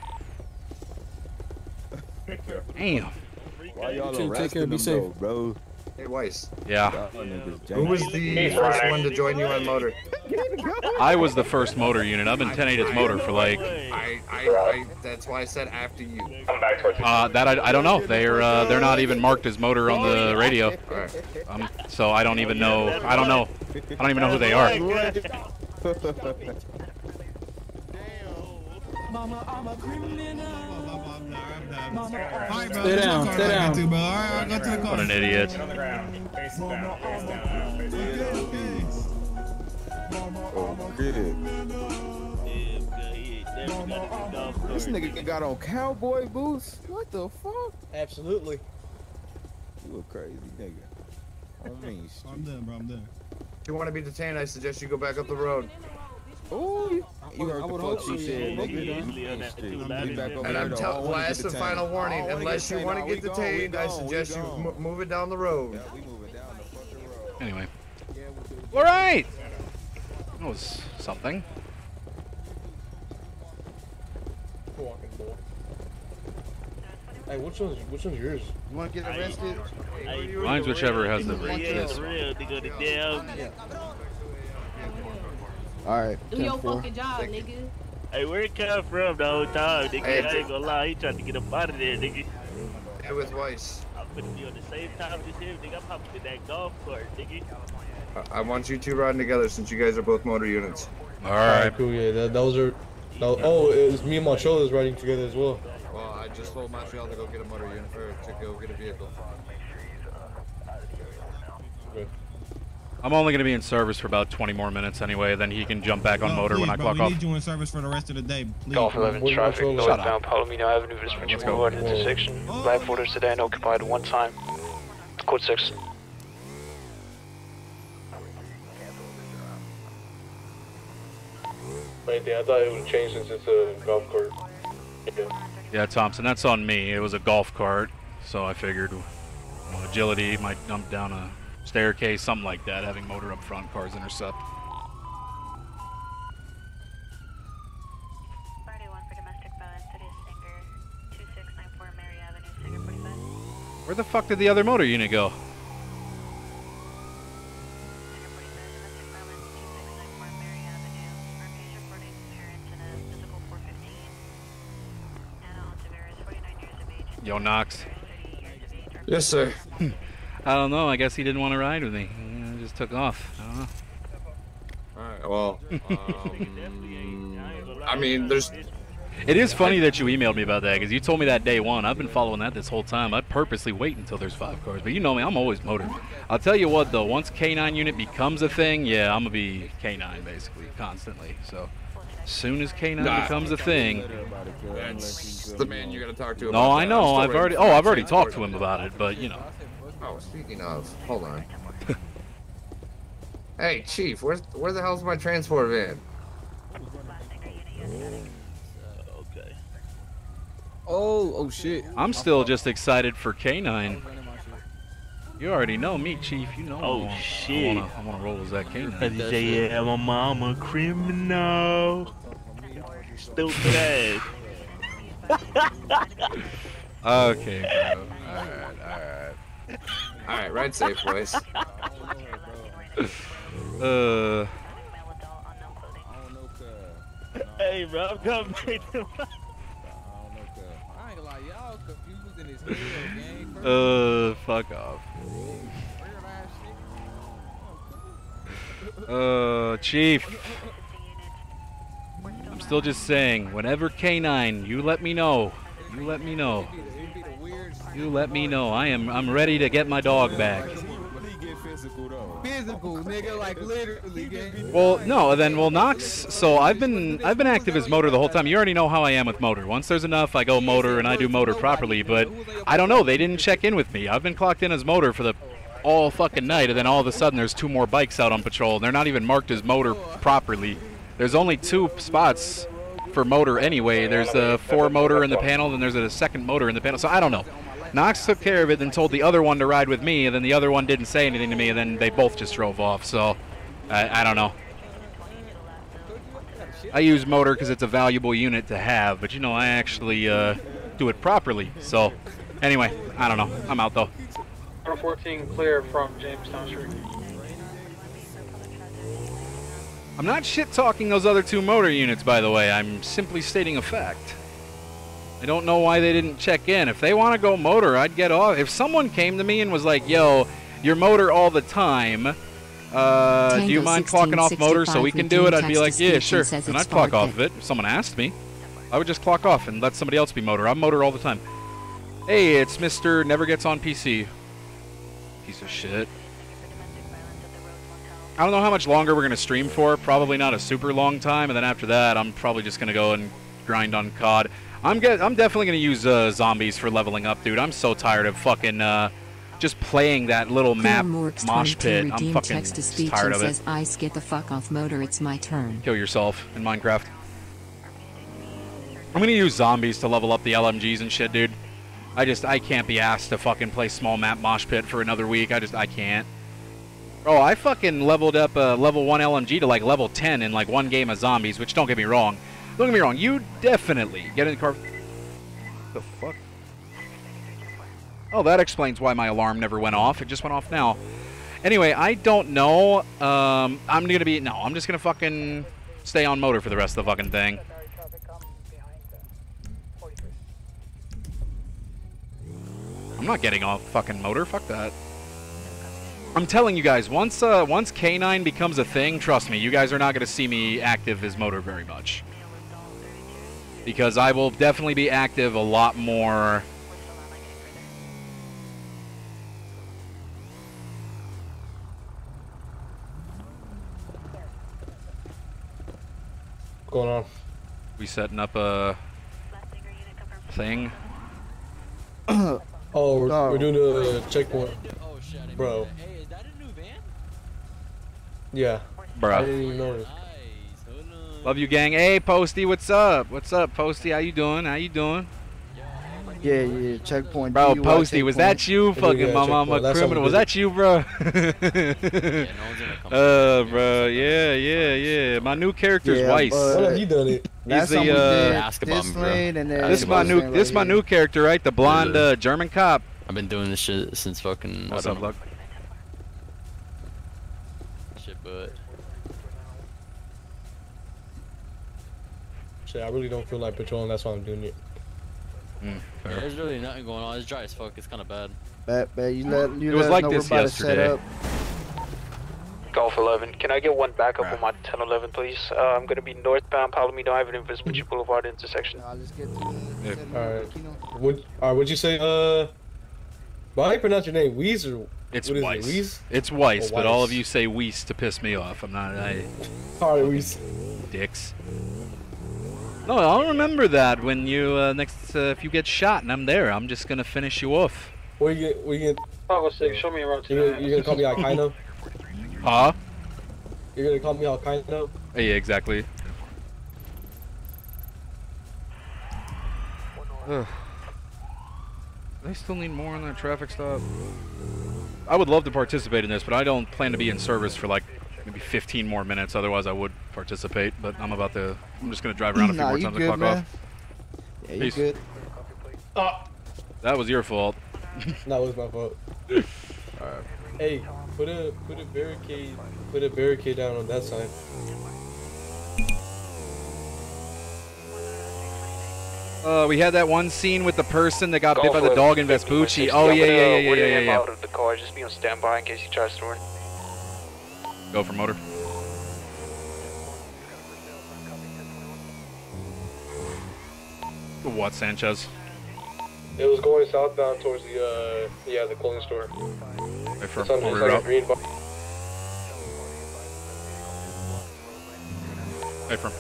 Damn. Why y'all You take care, arresting be them safe. though, bro? Hey, Weiss. Yeah. Y'all Who was the first one to join you on motor? I was the first motor unit. I've been 10-8 motor for like I, I, I, that's why I said after you. Come back towards you. uh, that I, I don't know. They're uh, they're not even marked as motor on the radio. Alright. Um, so I don't even know. I don't know. I don't even know who they are. (laughs) Mama, I'm a criminal. Alright, bro. Stay down, stay back down. into, I'll to the car. What an idiot. Oh, good. This nigga got on cowboy boots. What the fuck? Absolutely. You a crazy nigga. On me. I'm done, bro. I'm done. If you want to be detained, I suggest you go back up the road. Ooh, you, you heard the fuck she said, nigga. Hopefully, You though. Get back over And I'm telling, last and final warning, unless you want to get Nah, we gone, we detained, I suggest you move it down the road. Yeah, we moving down the fucking road. Anyway. All right. That was something. Walking bull. Hey, which one's which one's yours? You want to get arrested? Mine's whichever has the this. All right. Do your 10-4. fucking job, nigga. Hey, where it come from the whole time, nigga? Hey, I ain't gonna lie, he tried to get up out of there, nigga. Hey, was Weiss. I'm gonna be on the same time as him, nigga. I'm hopping in that golf cart, nigga. I- I want you two riding together since you guys are both motor units. All right. cool. Yeah, that, those are. That, oh, it was me and my shoulders riding together as well. Well, I just told Montreal to go get a motor unit or to go get a vehicle. I'm only going to be in service for about 20 more minutes anyway. Then he can jump back on No, motor please, when I bro, clock we off. need you in service for the rest of the day. Please. Golf 11 traffic Shut up. northbound Palomino Avenue, Vespucci Let's go. Boulevard intersection. Oh. Black Ford sedan occupied one time. Code 6. Anything? I thought it would change since it's a golf cart. Yeah. Yeah, Thompson, that's on me. It was a golf cart, so I figured you know, agility might dump down a staircase, something like that, having motor up front, cars intercept. Where the fuck did the other motor unit go? Yo, Knox. Yes, sir. I don't know. I guess he didn't want to ride with me. He just took off. I don't know. Alright, well, (laughs) um, I mean, there's. It is funny that you emailed me about that because you told me that day one. I've been following that this whole time. I purposely wait until there's five cars, but you know me, I'm always motor. I'll tell you what though, once K9 unit becomes a thing, yeah, I'm gonna be K9 basically constantly. So, soon as K9 Nah. becomes a thing, That's the man you gotta talk to no, I know. I'm still I've already. Oh, I've already talked to him about it, but you know. Oh, speaking of, hold on. (laughs) hey, Chief, where's where the hell's my transport van? Okay. Oh, oh shit. I'm still just excited for K9. You already know me, Chief. You know. Oh, I wanna, shit. I wanna, I wanna roll as that K9. Cause he say, yeah, my mama criminal. Stupid ass. (laughs) Okay, bro. Alright, alright. Alright, ride safe, boys. (laughs) Uh, hey, bro, I'm coming to the I ain't gonna lie, y'all confused in his head, gang. uh, fuck off. Uh, Chief. I'm still just saying, whenever K9, you let me know. You let me know. You let me know. I am I'm ready to get my dog back. Physical, nigga, like literally. Well, no, then well Knox. So I've been I've been active as motor the whole time. You already know how I am with motor. Once there's enough, I go motor and I do motor properly. But I don't know. They didn't check in with me. I've been clocked in as motor for the all fucking night, and then all of a sudden there's two more bikes out on patrol, and they're not even marked as motor properly. There's only two spots for motor anyway. There's a four motor in the panel, then there's a second motor in the panel. So I don't know. Knox took care of it, then told the other one to ride with me, and then the other one didn't say anything to me, and then they both just drove off. So I, I don't know. I use motor because it's a valuable unit to have, but you know I actually uh, do it properly. So anyway, I don't know. I'm out though. Order 14 clear from Jamestown Street. I'm not shit talking those other two motor units, by the way. I'm simply stating a fact. I don't know why they didn't check in. If they want to go motor, I'd get off. If someone came to me and was like, "Yo, you're motor all the time. Uh, do you mind clocking off motor so we can do it?" I'd be like, "Yeah, sure." And I'd clock off of it. If someone asked me, I would just clock off and let somebody else be motor. I'm motor all the time. Hey, it's Mister Never Gets on PC. Piece of shit. I don't know how much longer we're gonna stream for. Probably not a super long time, and then after that, I'm probably just gonna go and grind on COD. I'm get, I'm definitely gonna use uh, zombies for leveling up, dude. I'm so tired of fucking uh, just playing that little map mosh pit. I'm fucking text to speech tired and of it. says, "Ice, get the fuck off motor. It's my turn." Kill yourself in Minecraft. I'm gonna use zombies to level up the LMGs and shit, dude. I just I can't be asked to fucking play small map mosh pit for another week. I just I can't. Bro, I fucking leveled up a level one LMG to like level 10 in like one game of zombies. Which don't get me wrong, don't get me wrong. You definitely get in the car. The fuck? Oh, that explains why my alarm never went off. It just went off now. Anyway, I don't know. Um, I'm gonna be no. I'm just gonna fucking stay on motor for the rest of the fucking thing. I'm not getting off fucking motor. Fuck that. I'm telling you guys, once uh, once K9 becomes a thing, trust me, you guys are not to see me active as motor very much. Because I will definitely be active a lot more. What's going on? We setting up a thing. (clears throat) oh, we're, Oh. we're doing a checkpoint. Bro. Yeah. Bro. I didn't even notice. Love you, gang. Hey, Posty, what's up? What's up, Posty? How you doing? How you doing? Yeah, yeah, checkpoint. Bro, DUI Posty, was that you? Fucking my mama criminal. Was that you, bro? (laughs) yeah, no uh, bro, yeah, yeah, yeah. My new character's Yeah, Weiss. but- When have you done it? He's Last the we uh, did Ask about this me, bro. lane and then this is my new this is my right new character, right? The blonde Yeah. uh, German cop. I've been doing this shit since fucking. What's I up, don't know. Luck? Shit, but Shit, I really don't feel like patrolling. That's why I'm doing it. Mm, Yeah, there's really nothing going on. It's dry as fuck. It's kind of bad. Bad, bad. you let you It was let us like this we're about to set yesterday. up. Golf 11. Can I get one backup on my 1011, please? Uh, I'm gonna be northbound Palomino Avenue, Vespucci Boulevard intersection. Yeah. All right. What? All right. What'd you say? Uh. Well, how do you pronounce your name? Weez or It's what is Weiss. It? Weez? It's Weiss, Oh, but all of you say Weiss to piss me off. I'm not. I. Sorry, Weiss. Dicks. No, I'll remember that when you uh, next uh, if you get shot and I'm there. I'm just gonna finish you off. Where you get? Where you get? 506, show me around You gonna, you gonna call me Al Qaeda? Huh? You're gonna call me Al Qaeda? Yeah, exactly. Ugh. They still need more on that traffic stop. I would love to participate in this, but I don't plan to be in service for like maybe 15 more minutes. Otherwise, I would participate. But I'm about to. I'm just gonna drive around a few Nah, more you times good, and clock man. off. Yeah, you Peace. good. That was your fault. (laughs) That was my fault. Alright. Hey, put a put a barricade put a barricade down on that side. Uh, we had that one scene with the person that got bit by the dog in Vespucci. Oh I'm yeah, yeah, yeah, yeah, yeah, him yeah. out of the car. Just be on standby in case he tries to run. Go for motor. What, Sanchez? It was going southbound towards the uh yeah the clothing store. Wait for It's on, over it's like a route. green bar. Wait for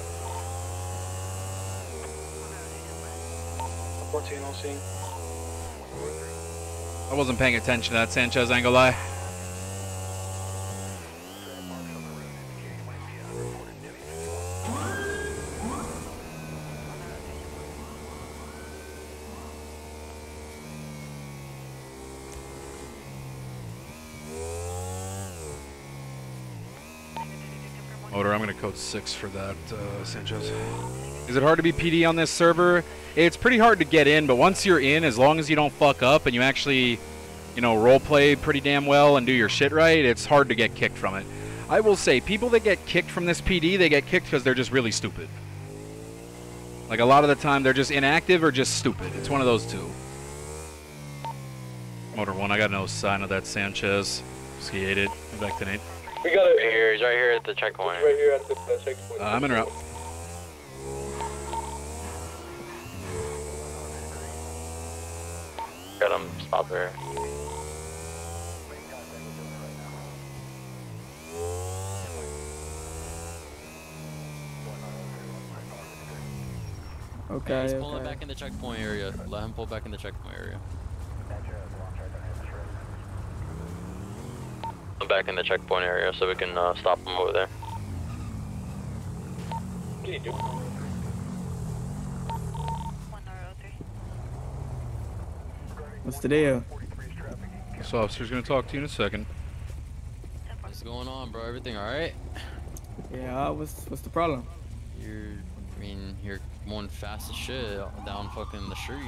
14 on scene. I wasn't paying attention to that Sanchez angle lie. Motor, I'm gonna code six for that, uh, Sanchez. Is it hard to be PD on this server? It's pretty hard to get in, but once you're in, as long as you don't fuck up and you actually, you know, role play pretty damn well and do your shit right, it's hard to get kicked from it. I will say, people that get kicked from this PD, they get kicked because they're just really stupid. Like a lot of the time, they're just inactive or just stupid. It's one of those two. Motor one, I got no sign of that Sanchez. Ski ate it. Back to Nate. We got it here. He's right here at the checkpoint. right here at the uh, checkpoint. Uh, I'm in route. Got him. Stop there. Okay. He's pulling okay. back in the checkpoint area. Let him pull back in the checkpoint area. Pull Back in the checkpoint area so we can uh, stop them over there. What are you doing? What's the deal? This officer's gonna talk to you in a second. What's going on, bro? Everything all right? Yeah. What's what's the problem? You're, I mean, you're going fast as shit down fucking the street.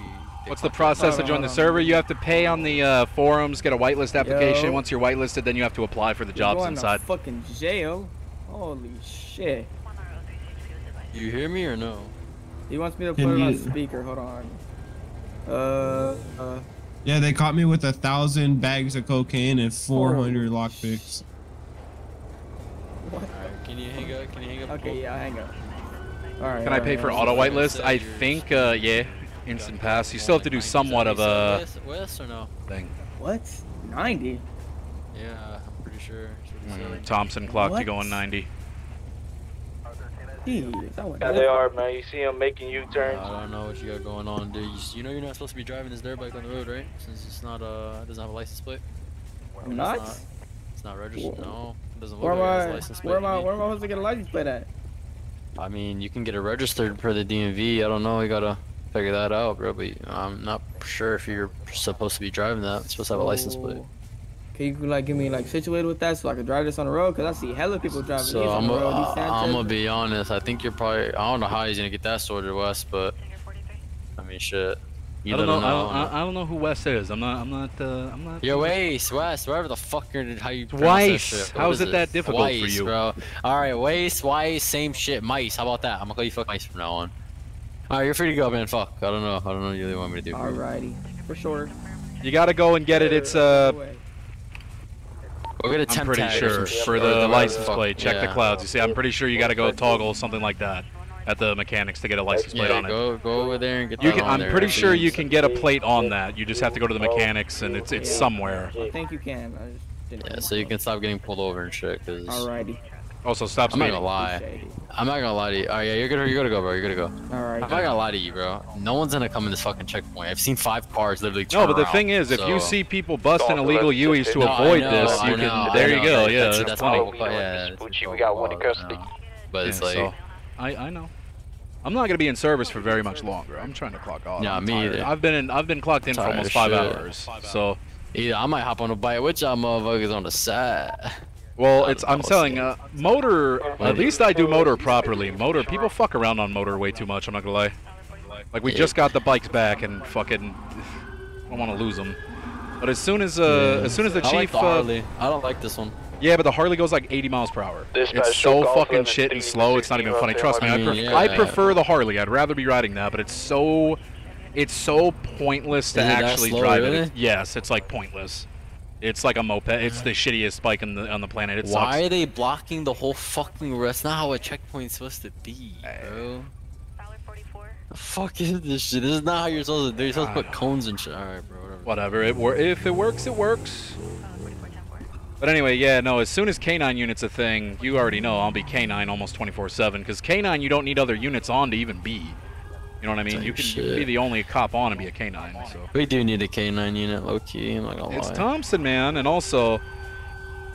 What's the process to join the server? You have to pay on the uh, forums, get a whitelist application. Yo. Once you're whitelisted, then you have to apply for the You're jobs going inside. To fucking jail. Holy shit. You hear me or no? He wants me to Can put it on speaker. Hold on. Uh, uh, Yeah, they caught me with a thousand bags of cocaine and 400 lockpicks. Can you hang up? Can you hang up? Okay, yeah, hang up. All right. Can I pay for auto whitelist? I think, uh, yeah, instant pass. You still have to do somewhat of a West, West or no? thing. What? 90? Yeah, I'm pretty sure. That's what he Mm. Thompson clock to What? go on 90. Jeez, that Yeah, they are, man. You see them making U-turns. I don't know what you got going on, dude. You, you know you're not supposed to be driving this dirt bike on the road, right? Since it's not uh, it doesn't have a license plate. I'm It's not? It's not registered. No, it doesn't look Where like it has a I? license plate. Where am I? Where am I supposed to get a license plate at? I mean, you can get it registered per the DMV. I don't know. You gotta figure that out, bro. But I'm not sure if you're supposed to be driving that. It's supposed to have a license plate. Can you like get me like situated with that so I can drive this on the road? Cause I see hella people driving So these on I'm the road. These gonna be honest. I think you're probably. I don't know how he's gonna get that sorted, West. But I mean, shit. You I don't let know. him I don't, I, I don't know who Wes is. I'm not. I'm not. Uh, I'm not. Yo, Waste, West, whatever the fuck you're, how you pronounce that Weiss. shit. How What is it that difficult for you? bro? All right, Waste, Weiss, same shit. Mice, how about that? I'm gonna call you fuck Mice from now on. All right, you're free to go, man. Fuck, I don't know. I don't know what you really want me to do. bro. Alrighty, for sure. You gotta go and get it. It's uh. Go get a I'm temp pretty tag or sure some for or the license fuck- plate. Check the clouds. You see, I'm pretty sure you gotta go toggle something like that at the mechanics to get a license plate Yeah, on it. go go over there and get You that can. on I'm there. pretty sure you can get a plate on that. You just have to go to the mechanics, and it's it's somewhere. I think you can. I just didn't. Yeah, so you can stop getting pulled over and shit. Cause Alrighty. Also, stop I'm not gonna lie. I'm not gonna lie to you. Oh yeah, you're gonna you're gonna go, bro. You're gonna go. Alright. I'm not gonna lie to you, bro. No one's gonna come in this fucking checkpoint. I've seen five cars literally. No, but the around, thing is, if you see people busting illegal UEs to No, avoid know, this, you know, can. I There you go. that- Yeah, that's, that's that's plenty. all. Yeah, that's we got one in custody. But it's Yeah, like, so, I I know. I'm not gonna be in service for very much longer. I'm trying to clock off. Yeah, I'm me tired. either. I've been in. I've been clocked in for Tired almost as five hours. So, either I might hop on a bike with y'all motherfuckers on the side. Well, it's. I'm telling. Uh, motor. At least I do motor properly. Motor. People fuck around on motor way too much. I'm not gonna lie. Like we Yeah. just got the bikes back and fucking. I don't want to lose them. But as soon as uh, Yeah. as soon as the I like chief. the uh, Harley. I don't like this one. Yeah, but the Harley goes like 80 miles per hour. Dispatch, It's so fucking shit and slow. It's not even funny. Trust me. I, I pref- yeah. I prefer the Harley. I'd rather be riding that, but it's so, it's so pointless to Is it that actually slow, drive it. really? It's- Yes, it's like pointless. It's like a moped. It's the shittiest bike on the on the planet. It Why sucks. are they blocking the whole fucking road? That's not how a checkpoint's supposed to be, bro. The fuck is this shit? This is not how you're supposed to. You're supposed to put cones and shit. Alright, bro, whatever. Whatever. It wor- if it works, it works. But anyway, yeah, no. As soon as K9 unit's a thing, you already know I'll be K9 almost 24/7 because K9 you don't need other units on to even be. You know what I mean? You can, can be the only cop on and be a K9. So. We do need a K9 unit, low key. I'm not gonna It's lie. Thompson, man, and also.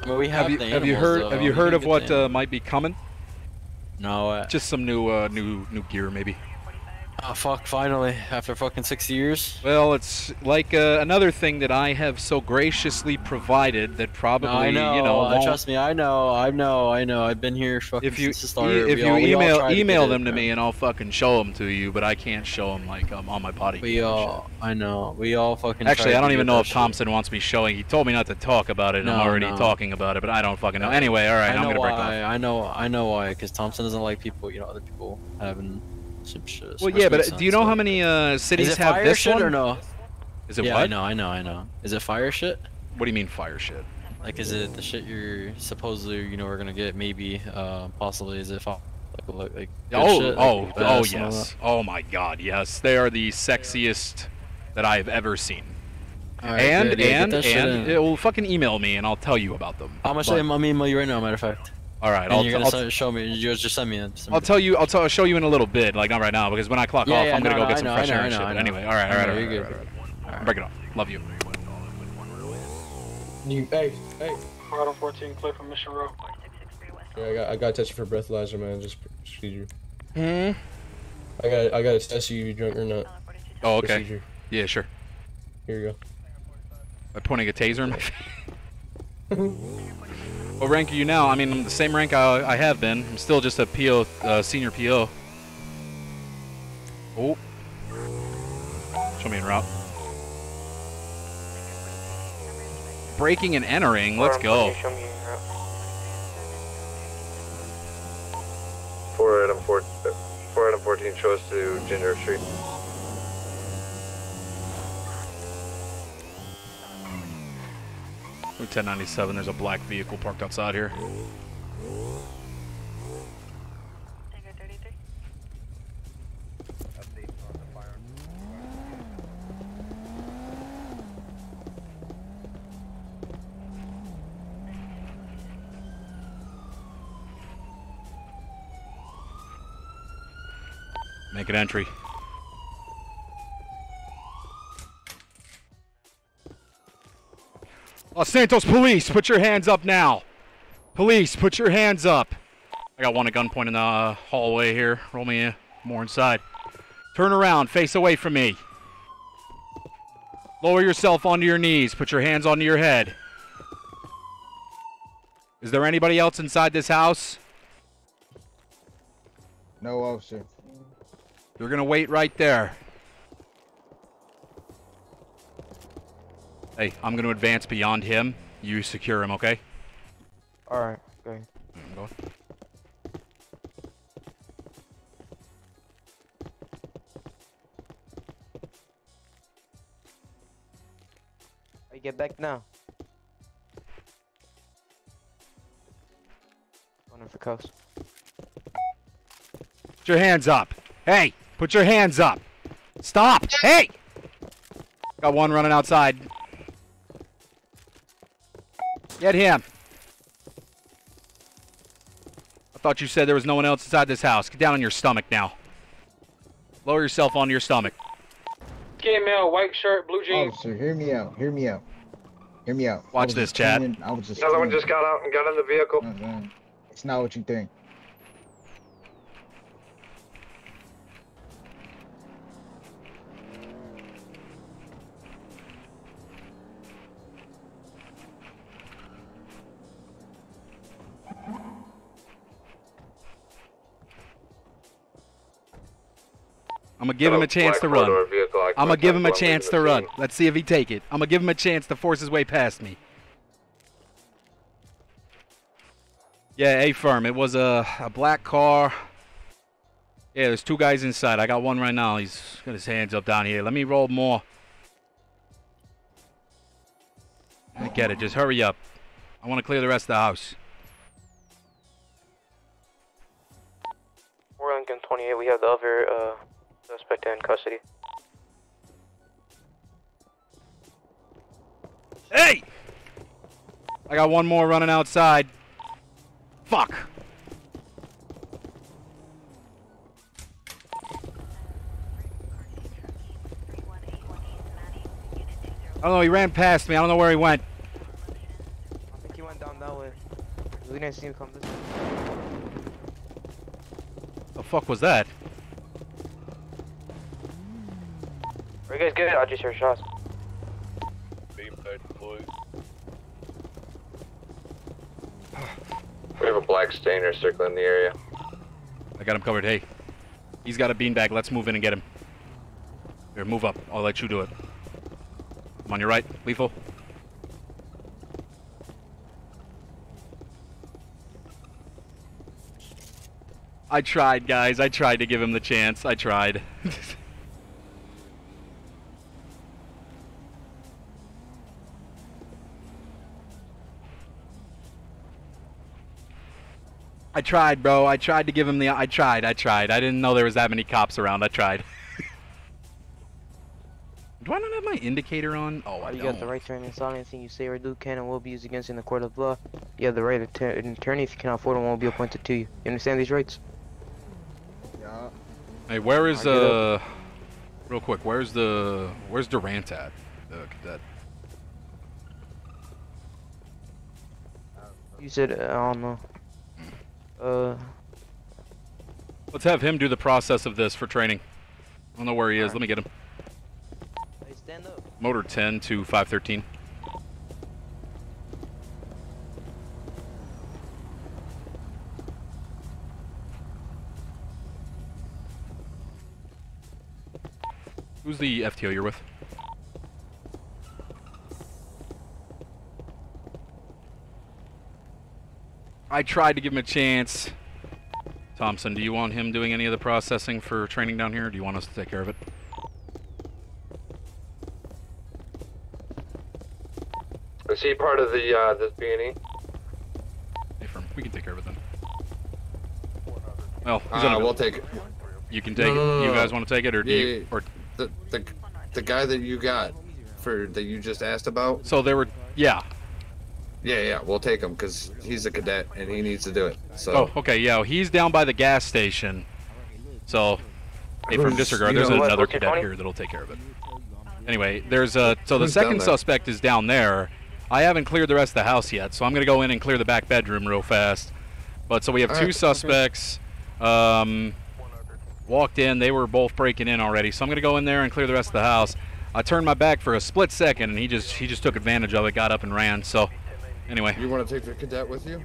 I mean, we have, Have you the have you heard though. have you We heard of what uh, might be coming? No. Uh, Just some new uh, new new gear maybe. Oh fuck! Finally, after fucking six years. Well, it's like uh, another thing that I have so graciously provided that probably No, I know. you know uh, trust me, I know. I know. I know. I've been here fucking if you since the start. e- if We you all- email tried to email it, them to bro. me and I'll fucking show them to you, but I can't show them like um, on my body. We all. I know. We all fucking. Actually, I don't even know if shit. Thompson wants me showing. He told me not to talk about it. and I'm already no. talking about it, but I don't fucking know. Anyway, all right, I I'm know gonna break why. off. I know. I know why. Because Thompson doesn't like people. You know, other people having some shit. Well, yeah, but uh, do you know how many uh, cities Is it have fire this shit one? or no? Is it yeah, what? I know. I know. I know. Is it fire shit? What do you mean fire shit? Like, is it the shit you're supposedly, you know, we're gonna get? Maybe, uh, possibly. Is it fi- like, like, like good Oh, shit, oh, like oh, vests yes. Oh my God, yes. They are the sexiest that I've ever seen. Alright, and good, yeah, get and and it will fucking email me and I'll tell you about them. that? I'm gonna But- show you. I'm gonna email you right now. Matter of fact. All right, And I'll, you're gonna I'll, send- show me. You just just send me. a- send me I'll tell you. I'll, t- I'll show you in a little bit, like not right now, because when I clock Yeah, off, yeah, I'm gonna no, go no, get I some know, fresh know, air and shit. But anyway, all right, all right, all right, all right, all right. Break it off. Love you. You, hey, hey. Colorado 14, clear from Mission Row. Yeah, I got, I got to test you for breathalyzer, man. Just procedure. Hmm. I got, I got to test you if you drunk or not. Oh, okay. Procedure. Yeah, sure. Here you go. By pointing a taser in my face. What rank are you now? I mean, I'm the same rank I, I have been. I'm still just a PO, uh, senior PO. Oh. Show me en route. Breaking and entering. Let's go. Four item fourteen shows to Ginger Street. 1097, there's a black vehicle parked outside here. Make an entry. Los Santos Police, put your hands up now. Police, put your hands up. I got one at gunpoint in the uh, hallway here. Roll me in. more inside. Turn around, face away from me. Lower yourself onto your knees. Put your hands onto your head. Is there anybody else inside this house? No, officer. You're gonna wait right there. Hey, I'm gonna advance beyond him. You secure him, okay? Alright, okay. I'm mm, going. I get back now. Going for coast. Put your hands up. Hey, put your hands up. Stop. Hey! Got one running outside. Get him. I thought you said there was no one else inside this house. Get down on your stomach now. Lower yourself onto your stomach. Skin male, white shirt, blue jeans. Officer, hear me out. Hear me out. Hear me out. Watch this, just Chad. I was just Another one just got out and got in the vehicle. Uh-uh. It's not what you think. I'm gonna give him a chance to run. vehicle, I I'm gonna give him a chance to run. scene. Let's see if he take it. I'm gonna give him a chance to force his way past me. Yeah, A firm. It was a, a black car. Yeah, there's two guys inside. I got one right now. He's got his hands up down here. Let me roll more. I get it. Just hurry up. I want to clear the rest of the house. We're on gun 28. We have the other uh, suspect in custody. Hey! I got one more running outside. Fuck. I don't know. He ran past me. I don't know where he went. I think he went down that way. We didn't see him come this way. The fuck was that? Are you guys good? I just hear shots. We have a black Stanier circling the area. I got him covered. Hey, he's got a beanbag. Let's move in and get him. Here, move up. I'll let you do it. I'm on your right. Lethal. I tried, guys. I tried to give him the chance. I tried. (laughs) I tried, bro. I tried to give him the. I tried. I tried. I didn't know there was that many cops around. I tried. (laughs) Do I not have my indicator on? Oh, I you don't. got the right to remain silent. Anything you say or do can and will be used against you in the court of law. You have the right to an attorney if you cannot afford one will be appointed to you. You understand these rights? Yeah. Hey, where is I get uh? Real quick, where's the where's Durant at? The cadet. You said uh, I don't know. Uh, Let's have him do the process of this for training. I don't know where he is. Let me get him. hey, stand up. Motor 10 to 513. Who's the FTO you're with? I tried to give him a chance. Thompson, do you want him doing any of the processing for training down here? Or do you want us to take care of it? Is he part of the uh, this B&E? Hey, firm. We can take care of it then. Well, he's Uh, we'll take it. You can take No, no, no, it. You guys want to take it, or do Yeah, you? yeah, yeah. Or The, the the guy that you got for that you just asked about. so there were. Yeah. Yeah, yeah, we'll take him because he's a cadet and he needs to do it. So. Oh, okay. Yeah, he's down by the gas station. So, hey, from Who's- disregard, you there's know what, another cadet 20? here that'll take care of it. Anyway, there's a. So the Who's second suspect is down there. I haven't cleared the rest of the house yet, so I'm gonna go in and clear the back bedroom real fast. But so we have All two right. suspects. Um, walked in. They were both breaking in already, so I'm gonna go in there and clear the rest of the house. I turned my back for a split second, and he just he just took advantage of it, got up and ran. So, anyway, You want to take the cadet with you?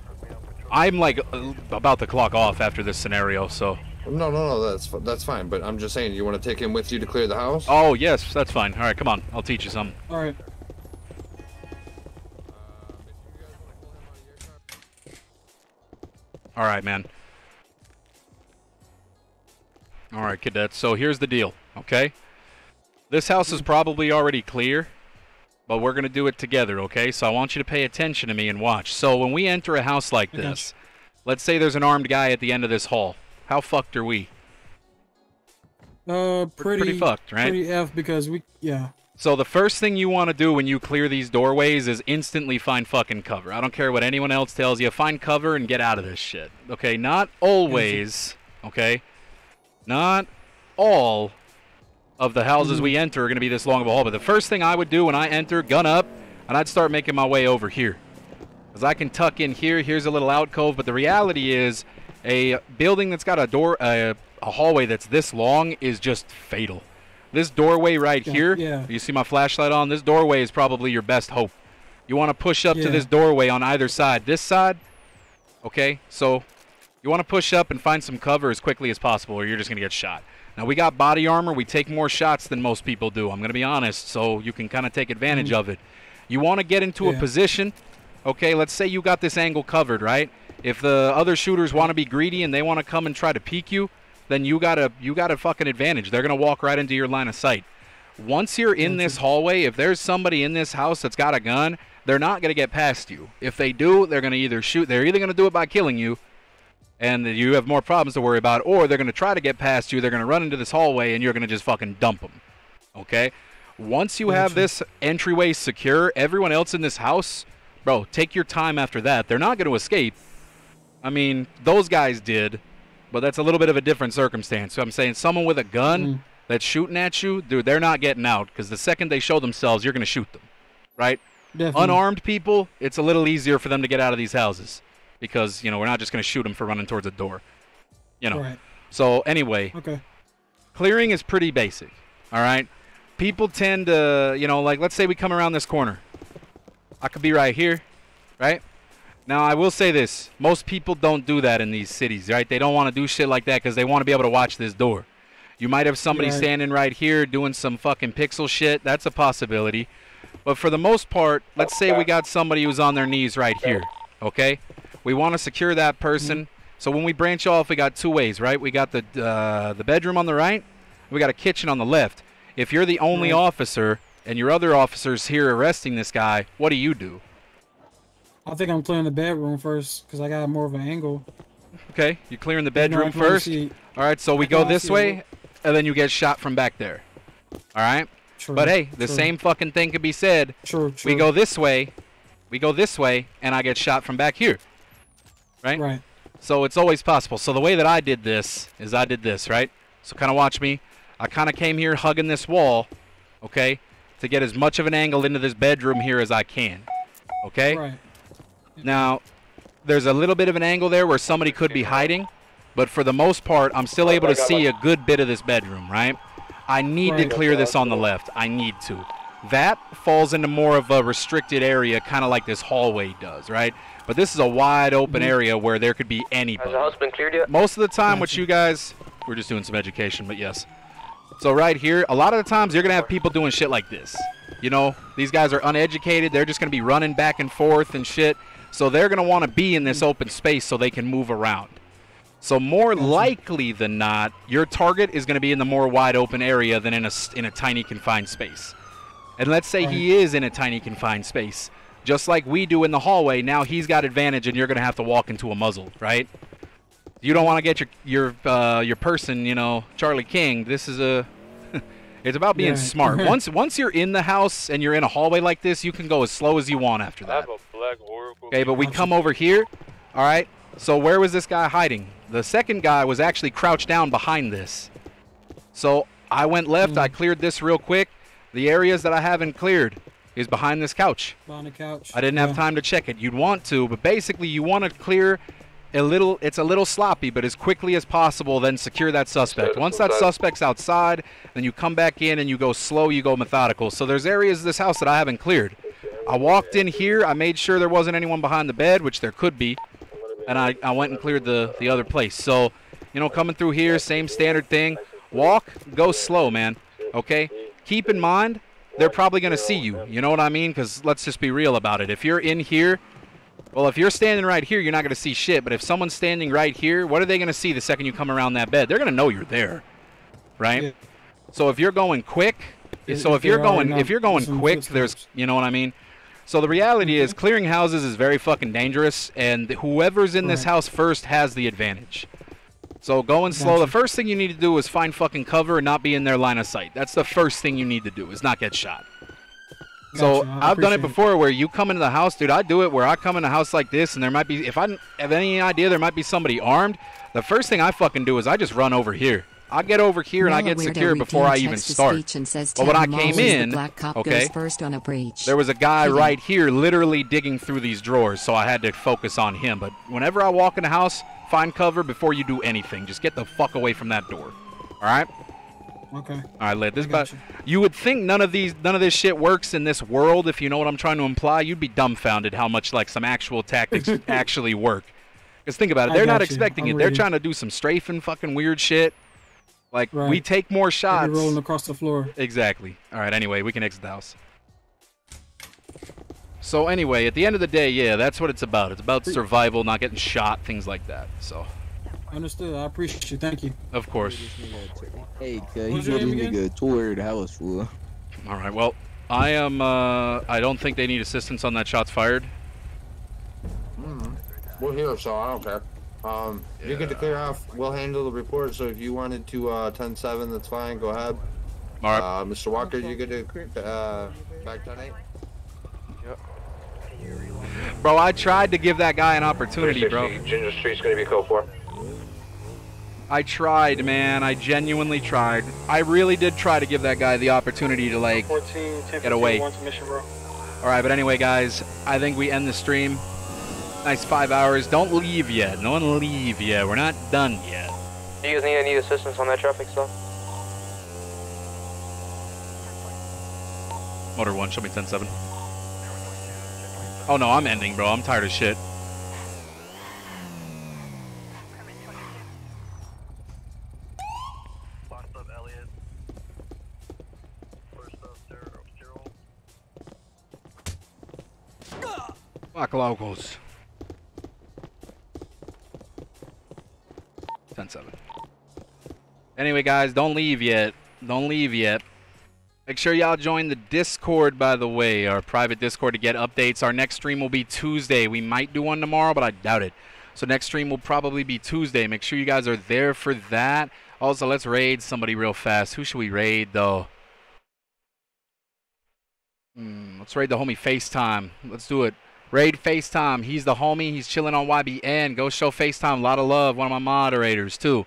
I'm like uh, about to clock off after this scenario. So, No, no, no. That's that's fine. But I'm just saying, you want to take him with you to clear the house? oh yes, that's fine. All right, come on, I'll teach you something. All right. All right, man. All right, cadets. So here's the deal, okay? This house is probably already clear, but we're going to do it together, okay? So I want you to pay attention to me and watch. So when we enter a house like this, let's say there's an armed guy at the end of this hall. How fucked are we? Uh, pretty, pretty fucked, right? Pretty F because we, yeah. So the first thing you want to do when you clear these doorways is instantly find fucking cover. I don't care what anyone else tells you. Find cover and get out of this shit. Okay, not always. Okay, not all of the houses we enter are going to be this long of a hall. But the first thing I would do when I enter, gun up, and I'd start making my way over here. Because I can tuck in here. Here's a little alcove. But the reality is, a building that's got a door, uh, a hallway that's this long is just fatal. This doorway right Yeah, here, yeah. you see my flashlight on? This doorway is probably your best hope. You want to push up to this doorway on either side. This side, okay? So you want to push up and find some cover as quickly as possible, or you're just going to get shot. Now, we got body armor. We take more shots than most people do. I'm going to be honest, so you can kind of take advantage of it. You want to get into a position, okay? Let's say you got this angle covered, right? If the other shooters want to be greedy and they want to come and try to peek you, then you got a you got a fucking advantage. They're going to walk right into your line of sight. Once you're in this hallway, if there's somebody in this house that's got a gun, they're not going to get past you. If they do, they're going to either shoot, they're either going to do it by killing you, and you have more problems to worry about, or they're going to try to get past you, they're going to run into this hallway, and you're going to just fucking dump them. Okay? Once you have this entryway secure, everyone else in this house, bro, take your time after that. They're not going to escape. I mean, those guys did, but that's a little bit of a different circumstance. So I'm saying someone with a gun mm. that's shooting at you, dude, they're not getting out because the second they show themselves, you're going to shoot them, right? Definitely. Unarmed people, it's a little easier for them to get out of these houses because, you know, we're not just going to shoot them for running towards a door. You know. Right. So anyway, Okay. clearing is pretty basic. All right. People tend to, you know, like let's say we come around this corner. I could be right here, right? Now I will say this: most people don't do that in these cities, right? They don't want to do shit like that because they want to be able to watch this door. You might have somebody Right. standing right here doing some fucking pixel shit. That's a possibility. But for the most part, let's say we got somebody who's on their knees right here. Okay, we want to secure that person. So when we branch off, we got two ways, right? We got the uh, the bedroom on the right. We got a kitchen on the left. If you're the only Right. officer and your other officers here arresting this guy, what do you do? I think I'm clearing the bedroom first because I got more of an angle. Okay, you're clearing the You know, I bedroom only first. see- All right, so we I go this way, little- and then you get shot from back there. All right. True, But hey, the true. same fucking thing could be said. True, We go this way, we go this way, and I get shot from back here. Right. Right. So it's always possible. So the way that I did this is I did this, right? So kind of watch me. I kind of came here hugging this wall, okay, to get as much of an angle into this bedroom here as I can. Okay? Right. Now, there's a little bit of an angle there where somebody could be hiding, but for the most part, I'm still able to see a good bit of this bedroom, right? I need to clear this on the left. I need to. That falls into more of a restricted area, kind of like this hallway does, right? But this is a wide open mm-hmm. area where there could be anybody. Has the house been cleared yet? Most of the time, with you guys, we're just doing some education, but yes. So right here, a lot of the times you're gonna have people doing shit like this. You know, these guys are uneducated. They're just gonna be running back and forth and shit. So they're gonna want to be in this open space so they can move around. So more likely than not, your target is gonna be in the more wide open area than in a s- in a tiny confined space. And let's say he is in a tiny confined space. Just like we do in the hallway. Now he's got advantage, and you're gonna have to walk into a muzzle, right? You don't want to get your your uh, your person, you know, Charlie King. This is a (laughs) it's about being Yeah. smart. (laughs) once once you're in the house and you're in a hallway like this, you can go as slow as you want after I that. have a black oracle. Okay, but we come over here. All right. So where was this guy hiding? The second guy was actually crouched down behind this. So I went left. I cleared this real quick. The areas that I haven't cleared is behind this couch. On the couch. I didn't have time to check it. You'd want to, but basically you want to clear a little. It's a little sloppy, but as quickly as possible. Then secure that suspect. Once that suspect's outside, then you come back in and you go slow. You go methodical. So there's areas of this house that I haven't cleared. I walked in here. I made sure there wasn't anyone behind the bed, which there could be, and I, I went and cleared the the other place. So, you know, coming through here, same standard thing. Walk, go slow, man. Okay. Keep in mind they're probably going to see you. You know what I mean? Because let's just be real about it. If you're in here, well, if you're standing right here, you're not going to see shit. But if someone's standing right here, what are they going to see the second you come around that bed? They're going to know you're there, right? So if you're going quick, If- so if if you're going if you're going quick, footsteps. there's you know what I mean. So the reality is, clearing houses is very fucking dangerous, and whoever's in this house first has the advantage. So going slow. The first thing you need to do is find fucking cover and not be in their line of sight. That's the first thing you need to do is not get shot. So I I've done it before where you come into the house, dude. I do it where I come in a house like this, and there might be if I have any idea there might be somebody armed. The first thing I fucking do is I just run over here. I get over here and I get secure before I even start. says But when I came in, black cop okay, goes first on a breach. there was a guy right here literally digging through these drawers, so I had to focus on him. But whenever I walk in the house, find cover before you do anything. Just get the fuck away from that door. All right? Okay. All right, Lid. This about you. would think none of these, none of this shit works in this world. If you know what I'm trying to imply, you'd be dumbfounded how much like some actual tactics (laughs) actually work. Because think about it, they're not you. expecting I'm it. They're trying to do some strafing, fucking weird shit. Like we take more shots. rolling across the floor. Exactly. All right. Anyway, we can exit the house. So anyway, at the end of the day, yeah, that's what it's about. It's about survival, not getting shot, things like that. So, Understood. I appreciate you. Thank you. of course. Hey, cuz, What's he your told name me again? nigga tour the house, fool. All right. Well, I am. Uh, I don't think they need assistance on that shots fired. Mm. We're here, so I don't care. Um, you get to clear off. We'll handle the report. So if you wanted to uh, 10-7, that's fine. Go ahead. All right. Uh, Mr. Walker, you get to uh, back 10-8. Bro, I tried to give that guy an opportunity, bro. Ginger Street's gonna be code four. I tried, man. I genuinely tried. I really did try to give that guy the opportunity to like 14, 10, get away. one submission, bro. All right, but anyway, guys, I think we end the stream. Nice five hours. Don't leave yet. No one leave yet. We're not done yet. Do you guys need any assistance on that traffic stop? Motor one, show me 10-7. Oh no, I'm ending, bro. I'm tired of shit. Fuck locals. 10-7. Anyway, guys, don't leave yet. Don't leave yet. Make sure y'all join the Discord, by the way, our private Discord to get updates. Our next stream will be Tuesday. We might do one tomorrow, but I doubt it. So next stream will probably be Tuesday. Make sure you guys are there for that. Also, let's raid somebody real fast. Who should we raid, though? Hmm, let's raid the homie FaceTime. Let's do it. Raid FaceTime. He's the homie. He's chilling on YBN. Go show FaceTime a lot of love. One of my moderators, too.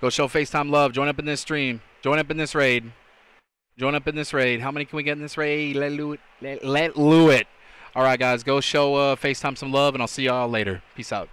Go show FaceTime love. Join up in this stream. Join up in this raid. Join up in this raid. How many can we get in this raid? Let Lewitt. Let, let Lewitt. All right, guys. Go show uh, FaceTime some love, and I'll see y'all later. Peace out.